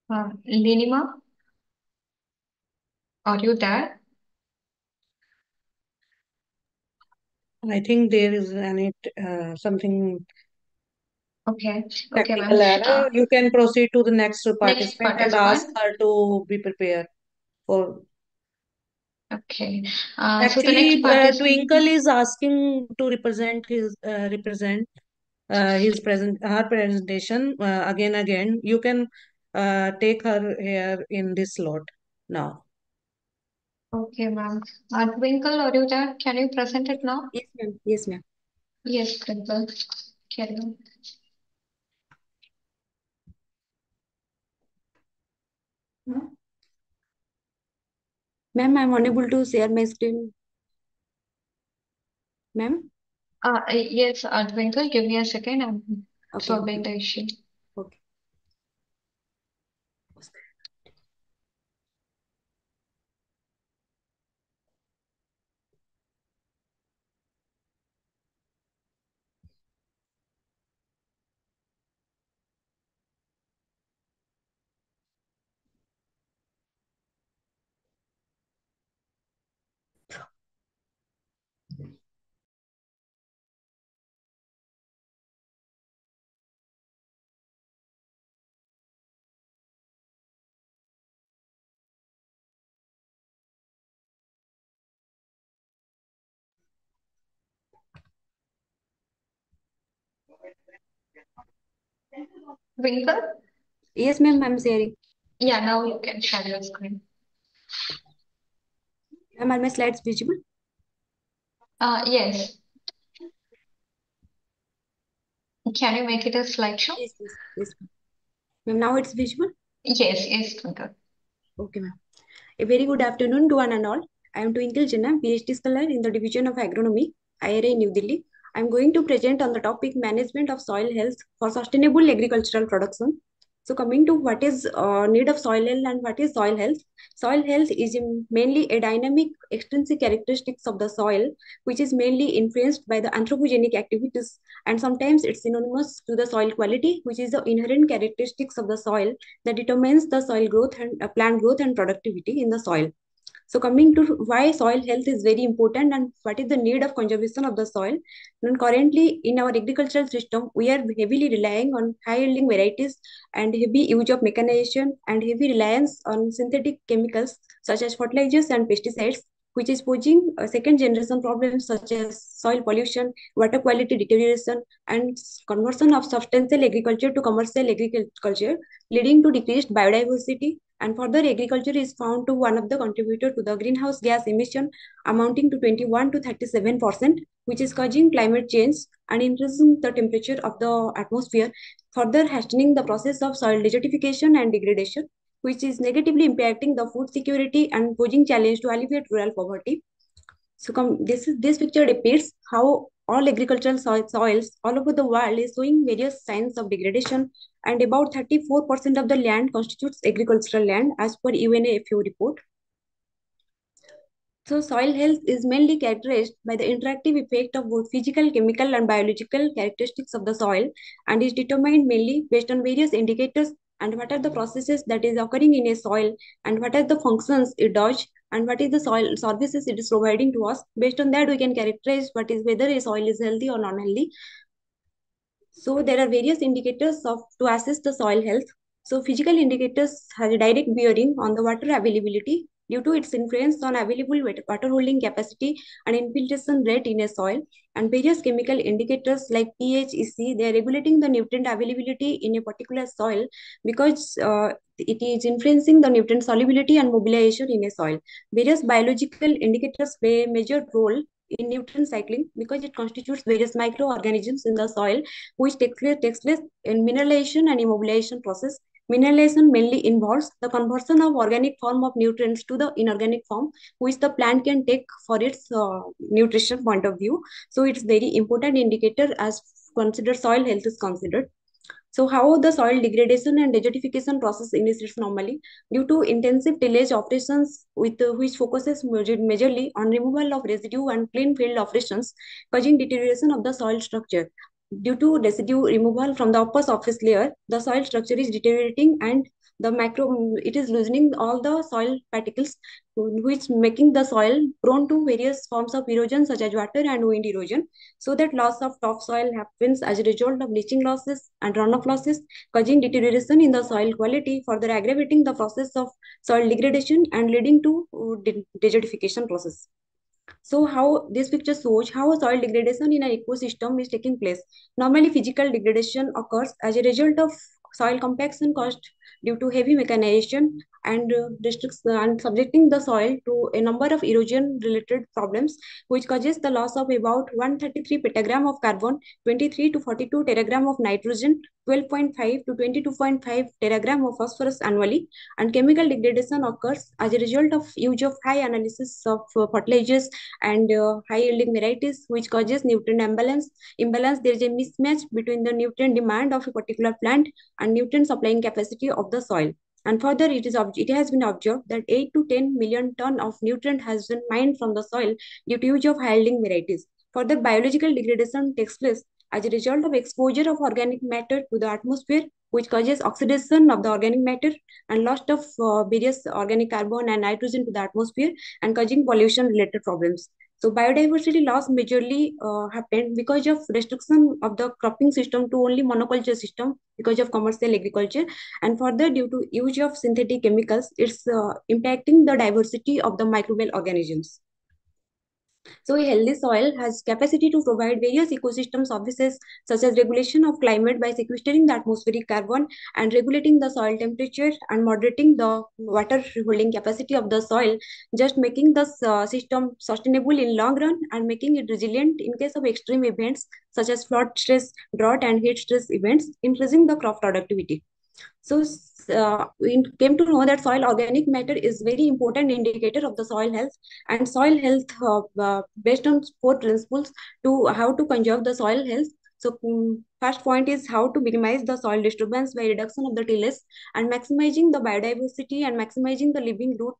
Uh, Linima, are you there? I think there is an it uh, something Okay. Okay, ma'am. technical error. Uh, You can proceed to the next next participant and ask participant. her to be prepared for. Okay. Uh, so the next Actually, uh, participant. Twinkle is asking to represent his uh, represent uh, his present her presentation uh, again again. You can uh, take her here in this slot now. Okay, ma'am. Uh, Twinkle, there? Can you present it now? Yes, ma'am. Yes, ma'am. Yes, Twinkle. Carry on. Ma'am, I'm unable to share my screen. Ma'am? Uh, yes, uh, Twinkle, give me a second. I'm Okay, solving the issue. Okay. Twinkle? Yes, ma'am, I'm sharing. Yeah, now you can share your screen. Ma'am, are my slides visible? Uh, yes. Can you make it a slideshow? Yes, yes, yes. Ma'am, now it's visible? Yes, yes, Twinkle. Okay, ma'am. A very good afternoon to one and all. I am Twinkle Jannah, PhD scholar in the Division of Agronomy, IRA, New Delhi. I am going to present on the topic management of soil health for sustainable agricultural production. So coming to what is uh, need of soil health and what is soil health. Soil health is mainly a dynamic extrinsic characteristics of the soil, which is mainly influenced by the anthropogenic activities. And sometimes it's synonymous to the soil quality, which is the inherent characteristics of the soil that determines the soil growth and uh, plant growth and productivity in the soil. So coming to why soil health is very important and what is the need of conservation of the soil. And currently in our agricultural system, we are heavily relying on high yielding varieties and heavy use of mechanization and heavy reliance on synthetic chemicals such as fertilizers and pesticides, which is posing a second generation problems such as soil pollution, water quality deterioration, and conversion of substantial agriculture to commercial agriculture, leading to decreased biodiversity and further agriculture is found to one of the contributor to the greenhouse gas emission amounting to 21 to 37 percent which is causing climate change and increasing the temperature of the atmosphere further hastening the process of soil desertification and degradation which is negatively impacting the food security and posing challenge to alleviate rural poverty. So come, this is this picture depicts how all agricultural soil, soils all over the world is showing various signs of degradation and about 34% of the land constitutes agricultural land as per UNAFAO report. So soil health is mainly characterized by the interactive effect of both physical, chemical and biological characteristics of the soil and is determined mainly based on various indicators and what are the processes that is occurring in a soil and what are the functions it does and what is the soil services it is providing to us. Based on that, we can characterize what is whether a soil is healthy or non-healthy. So there are various indicators of to assess the soil health. So physical indicators have a direct bearing on the water availability due to its influence on available water holding capacity and infiltration rate in a soil and various chemical indicators like pH, EC, they are regulating the nutrient availability in a particular soil because uh, it is influencing the nutrient solubility and mobilization in a soil. Various biological indicators play a major role in nutrient cycling because it constitutes various microorganisms in the soil which takes place, takes place in mineralization and immobilization process Mineralization mainly involves the conversion of organic form of nutrients to the inorganic form, which the plant can take for its uh, nutrition point of view. So it's very important indicator as considered soil health is considered. So how the soil degradation and desertification process initiates normally due to intensive tillage operations with uh, which focuses majorly on removal of residue and clean field operations, causing deterioration of the soil structure. Due to residue removal from the upper surface layer, the soil structure is deteriorating and the macro, it is loosening all the soil particles, which making the soil prone to various forms of erosion such as water and wind erosion. So that loss of topsoil happens as a result of leaching losses and runoff losses, causing deterioration in the soil quality, further aggravating the process of soil degradation and leading to uh, desertification process. So how this picture shows how soil degradation in an ecosystem is taking place. Normally physical degradation occurs as a result of soil compaction caused due to heavy mechanization and uh, and subjecting the soil to a number of erosion related problems which causes the loss of about 133 petagram of carbon 23 to 42 teragram of nitrogen 12.5 to 22.5 teragram of phosphorus annually and chemical degradation occurs as a result of use of high analysis of uh, fertilizers and uh, high yielding varieties which causes nutrient imbalance. Imbalance there is a mismatch between the nutrient demand of a particular plant and nutrient supplying capacity of the soil and further, it, is, it has been observed that 8 to 10 million ton of nutrient has been mined from the soil due to use of high yielding varieties. Further, biological degradation takes place as a result of exposure of organic matter to the atmosphere, which causes oxidation of the organic matter and loss of uh, various organic carbon and nitrogen to the atmosphere and causing pollution-related problems. So biodiversity loss majorly uh, happened because of restriction of the cropping system to only monoculture system because of commercial agriculture and further due to use of synthetic chemicals, it's uh, impacting the diversity of the microbial organisms. So a healthy soil has capacity to provide various ecosystem services such as regulation of climate by sequestering the atmospheric carbon and regulating the soil temperature and moderating the water holding capacity of the soil, just making the uh, system sustainable in long run and making it resilient in case of extreme events such as flood stress, drought and heat stress events, increasing the crop productivity. So uh, we came to know that soil organic matter is very important indicator of the soil health and soil health uh, uh, based on four principles to how to conserve the soil health. So um, first point is how to minimize the soil disturbance by reduction of the tillage and maximizing the biodiversity and maximizing the living root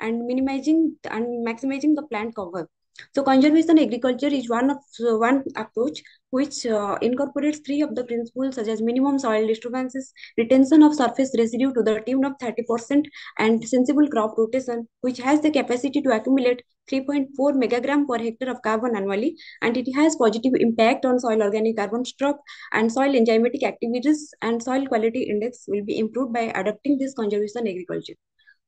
and minimizing and maximizing the plant cover. So conservation agriculture is one of uh, one approach which uh, incorporates three of the principles such as minimum soil disturbances, retention of surface residue to the tune of 30%, and sensible crop rotation, which has the capacity to accumulate 3.4 megagram per hectare of carbon annually, and it has positive impact on soil organic carbon stock and soil enzymatic activities, and soil quality index will be improved by adopting this conservation agriculture.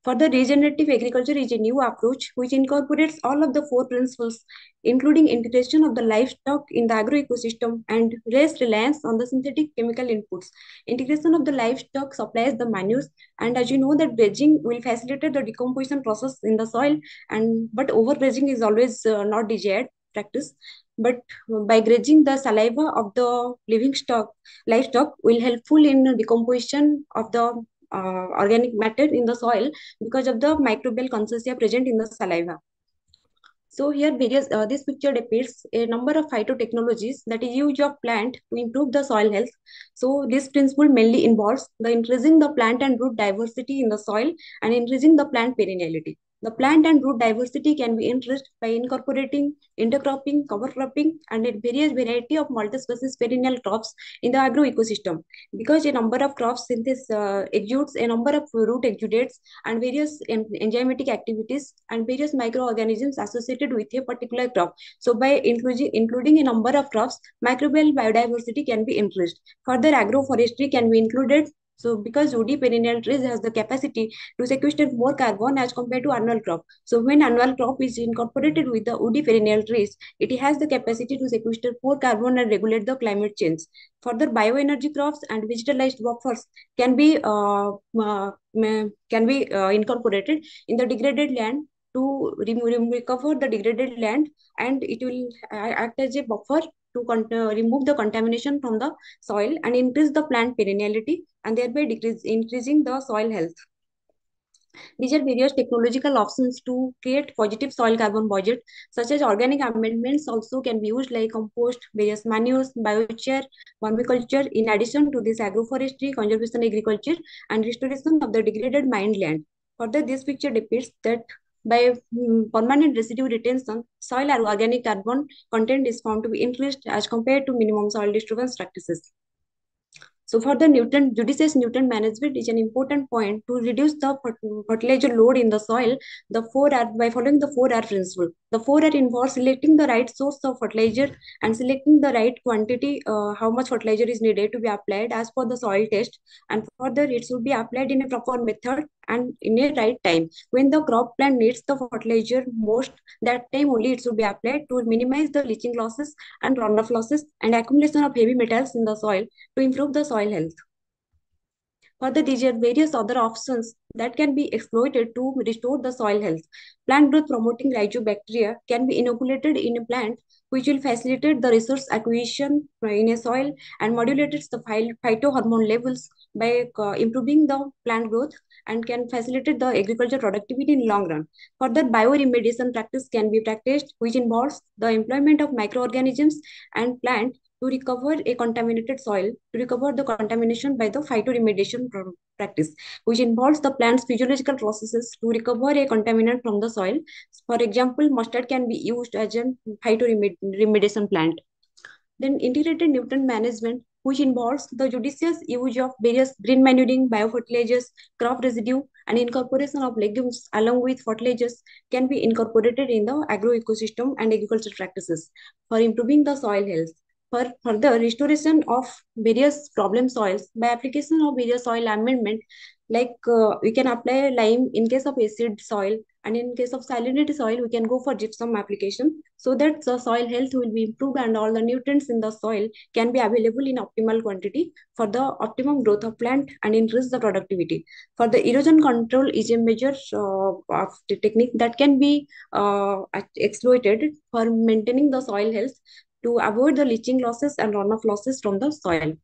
Further, regenerative agriculture is a new approach which incorporates all of the four principles, including integration of the livestock in the agroecosystem and less reliance on the synthetic chemical inputs. Integration of the livestock supplies the manures, and as you know that grazing will facilitate the decomposition process in the soil, and but overgrazing is always uh, not desired practice but by grazing the saliva of the living stock livestock will helpful in decomposition of the uh, organic matter in the soil because of the microbial consortia present in the saliva. So here various uh, this picture depicts a number of phytotechnologies that is used of plant to improve the soil health. So this principle mainly involves the increasing the plant and root diversity in the soil and increasing the plant perenniality. The plant and root diversity can be increased by incorporating intercropping, cover cropping, and a various variety of multi-species perennial crops in the agroecosystem. Because a number of crops synthesis uh, exudes a number of root exudates and various en enzymatic activities and various microorganisms associated with a particular crop. So by including, including a number of crops, microbial biodiversity can be increased. Further, agroforestry can be included so because woody perennial trees has the capacity to sequester more carbon as compared to annual crop. So when annual crop is incorporated with the woody perennial trees, it has the capacity to sequester more carbon and regulate the climate change. Further, bioenergy crops and vegetalized buffers can be uh, uh, can be uh, incorporated in the degraded land to recover the degraded land and it will act as a buffer to uh, remove the contamination from the soil and increase the plant perenniality and thereby decrease, increasing the soil health. These are various technological options to create positive soil carbon budget, such as organic amendments also can be used like compost, various manures, biochar, vermiculture, in addition to this agroforestry, conservation agriculture, and restoration of the degraded mined land. Further, this picture depicts that by um, permanent residue retention, soil or organic carbon content is found to be increased as compared to minimum soil disturbance practices. So for the nutrient, judicious nutrient management is an important point to reduce the fertilizer load in the soil the 4R, by following the 4R principle. The 4R involves selecting the right source of fertilizer and selecting the right quantity, uh, how much fertilizer is needed to be applied as per the soil test. And further, it should be applied in a proper method and in a right time. When the crop plant needs the fertilizer most, that time only it should be applied to minimize the leaching losses and runoff losses and accumulation of heavy metals in the soil to improve the soil health. Further, these are various other options that can be exploited to restore the soil health. Plant growth promoting rhizobacteria can be inoculated in a plant which will facilitate the resource acquisition in a soil and modulates the phytohormone levels by uh, improving the plant growth and can facilitate the agriculture productivity in long run. Further, bioremediation practice can be practiced, which involves the employment of microorganisms and plant to recover a contaminated soil, to recover the contamination by the phytoremediation practice, which involves the plant's physiological processes to recover a contaminant from the soil. For example, mustard can be used as a phytoremediation plant. Then integrated nutrient management, which involves the judicious use of various green manuring, biofertilizers, crop residue, and incorporation of legumes along with fertilizers can be incorporated in the agroecosystem and agricultural practices for improving the soil health for further restoration of various problem soils by application of various soil amendment like uh, we can apply lime in case of acid soil And in case of salinity soil, we can go for gypsum application so that the soil health will be improved and all the nutrients in the soil can be available in optimal quantity for the optimum growth of plant and increase the productivity. For the erosion control is a major uh, of the technique that can be uh, exploited for maintaining the soil health to avoid the leaching losses and runoff losses from the soil.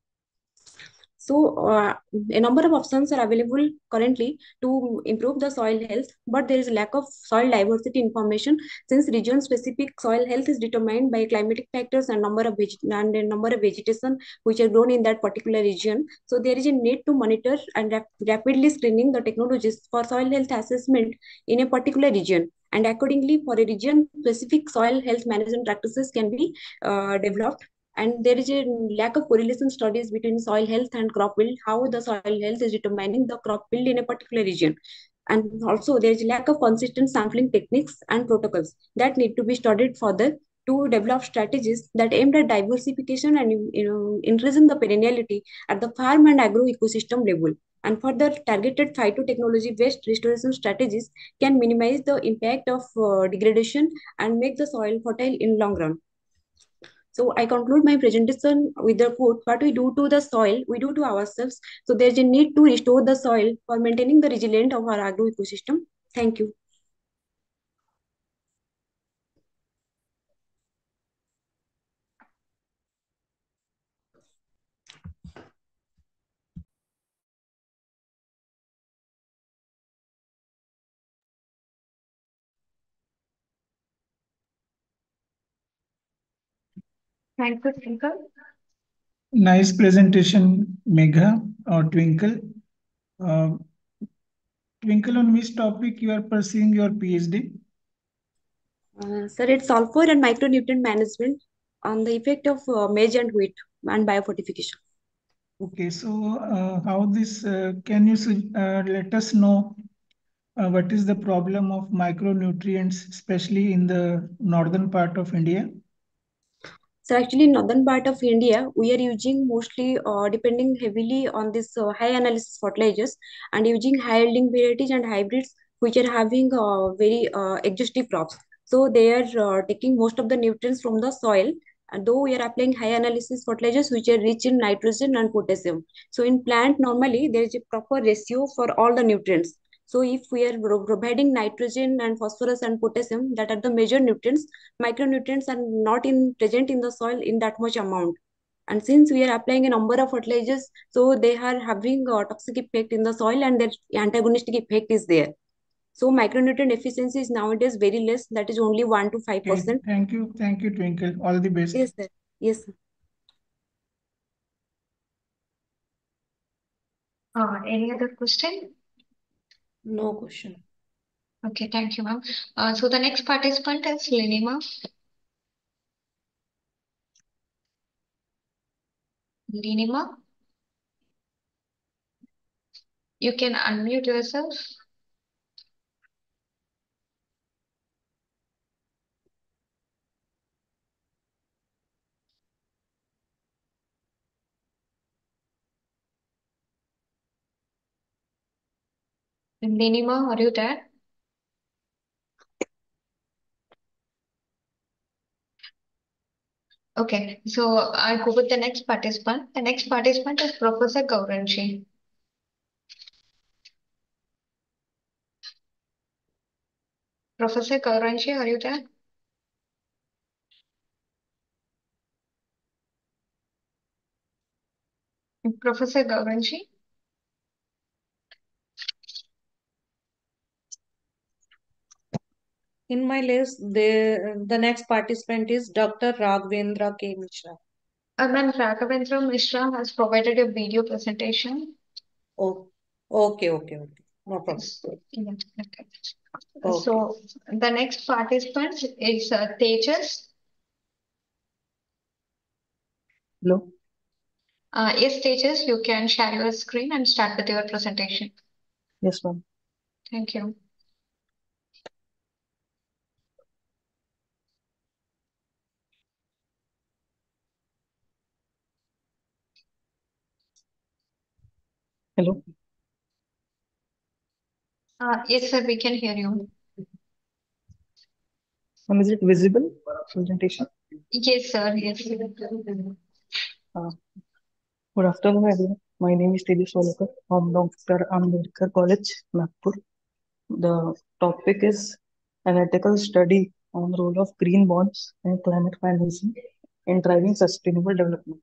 So uh, a number of options are available currently to improve the soil health, but there is a lack of soil diversity information since region specific soil health is determined by climatic factors and number of and number of vegetation which are grown in that particular region. So there is a need to monitor and rap rapidly screening the technologies for soil health assessment in a particular region. And accordingly, for a region specific soil health management practices can be uh, developed and there is a lack of correlation studies between soil health and crop yield how the soil health is determining the crop yield in a particular region and also there is lack of consistent sampling techniques and protocols that need to be studied further to develop strategies that aim at diversification and you know, increasing the perenniality at the farm and agro ecosystem level. And further targeted phytotechnology based restoration strategies can minimize the impact of uh, degradation and make the soil fertile in long run. So I conclude my presentation with the quote, what we do to the soil, we do to ourselves. So there's a need to restore the soil for maintaining the resilience of our agro ecosystem. Thank you. Thank you, Twinkle. Nice presentation, Megha or Twinkle. Uh, Twinkle, on which topic you are pursuing your PhD? Uh, sir, it's sulfur and micronutrient management on the effect of uh, maize and wheat and biofortification. Okay, so uh, how this, uh, can you uh, let us know uh, what is the problem of micronutrients, especially in the northern part of India? So actually, in northern part of India, we are using mostly uh, depending heavily on this uh, high analysis fertilizers and using high yielding varieties and hybrids which are having uh, very uh, exhaustive crops. So they are uh, taking most of the nutrients from the soil. And though we are applying high analysis fertilizers which are rich in nitrogen and potassium. So in plant, normally there is a proper ratio for all the nutrients. So if we are providing nitrogen and phosphorus and potassium, that are the major nutrients, micronutrients are not in present in the soil in that much amount. And since we are applying a number of fertilizers, so they are having a toxic effect in the soil and their antagonistic effect is there. So micronutrient efficiency is nowadays very less. That is only one to five percent. Thank you, thank you, Twinkle. All the best. Yes, sir. Yes. Sir. Uh, any other question? No question. Okay, thank you, ma'am. Uh, so the next participant is Linima. Linima, you can unmute yourself. Linima, are you there? Okay, so I go with the next participant. The next participant is Professor Gauranshi. Professor Gauranshi, are you there? Professor Gauranshi? In my list, the, the next participant is Dr. Raghavendra K. Mishra. Uh, Ma'am, Raghavendra Mishra has provided a video presentation. Oh, okay, okay, okay. No problem. Yeah, okay. Okay. So the next participant is uh, Tejas. Hello. Uh, yes, Tejas, you can share your screen and start with your presentation. Yes, ma'am. Thank you. Hello. Uh, yes, sir, we can hear you. Ma'am, is it visible presentation? Yes, sir. Yes. Uh, good afternoon, everyone. My name is Tejas Solekar from Dr. Ambedkar College, Nagpur. The topic is analytical study on the role of green bonds and climate financing in driving sustainable development.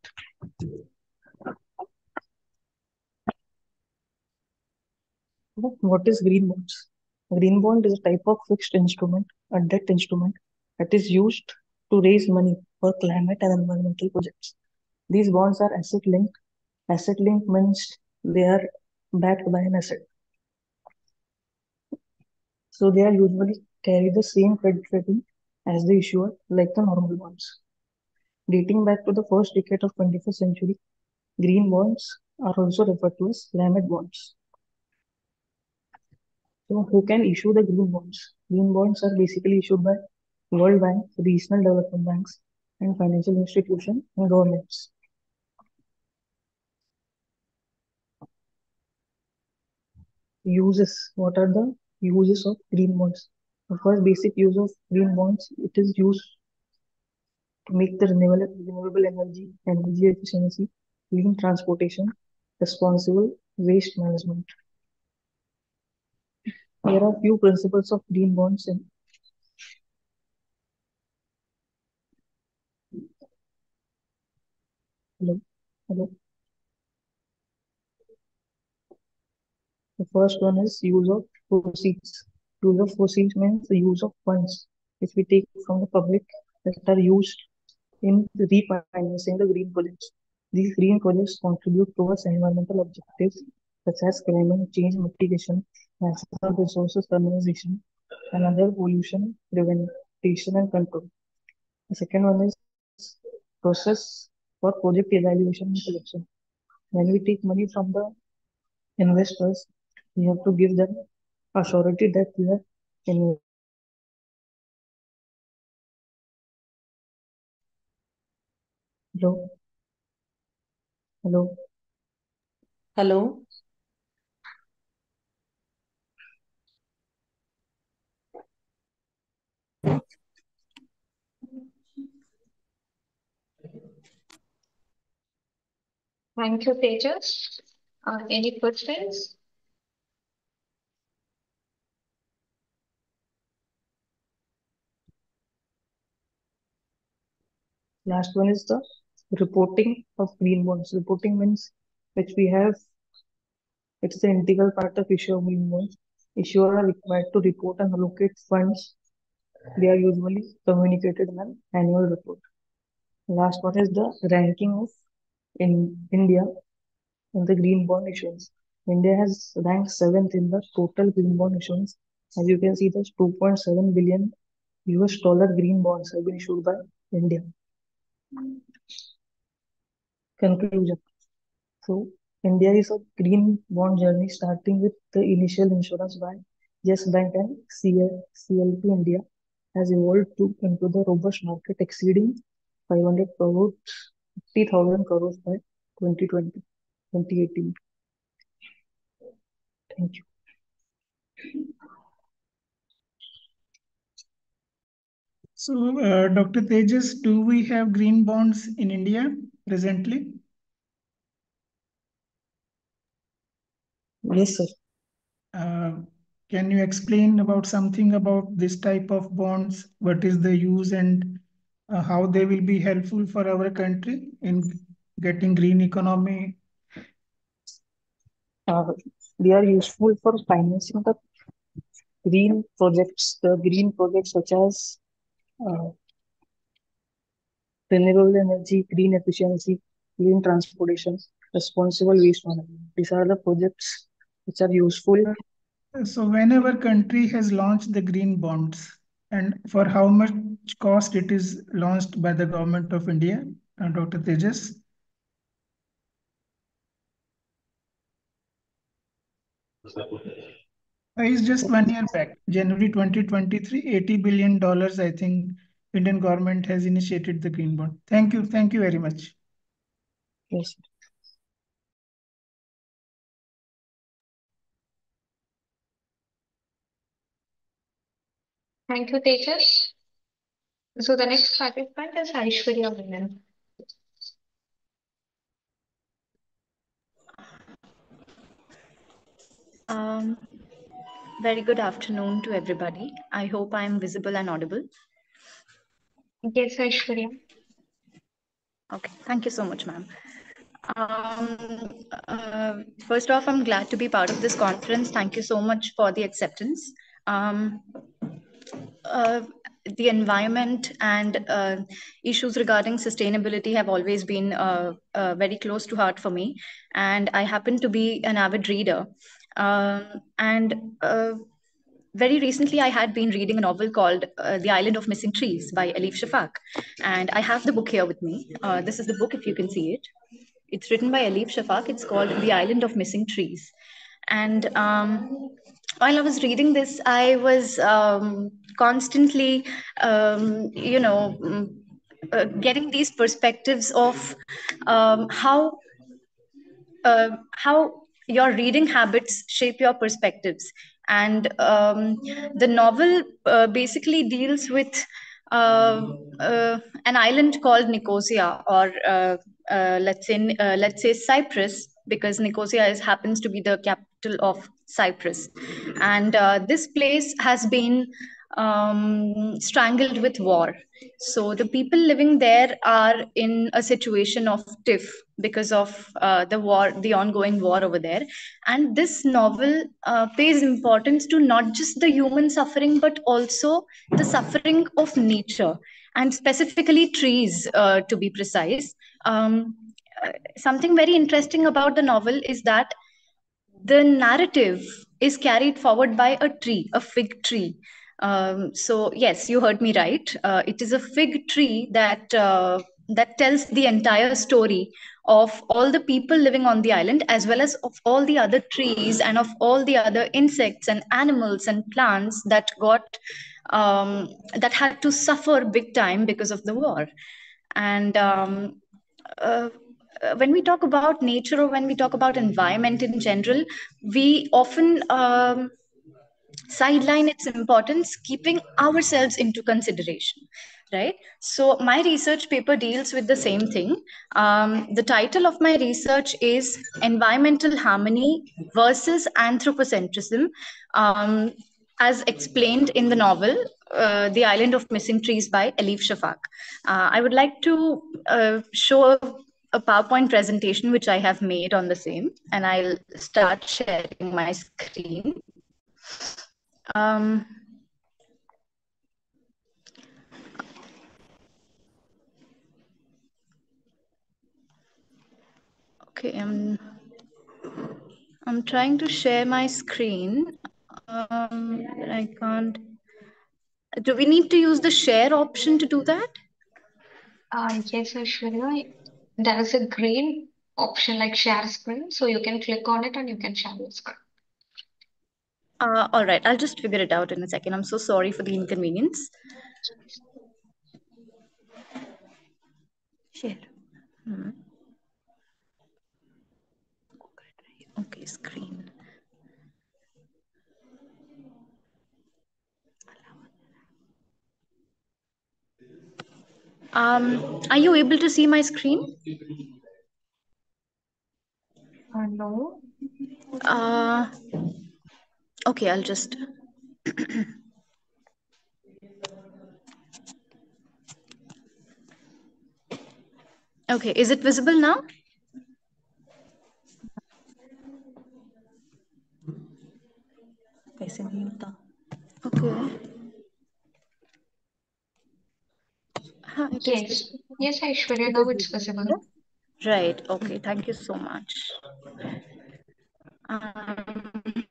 What is green bonds? Green bond is a type of fixed instrument, a debt instrument that is used to raise money for climate and environmental projects. These bonds are asset linked. Asset linked means they are backed by an asset. So they are usually carry the same credit rating as the issuer, like the normal bonds. Dating back to the first decade of 21st century, green bonds are also referred to as climate bonds. So who can issue the green bonds? Green bonds are basically issued by World Bank, regional development banks, and financial institutions and governments. Uses. What are the uses of green bonds? The first basic use of green bonds, it is used to make the renewable, renewable energy, energy efficiency, clean transportation, responsible waste management. Here are few principles of green bonds in Hello. Hello. The first one is use of proceeds. Use of proceeds means the use of funds which we take from the public that are used in refinancing the green projects. These green projects contribute towards environmental objectives such as climate change mitigation, natural resources conservation, and other pollution prevention and control. The second one is process for project evaluation and selection. When we take money from the investors, we have to give them a surety that we are in Hello. Hello. Hello. Thank you, Tejas. Uh, any questions? Last one is the reporting of green bonds. Reporting means which we have, it's the integral part of issue of green bonds. Issuers are required to report and allocate funds. They are usually communicated in an annual report. Last one is the ranking of in India in the green bond issuance. India has ranked seventh in the total green bond issuance. As you can see, there's 2.7 billion US dollar green bonds have been issued by India. Conclusion. So, India is a green bond journey starting with the initial insurance by Yes Bank and CL, CLP India has evolved to into the robust market exceeding 500 crores, 50,000 crores by 2020, 2018. Thank you. So, uh, Dr. Tejas, do we have green bonds in India presently? Yes, sir. Uh, can you explain about something about this type of bonds? What is the use and uh, how they will be helpful for our country in getting green economy? Uh, they are useful for financing the green projects, the green projects such as uh, renewable energy, green efficiency, green transportation, responsible waste management. These are the projects which are useful. So whenever country has launched the green bonds and for how much cost it is launched by the government of India, uh, Dr. Tejas? It's just one year back, January 2023, $80 billion, I think Indian government has initiated the green bond. Thank you. Thank you very much. Yes. Thank you, Tejas. So the next participant is Aishwarya Menon. Um, very good afternoon to everybody. I hope I am visible and audible. Yes, Aishwarya. Okay, thank you so much, ma'am. Um, uh, first off, I'm glad to be part of this conference. Thank you so much for the acceptance. Um, uh, the environment and uh, issues regarding sustainability have always been uh, uh, very close to heart for me. And I happen to be an avid reader. Um, and uh, very recently, I had been reading a novel called uh, The Island of Missing Trees by Elif Shafak. And I have the book here with me. Uh, this is the book, if you can see it. It's written by Elif Shafak. It's called The Island of Missing Trees. And um, while I was reading this, I was um, constantly, um, you know, mm, uh, getting these perspectives of um, how uh, how your reading habits shape your perspectives. And um, the novel uh, basically deals with uh, uh, an island called Nicosia, or uh, let's say let's say Cyprus, because Nicosia is, happens to be the capital of Cyprus, and uh, this place has been um, strangled with war. So the people living there are in a situation of tiff because of uh, the war, the ongoing war over there. And this novel uh, pays importance to not just the human suffering, but also the suffering of nature and specifically trees, uh, to be precise. Um, uh, something very interesting about the novel is that the narrative is carried forward by a tree, a fig tree. Um, so yes, you heard me right. Uh, it is a fig tree that uh, that tells the entire story of all the people living on the island, as well as of all the other trees and of all the other insects and animals and plants that got um, that had to suffer big time because of the war. And um, uh, when we talk about nature or when we talk about environment in general, we often um, sideline its importance, keeping ourselves into consideration. Right. So my research paper deals with the same thing. Um, the title of my research is Environmental Harmony versus Anthropocentrism, um, as explained in the novel uh, The Island of Missing Trees by Elif Shafak. Uh, I would like to uh, show a PowerPoint presentation which I have made on the same, and I'll start sharing my screen. Um, okay, I'm, I'm trying to share my screen. Um, I can't. Do we need to use the share option to do that? Uh, yes, Aishwarya. There is a green option like share screen. So you can click on it and you can share your screen. Uh, all right, I'll just figure it out in a second. I'm so sorry for the inconvenience. Share. Hmm. Okay, screen. Um, are you able to see my screen? Uh, no. Uh, okay, I'll just. okay, is it visible now? Okay. Huh, it is Yes. Yes, Aishwarya, now it's visible. Right. Okay. Thank you so much. Um,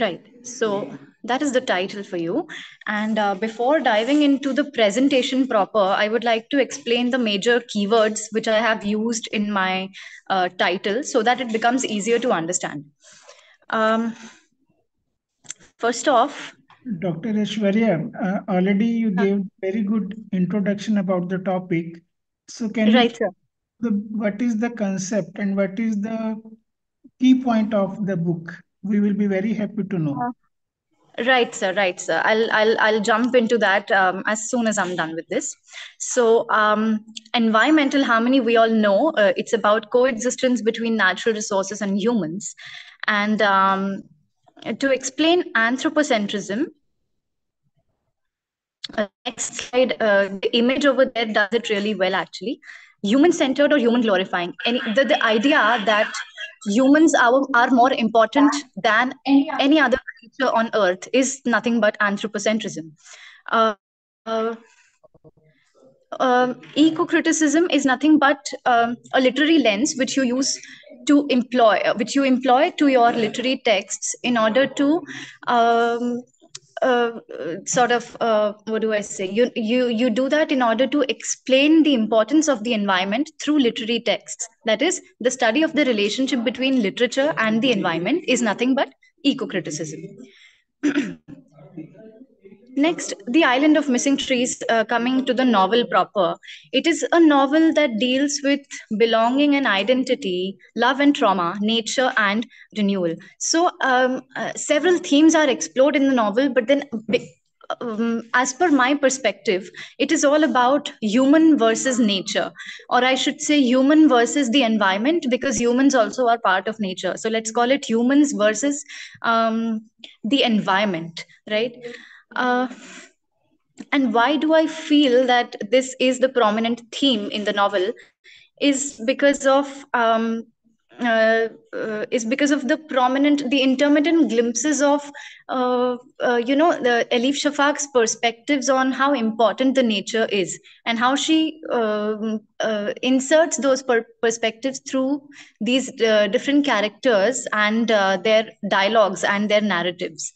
right. So that is the title for you. And uh, before diving into the presentation proper, I would like to explain the major keywords which I have used in my uh, title so that it becomes easier to understand. Um, first off, Dr. Aishwarya, uh, already you gave very good introduction about the topic. So can you Right, sir. The what is the concept and what is the key point of the book? We will be very happy to know. Uh, Right, sir. Right, sir. I'll I'll I'll jump into that um, as soon as I'm done with this. So, um, environmental harmony, we all know uh, it's about coexistence between natural resources and humans. And um, to explain anthropocentrism, uh, next slide. Uh, the image over there does it really well, actually. Human-centered or human glorifying. Any the, the idea that humans are, are more important than any other creature on earth is nothing but anthropocentrism. Uh, uh, um, eco-criticism is nothing but um, a literary lens which you use to employ, which you employ to your literary texts in order to um, uh, sort of uh, what do I say? You you you do that in order to explain the importance of the environment through literary texts. That is, the study of the relationship between literature and the environment is nothing but eco-criticism. Next, The Island of Missing Trees, uh, coming to the novel proper. It is a novel that deals with belonging and identity, love and trauma, nature and renewal. So, um, uh, several themes are explored in the novel, but then um, as per my perspective, it is all about human versus nature, or I should say human versus the environment, because humans also are part of nature. So let's call it humans versus um, the environment, right? Uh, and why do I feel that this is the prominent theme in the novel? Is because of um, uh, uh, is because of the prominent, the intermittent glimpses of, uh, uh you know, the Elif Shafak's perspectives on how important the nature is and how she um, uh, inserts those per perspectives through these uh, different characters and their dialogues and their narratives.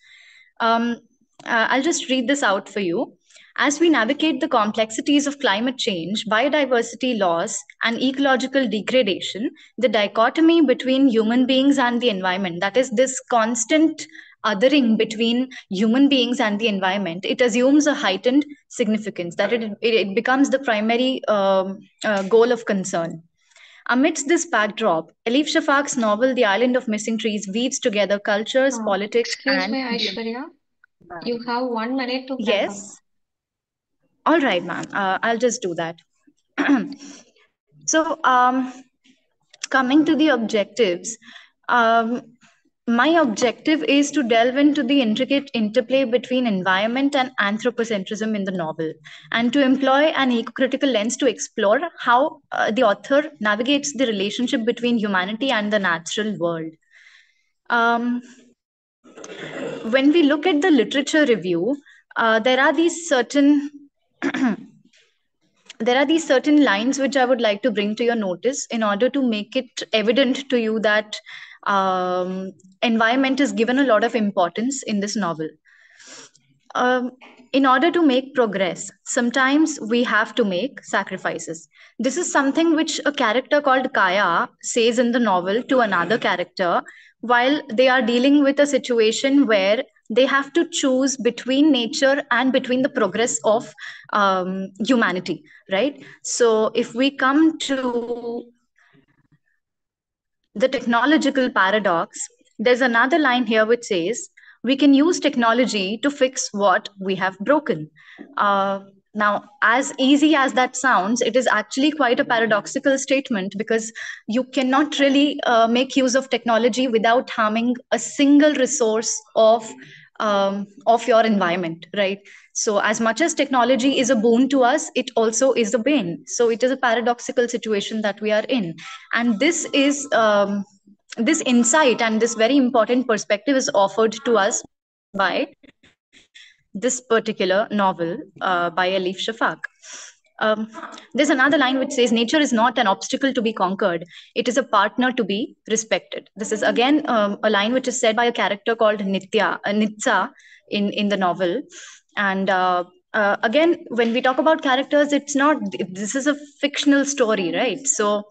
Um, uh, I'll just read this out for you. As we navigate the complexities of climate change, biodiversity loss, and ecological degradation, the dichotomy between human beings and the environment, that is, this constant othering between human beings and the environment, it assumes a heightened significance, that it, it becomes the primary um, uh, goal of concern. Amidst this backdrop, Elif Shafak's novel The Island of Missing Trees weaves together cultures, Uh, politics, excuse and me, Aishwarya. You have one minute to. Yes. All right, ma'am. Uh, I'll just do that. so, um, coming to the objectives, um, my objective is to delve into the intricate interplay between environment and anthropocentrism in the novel, and to employ an eco-critical lens to explore how uh, the author navigates the relationship between humanity and the natural world. Um, when we look at the literature review, uh, there are these certain there are these certain lines which I would like to bring to your notice in order to make it evident to you that um, environment is given a lot of importance in this novel. Um, in order to make progress, sometimes we have to make sacrifices. This is something which a character called Kaya says in the novel to another character while they are dealing with a situation where they have to choose between nature and between the progress of um, humanity, right? So if we come to the technological paradox, there's another line here which says, we can use technology to fix what we have broken. Uh, now, as easy as that sounds, it is actually quite a paradoxical statement because you cannot really uh, make use of technology without harming a single resource of um, of your environment, right? So, as much as technology is a boon to us, it also is a bane. So, it is a paradoxical situation that we are in, and this is um, this insight and this very important perspective is offered to us by this particular novel uh, by Elif Shafak. Um, there's another line which says, Nature is not an obstacle to be conquered, it is a partner to be respected. This is again um, a line which is said by a character called Nitya, uh, Nitsa in, in the novel. And uh, uh, again, when we talk about characters, it's not, this is a fictional story, right? So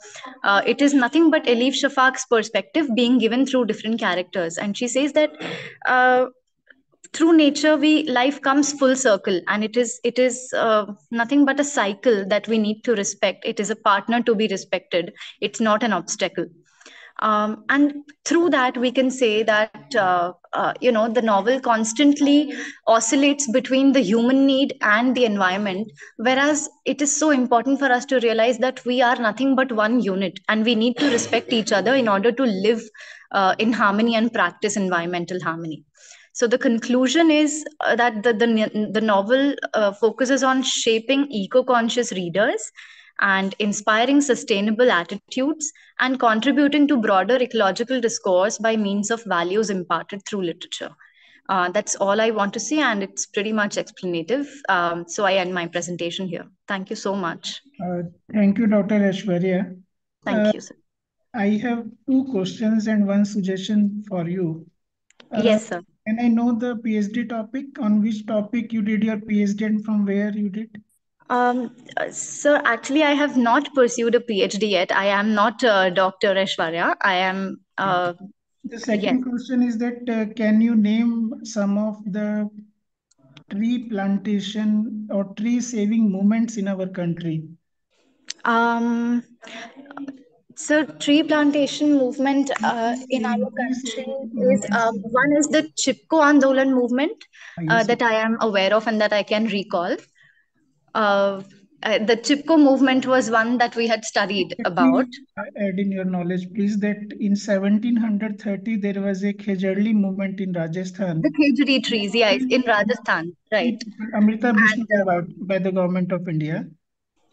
uh, it is nothing but Elif Shafak's perspective being given through different characters. And she says that uh, through nature we life comes full circle and it is it is uh, nothing but a cycle that we need to respect. It is a partner to be respected. It's not an obstacle. Um, and through that, we can say that, uh, uh, you know, the novel constantly oscillates between the human need and the environment, whereas it is so important for us to realize that we are nothing but one unit and we need to respect each other in order to live uh, in harmony and practice environmental harmony. So the conclusion is uh, that the, the, the novel uh, focuses on shaping eco-conscious readers and inspiring sustainable attitudes and contributing to broader ecological discourse by means of values imparted through literature. Uh, that's all I want to say, and it's pretty much explanative. Um, so I end my presentation here. Thank you so much. Uh, thank you, Dr. Aishwarya. Thank uh, you, sir. I have two questions and one suggestion for you. Uh, yes, sir. Can I know the PhD topic? On which topic you did your PhD and from where you did? Um, uh, sir, actually, I have not pursued a PhD yet. I am not uh, Dr. Aishwarya. I am. Uh, the second yes. question is that uh, can you name some of the tree plantation or tree saving movements in our country? Um, so tree plantation movement uh, in our country is uh, one is the Chipko Andolan movement uh, that I am aware of and that I can recall. Uh, uh, the Chipko movement was one that we had studied about. Add in your knowledge, please, that in 1730 there was a Khejarli movement in Rajasthan. The Khejri trees, yes, in Rajasthan, right. Amrita Vishnu by the government of India.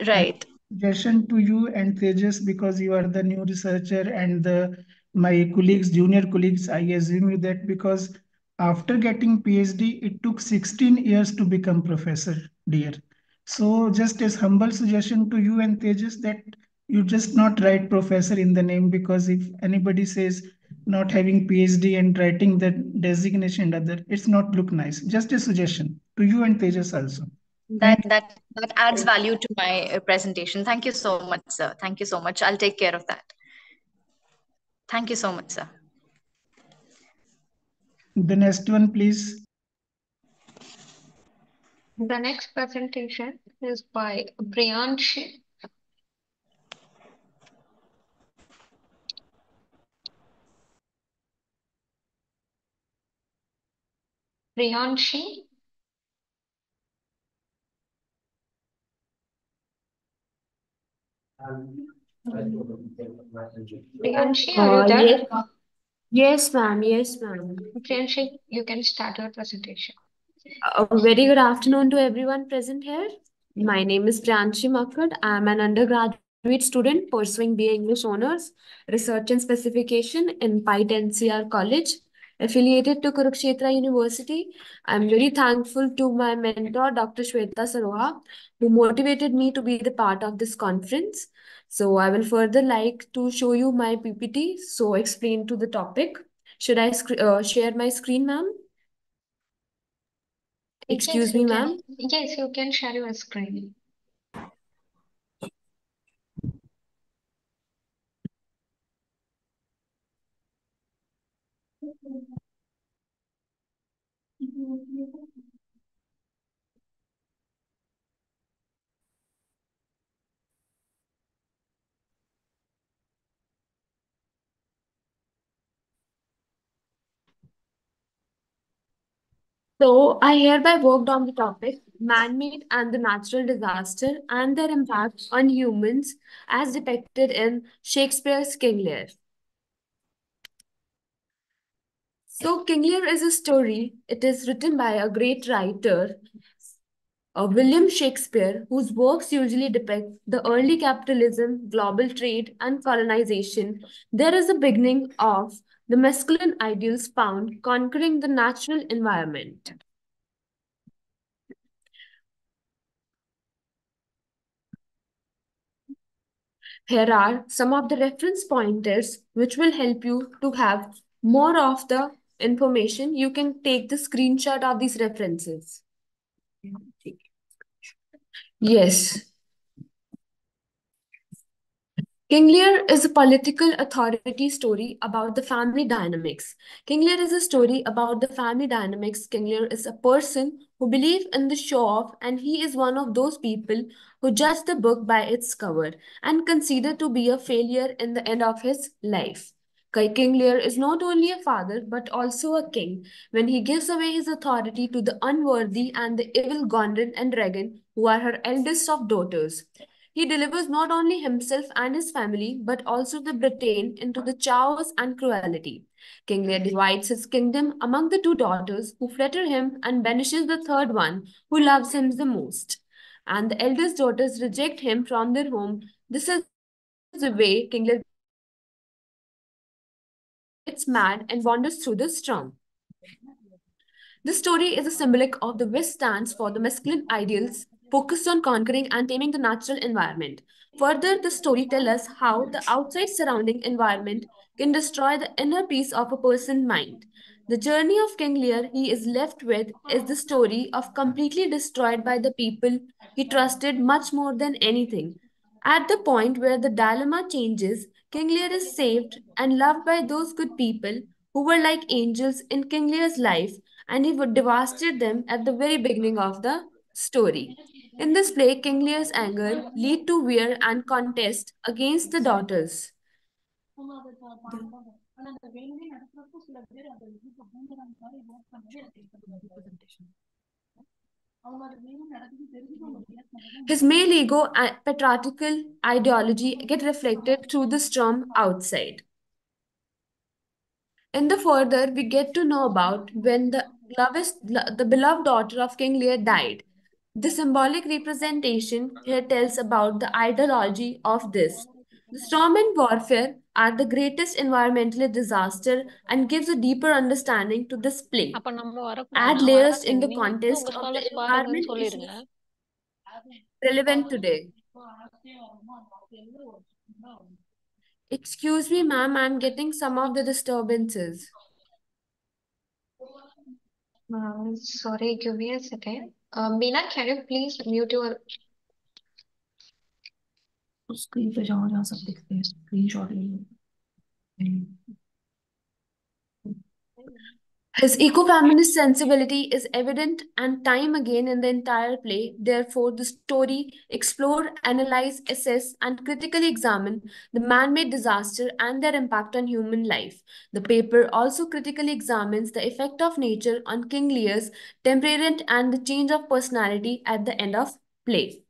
Right. Suggestion to you and Tejas because you are the new researcher and the my colleagues, junior colleagues, I assume you that because after getting PhD, it took 16 years to become professor, dear. So just as humble suggestion to you and Tejas that you just not write professor in the name because if anybody says not having PhD and writing that designation and other, it's not look nice. Just a suggestion to you and Tejas also. That that that adds value to my uh, presentation. Thank you so much, sir. Thank you so much. I'll take care of that. Thank you so much, sir. The next one, please. The next presentation is by Priyanshi. Priyanshi. Priyanshi, are you Uh, there? yes, yes, ma'am. Yes, ma'am. Priyanshi, you can start your presentation. A very good afternoon to everyone present here. My name is Priyanshi Makkad. I am an undergraduate student pursuing BA English Honors, Research and Specification in PITE NCR College, affiliated to Kurukshetra University. I'm very thankful to my mentor, Dr. Shweta Saroha, who motivated me to be the part of this conference. So I will further like to show you my PPT. So explain to the topic. Should I sc- uh, share my screen, ma'am? Excuse Yes, me, ma'am. Yes, you can share your screen. So I hereby worked on the topic man-made and the natural disaster and their impact on humans as depicted in Shakespeare's King Lear. So King Lear is a story. It is written by a great writer, uh, William Shakespeare, whose works usually depict the early capitalism, global trade, and colonization. There is a beginning of the masculine ideals found conquering the natural environment. Here are some of the reference pointers which will help you to have more of the information. You can take the screenshot of these references. Yes. King Lear is a political authority story about the family dynamics. King Lear is a story about the family dynamics. King Lear is a person who believes in the show off, and he is one of those people who judge the book by its cover and consider to be a failure in the end of his life. King Lear is not only a father but also a king when he gives away his authority to the unworthy and the evil Goneril and Regan, who are her eldest of daughters. He delivers not only himself and his family, but also the Britain into the chaos and cruelty. King Lear divides his kingdom among the two daughters who flatter him and banishes the third one who loves him the most. And the eldest daughters reject him from their home. This is the way King Lear gets mad and wanders through the storm. This story is a symbolic of the West stands for the masculine ideals focused on conquering and taming the natural environment. Further, the story tells us how the outside surrounding environment can destroy the inner peace of a person's mind. The journey of King Lear he is left with is the story of completely destroyed by the people he trusted much more than anything. At the point where the dilemma changes, King Lear is saved and loved by those good people who were like angels in King Lear's life, and he would devastate them at the very beginning of the story. In this play, King Lear's anger lead to wear and contest against the daughters. His male ego and patriarchal ideology get reflected through the storm outside. In the further, we get to know about when the lovest, the beloved daughter of King Lear died. The symbolic representation here tells about the ideology of this. The storm and warfare are the greatest environmental disaster and gives a deeper understanding to this play. Add layers in the context of the environment issues relevant today. Excuse me, ma'am, I'm getting some of the disturbances. Uh, sorry, give me a second. Meena can you please mute your screen पे जाओ, जहाँ सब दिखते हैं। Screen ले लो। His eco-feminist sensibility is evident and time again in the entire play. Therefore, the story explore, analyze, assess, and critically examine the man-made disaster and their impact on human life. The paper also critically examines the effect of nature on King Lear's temperament and the change of personality at the end of play.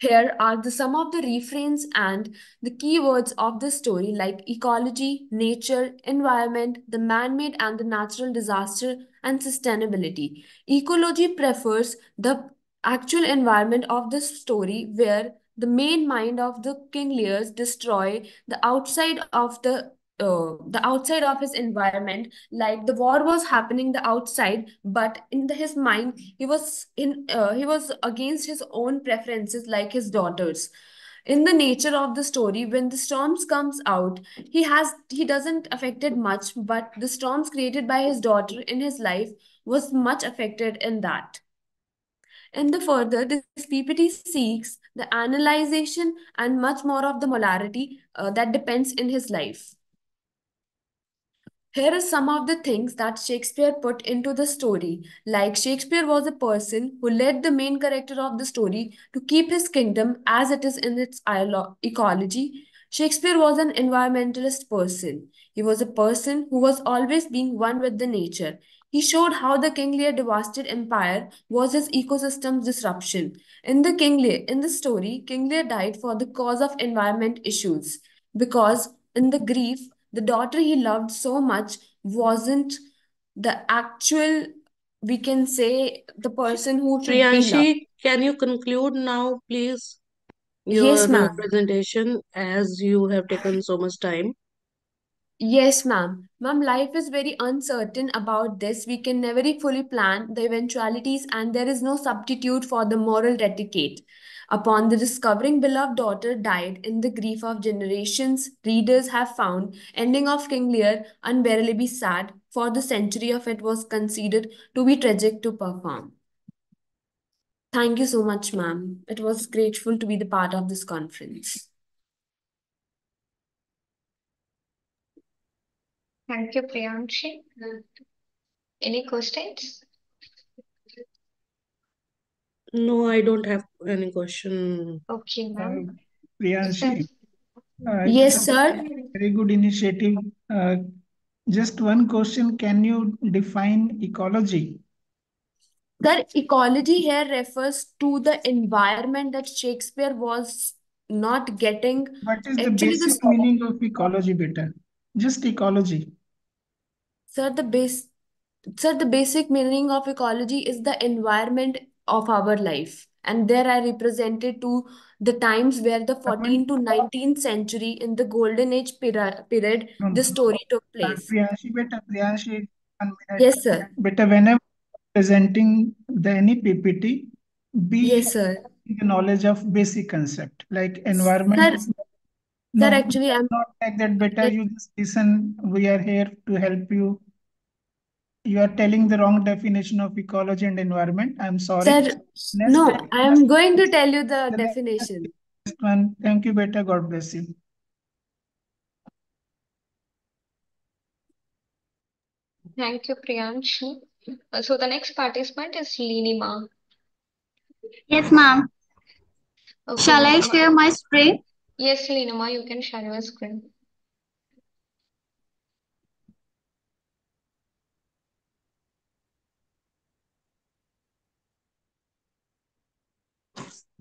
Here are the some of the refrains and the keywords of the story like ecology, nature, environment, the man-made and the natural disaster, and sustainability. Ecology prefers the actual environment of the story where the main mind of the King Lears destroy the outside of the uh, the outside of his environment like the war was happening the outside but in the, his mind he was in uh, he was against his own preferences like his daughters in the nature of the story when the storms comes out he has he doesn't affected much but the storms created by his daughter in his life was much affected in that in the further, this PPT seeks the analyzation and much more of the molarity uh, that depends in his life. Here are some of the things that Shakespeare put into the story. Like Shakespeare was a person who led the main character of the story to keep his kingdom as it is in its ecology. Shakespeare was an environmentalist person. He was a person who was always being one with the nature. He showed how the King Lear devastated empire was his ecosystem disruption. In the King Lear, in the story, King Lear died for the cause of environment issues because in the grief the daughter he loved so much wasn't the actual we can say the person who should be loved. can you conclude now, please, your Yes, ma'am. presentation as you have taken so much time? Yes, ma'am. Ma'am, life is very uncertain about this. We can never fully plan the eventualities, and there is no substitute for the moral etiquette. Upon the discovering beloved daughter died in the grief of generations, readers have found ending of King Lear unbearably sad, for the century of it was considered to be tragic to perform. Thank you so much, ma'am. It was grateful to be the part of this conference. Thank you, Priyanshi. Any questions? No, I don't have any question. Okay, ma'am. Priyanshi, Uh, Yes, it's a sir. Very good initiative. Uh, just one question, can you define ecology? Sir, ecology here refers to the environment that Shakespeare was not getting. What is the Actually, the basic meaning of ecology, beta? Just ecology. Sir, the base, sir, the basic meaning of ecology is the environment of our life. And there I represented to the times where the 14th to 19th century in the golden age period, hmm. No, the story took place. Priyanshi, beta, Priyanshi, one minute. Yes, sir. Beta, whenever presenting the any PPT, be Yes, sir. the knowledge of basic concept like environment. Sir, No, sir, actually, I'm not like that. Beta, you just listen. We are here to help you. You are telling the wrong definition of ecology and environment. I'm sorry. Sir, Next, no, I'm going to tell you the the next definition. one. Thank you, beta. God bless you. Thank you, Priyansh. Uh, So the next participant is Linima. Yes, ma'am. Okay, Shall I share my screen? Yes, Linima, you can share your screen.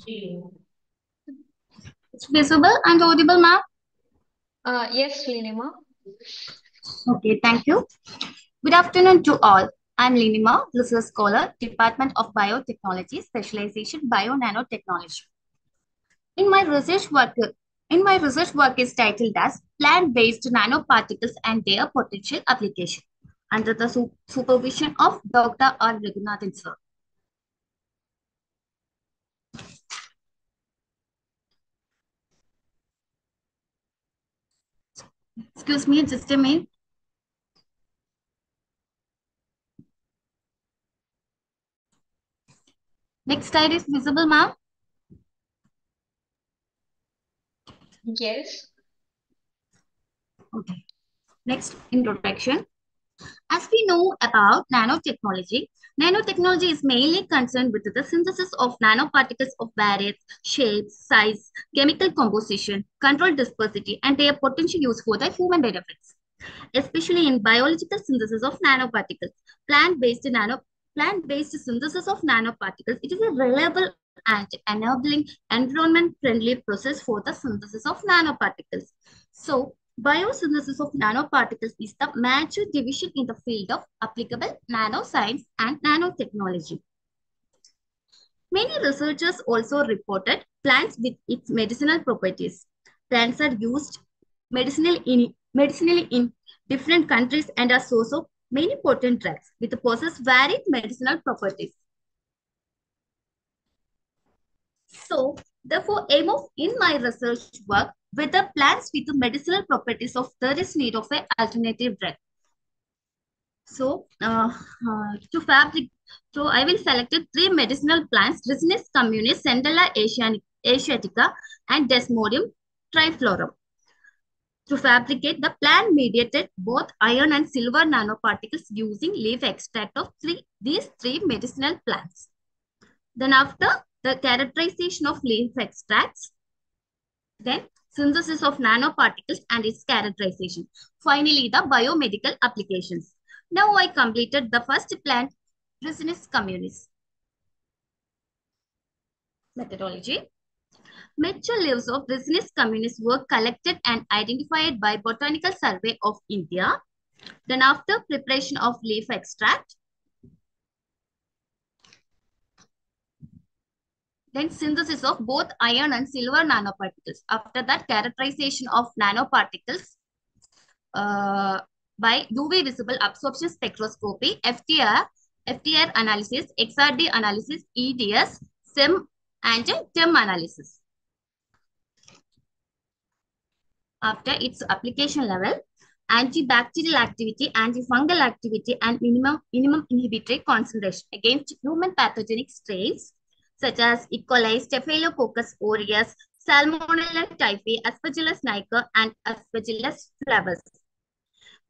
It's visible and audible, ma'am? Uh, yes, Linima. Okay, thank you. Good afternoon to all. I'm Linima, research scholar, Department of Biotechnology, specialization Bio-Nanotechnology. In my research work, in my research work is titled as Plant-Based Nanoparticles and Their Potential Application under the su supervision of Dr. R. Raghunathan sir. Excuse me, just a minute. Next slide is visible, ma'am. Yes. Okay. Next, introduction. As we know about nanotechnology, nanotechnology is mainly concerned with the synthesis of nanoparticles of various shapes, size, chemical composition, controlled dispersity, and their potential use for the human benefits, especially in biological synthesis of nanoparticles. Plant-based nano plant-based synthesis of nanoparticles, it is a reliable and enabling environment-friendly process for the synthesis of nanoparticles. So, biosynthesis of nanoparticles is the major division in the field of applicable nanoscience and nanotechnology. Many researchers also reported plants with its medicinal properties. Plants are used medicinally in, medicinally in different countries and are source of many potent drugs with the possess varied medicinal properties. So, therefore, aim of in my research work whether plants with the medicinal properties of there is need of an alternative drug. So, uh, uh, to fabric, so I will select three medicinal plants: Ricinus communis, Centella asiatica, and Desmodium triflorum. To fabricate the plant-mediated both iron and silver nanoparticles using leaf extract of three these three medicinal plants. Then after the characterization of leaf extracts, then synthesis of nanoparticles and its characterization. Finally, the biomedical applications. Now I completed the first plant, Ricinus communis. Methodology. Mature leaves of Ricinus communis were collected and identified by Botanical Survey of India. Then after preparation of leaf extract, then synthesis of both iron and silver nanoparticles. After that, characterization of nanoparticles uh, by UV visible absorption spectroscopy, FTR, FTR analysis, XRD analysis, EDS, SEM, and TEM analysis. After its application level, antibacterial activity, antifungal activity, and minimum, minimum inhibitory concentration against human pathogenic strains such as E. coli, Staphylococcus aureus, Salmonella typhi, Aspergillus niger, and Aspergillus flavus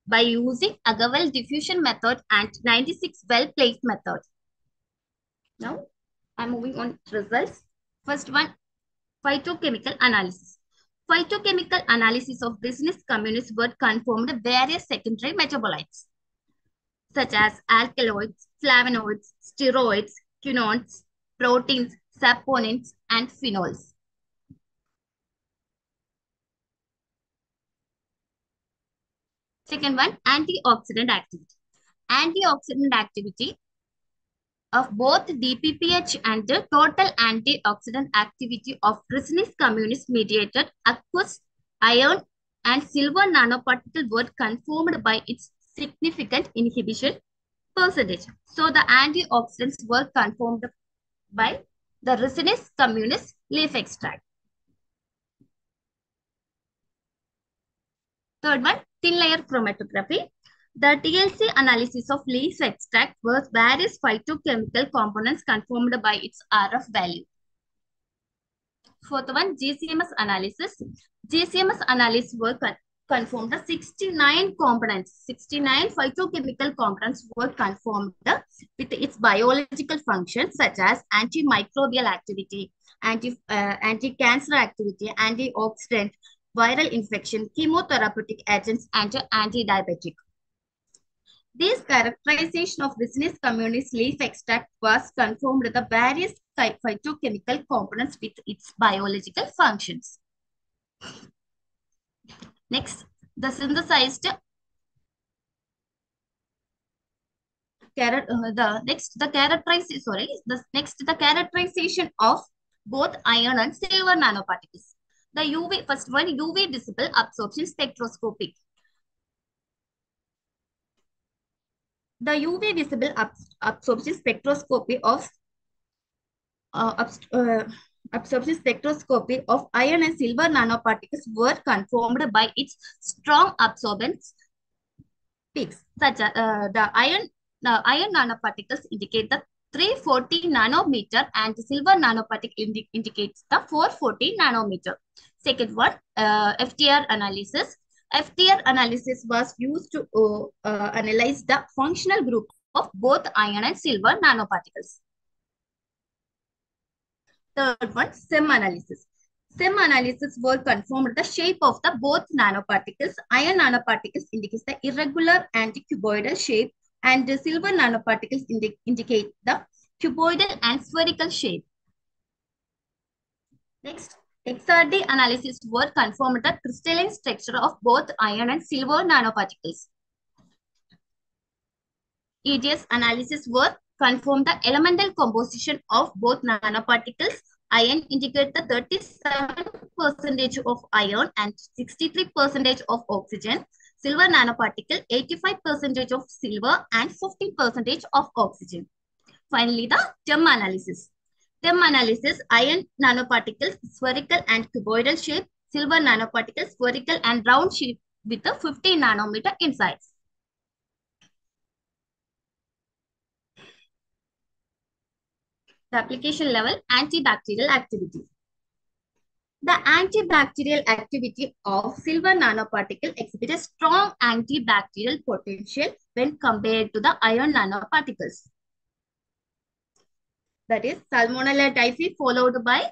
by using agar well diffusion method and 96 well placed method. Now, I'm moving on to results. First one, phytochemical analysis. Phytochemical analysis of Ricinus communis were confirmed various secondary metabolites, such as alkaloids, flavonoids, steroids, quinones, proteins, saponins, and phenols. Second one, antioxidant activity. Antioxidant activity of both DPPH and the total antioxidant activity of Ricinus communis mediated aqueous iron and silver nanoparticle were confirmed by its significant inhibition percentage. So the antioxidants were confirmed by the Ricinus communis leaf extract. Third one, thin layer chromatography. The TLC analysis of leaf extract was various phytochemical components confirmed by its RF value. Fourth one, GCMS analysis. GCMS analysis were con the 69 components, 69 phytochemical components were confirmed with its biological functions such as antimicrobial activity, anti, uh, anti-cancer activity, antioxidant, viral infection, chemotherapeutic agents, and anti-diabetic. This characterization of Ricinus communis leaf extract was confirmed with the various phytochemical components with its biological functions. Next, the synthesized uh, the next the characterization sorry the next the characterization of both iron and silver nanoparticles. The UV first one UV visible absorption spectroscopy. The UV visible absorption spectroscopy of uh, uh, absorption spectroscopy of iron and silver nanoparticles were confirmed by its strong absorbance peaks. Such as uh, the iron, the iron nanoparticles indicate the 340 nanometer and silver nanoparticle indi indicates the 440 nanometer. Second one, uh, FTR analysis. FTR analysis was used to uh, uh, analyze the functional group of both iron and silver nanoparticles. Third one, SEM analysis. SEM analysis will confirm the shape of the both nanoparticles. Iron nanoparticles indicates the irregular anticuboidal shape and the silver nanoparticles indi indicate the cuboidal and spherical shape. Next, XRD analysis will confirm the crystalline structure of both iron and silver nanoparticles. EDS analysis will confirm the elemental composition of both nanoparticles. Iron indicates the 37% of iron and 63% of oxygen. Silver nanoparticle, 85% of silver and 15% of oxygen. Finally, the TEM analysis. TEM analysis, iron nanoparticles, spherical and cuboidal shape, silver nanoparticles, spherical and round shape with a 50 nanometer in the application level antibacterial activity. The antibacterial activity of silver nanoparticle exhibits strong antibacterial potential when compared to the iron nanoparticles. That is Salmonella typhi followed by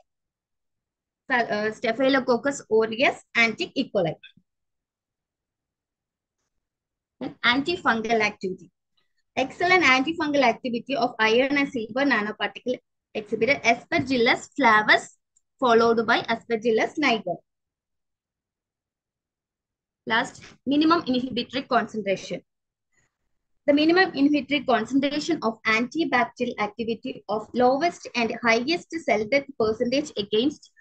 uh, Staphylococcus aureus anti-E. coli. Antifungal activity. Excellent antifungal activity of iron and silver nanoparticle exhibited Aspergillus flavus followed by Aspergillus niger. Last, minimum inhibitory concentration. The minimum inhibitory concentration of antibacterial activity of lowest and highest cell death percentage against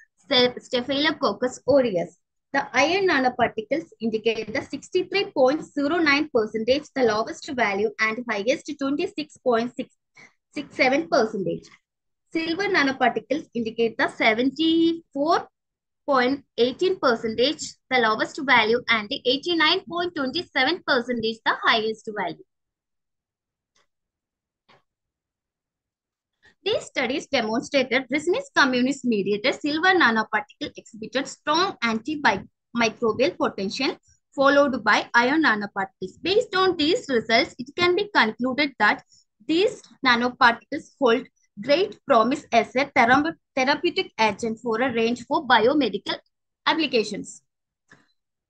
Staphylococcus aureus. The iron nanoparticles indicate the 63.09 percentage, the lowest value, and highest 26.67 percentage. Silver nanoparticles indicate the 74.18 percentage, the lowest value, and the 89.27 percentage, the highest value. These studies demonstrated that Ricinus communis mediated silver nanoparticle exhibited strong antimicrobial potential followed by iron nanoparticles. Based on these results, it can be concluded that these nanoparticles hold great promise as a therapeutic agent for a range for biomedical Applications.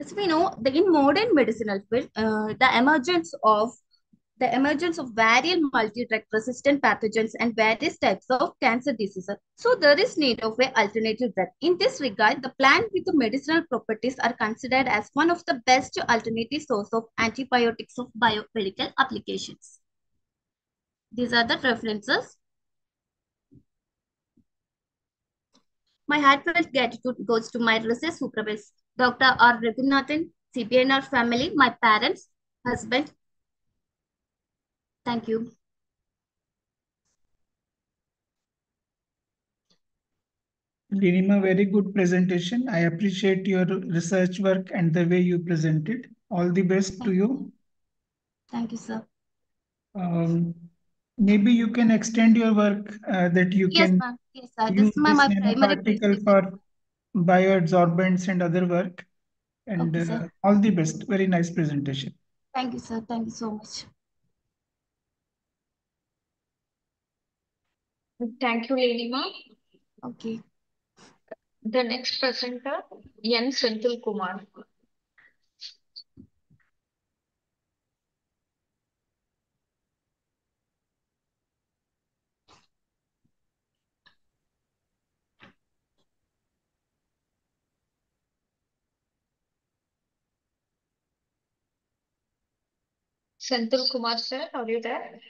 As we know, the in modern medicinal field, uh, the emergence of the emergence of various multi-drug resistant pathogens and various types of cancer diseases. So there is need of an alternative drug. In this regard, the plant with the medicinal properties are considered as one of the best alternative source of antibiotics of biomedical applications. These are the references. My heartfelt gratitude goes to my research supervisor, Dr. R. Raghunathan, CBNR family, my parents, husband. Thank you. Linima, very good presentation. I appreciate your research work and the way you presented. All the best to you. Thank you, sir. Um, maybe you can extend your work uh, that you Yes, can. Yes, sir. use This is my, this my primary for bioabsorbents and other work. And Okay, uh, all the best. Very nice presentation. Thank you, sir. Thank you so much. Thank you, Lenima. Okay. The next presenter, N. Senthil Kumar. Senthil Kumar, sir, are you there?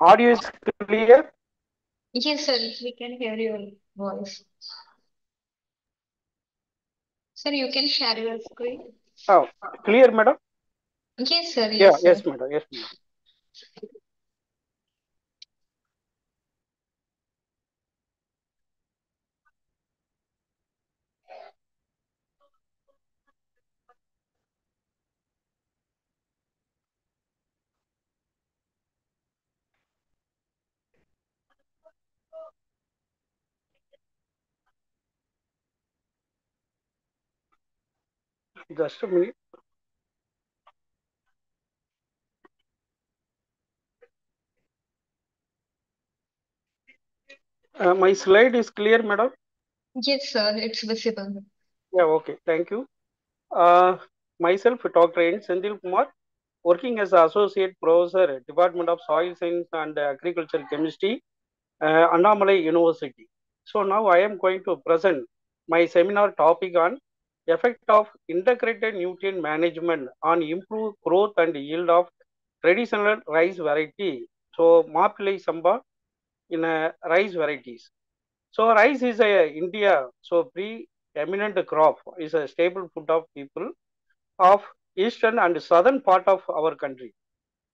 Audio is clear? Yes, sir, we can hear your voice. Sir, you can share your screen. Oh, clear, madam? Yes, sir. Yeah, Yes, yes, madam. Yes, madam. Just a minute. Uh, my slide is clear, madam? Yes, sir, it's visible. Yeah, okay. Thank you. Uh, myself, Dr. N. Senthil Kumar, working as Associate Professor, Department of Soil Science and Agricultural Chemistry, uh, Annamalai University. So now I am going to present my seminar topic on effect of integrated nutrient management on improved growth and yield of traditional rice variety. So Mapillai Samba in uh, rice varieties. So rice is a India, so pre-eminent crop is a staple food of people of eastern and southern part of our country.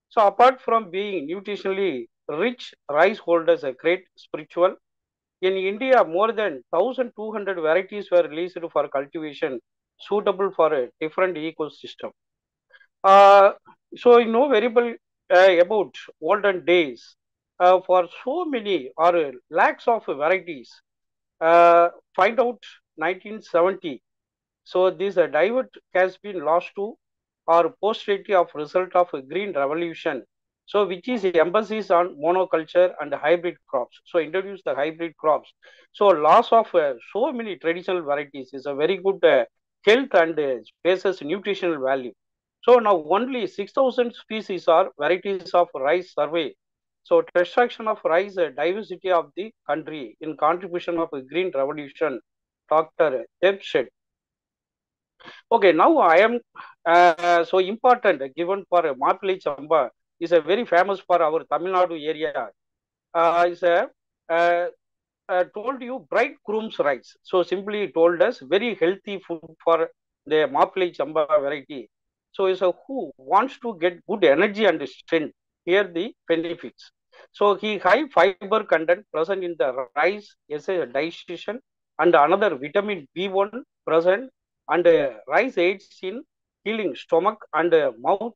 So apart from being nutritionally rich, rice holds a great spiritual. In India, more than 1,200 varieties were released for cultivation suitable for a different ecosystem. Uh, so you know well uh, about olden days. Uh, for so many or lakhs of varieties, uh, find out 1970. So this uh, divert has been lost to or posterity of result of a green revolution. So which is emphasis on monoculture and hybrid crops. So introduce the hybrid crops. So loss of uh, so many traditional varieties is a very good uh, health and uh, basis nutritional value. So now only 6,000 species are varieties of rice survey. So destruction of rice uh, diversity of the country in contribution of a green revolution, Dr. Said. Okay, now I am uh, so important given for Mapillai Chamba is a very famous for our Tamil Nadu area. Uh, is a uh, uh, told you bridegroom's rice. So simply told us very healthy food for the Mapillai Chamba variety. So is a who wants to get good energy and strength. Here the benefits. So he high fiber content present in the rice is a digestion and another vitamin B1 present and uh, rice aids in healing stomach and uh, mouth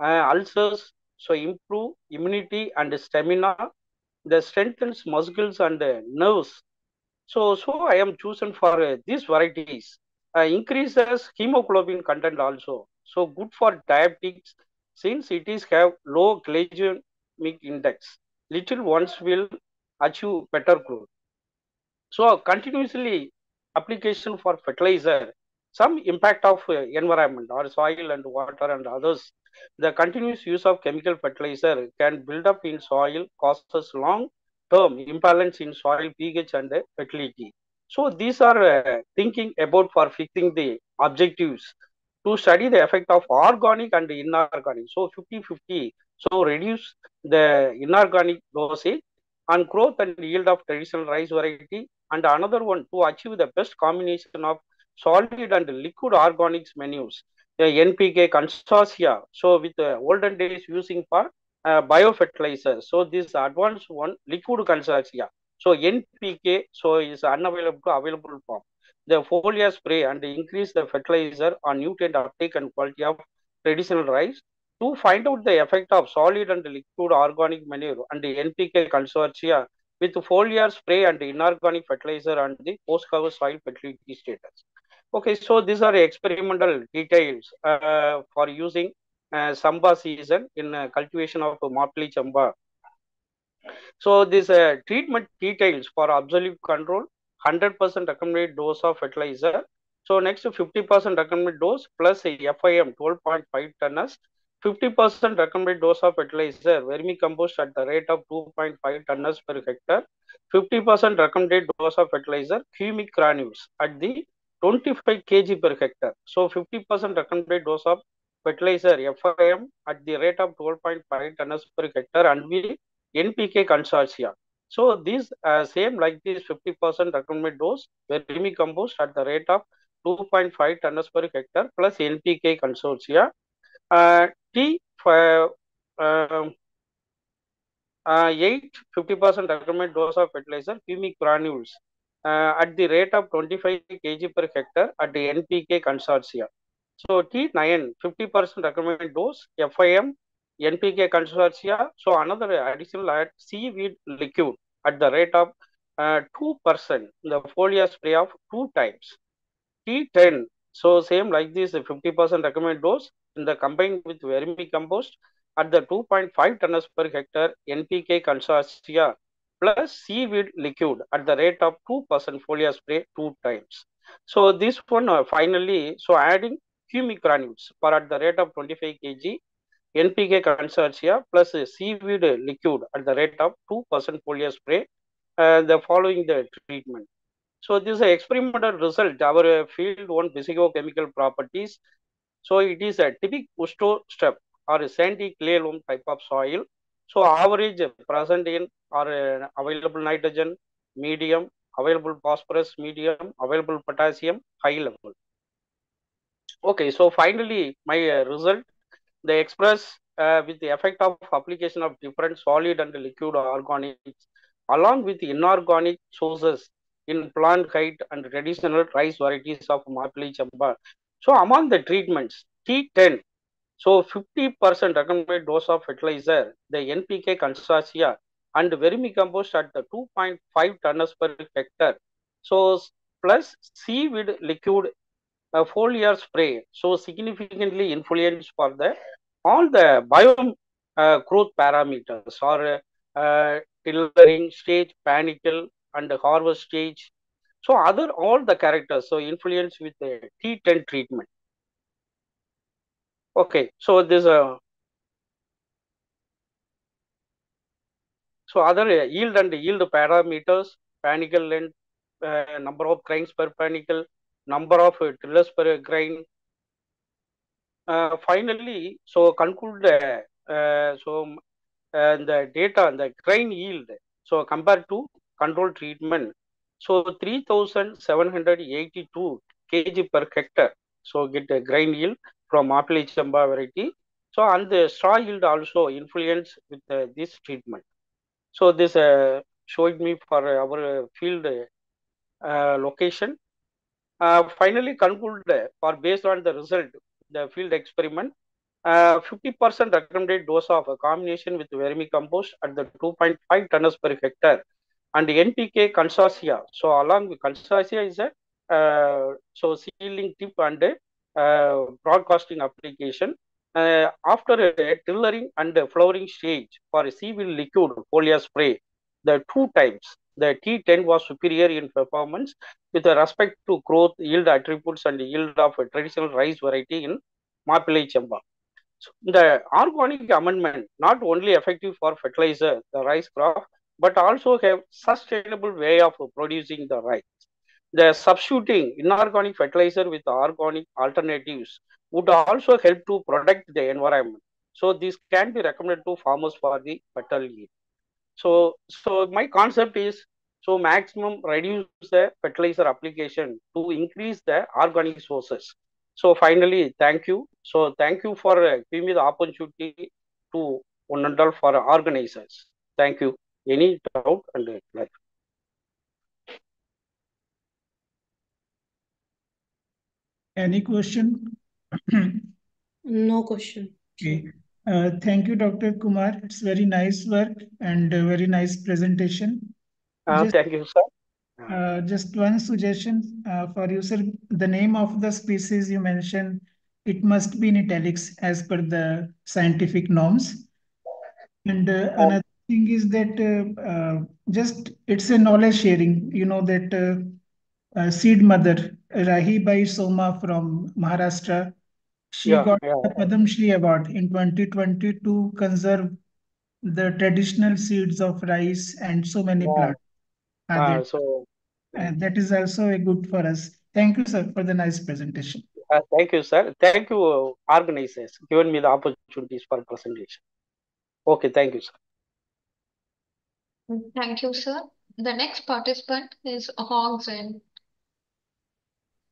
uh, ulcers. So improve immunity and stamina. The strengthens muscles and nerves. So so I am chosen for uh, these varieties. Uh, increases hemoglobin content also. So good for diabetics since it is have low glycemic index. Little ones will achieve better growth. So continuously application for fertilizer, some impact of uh, environment or soil and water and others. The continuous use of chemical fertilizer can build up in soil, causes long-term imbalance in soil pH and fertility. So these are uh, thinking about for fixing the objectives to study the effect of organic and inorganic. So 50-50. So reduce the inorganic dosage on growth and yield of traditional rice variety. And another one to achieve the best combination of solid and liquid organics menus. NPK consortia. So with the olden days using for uh, biofertilizer. So this advanced one liquid consortia. So NPK so is unavailable available form the foliar spray and increase the fertilizer on nutrient uptake and quality of traditional rice to find out the effect of solid and liquid organic manure and the NPK consortia with foliar spray and inorganic fertilizer and the post-cover soil fertility status. Okay, so these are experimental details uh, for using uh, Samba season in uh, cultivation of Mapli Chamba. So these uh, treatment details for absolute control 100% recommended dose of fertilizer. So next 50% recommended dose plus FYM 12.5 tons, 50% recommended dose of fertilizer, vermicompost at the rate of 2.5 tons per hectare, 50% recommended dose of fertilizer, humic granules at the 25 kg per hectare. So 50% recommended dose of fertilizer FYM at the rate of 12.5 tons per hectare and we NPK consortia. So these uh, same like this 50% recommended dose vermicompost at the rate of 2.5 tons per hectare plus NPK consortia. Uh, T uh, uh, 8 50% recommended dose of fertilizer humic granules at the rate of 25 kg per hectare at the NPK consortia. So T9 50% recommended dose FYM NPK consortia. So another additional at seaweed liquid at the rate of uh, 2%, the foliar spray of two times. T10, so same like this 50% recommended dose in the combined with vermicompost at the 2.5 tons per hectare NPK consortia plus seaweed liquid at the rate of 2% foliar spray two times. So this one uh, finally, so adding humic granules for at the rate of 25 kg NPK consortia plus seaweed liquid at the rate of 2% foliar spray, uh, the following the treatment. So this is experimental result, our field one physicochemical properties. So it is a typical Usto step or a sandy clay loam type of soil. So average present in or uh, available nitrogen, medium, available phosphorus, medium, available potassium, high level. Okay, so finally my uh, result they express uh, with the effect of application of different solid and liquid organics along with inorganic sources in plant height and traditional rice varieties of Mapli Chamba. So among the treatments, T10, so 50% recommended dose of fertilizer, the NPK consortia and vermicompost at the 2.5 tons per hectare. So plus seaweed liquid uh, foliar spray. So significantly influence for the all the biome uh, growth parameters or uh, tillering stage panicle and harvest stage. So other all the characters so influence with the t10 treatment okay so this uh, so other uh, yield and yield parameters panicle length uh, number of grains per panicle number of uh, trillers per grain. Uh, finally, so conclude uh, so the data, and the grain yield. So compared to control treatment, so 3,782 kg per hectare. So get a grain yield from Mapli Chamba variety. So and the straw yield also influence with uh, this treatment. So this uh, showed me for our field uh, location uh, finally concluded for based on the result, the field experiment, 50% uh, recommended dose of a combination with vermicompost at the 2.5 tons per hectare and NPK consortia. So along with consortia is a uh, so sealing tip and uh, broadcasting application. Uh, after a tillering and flowering stage for a seaweed liquid foliar spray, the two times The T10 was superior in performance with respect to growth, yield attributes, and yield of a traditional rice variety in Mapillai Chamba. So the organic amendment not only effective for fertilizer, the rice crop, but also have sustainable way of producing the rice. The substituting inorganic fertilizer with organic alternatives would also help to protect the environment. So this can be recommended to farmers for the better yield. So, so my concept is so maximum reduce the fertilizer application to increase the organic sources. So finally, thank you. So thank you for uh, giving me the opportunity to one and for organizers. Thank you. Any doubt and uh, Any question? No question. Okay. Uh, thank you, Dr. Kumar. It's very nice work and a very nice presentation. Uh, Just, thank you, sir. uh, just one suggestion uh, for you, sir. The name of the species you mentioned, it must be in italics as per the scientific norms. And uh, another thing is that uh, uh, just it's a knowledge sharing. You know that uh, uh, seed mother Rahi Bai Soma from Maharashtra, she Yeah, got yeah. the Padam Shri Award in 2020 to conserve the traditional seeds of rice and so many Yeah. plants. are Uh, there. so And that is also a good for us. Thank you, sir, for the nice presentation. uh, thank you, sir. Thank you, uh, organizers, given me the opportunities for presentation. Okay, thank you, sir. Thank you, sir. The next participant is Hong Zen.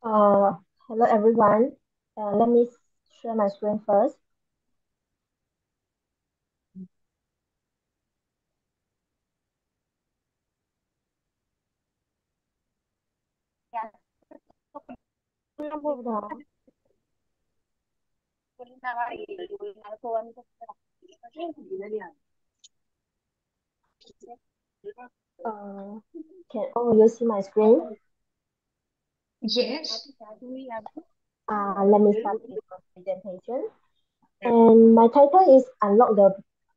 Uh, hello everyone. Uh, let me share my screen first. On. Uh, can all you see my screen? Yes. Uh, let me start with my presentation. And my title is Unlock the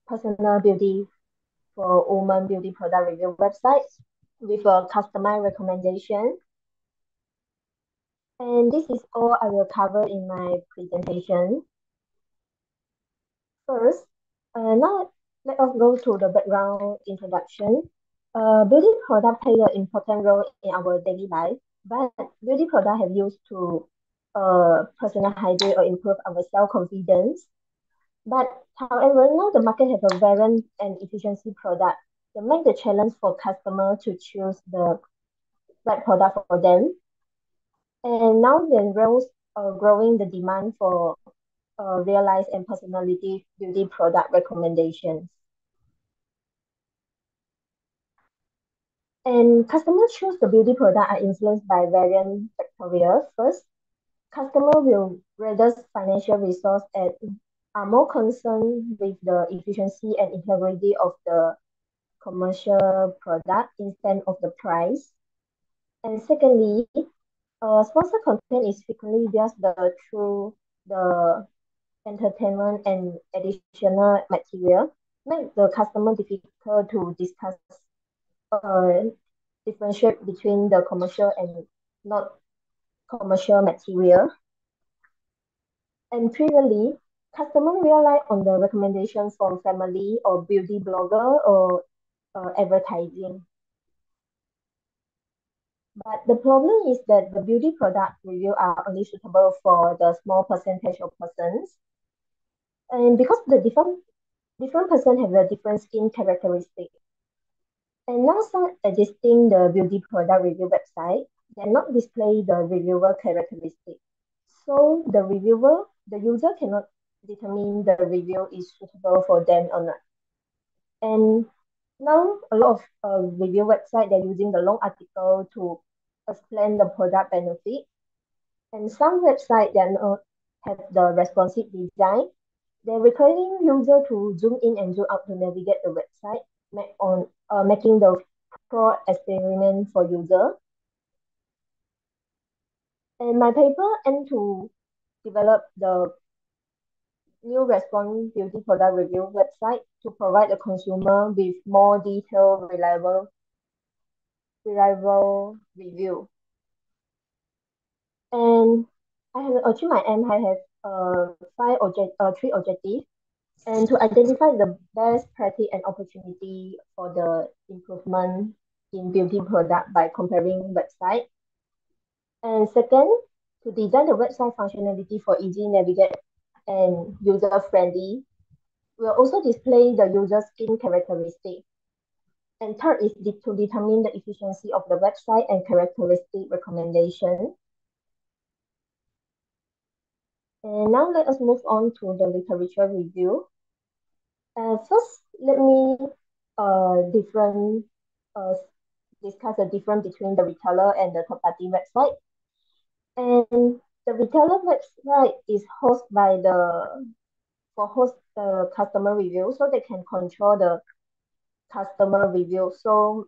Personal Beauty for Women Beauty Product Review website with a customized recommendation. And this is all I will cover in my presentation. First, uh, now let us go to the background introduction. Uh, beauty products play an important role in our daily life, but beauty products have used to uh, personal hygiene or improve our self-confidence. But however, now the market has a variant and efficiency product that make the challenge for customer to choose the right product for them. And now the roles are growing the demand for uh, realized and personality beauty product recommendations. And customers choose the beauty product are influenced by variant factors. First, customer will rather financial resource and are more concerned with the efficiency and integrity of the commercial product instead of the price. And secondly, uh, sponsor content is frequently just the through the entertainment and additional material make the customer difficult to discuss uh, differentiate between the commercial and not commercial material. And previously, customers rely on the recommendations from family or beauty blogger or uh, advertising. But the problem is that the beauty product review are only suitable for the small percentage of persons. And because the different different person have a different skin characteristic. And now some existing the beauty product review website they not display the reviewer characteristic. So the reviewer, the user cannot determine the review is suitable for them or not. And now a lot of uh, review website they're using the long article to explain the product benefit. And some website that not have the responsive design. They're requiring user to zoom in and zoom out to navigate the website, make on uh, making the pro experiment for user. And my paper aimed to develop the new response beauty product review website to provide the consumer with more detailed, reliable reliable review. And I have achieved my aim. I have uh, five object, uh, three objectives, and to identify the best practice and opportunity for the improvement in beauty product by comparing website. And second, to design the website functionality for easy navigate and user friendly. We'll also display the user skin characteristic. And third is to determine the efficiency of the website and characteristic recommendation. And now let us move on to the literature review. Uh, first, let me uh, different uh, discuss the difference between the retailer and the third-party website. And the retailer website is hosted by the for host the customer review, so they can control the customer review. So,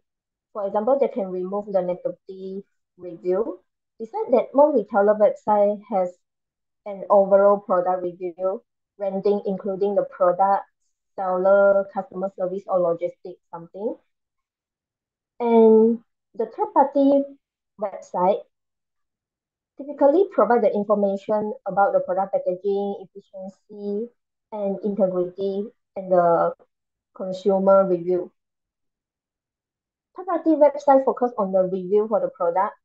for example, they can remove the negative review. Besides that, more retailer website has an overall product review ranking, including the product, seller, customer service, or logistics something. And the third-party website typically provide the information about the product packaging, efficiency, and integrity, and the consumer review. Third-party website focus on the review for the product.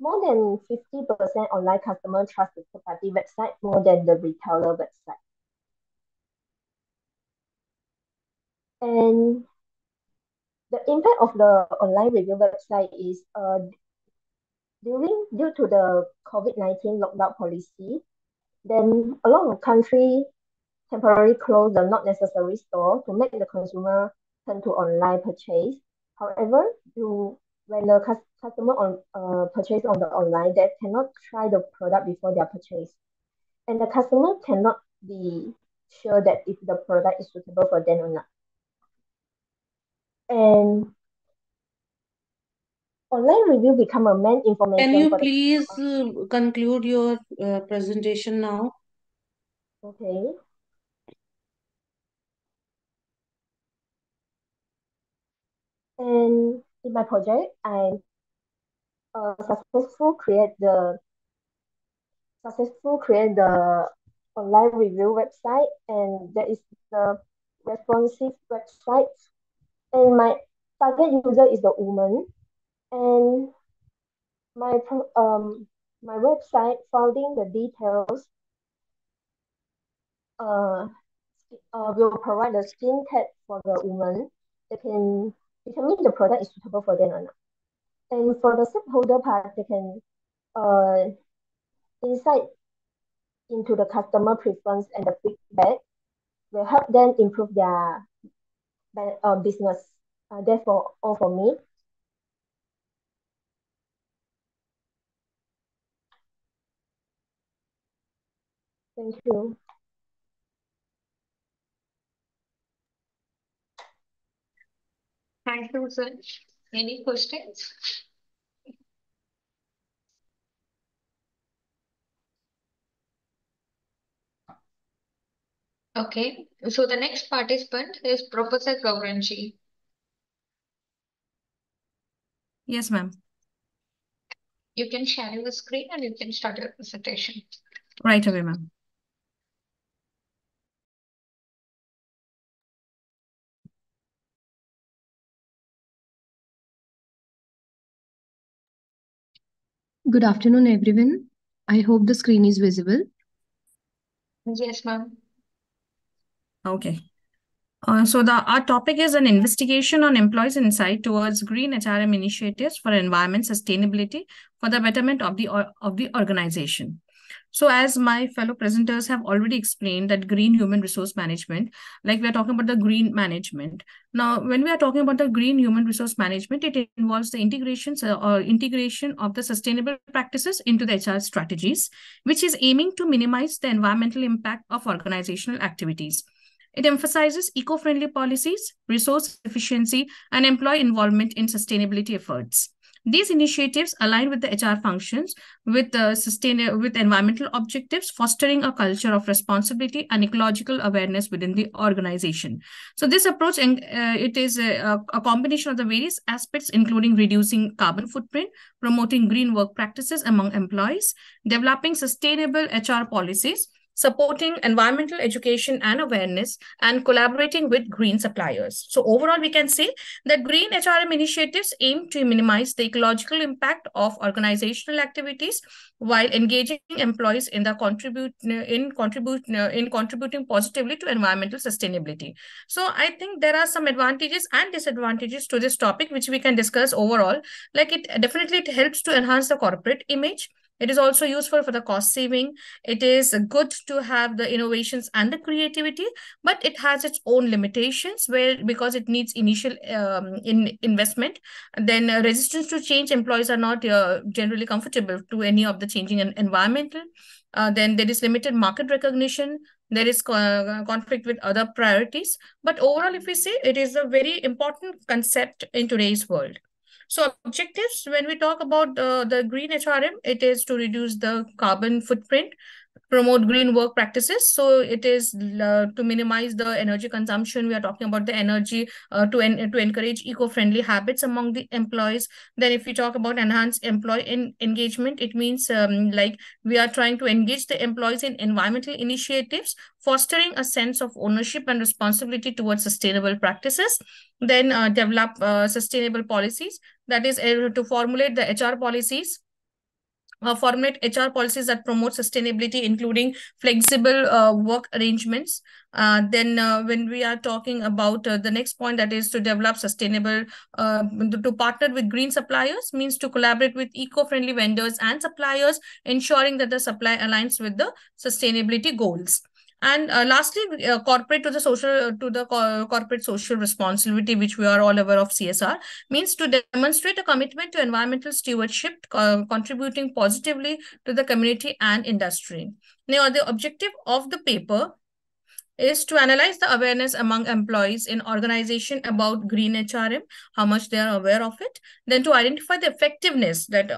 More than 50% online customer trust the third-party website more than the retailer website. And the impact of the online review website is uh, during due to the COVID-19 lockdown policy, then a lot of countries temporarily close the not necessary store to make the consumer turn to online purchase. However, you when the customer on uh, purchase on the online, they cannot try the product before their purchase, and the customer cannot be sure that if the product is suitable for them or not. And online review become a main information. Can you the please uh, conclude your uh, presentation now? Okay. And in my project, I uh, successful create the successful create the online review website, and that is the responsive website. And my target user is the woman, and my um my website founding the details uh, uh will provide the skin tag for the woman. They can determine the product is suitable for them or not. And for the stakeholder part, they can uh insight into the customer preference and the feedback will help them improve their uh, business. Uh, therefore, all for me. Thank you. Thank you, sir. Any questions? Okay, so the next participant is Professor Gaurangi. Yes, ma'am. You can share your screen and you can start your presentation. Right away, ma'am. Good afternoon, everyone. I hope the screen is visible. Yes, ma'am. Okay. Uh, so the our topic is an investigation on employees' insight towards green HRM initiatives for environment sustainability for the betterment of the of the organization. So as my fellow presenters have already explained that green human resource management, like we are talking about the green management. Now, when we are talking about the green human resource management, it involves the integrations uh, or integration of the sustainable practices into the HR strategies, which is aiming to minimize the environmental impact of organizational activities. It emphasizes eco-friendly policies, resource efficiency, and employee involvement in sustainability efforts. These initiatives align with the HR functions with uh, sustain with environmental objectives, fostering a culture of responsibility and ecological awareness within the organization. So this approach, uh, it is a, a combination of the various aspects, including reducing carbon footprint, promoting green work practices among employees, developing sustainable HR policies, supporting environmental education and awareness, and collaborating with green suppliers. So overall, we can say that green HRM initiatives aim to minimize the ecological impact of organizational activities while engaging employees in the contribute in contribute in contributing positively to environmental sustainability. So I think there are some advantages and disadvantages to this topic, which we can discuss overall. Like it definitely it helps to enhance the corporate image it is also useful for the cost saving. It is good to have the innovations and the creativity, but it has its own limitations where because it needs initial um, in investment, then uh, resistance to change employees are not uh, generally comfortable to any of the changing environmental. Uh, then there is limited market recognition. There is co uh, conflict with other priorities. But overall, if we say it is a very important concept in today's world. So objectives, when we talk about uh, the green HRM, it is to reduce the carbon footprint, promote green work practices. So it is uh, to minimize the energy consumption. We are talking about the energy uh, to, en to encourage eco-friendly habits among the employees. Then if we talk about enhanced employee in engagement, it means um, like we are trying to engage the employees in environmental initiatives, fostering a sense of ownership and responsibility towards sustainable practices. Then uh, develop uh, sustainable policies, that is uh, to formulate the HR policies uh, formulate HR policies that promote sustainability, including flexible uh, work arrangements. Uh, then uh, when we are talking about uh, the next point, that is to develop sustainable, to partner with green suppliers, means to collaborate with eco-friendly vendors and suppliers, ensuring that the supply aligns with the sustainability goals. And uh, lastly, uh, corporate to the social to the co corporate social responsibility, which we are all aware of CSR, means to demonstrate a commitment to environmental stewardship, uh, contributing positively to the community and industry. Now, the objective of the paper is to analyze the awareness among employees in organization about green HRM, how much they are aware of it, then to identify the effectiveness that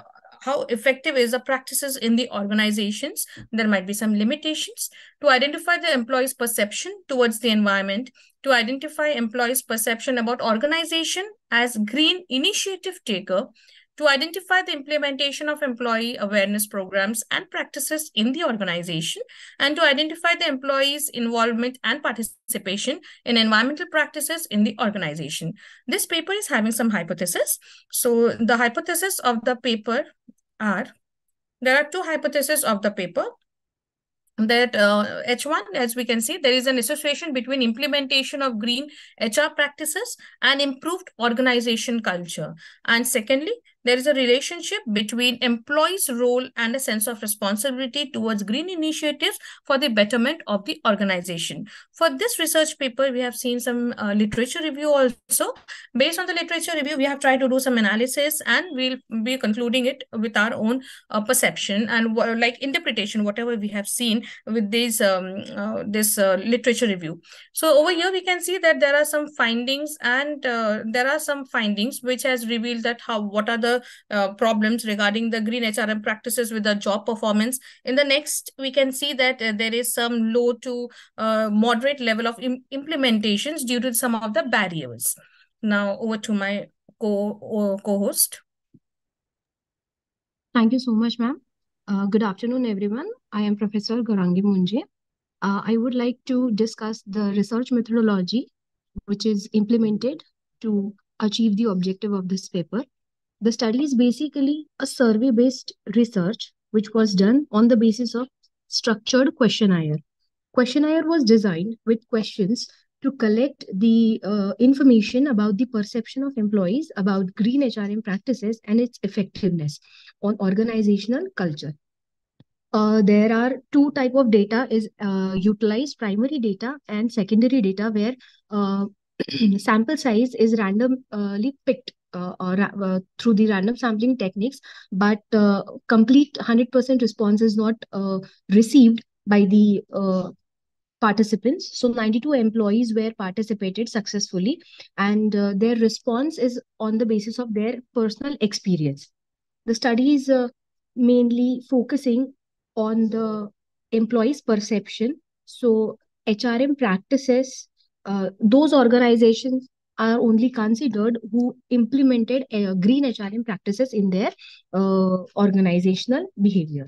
how effective is the practices in the organizations. There might be some limitations to identify the employee's perception towards the environment, to identify employees' perception about organization as green initiative taker, to identify the implementation of employee awareness programs and practices in the organization, and to identify the employees' involvement and participation in environmental practices in the organization. This paper is having some hypotheses. So the hypothesis of the paper are, there are two hypotheses of the paper that uh, H1, as we can see, there is an association between implementation of green HR practices and improved organization culture. And secondly, there is a relationship between employees' role and a sense of responsibility towards green initiatives for the betterment of the organization. For this research paper, we have seen some uh, literature review also. Based on the literature review, we have tried to do some analysis and we'll be concluding it with our own uh, perception and like interpretation, whatever we have seen with these um, uh, this uh, literature review. So over here, we can see that there are some findings and uh, there are some findings which has revealed that how what are the uh, problems regarding the green HRM practices with the job performance. In the next, we can see that uh, there is some low to uh, moderate level of Im implementations due to some of the barriers. Now over to my co co-host. Thank you so much, ma'am. Uh, good afternoon, everyone. I am Professor Gaurangi Munje. Uh, I would like to discuss the research methodology which is implemented to achieve the objective of this paper. The study is basically a survey-based research which was done on the basis of structured questionnaire. Questionnaire was designed with questions to collect the uh, information about the perception of employees about green HRM practices and its effectiveness on organizational culture. Uh, there are two type of data is uh, utilized primary data and secondary data where uh, sample size is randomly picked uh, uh, through the random sampling techniques, but uh, complete 100% response is not received by the participants. So 92 employees were participated successfully, and uh, their response is on the basis of their personal experience. The study is uh, mainly focusing on the employees' perception. So HRM practices, uh, those organizations are only considered who implemented uh, green HRM practices in their uh, organizational behavior.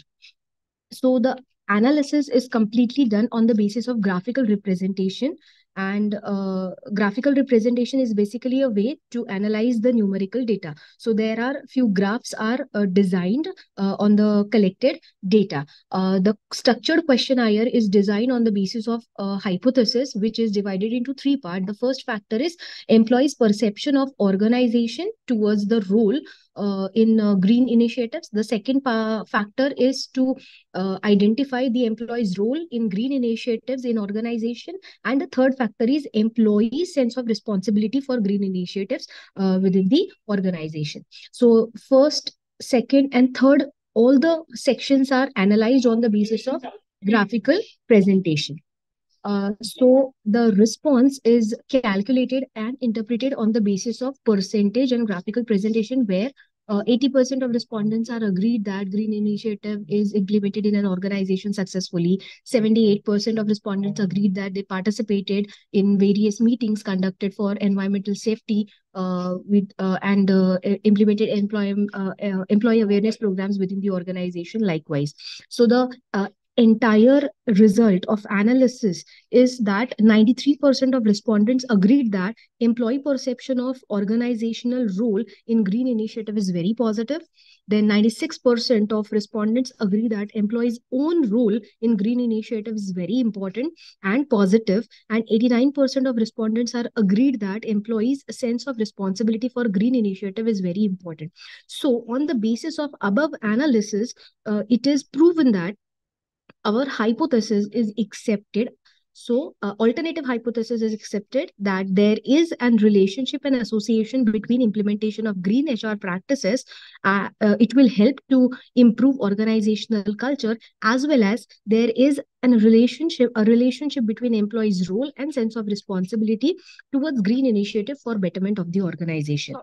So the analysis is completely done on the basis of graphical representation and uh, graphical representation is basically a way to analyze the numerical data. So there are few graphs are uh, designed uh, on the collected data. Uh, the structured questionnaire is designed on the basis of a hypothesis which is divided into three parts the first factor is employees perception of organization towards the role uh, in uh, green initiatives. The second factor is to uh, identify the employee's role in green initiatives in organization. And the third factor is employee sense of responsibility for green initiatives uh, within the organization. So first, second, and third, all the sections are analyzed on the basis of graphical presentation. Uh, so the response is calculated and interpreted on the basis of percentage and graphical presentation where 80% uh, of respondents are agreed that green initiative is implemented in an organization successfully. 78% of respondents agreed that they participated in various meetings conducted for environmental safety uh, with uh, and uh, implemented employee uh, employee awareness programs within the organization likewise so the entire result of analysis is that 93% of respondents agreed that employee perception of organizational role in green initiative is very positive. Then 96% of respondents agree that employees own role in green initiative is very important and positive. And 89% of respondents are agreed that employees sense of responsibility for green initiative is very important. So on the basis of above analysis uh, it is proven that our hypothesis is accepted so uh, alternative hypothesis is accepted that there is an relationship and association between implementation of green HR practices. Uh, uh, it will help to improve organizational culture as well as there is a relationship, a relationship between employees' role and sense of responsibility towards green initiative for betterment of the organization.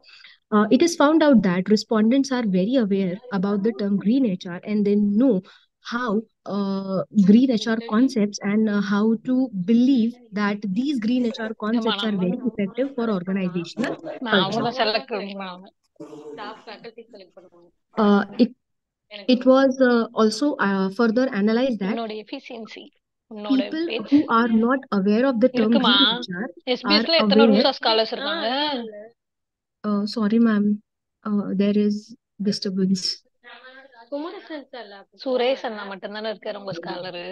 Uh, it is found out that respondents are very aware about the term green HR and they know how uh, green HR concepts and uh, how to believe that these green HR concepts are very effective for organizational culture. Uh, it it was uh, also uh, further analyzed that people who are not aware of the term green HR are aware. Uh, sorry, ma'am. Uh, there is disturbance. Suresh அண்ணா மட்டும் தானே இருக்காரு உங்க scholar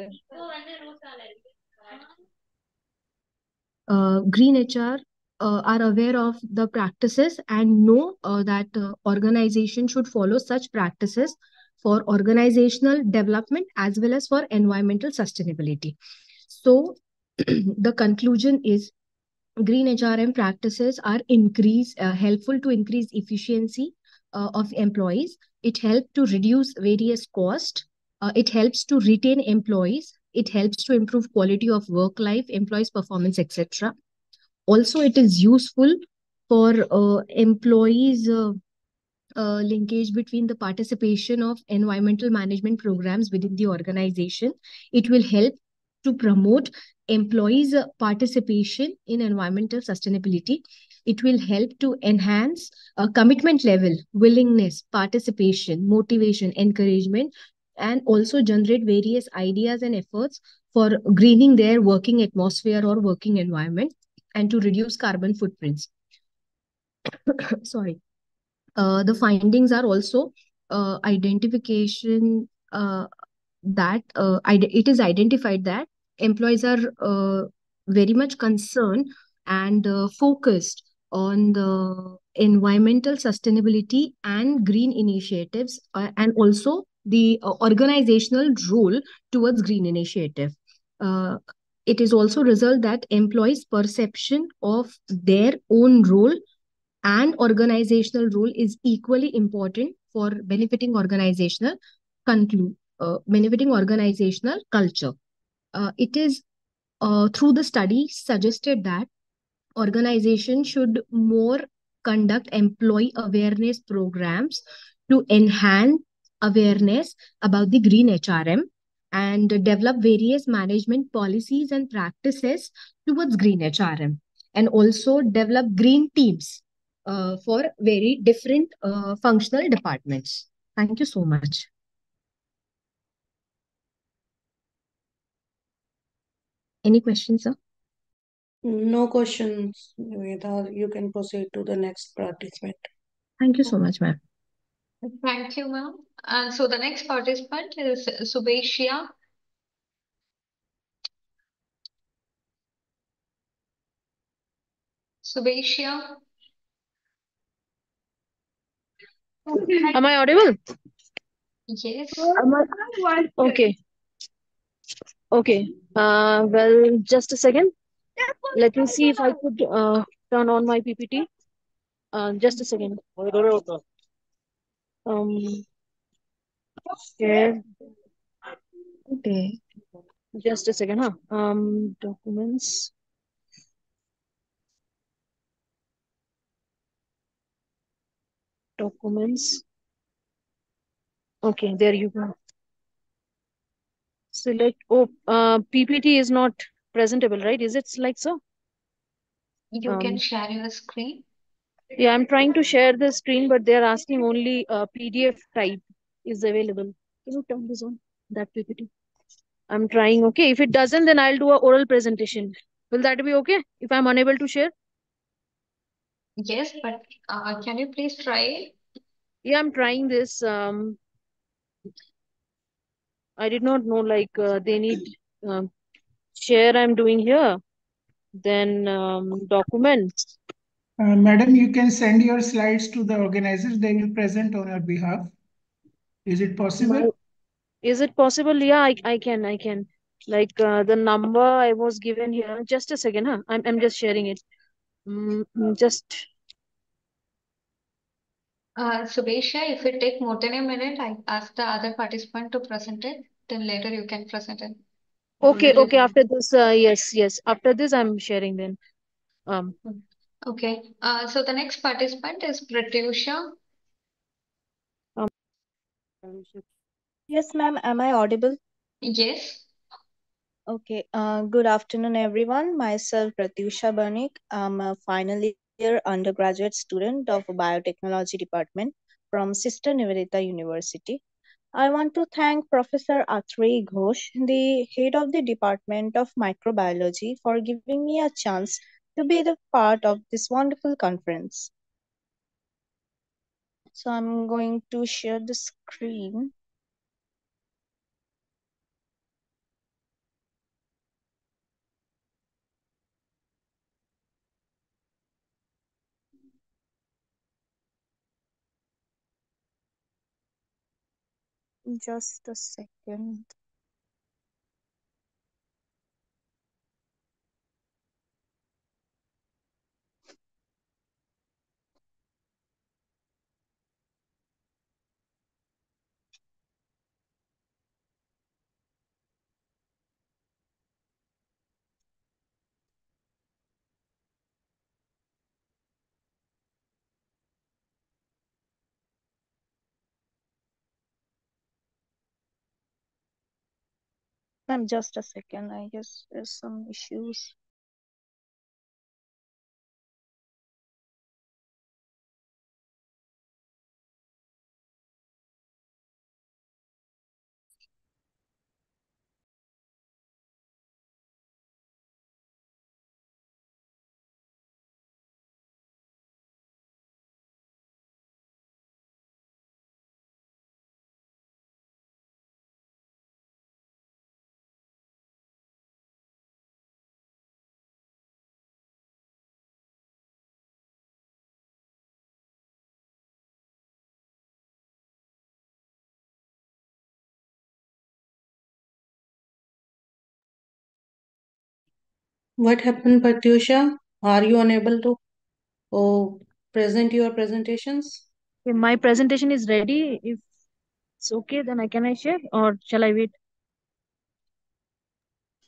uh, green HR uh, are aware of the practices and know uh, that uh, organization should follow such practices for organizational development as well as for environmental sustainability. So the conclusion is green HRM practices are increase uh, helpful to increase efficiency uh, of employees it helps to reduce various costs. Uh, it helps to retain employees. It helps to improve quality of work life, employees' performance, etc. Also, it is useful for uh, employees uh, uh, linkage between the participation of environmental management programs within the organization. It will help to promote employees' participation in environmental sustainability. It will help to enhance a commitment level, willingness, participation, motivation, encouragement, and also generate various ideas and efforts for greening their working atmosphere or working environment and to reduce carbon footprints. Sorry. Uh, the findings are also uh, identification uh, that uh, it is identified that employees are uh, very much concerned and uh, focused on the environmental sustainability and green initiatives uh, and also the uh, organizational role towards green initiative. Uh, it is also result that employees perception of their own role and organizational role is equally important for benefiting organizational conclude uh, benefiting organizational culture. Uh, it is uh, through the study suggested that organizations should more conduct employee awareness programs to enhance awareness about the green HRM and develop various management policies and practices towards green HRM and also develop green teams uh, for very different uh, functional departments. Thank you so much. Any questions, sir? No questions, Veda. You can proceed to the next participant. Thank you so much, ma'am. Thank you, ma'am. And so the next participant is Subeshia. Subeshia. Am I audible? Yes. Okay. Okay. Uh, well, just a second. Let me see if I could uh, turn on my PPT. Uh, just a second. Um, share. Okay. Just a second, huh? Um, documents. Documents. Okay, there you go. Select. Oh, uh, PPT is not presentable, right? Is it like so? You can Um, share your screen. yeah, I'm trying to share the screen, but they're asking only uh, PDF type is available. Can you turn this on? That PPT. I'm trying. Okay, if it doesn't, then I'll do a oral presentation. Will that be okay if I'm unable to share? Yes, but uh, can you please try? Yeah, I'm trying this. Um, I did not know like uh, they need um, share. I'm doing here. Then um, documents. Uh, madam, you can send your slides to the organizers. They will present on your behalf. Is it possible? My, is it possible? Yeah, I, I can. I can. Like uh, the number I was given here. Just a second, huh? I'm I'm just sharing it. Mm, mm, just Uh, Subesha, if it take more than a minute, I ask the other participant to present it. Then later you can present it. Okay. Okay. After this, uh, yes, yes. After this, I'm sharing then. Um. Okay. Uh, so the next participant is Pratyusha. um Yes, ma'am. Am I audible? Yes. Okay. Uh, good afternoon, everyone. Myself, Pratyusha Banik. I'm a final year undergraduate student of Biotechnology Department from Sister Nivedita University. I want to thank Professor Atrey Ghosh, the head of the Department of Microbiology, for giving me a chance to be the part of this wonderful conference. So I'm going to share the screen. Just a second. Ma'am, just a second. I guess there's some issues. What happened, Pratyusha? Are you unable to oh, present your presentations? Okay, my presentation is ready. If it's okay, then I can I share or shall I wait?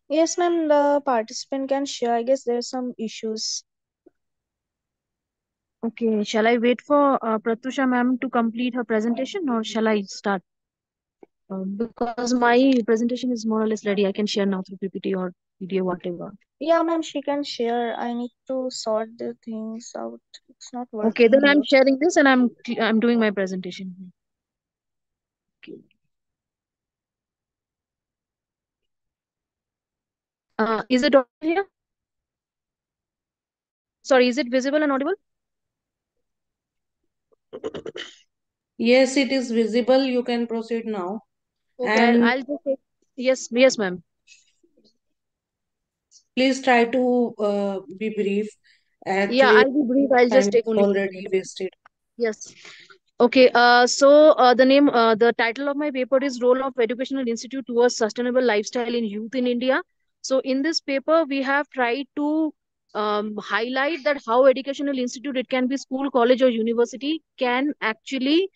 Yes, ma'am, the participant can share. I guess there are some issues. Okay, shall I wait for uh, Pratyusha ma'am to complete her presentation or shall I start? Uh, because my presentation is more or less ready. I can share now through PPT or PDF, whatever. Yeah, ma'am, she can share. I need to sort the things out. It's not working. Okay, then I'm sharing this and I'm I'm doing my presentation. Okay. Uh, is it audible here? Sorry, is it visible and audible? Yes, it is visible. You can proceed now. Okay, I'll, And I'll just take, yes, yes, ma'am. Please try to uh, be brief. Yeah, I'll be brief. I'll just take only already wasted. Yes. Okay, uh, so uh, the name, uh, the title of my paper is Role of Educational Institute Towards Sustainable Lifestyle in Youth in India. So in this paper, we have tried to um, highlight that how educational institute, it can be school, college or university, can actually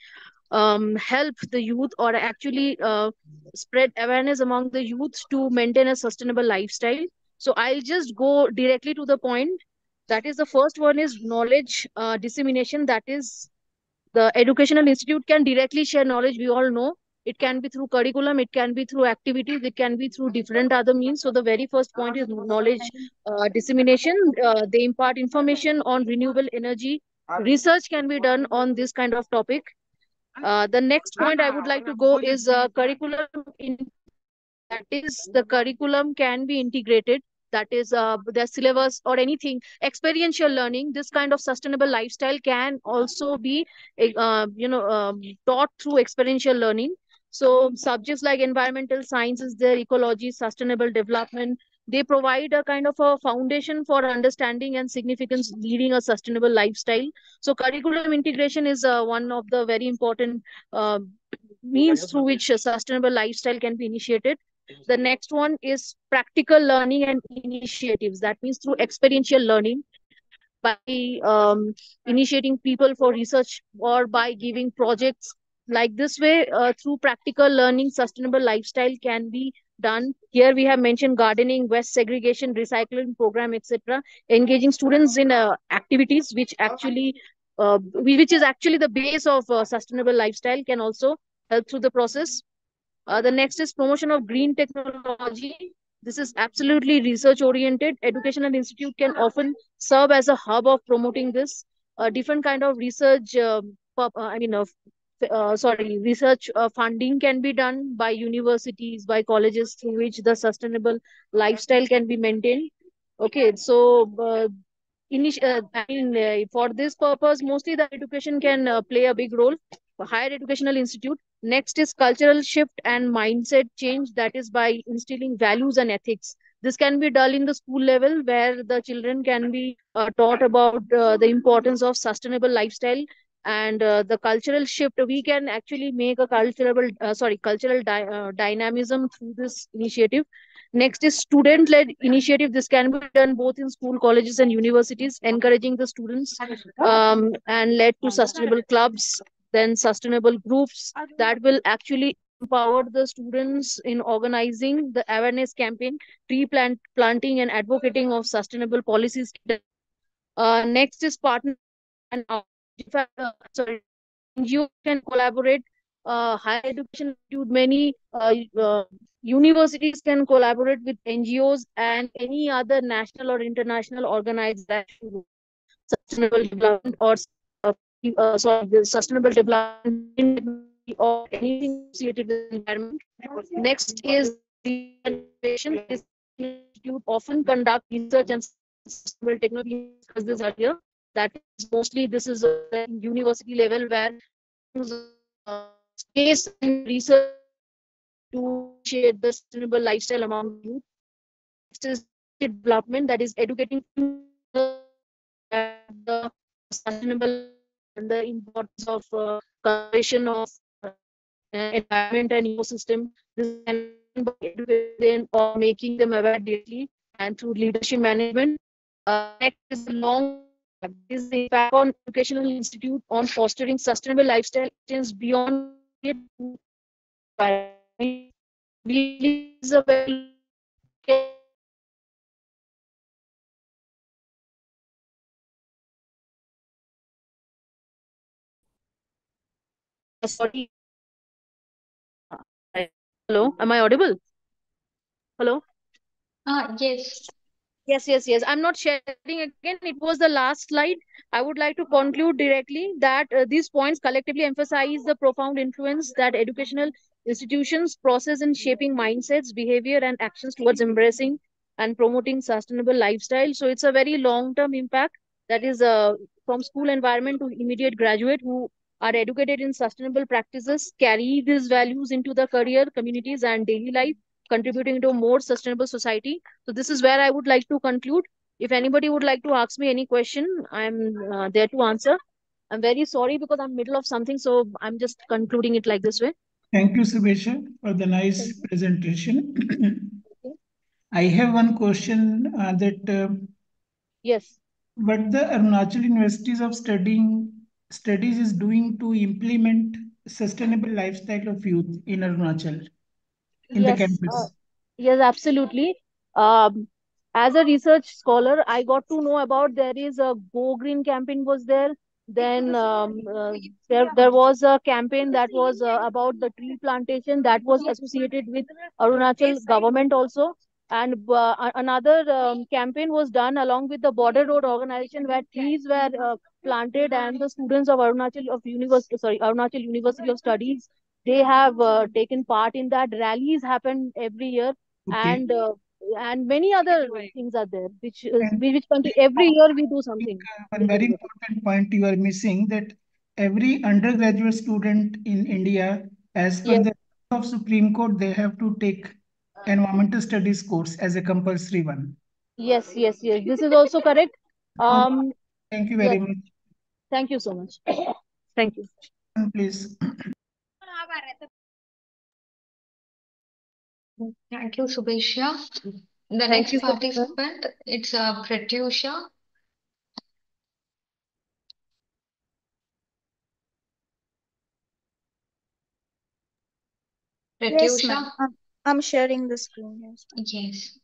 um, help the youth or actually uh, spread awareness among the youth to maintain a sustainable lifestyle. So I'll just go directly to the point. That is the first one is knowledge uh, dissemination. That is the educational institute can directly share knowledge we all know. It can be through curriculum it can be through activities it can be through different other means. So the very first point is knowledge uh, dissemination. Uh, they impart information on renewable energy. Research can be done on this kind of topic. Uh, the next point i would like to go is uh, curriculum in that is the curriculum can be integrated. That is uh, the syllabus or anything experiential learning this kind of sustainable lifestyle can also be uh, you know um, taught through experiential learning. So subjects like environmental sciences their ecology sustainable development they provide a kind of a foundation for understanding and significance leading a sustainable lifestyle. So curriculum integration is uh, one of the very important uh, means through which a sustainable lifestyle can be initiated the next one is practical learning and initiatives. That means through experiential learning by um, initiating people for research or by giving projects. Like this way uh, through practical learning sustainable lifestyle can be done. Here we have mentioned gardening waste segregation recycling program etc engaging students in uh, activities which actually uh, which is actually the base of uh, sustainable lifestyle can also help through the process uh, the next is promotion of green technology. This is absolutely research oriented. Educational institute can often serve as a hub of promoting this. Uh, different kind of research, uh, I mean, uh, uh, sorry, research uh, funding can be done by universities, by colleges through which the sustainable lifestyle can be maintained. Okay, so uh, uh, I mean, uh, for this purpose, mostly the education can uh, play a big role. Higher educational institute Next is cultural shift and mindset change that is by instilling values and ethics. This can be done in the school level where the children can be uh, taught about uh, the importance of sustainable lifestyle and uh, the cultural shift. We can actually make a cultural, uh, sorry, cultural uh, dynamism through this initiative. Next is student-led initiative. This can be done both in school, colleges, and universities, encouraging the students um, and led to sustainable clubs, then sustainable groups that will actually empower the students in organizing the awareness campaign, tree plant planting and advocating of sustainable policies. Uh, next is partner and uh, sorry, NGO can collaborate. Uh, higher education many uh, uh, universities can collaborate with NGOs and any other national or international organization, sustainable development or uh, uh, sorry, the sustainable development or anything associated with environment. Next is the institute often conduct research and sustainable technology as this earlier. That is mostly this is a university level where uh, space and research to share the sustainable lifestyle among youth. Next is development that is educating the sustainable and the importance of uh, conservation of uh, environment and ecosystem. This can be or making them aware daily and through leadership management. Uh, next is long is the impact on educational institute on fostering sustainable lifestyle change beyond a very sorry. Hello, am I audible? Hello? Ah, yes. Yes, yes, yes. I'm not sharing again. It was the last slide. I would like to conclude directly that uh, these points collectively emphasize the profound influence that educational institutions process in shaping mindsets, behavior, and actions towards embracing and promoting sustainable lifestyle. So it's a very long-term impact that is uh, from school environment to immediate graduate who are educated in sustainable practices, carry these values into the career, communities, and daily life contributing to a more sustainable society. So this is where I would like to conclude. If anybody would like to ask me any question, I'm uh, there to answer. I'm very sorry because I'm middle of something, so I'm just concluding it like this way. Thank you, Subesha, for the nice presentation. I have one question uh, that uh, yes, what the Arunachal Universities of Studying Studies is doing to implement sustainable lifestyle of youth in Arunachal in the campus. uh, yes, absolutely. Um, as a research scholar, I got to know about there is a Go Green campaign was there. Then um, uh, there there was a campaign that was uh, about the tree plantation that was associated with Arunachal government also. And uh, another um, campaign was done along with the Border Road organization where trees were uh, planted and the students of Arunachal of University, sorry, Arunachal University of Studies they have uh, taken part in that rallies happen every year Okay. and uh, and many other things are there which is which country every year we do something one very important point you are missing that every undergraduate student in India, as per Yes. the of Supreme Court, they have to take environmental studies course as a compulsory one. yes yes yes this is also correct um Thank you yes very much. thank you so much thank you Please. Thank you, Subesha. The Thank next you so much. participant, it's uh, Pratyusha. Yes, Pratyusha? ma'am. I'm, I'm sharing the screen. Yes. Yes.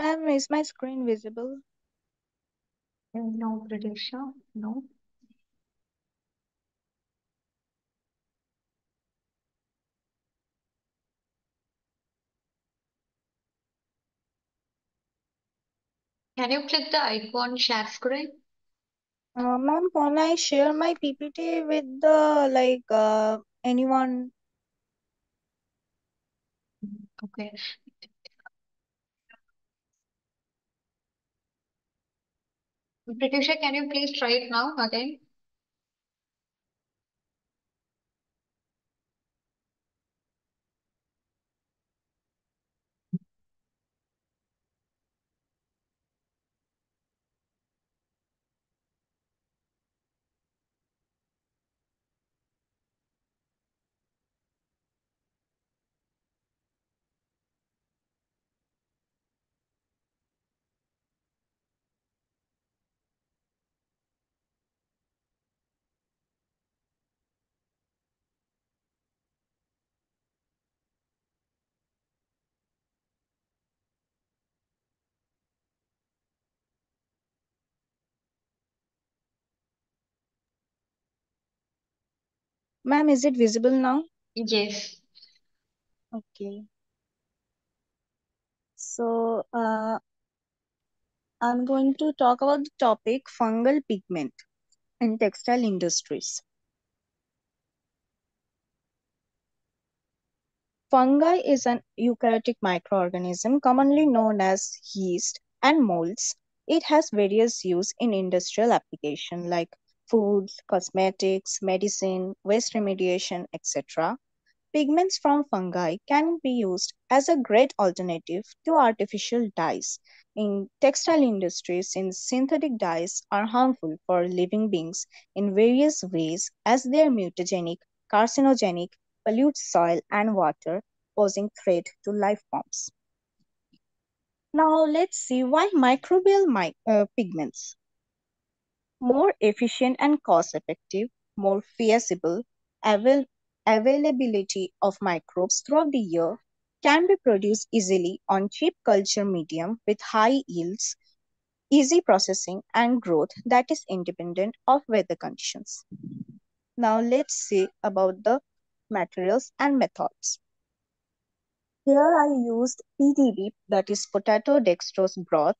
Ma'am, is my screen visible? No, Pratyusha, no. Can you click the icon share screen? Uh, ma'am, can I share my PPT with the like uh anyone? Okay. Pratyusha, can you please try it now again? Ma'am, is it visible now? Yes. Okay. So, uh, I'm going to talk about the topic fungal pigment in textile industries. Fungi is an eukaryotic microorganism commonly known as yeast and molds. It has various use in industrial application like food, cosmetics, medicine, waste remediation, etc. Pigments from fungi can be used as a great alternative to artificial dyes in textile industries since synthetic dyes are harmful for living beings in various ways as they are mutagenic, carcinogenic, pollute soil and water, posing threat to life forms. Now let's see why microbial mi uh, pigments. More efficient and cost effective, more feasible, avail availability of microbes throughout the year can be produced easily on cheap culture medium with high yields, easy processing and growth that is independent of weather conditions. Now let's see about the materials and methods. Here I used PDB, that is potato dextrose broth,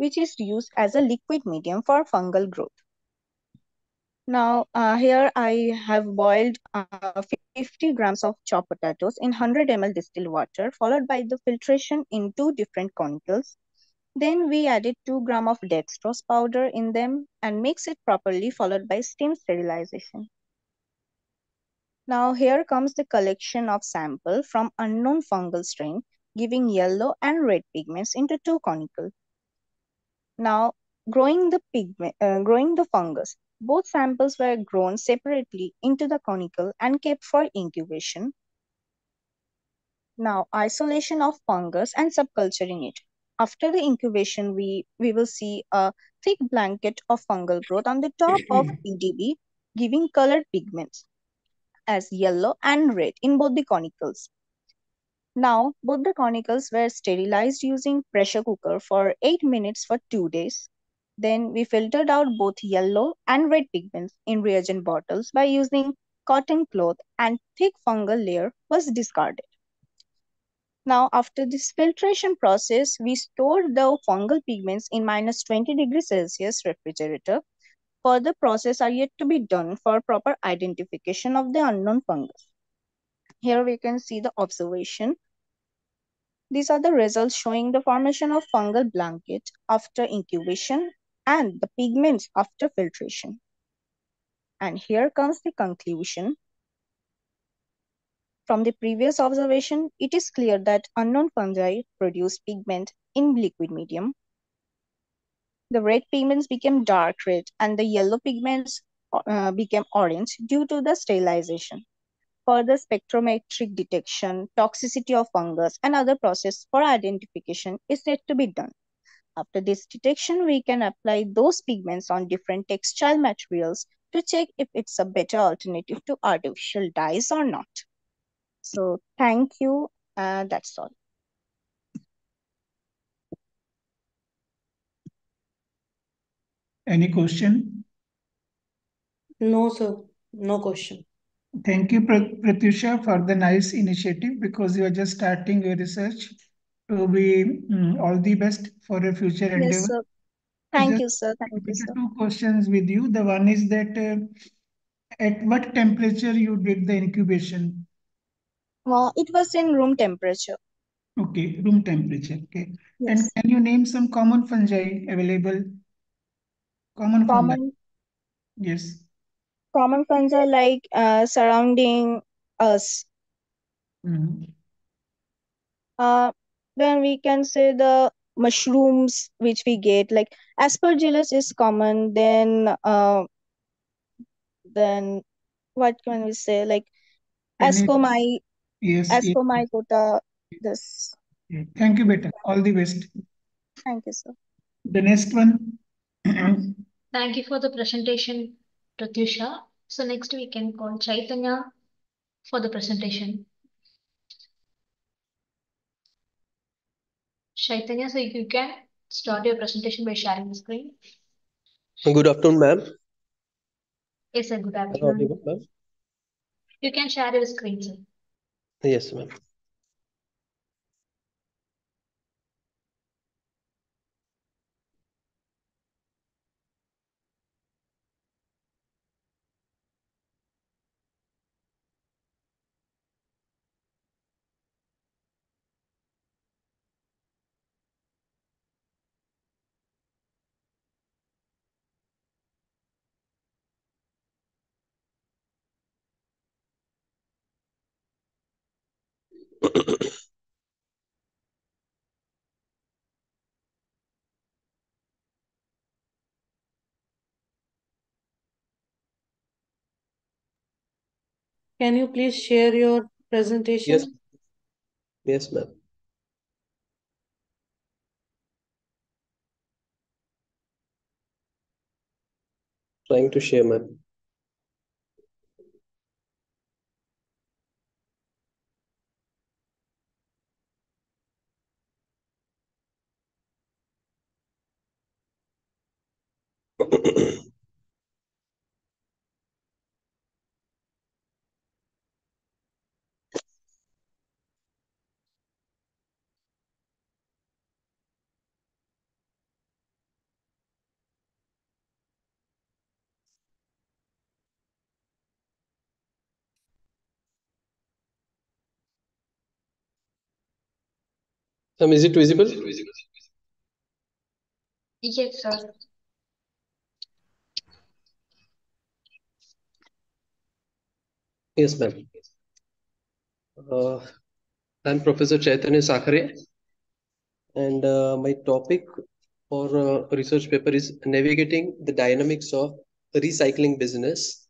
which is used as a liquid medium for fungal growth. Now, uh, here I have boiled uh, 50 grams of chopped potatoes in 100 ml distilled water, followed by the filtration in two different conicals. Then we added 2 gram of dextrose powder in them and mix it properly, followed by steam sterilization. Now here comes the collection of sample from unknown fungal strain, giving yellow and red pigments into two conical. Now growing the pigment, uh, growing the fungus. Both samples were grown separately into the conical and kept for incubation. Now isolation of fungus and subculture in it. After the incubation, we, we will see a thick blanket of fungal growth on the top of PDB, giving colored pigments as yellow and red in both the conicals. Now, both the conicals were sterilized using pressure cooker for 8 minutes for 2 days. Then we filtered out both yellow and red pigments in reagent bottles by using cotton cloth and thick fungal layer was discarded. Now, after this filtration process, we stored the fungal pigments in minus 20 degrees Celsius refrigerator Further process are yet to be done for proper identification of the unknown fungus. Here we can see the observation. These are the results showing the formation of fungal blanket after incubation and the pigments after filtration. And here comes the conclusion. From the previous observation, it is clear that unknown fungi produce pigment in liquid medium the red pigments became dark red and the yellow pigments uh, became orange due to the sterilization. Further spectrometric detection, toxicity of fungus, and other process for identification is yet to be done. After this detection, we can apply those pigments on different textile materials to check if it's a better alternative to artificial dyes or not. So thank you. Uh, that's all. Any question? No, sir. No question. Thank you, Pratyusha, for the nice initiative because you are just starting your research. To be um, all the best for your future yes, endeavor. Sir. Thank just you, sir. Thank you, sir. Two questions with you. The one is that uh, at what temperature you did the incubation? Well, it was in room temperature. Okay, room temperature. Okay. Yes. And can you name some common fungi available? Common, Common fungi. Yes. Common fungi like uh, surrounding us. Mhm. Uh, then we can say the mushrooms which we get like aspergillus is common. Then uh, then what can we say like Any- ascomai Yes. yes. ascomycota. This. Thank you, beta. All the best. Thank you, sir. The next one. Thank you for the presentation, Pratyusha. So next we can call Chaitanya for the presentation. Chaitanya, so you can start your presentation by sharing the screen. Good afternoon, ma'am. Yes, sir. Good Am I afternoon. You can share your screen, sir. Yes, ma'am. Can you please share your presentation? Yes, yes ma'am. Trying to share, ma'am. Um, is it visible? Yes, sir. Yes, ma'am. Uh, I'm Professor Chaitanya Sakhare, and uh, my topic for uh, research paper is Navigating the Dynamics of Recycling Business,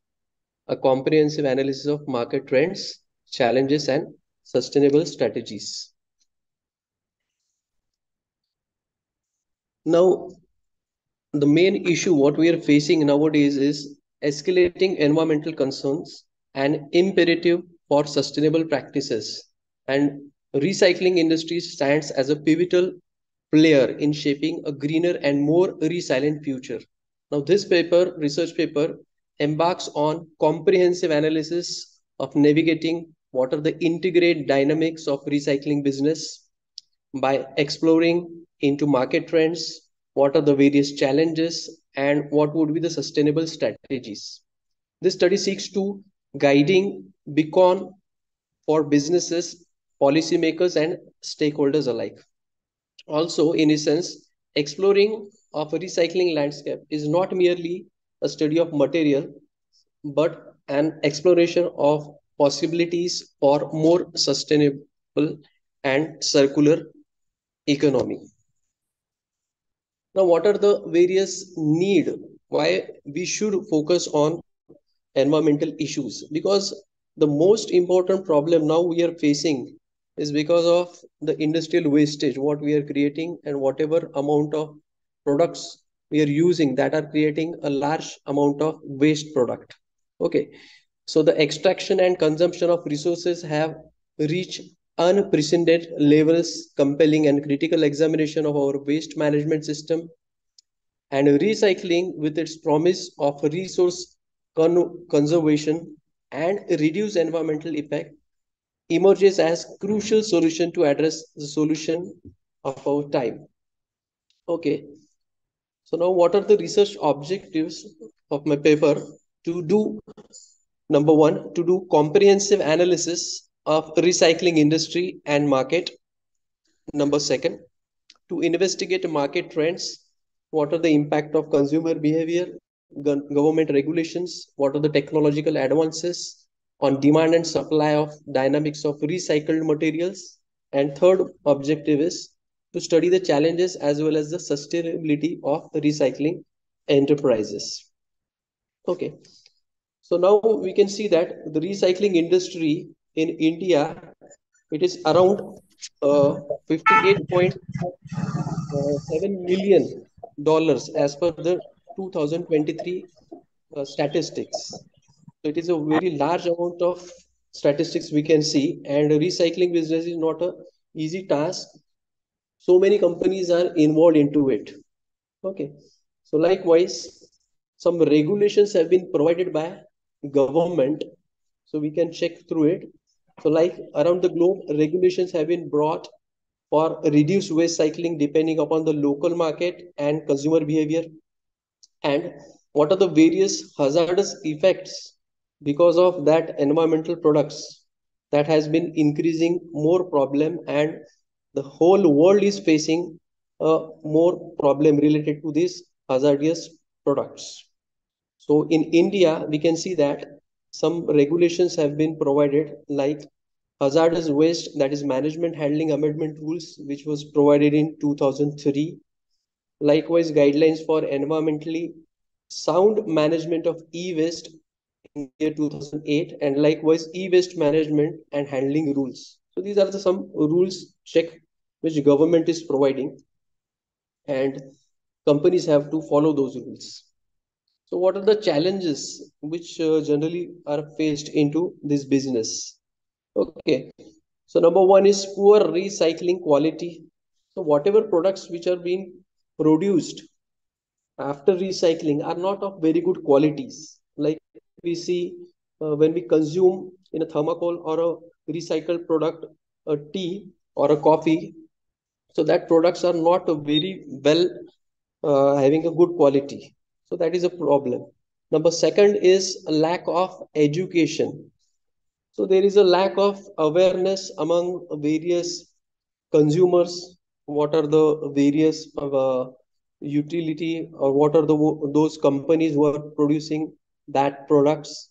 a comprehensive analysis of market trends, challenges, and sustainable strategies. Now, the main issue what we are facing nowadays is escalating environmental concerns and imperative for sustainable practices. And recycling industry stands as a pivotal player in shaping a greener and more resilient future. Now, this paper, research paper, embarks on comprehensive analysis of navigating what are the integrate dynamics of recycling business by exploring into market trends, what are the various challenges, and what would be the sustainable strategies. This study seeks to guiding beacon for businesses, policymakers, and stakeholders alike. Also, in essence, exploring of a recycling landscape is not merely a study of material, but an exploration of possibilities for more sustainable and circular economy. Now, what are the various need why we should focus on environmental issues? Because the most important problem now we are facing is because of the industrial wastage, what we are creating and whatever amount of products we are using that are creating a large amount of waste product. Okay. So the extraction and consumption of resources have reached unprecedented levels, compelling and critical examination of our waste management system. And recycling, with its promise of resource con conservation and reduce environmental effect, emerges as crucial solution to address the solution of our time. Okay. So now what are the research objectives of my paper? To do, number one, to do comprehensive analysis of recycling industry and market. Number second, to investigate market trends. What are the impact of consumer behavior, government regulations? What are the technological advances on demand and supply of dynamics of recycled materials? And third objective is to study the challenges as well as the sustainability of the recycling enterprises. Okay. So now we can see that the recycling industry in India, it is around uh, 58.7 million dollars as per the 2023 uh, statistics. So it is a very large amount of statistics we can see, and recycling business is not a easy task. So many companies are involved into it. Okay. So likewise, some regulations have been provided by government. So we can check through it. So like around the globe, regulations have been brought for reduced waste cycling depending upon the local market and consumer behavior. And what are the various hazardous effects because of that environmental products that has been increasing more problem and the whole world is facing a more problem related to these hazardous products. So in India, we can see that some regulations have been provided like hazardous waste that is management handling amendment rules which was provided in 2003 likewise guidelines for environmentally sound management of e-waste in year 2008 and likewise e-waste management and handling rules. So these are the some rules check which government is providing and companies have to follow those rules. So what are the challenges which uh, generally are faced into this business? Okay. So number one is poor recycling quality. So whatever products which are being produced after recycling are not of very good qualities. Like we see uh, when we consume in a thermocol or a recycled product, a tea or a coffee, so that products are not very well uh, having a good quality. So that is a problem. Number second is a lack of education. So there is a lack of awareness among various consumers. What are the various uh, utility or what are the those companies who are producing that products?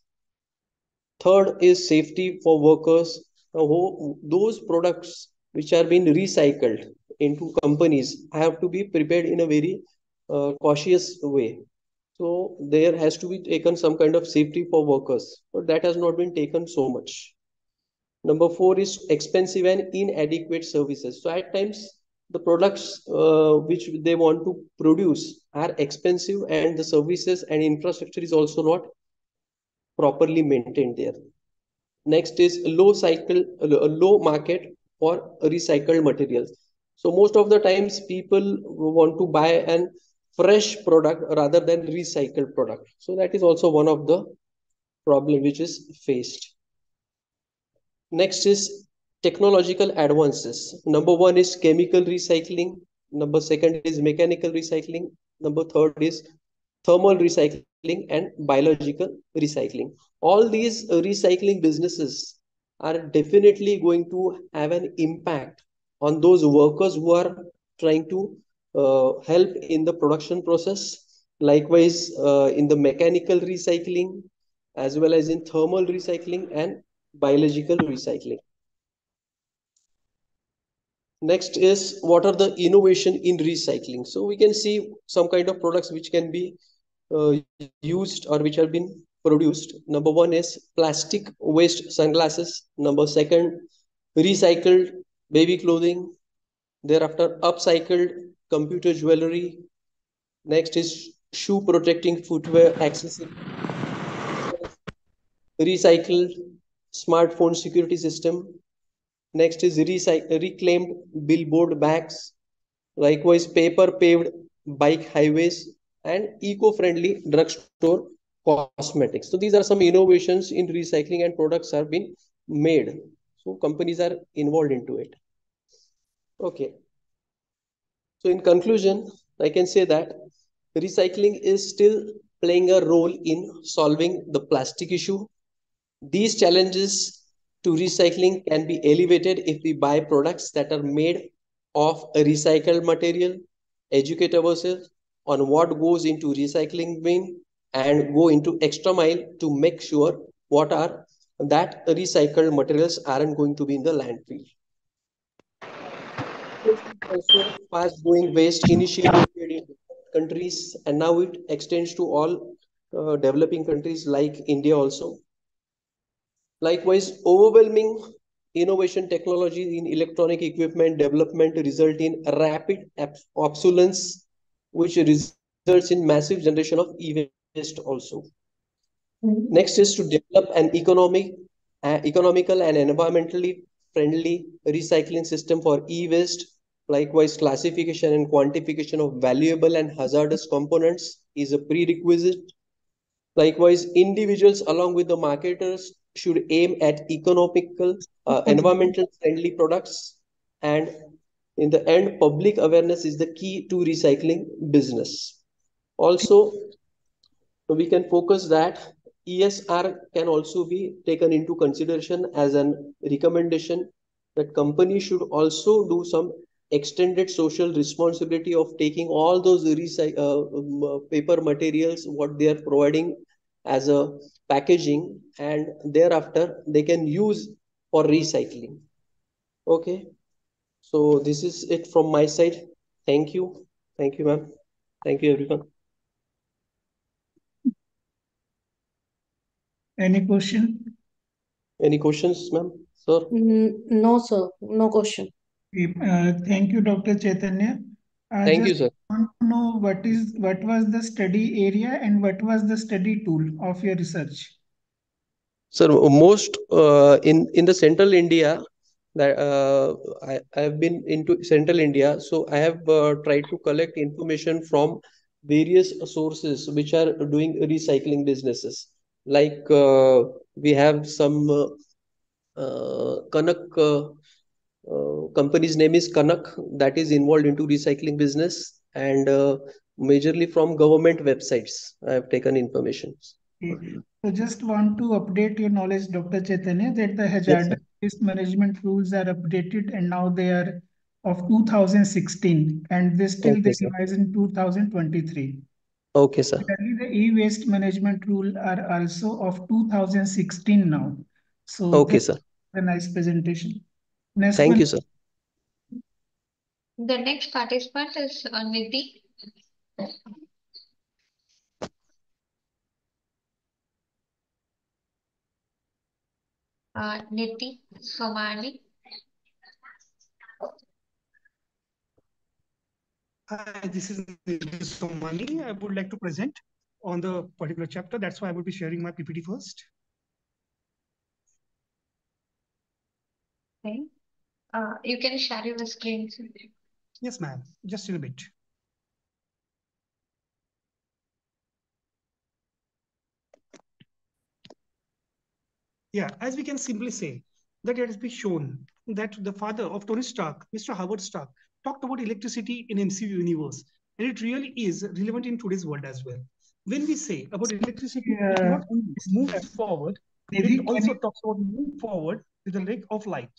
Third is safety for workers. Now, those products which are being recycled into companies have to be prepared in a very uh, cautious way. So there has to be taken some kind of safety for workers, but that has not been taken so much. Number four is expensive and inadequate services. So at times the products uh, which they want to produce are expensive and the services and infrastructure is also not properly maintained there. Next is low cycle, low market for recycled materials. So most of the times people want to buy an fresh product rather than recycled product. So that is also one of the problem which is faced. Next is technological advances. Number one is chemical recycling. Number second is mechanical recycling. Number third is thermal recycling and biological recycling. All these recycling businesses are definitely going to have an impact on those workers who are trying to uh, help in the production process. Likewise, uh, in the mechanical recycling, as well as in thermal recycling and biological recycling. Next is what are the innovation in recycling? So we can see some kind of products which can be uh, used or which have been produced. Number one is plastic waste sunglasses. Number second, recycled baby clothing. Thereafter, upcycled computer jewelry. Next is shoe protecting footwear accessories. Recycled smartphone security system. Next is reclaimed billboard bags. Likewise, paper paved bike highways and eco-friendly drugstore cosmetics. So these are some innovations in recycling and products are being made. So companies are involved into it. Okay. So in conclusion, I can say that recycling is still playing a role in solving the plastic issue. These challenges to recycling can be elevated if we buy products that are made of a recycled material, educate ourselves on what goes into recycling bin and go into extra mile to make sure what are that recycled materials aren't going to be in the landfill also fast growing waste initiative in countries and now it extends to all uh, developing countries like India also. Likewise, overwhelming innovation technology in electronic equipment development result in rapid obsolescence, which results in massive generation of e-waste also. Mm -hmm. Next is to develop an economic, uh, economical and environmentally friendly recycling system for e-waste Likewise, classification and quantification of valuable and hazardous components is a prerequisite. Likewise, individuals along with the marketers should aim at economical, uh, environmental friendly products. And in the end, public awareness is the key to recycling business. Also, we can focus that ESR can also be taken into consideration as an recommendation that companies should also do some extended social responsibility of taking all those uh, uh, paper materials what they are providing as a packaging and thereafter they can use for recycling okay so this is it from my side thank you thank you ma'am thank you everyone Any question? Any questions, ma'am? Sir? Mm, No, sir. No question. Uh, thank you, Dr. Chaitanya. I Thank you, sir. want to know what is what was the study area and what was the study tool of your research? Sir, most uh, in in the central India that uh, I I have been into central India, so I have uh, tried to collect information from various sources which are doing recycling businesses. Like uh, we have some uh, uh, Kanak company's name is Kanak that is involved into recycling business and uh, majorly from government websites. I have taken information. Okay. So just want to update your knowledge, Dr. Chaitanya, that the Yes, hazardous sir. waste management rules are updated and now they are of 2016 and they still Okay, they revised in 2023. Okay, sir. The e-waste management rule are also of 2016 now. So Okay, sir. a nice presentation. Next Thank one. you, sir. The next participant is uh, Nidhi. Uh, Nidhi Somani. Hi, this is Nidhi Somani. I would like to present on the particular chapter. That's why I will be sharing my PPT first. Okay. Uh, you can share your screen. Yes, ma'am. Just in a bit. Yeah, as we can simply say that it has been shown that the father of Tony Stark, Mr. Howard Stark, talked about electricity in MCU universe, and it really is relevant in today's world as well. When we say about electricity, it Yeah. not only moves forward, Nidhi, it also you- talks about moving forward with the leg of light.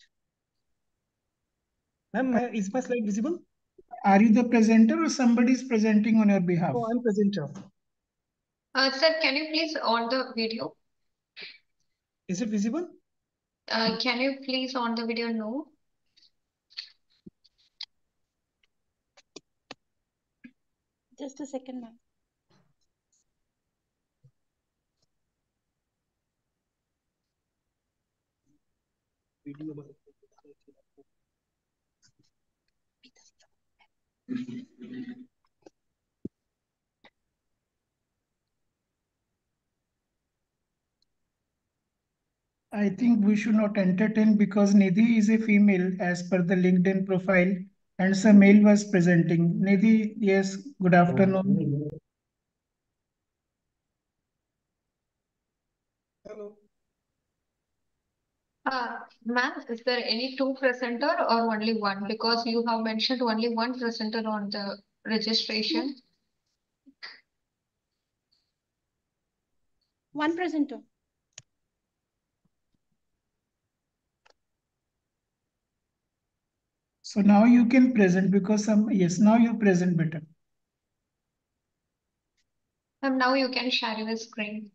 Ma'am, is my slide visible? Are you the presenter or somebody is presenting on your behalf? Oh, I'm presenter. Uh, sir, can you please on the video? Is it visible? Uh, can you please on the video? No. Just a second, ma'am. I think we should not entertain because Nidhi is a female as per the LinkedIn profile and some male was presenting. Nidhi, yes, good afternoon. Uh, ma'am, is there any two presenter or only one? Because you have mentioned only one presenter on the registration. One presenter. So now you can present because some, yes, now you present better. Ma'am, now you can share your screen.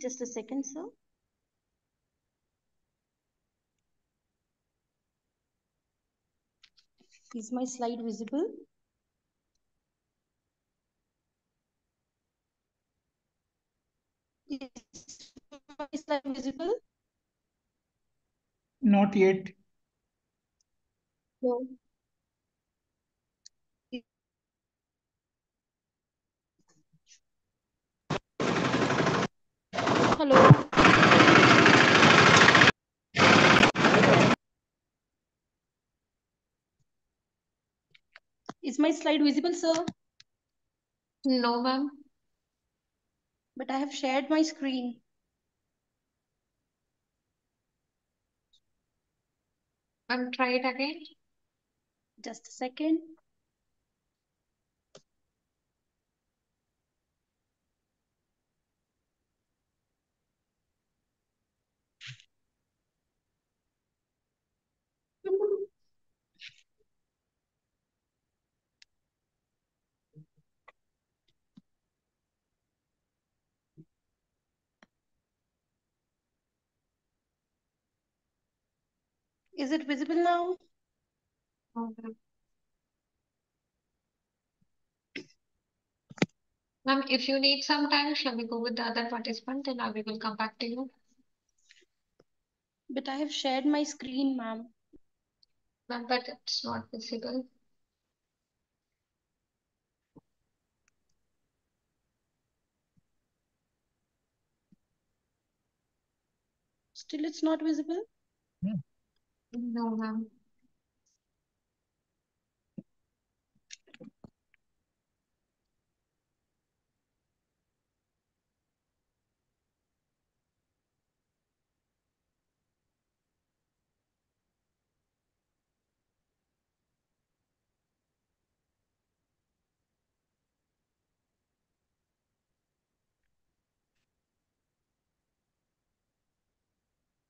Just a second, sir. Is my slide visible? Is my slide visible? Not yet. No. Hello. Is my slide visible, sir? No, ma'am. But I have shared my screen. Ma'am, try it again. Just a second. Is it visible now? Okay. Ma'am, if you need some time, shall we go with the other participant? Then I will come back to you. But I have shared my screen, ma'am. Ma'am, but it's not visible. Still, it's not visible. Hmm. No, ma'am.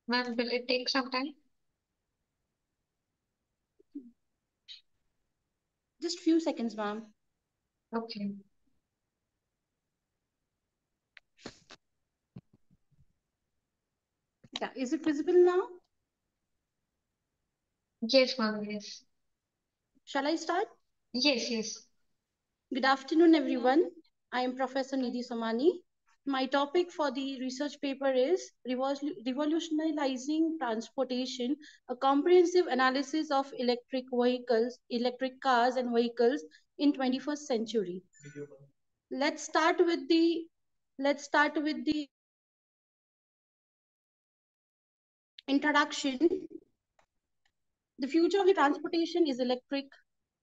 Ma'am, will it take some time? Just few seconds, ma'am. Okay. Yeah, is it visible now? Yes, ma'am, yes. Shall I start? Yes, yes. Good afternoon, everyone. I am Professor Nidhi Somani. My topic for the research paper is Revol- Revolutionizing Transportation, a comprehensive analysis of electric vehicles, electric cars and vehicles in 21st century. Let's start with the let's start with the introduction. The future of the transportation is electric.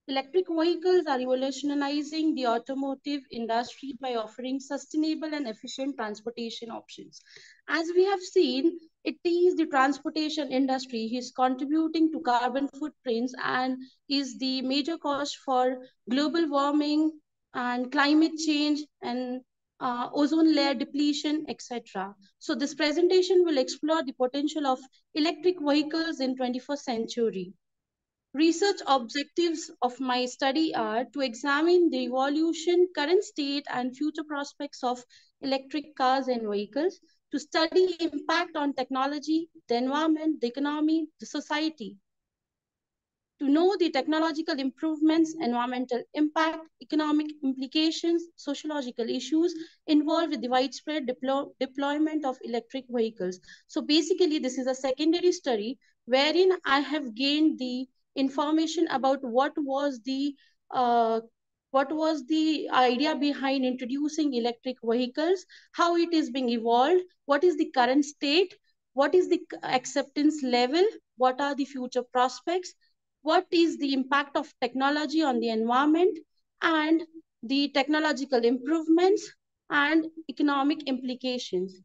Electric vehicles are revolutionizing the automotive industry by offering sustainable and efficient transportation options. As we have seen, it is the transportation industry is contributing to carbon footprints and is the major cause for global warming and climate change and uh, ozone layer depletion, etc. So this presentation will explore the potential of electric vehicles in 21st century. Research objectives of my study are to examine the evolution, current state, and future prospects of electric cars and vehicles, to study impact on technology, the environment, the economy, the society, to know the technological improvements, environmental impact, economic implications, sociological issues involved with the widespread deplo deployment of electric vehicles. So basically, this is a secondary study wherein I have gained the information about what was the uh, what was the idea behind introducing electric vehicles, how it is being evolved, what is the current state, what is the acceptance level, what are the future prospects, what is the impact of technology on the environment and the technological improvements and economic implications.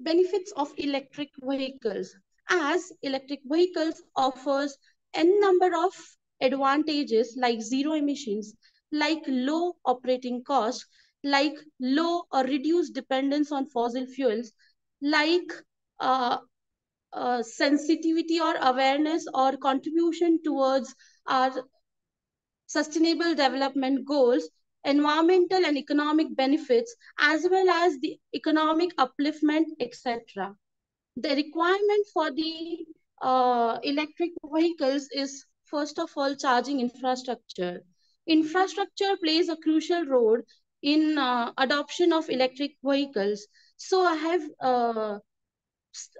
Benefits of electric vehicles. As electric vehicles offers n number of advantages like zero emissions, like low operating cost, like low or reduced dependence on fossil fuels, like uh, uh, sensitivity or awareness or contribution towards our sustainable development goals, environmental and economic benefits, as well as the economic upliftment, etc. The requirement for the uh, electric vehicles is, first of all, charging infrastructure. Infrastructure plays a crucial role in uh, adoption of electric vehicles. So I have uh,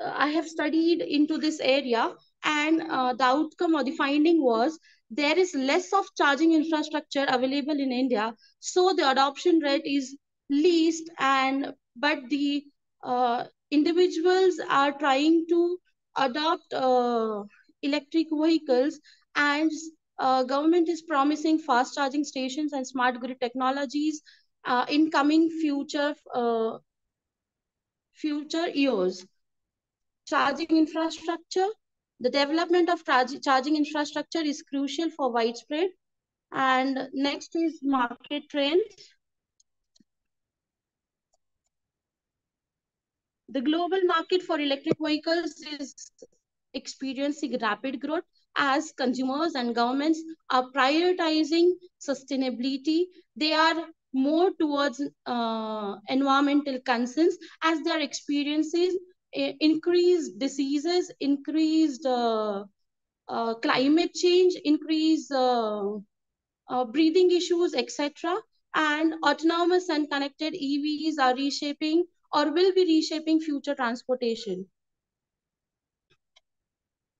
I have studied into this area and uh, the outcome or the finding was there is less of charging infrastructure available in India. So the adoption rate is least and but the uh, individuals are trying to adopt uh, electric vehicles and uh, government is promising fast charging stations and smart grid technologies uh, in coming future uh, future years charging infrastructure. The development of charging infrastructure is crucial for widespread. And next is market trends. The global market for electric vehicles is experiencing rapid growth as consumers and governments are prioritizing sustainability. They are more towards uh, environmental concerns as they are experiencing increased diseases, increased uh, uh, climate change, increased uh, uh, breathing issues, etc. And autonomous and connected EVs are reshaping or will be reshaping future transportation.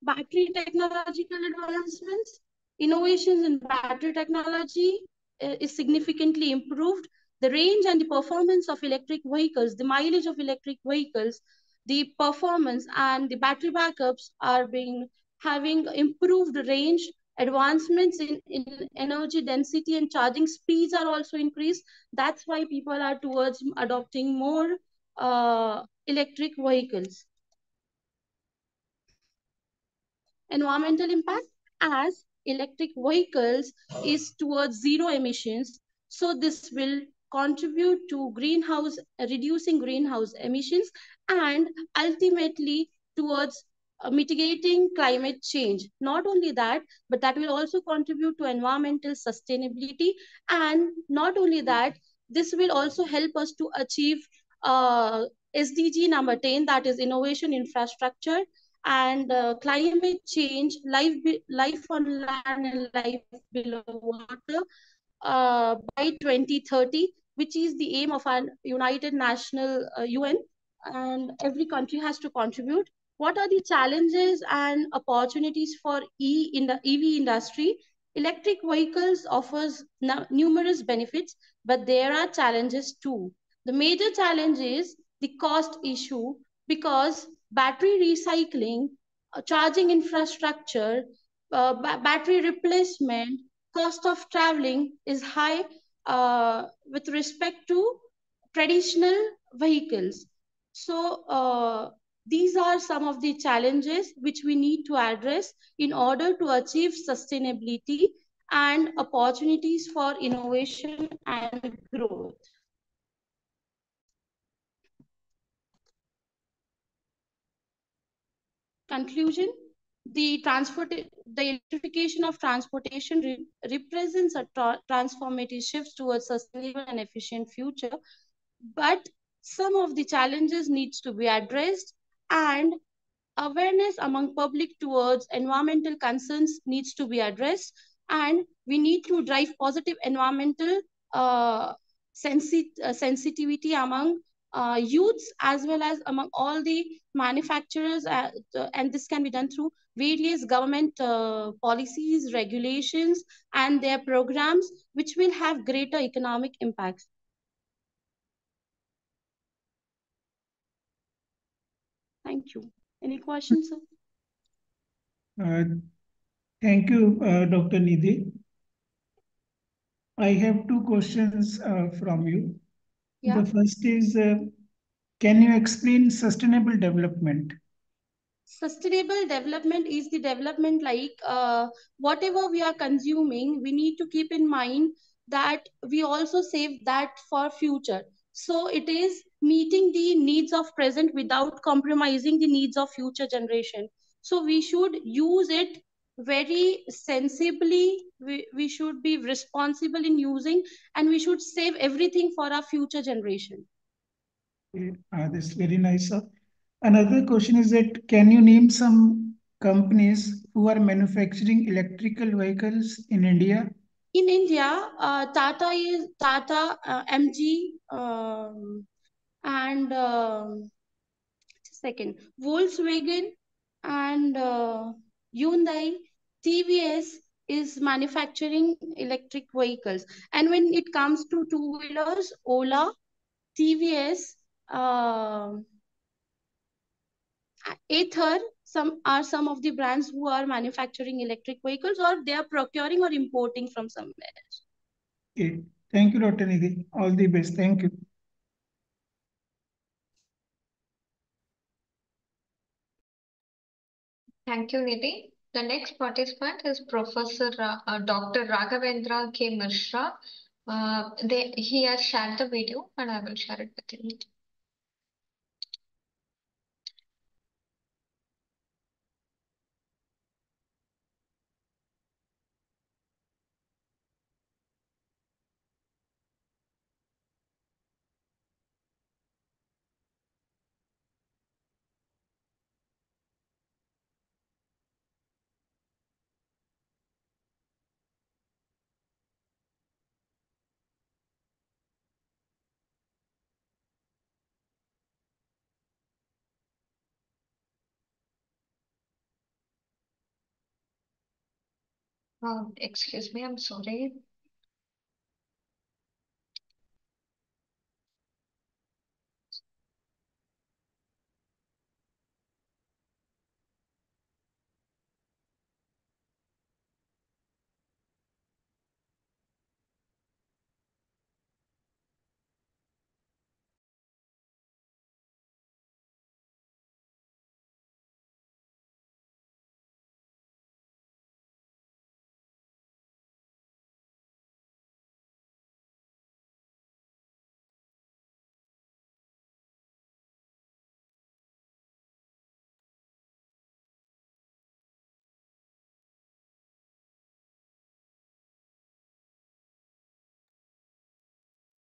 Battery technological advancements, innovations in battery technology uh, is significantly improved. The range and the performance of electric vehicles, the mileage of electric vehicles, the performance and the battery backups are being having improved range advancements in, in energy density and charging speeds are also increased that's why people are towards adopting more uh, electric vehicles. Environmental impact as electric vehicles is towards zero emissions. So this will contribute to greenhouse reducing greenhouse emissions and ultimately towards uh, mitigating climate change. Not only that but that will also contribute to environmental sustainability. And not only that this will also help us to achieve uh, sdg number 10 that is innovation infrastructure and uh, climate change, life, life on land and life below water uh, by 2030, which is the aim of our United National uh, UN, and every country has to contribute. What are the challenges and opportunities for e in the EV industry? Electric vehicles offers numerous benefits, but there are challenges too. The major challenge is the cost issue because battery recycling, uh, charging infrastructure, uh, ba battery replacement, cost of traveling is high uh, with respect to traditional vehicles. So uh, these are some of the challenges which we need to address in order to achieve sustainability and opportunities for innovation and growth. Conclusion, the transport, the electrification of transportation re represents a tra transformative shift towards a sustainable and efficient future. But some of the challenges needs to be addressed and awareness among public towards environmental concerns needs to be addressed and we need to drive positive environmental uh, uh, sensitivity among uh, youths as well as among all the manufacturers uh, and this can be done through various government uh, policies regulations and their programs which will have greater economic impacts thank you. Any questions? Uh, thank you uh, dr nidhi. I have two questions uh, from you yeah. The first is, uh, can you explain sustainable development? Sustainable development is the development like uh, whatever we are consuming, we need to keep in mind that we also save that for future. So it is meeting the needs of present without compromising the needs of future generation. So we should use it very sensibly we, we should be responsible in using and we should save everything for our future generation. Uh, that's very nice sir. another question is that can you name some companies who are manufacturing electrical vehicles in india? In india uh, tata is tata uh, mg um, and um, second. Volkswagen and uh, Hyundai, TVS is manufacturing electric vehicles. And when it comes to two-wheelers, Ola, TVS, uh, Ather, some are some of the brands who are manufacturing electric vehicles or they are procuring or importing from somewhere else. Okay. Thank you, Dr. Nidhi. All the best. Thank you. Thank you, Nidhi. The next participant is Professor uh, Dr. Raghavendra K. Mishra. Uh, they, he has shared the video and I will share it with you. Um, excuse me, I'm sorry.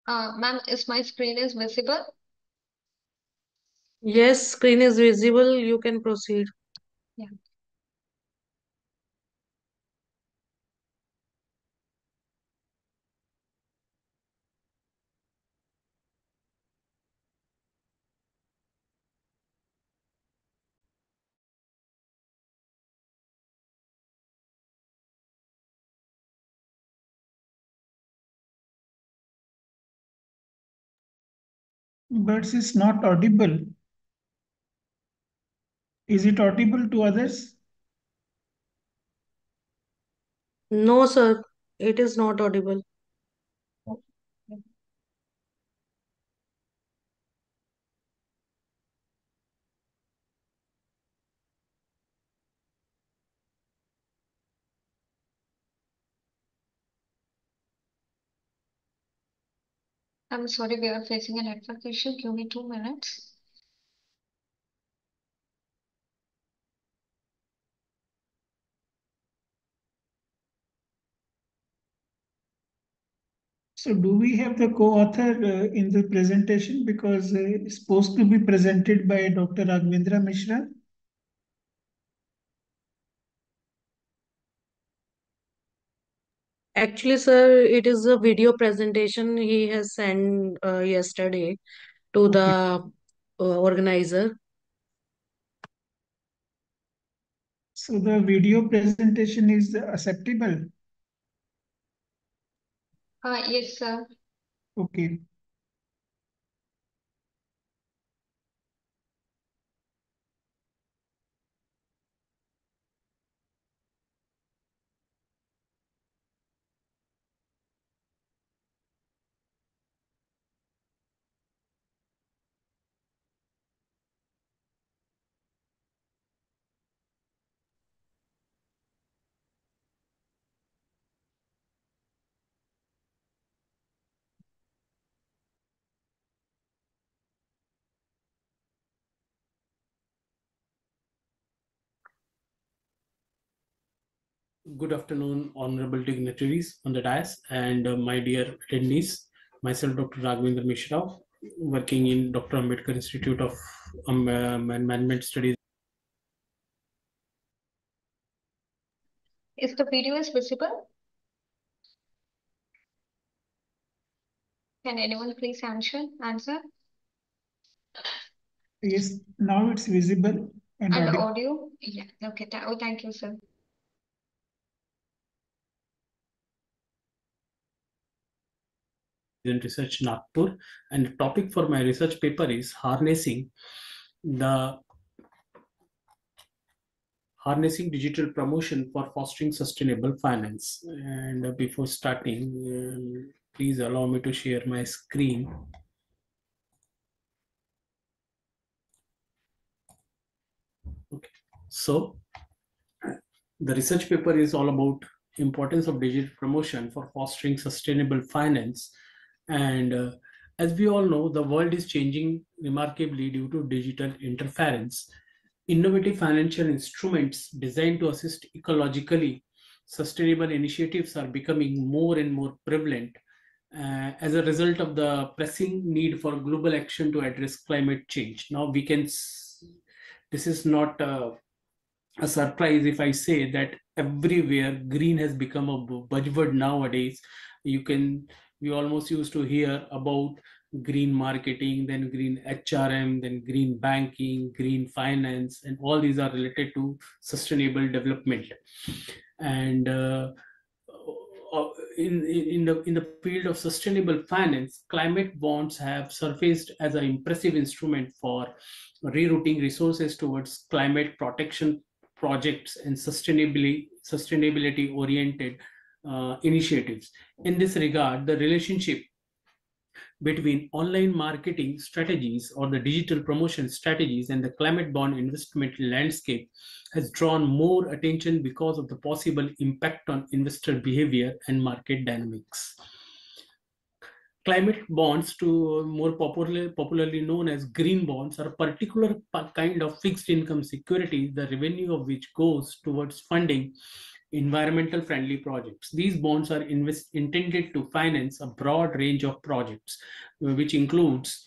Uh, ma'am, is my screen is visible? Yes, screen is visible. You can proceed. Yeah. But it's not audible. Is it audible to others? No, sir, it is not audible. I'm sorry, we are facing a network issue. Give me two minutes. So do we have the co-author uh, in the presentation because uh, it's supposed to be presented by Dr. Raghavendra Mishra? Actually, sir, it is a video presentation he has sent uh, yesterday to the uh, organizer. So the video presentation is acceptable? Uh, yes, sir. Okay. Good afternoon, honorable dignitaries on the dais and uh, my dear attendees. Myself, Dr. Raghavendra Mishra, working in Dr. Ambedkar Institute of um, uh, Management Studies. Is the video is visible? Can anyone please answer? Answer? Yes, now it's visible and And audible. audio? Yeah. Okay. Th oh, thank you, sir. Research Nagpur, and the topic for my research paper is harnessing the harnessing digital promotion for fostering sustainable finance. And before starting, um, please allow me to share my screen. Okay, so the research paper is all about importance of digital promotion for fostering sustainable finance and uh, as we all know, the world is changing remarkably due to digital interference. Innovative financial instruments designed to assist ecologically sustainable initiatives are becoming more and more prevalent uh, as a result of the pressing need for global action to address climate change. Now, we can, this is not uh, a surprise if I say that everywhere green has become a bu- buzzword nowadays. You can, we almost used to hear about green marketing, then green HRM, then green banking, green finance, and all these are related to sustainable development. And uh, uh, in, in the in the field of sustainable finance, climate bonds have surfaced as an impressive instrument for rerouting resources towards climate protection projects and sustainability sustainability oriented uh, initiatives. In this regard, the relationship between online marketing strategies or the digital promotion strategies and the climate bond investment landscape has drawn more attention because of the possible impact on investor behavior and market dynamics. Climate bonds, to more popularly, popularly known as green bonds, are a particular kind of fixed income security, the revenue of which goes towards funding environmental friendly projects. These bonds are invest, intended to finance a broad range of projects, uh, which includes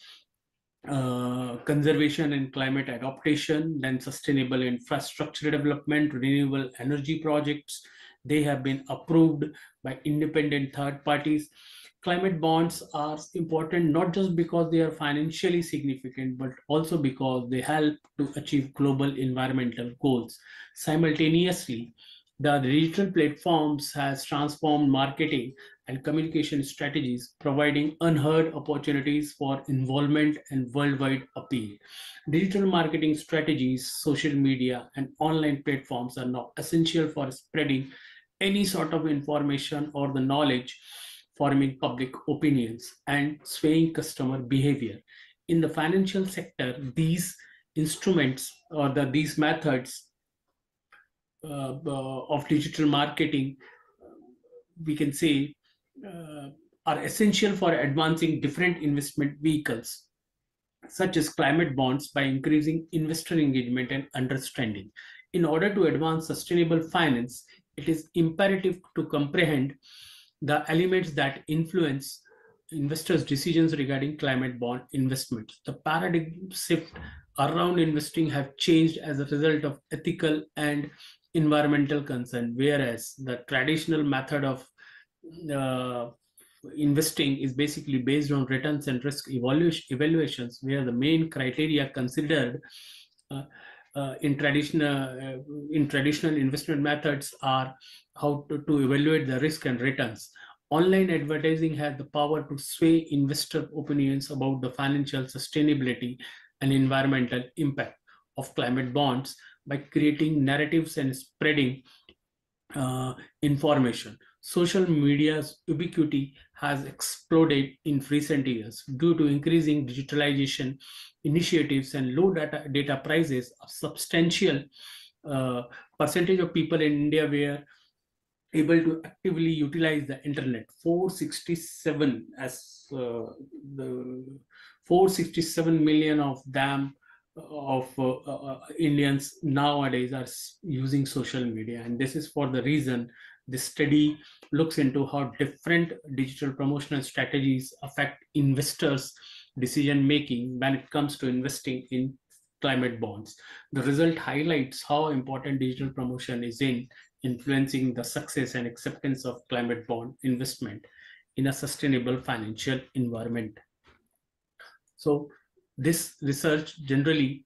uh, conservation and climate adaptation, then sustainable infrastructure development, renewable energy projects. They have been approved by independent third parties. Climate bonds are important not just because they are financially significant, but also because they help to achieve global environmental goals. Simultaneously, the digital platforms has transformed marketing and communication strategies, providing unheard opportunities for involvement and worldwide appeal. Digital marketing strategies, social media, and online platforms are now essential for spreading any sort of information or the knowledge, forming public opinions, and swaying customer behavior. In the financial sector, these instruments or the, these methods of digital marketing, we can say, uh, are essential for advancing different investment vehicles, such as climate bonds, by increasing investor engagement and understanding. In order to advance sustainable finance, it is imperative to comprehend the elements that influence investors' decisions regarding climate bond investments. The paradigm shift around investing have changed as a result of ethical and environmental concern, whereas the traditional method of uh, investing is basically based on returns and risk evaluation, evaluations, where the main criteria considered uh, uh, in traditional uh, in traditional investment methods are how to, to evaluate the risk and returns. Online advertising has the power to sway investor opinions about the financial sustainability and environmental impact of climate bonds by creating narratives and spreading uh, information. Social media's ubiquity has exploded in recent years due to increasing digitalization initiatives and low data, data prices. A substantial uh, percentage of people in India were able to actively utilize the internet. 467 as uh, the 467 million of them of uh, uh, Indians nowadays are using social media. And this is for the reason this study looks into how different digital promotional strategies affect investors' decision making when it comes to investing in climate bonds. The result highlights how important digital promotion is in influencing the success and acceptance of climate bond investment in a sustainable financial environment. So this research generally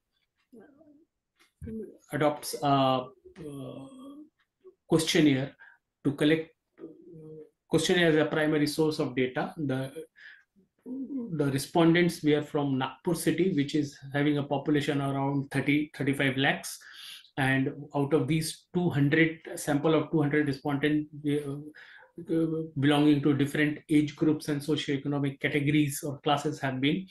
adopts a questionnaire to collect questionnaire as a primary source of data. The the respondents were from Nagpur city, which is having a population around 30, 35 lakhs. And out of these 200 sample of 200 respondents uh, belonging to different age groups and socioeconomic categories or classes have been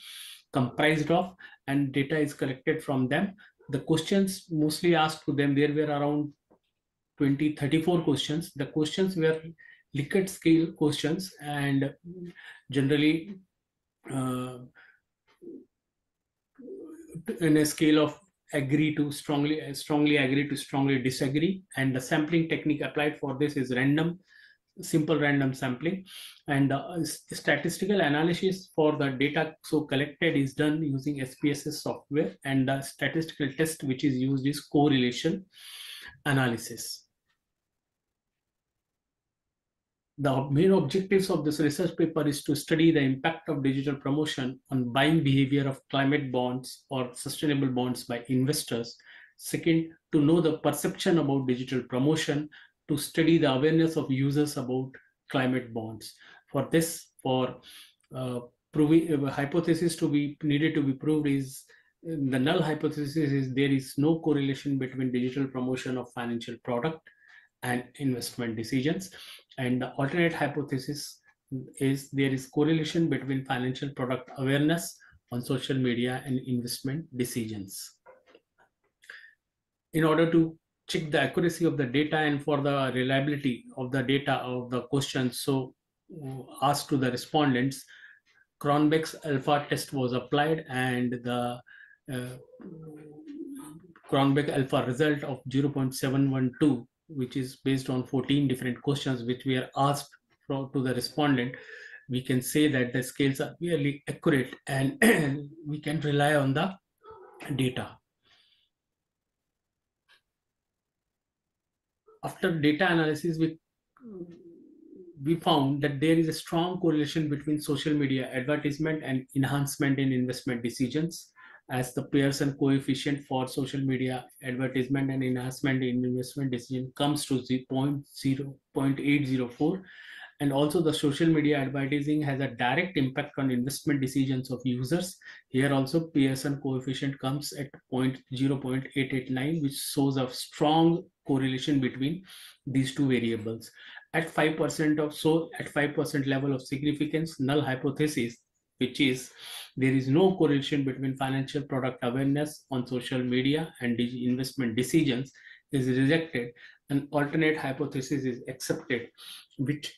comprised of and data is collected from them. The questions mostly asked to them, there were around 20, 34 questions. The questions were Likert scale questions and generally uh, in a scale of agree to strongly strongly agree to strongly disagree and the sampling technique applied for this is random simple random sampling and uh, statistical analysis for the data so collected is done using SPSS software and the statistical test which is used is correlation analysis. the main objectives of this research paper is to study the impact of digital promotion on buying behavior of climate bonds or sustainable bonds by investors. Second, to know the perception about digital promotion, to study the awareness of users about climate bonds. For this, for uh, proving uh, hypothesis to be needed to be proved is the null hypothesis is there is no correlation between digital promotion of financial product and investment decisions and the alternate hypothesis is there is correlation between financial product awareness on social media and investment decisions in order to check the accuracy of the data and for the reliability of the data of the questions. So asked to the respondents Cronbach's alpha test was applied and the uh, Cronbach alpha result of 0.712 which is based on 14 different questions which we are asked from, to the respondent we can say that the scales are really accurate and we can rely on the data after data analysis we we found that there is a strong correlation between social media advertisement and enhancement in investment decisions as the Pearson coefficient for social media advertisement and enhancement in investment decision comes to 0.804 and also the social media advertising has a direct impact on investment decisions of users. Here also pearson coefficient comes at 0.889 which shows a strong correlation between these two variables. At 5% of so at 5% level of significance null hypothesis which is there is no correlation between financial product awareness on social media and investment decisions is rejected. An alternate hypothesis is accepted which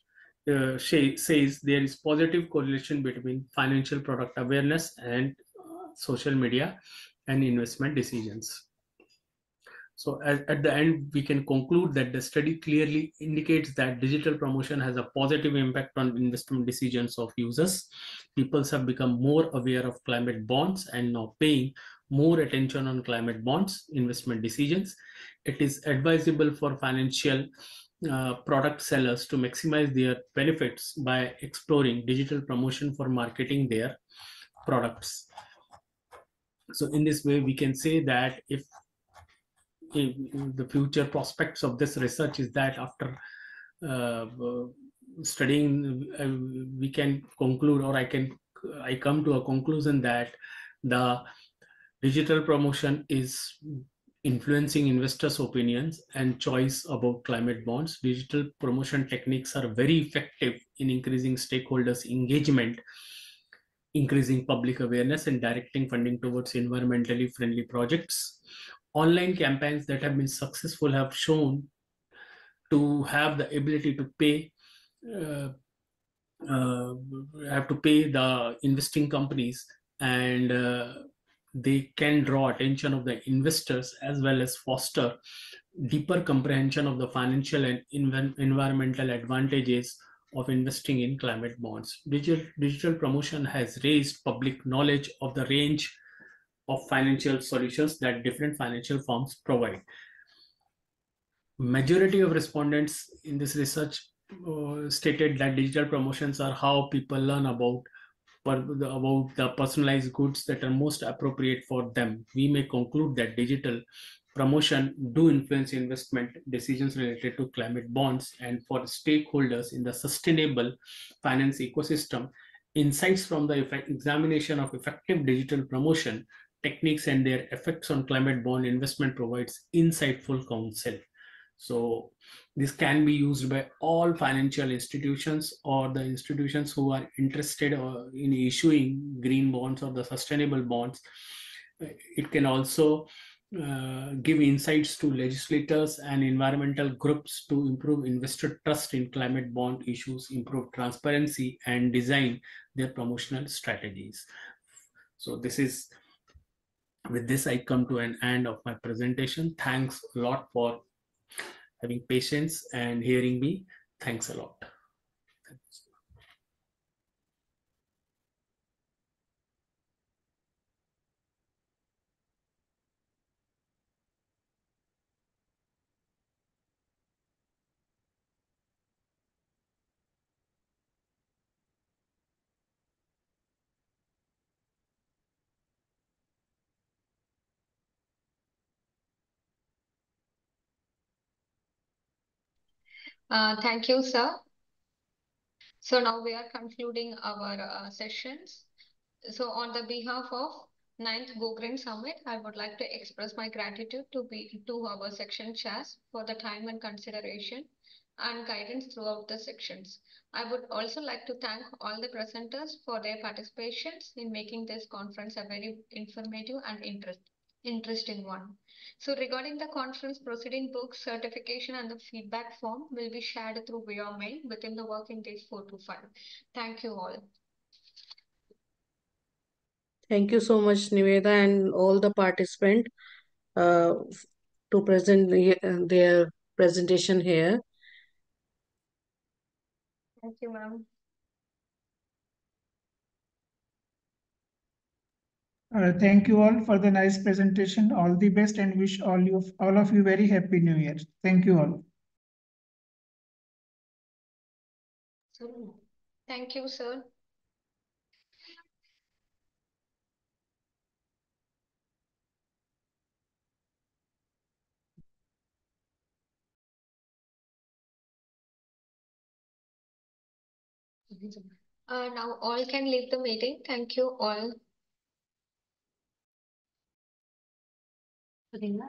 uh, says there is positive correlation between financial product awareness and uh, social media and investment decisions so at, at the end, we can conclude that the study clearly indicates that digital promotion has a positive impact on investment decisions of users. People have become more aware of climate bonds and now paying more attention on climate bonds investment decisions. It is advisable for financial uh, product sellers to maximize their benefits by exploring digital promotion for marketing their products. So in this way, we can say that if the future prospects of this research is that after uh, studying, uh, we can conclude, or I can, I come to a conclusion that the digital promotion is influencing investors' opinions and choice about climate bonds. Digital promotion techniques are very effective in increasing stakeholders' engagement, increasing public awareness, and directing funding towards environmentally friendly projects online campaigns that have been successful have shown to have the ability to pay uh, uh, have to pay the investing companies and uh, they can draw attention of the investors as well as foster deeper comprehension of the financial and env environmental advantages of investing in climate bonds. Digital, digital promotion has raised public knowledge of the range of financial solutions that different financial firms provide. Majority of respondents in this research uh, stated that digital promotions are how people learn about about the personalized goods that are most appropriate for them. We may conclude that digital promotion do influence investment decisions related to climate bonds and for stakeholders in the sustainable finance ecosystem insights from the examination of effective digital promotion techniques and their effects on climate bond investment provides insightful counsel. So this can be used by all financial institutions or the institutions who are interested uh, in issuing green bonds or the sustainable bonds. It can also uh, give insights to legislators and environmental groups to improve investor trust in climate bond issues, improve transparency, and design their promotional strategies. So this is with this, I come to an end of my presentation. Thanks a lot for having patience and hearing me. Thanks a lot. Thanks. Uh, thank you, sir. So now we are concluding our uh, sessions. So on the behalf of Ninth Go Green Summit, I would like to express my gratitude to be to our section chairs for the time and consideration and guidance throughout the sections. I would also like to thank all the presenters for their participations in making this conference a very informative and interest, interesting one. So regarding the conference proceeding book certification and the feedback form will be shared through via mail within the working days 4 to 5. Thank you all. Thank you so much, Niveda, and all the participants uh, to present the, their presentation here. Thank you, ma'am. Uh, thank you all for the nice presentation. All the best and wish all you all of you very happy new year. Thank you all. Thank you, sir. Uh, now all can leave the meeting. Thank you all. சரிங்களா?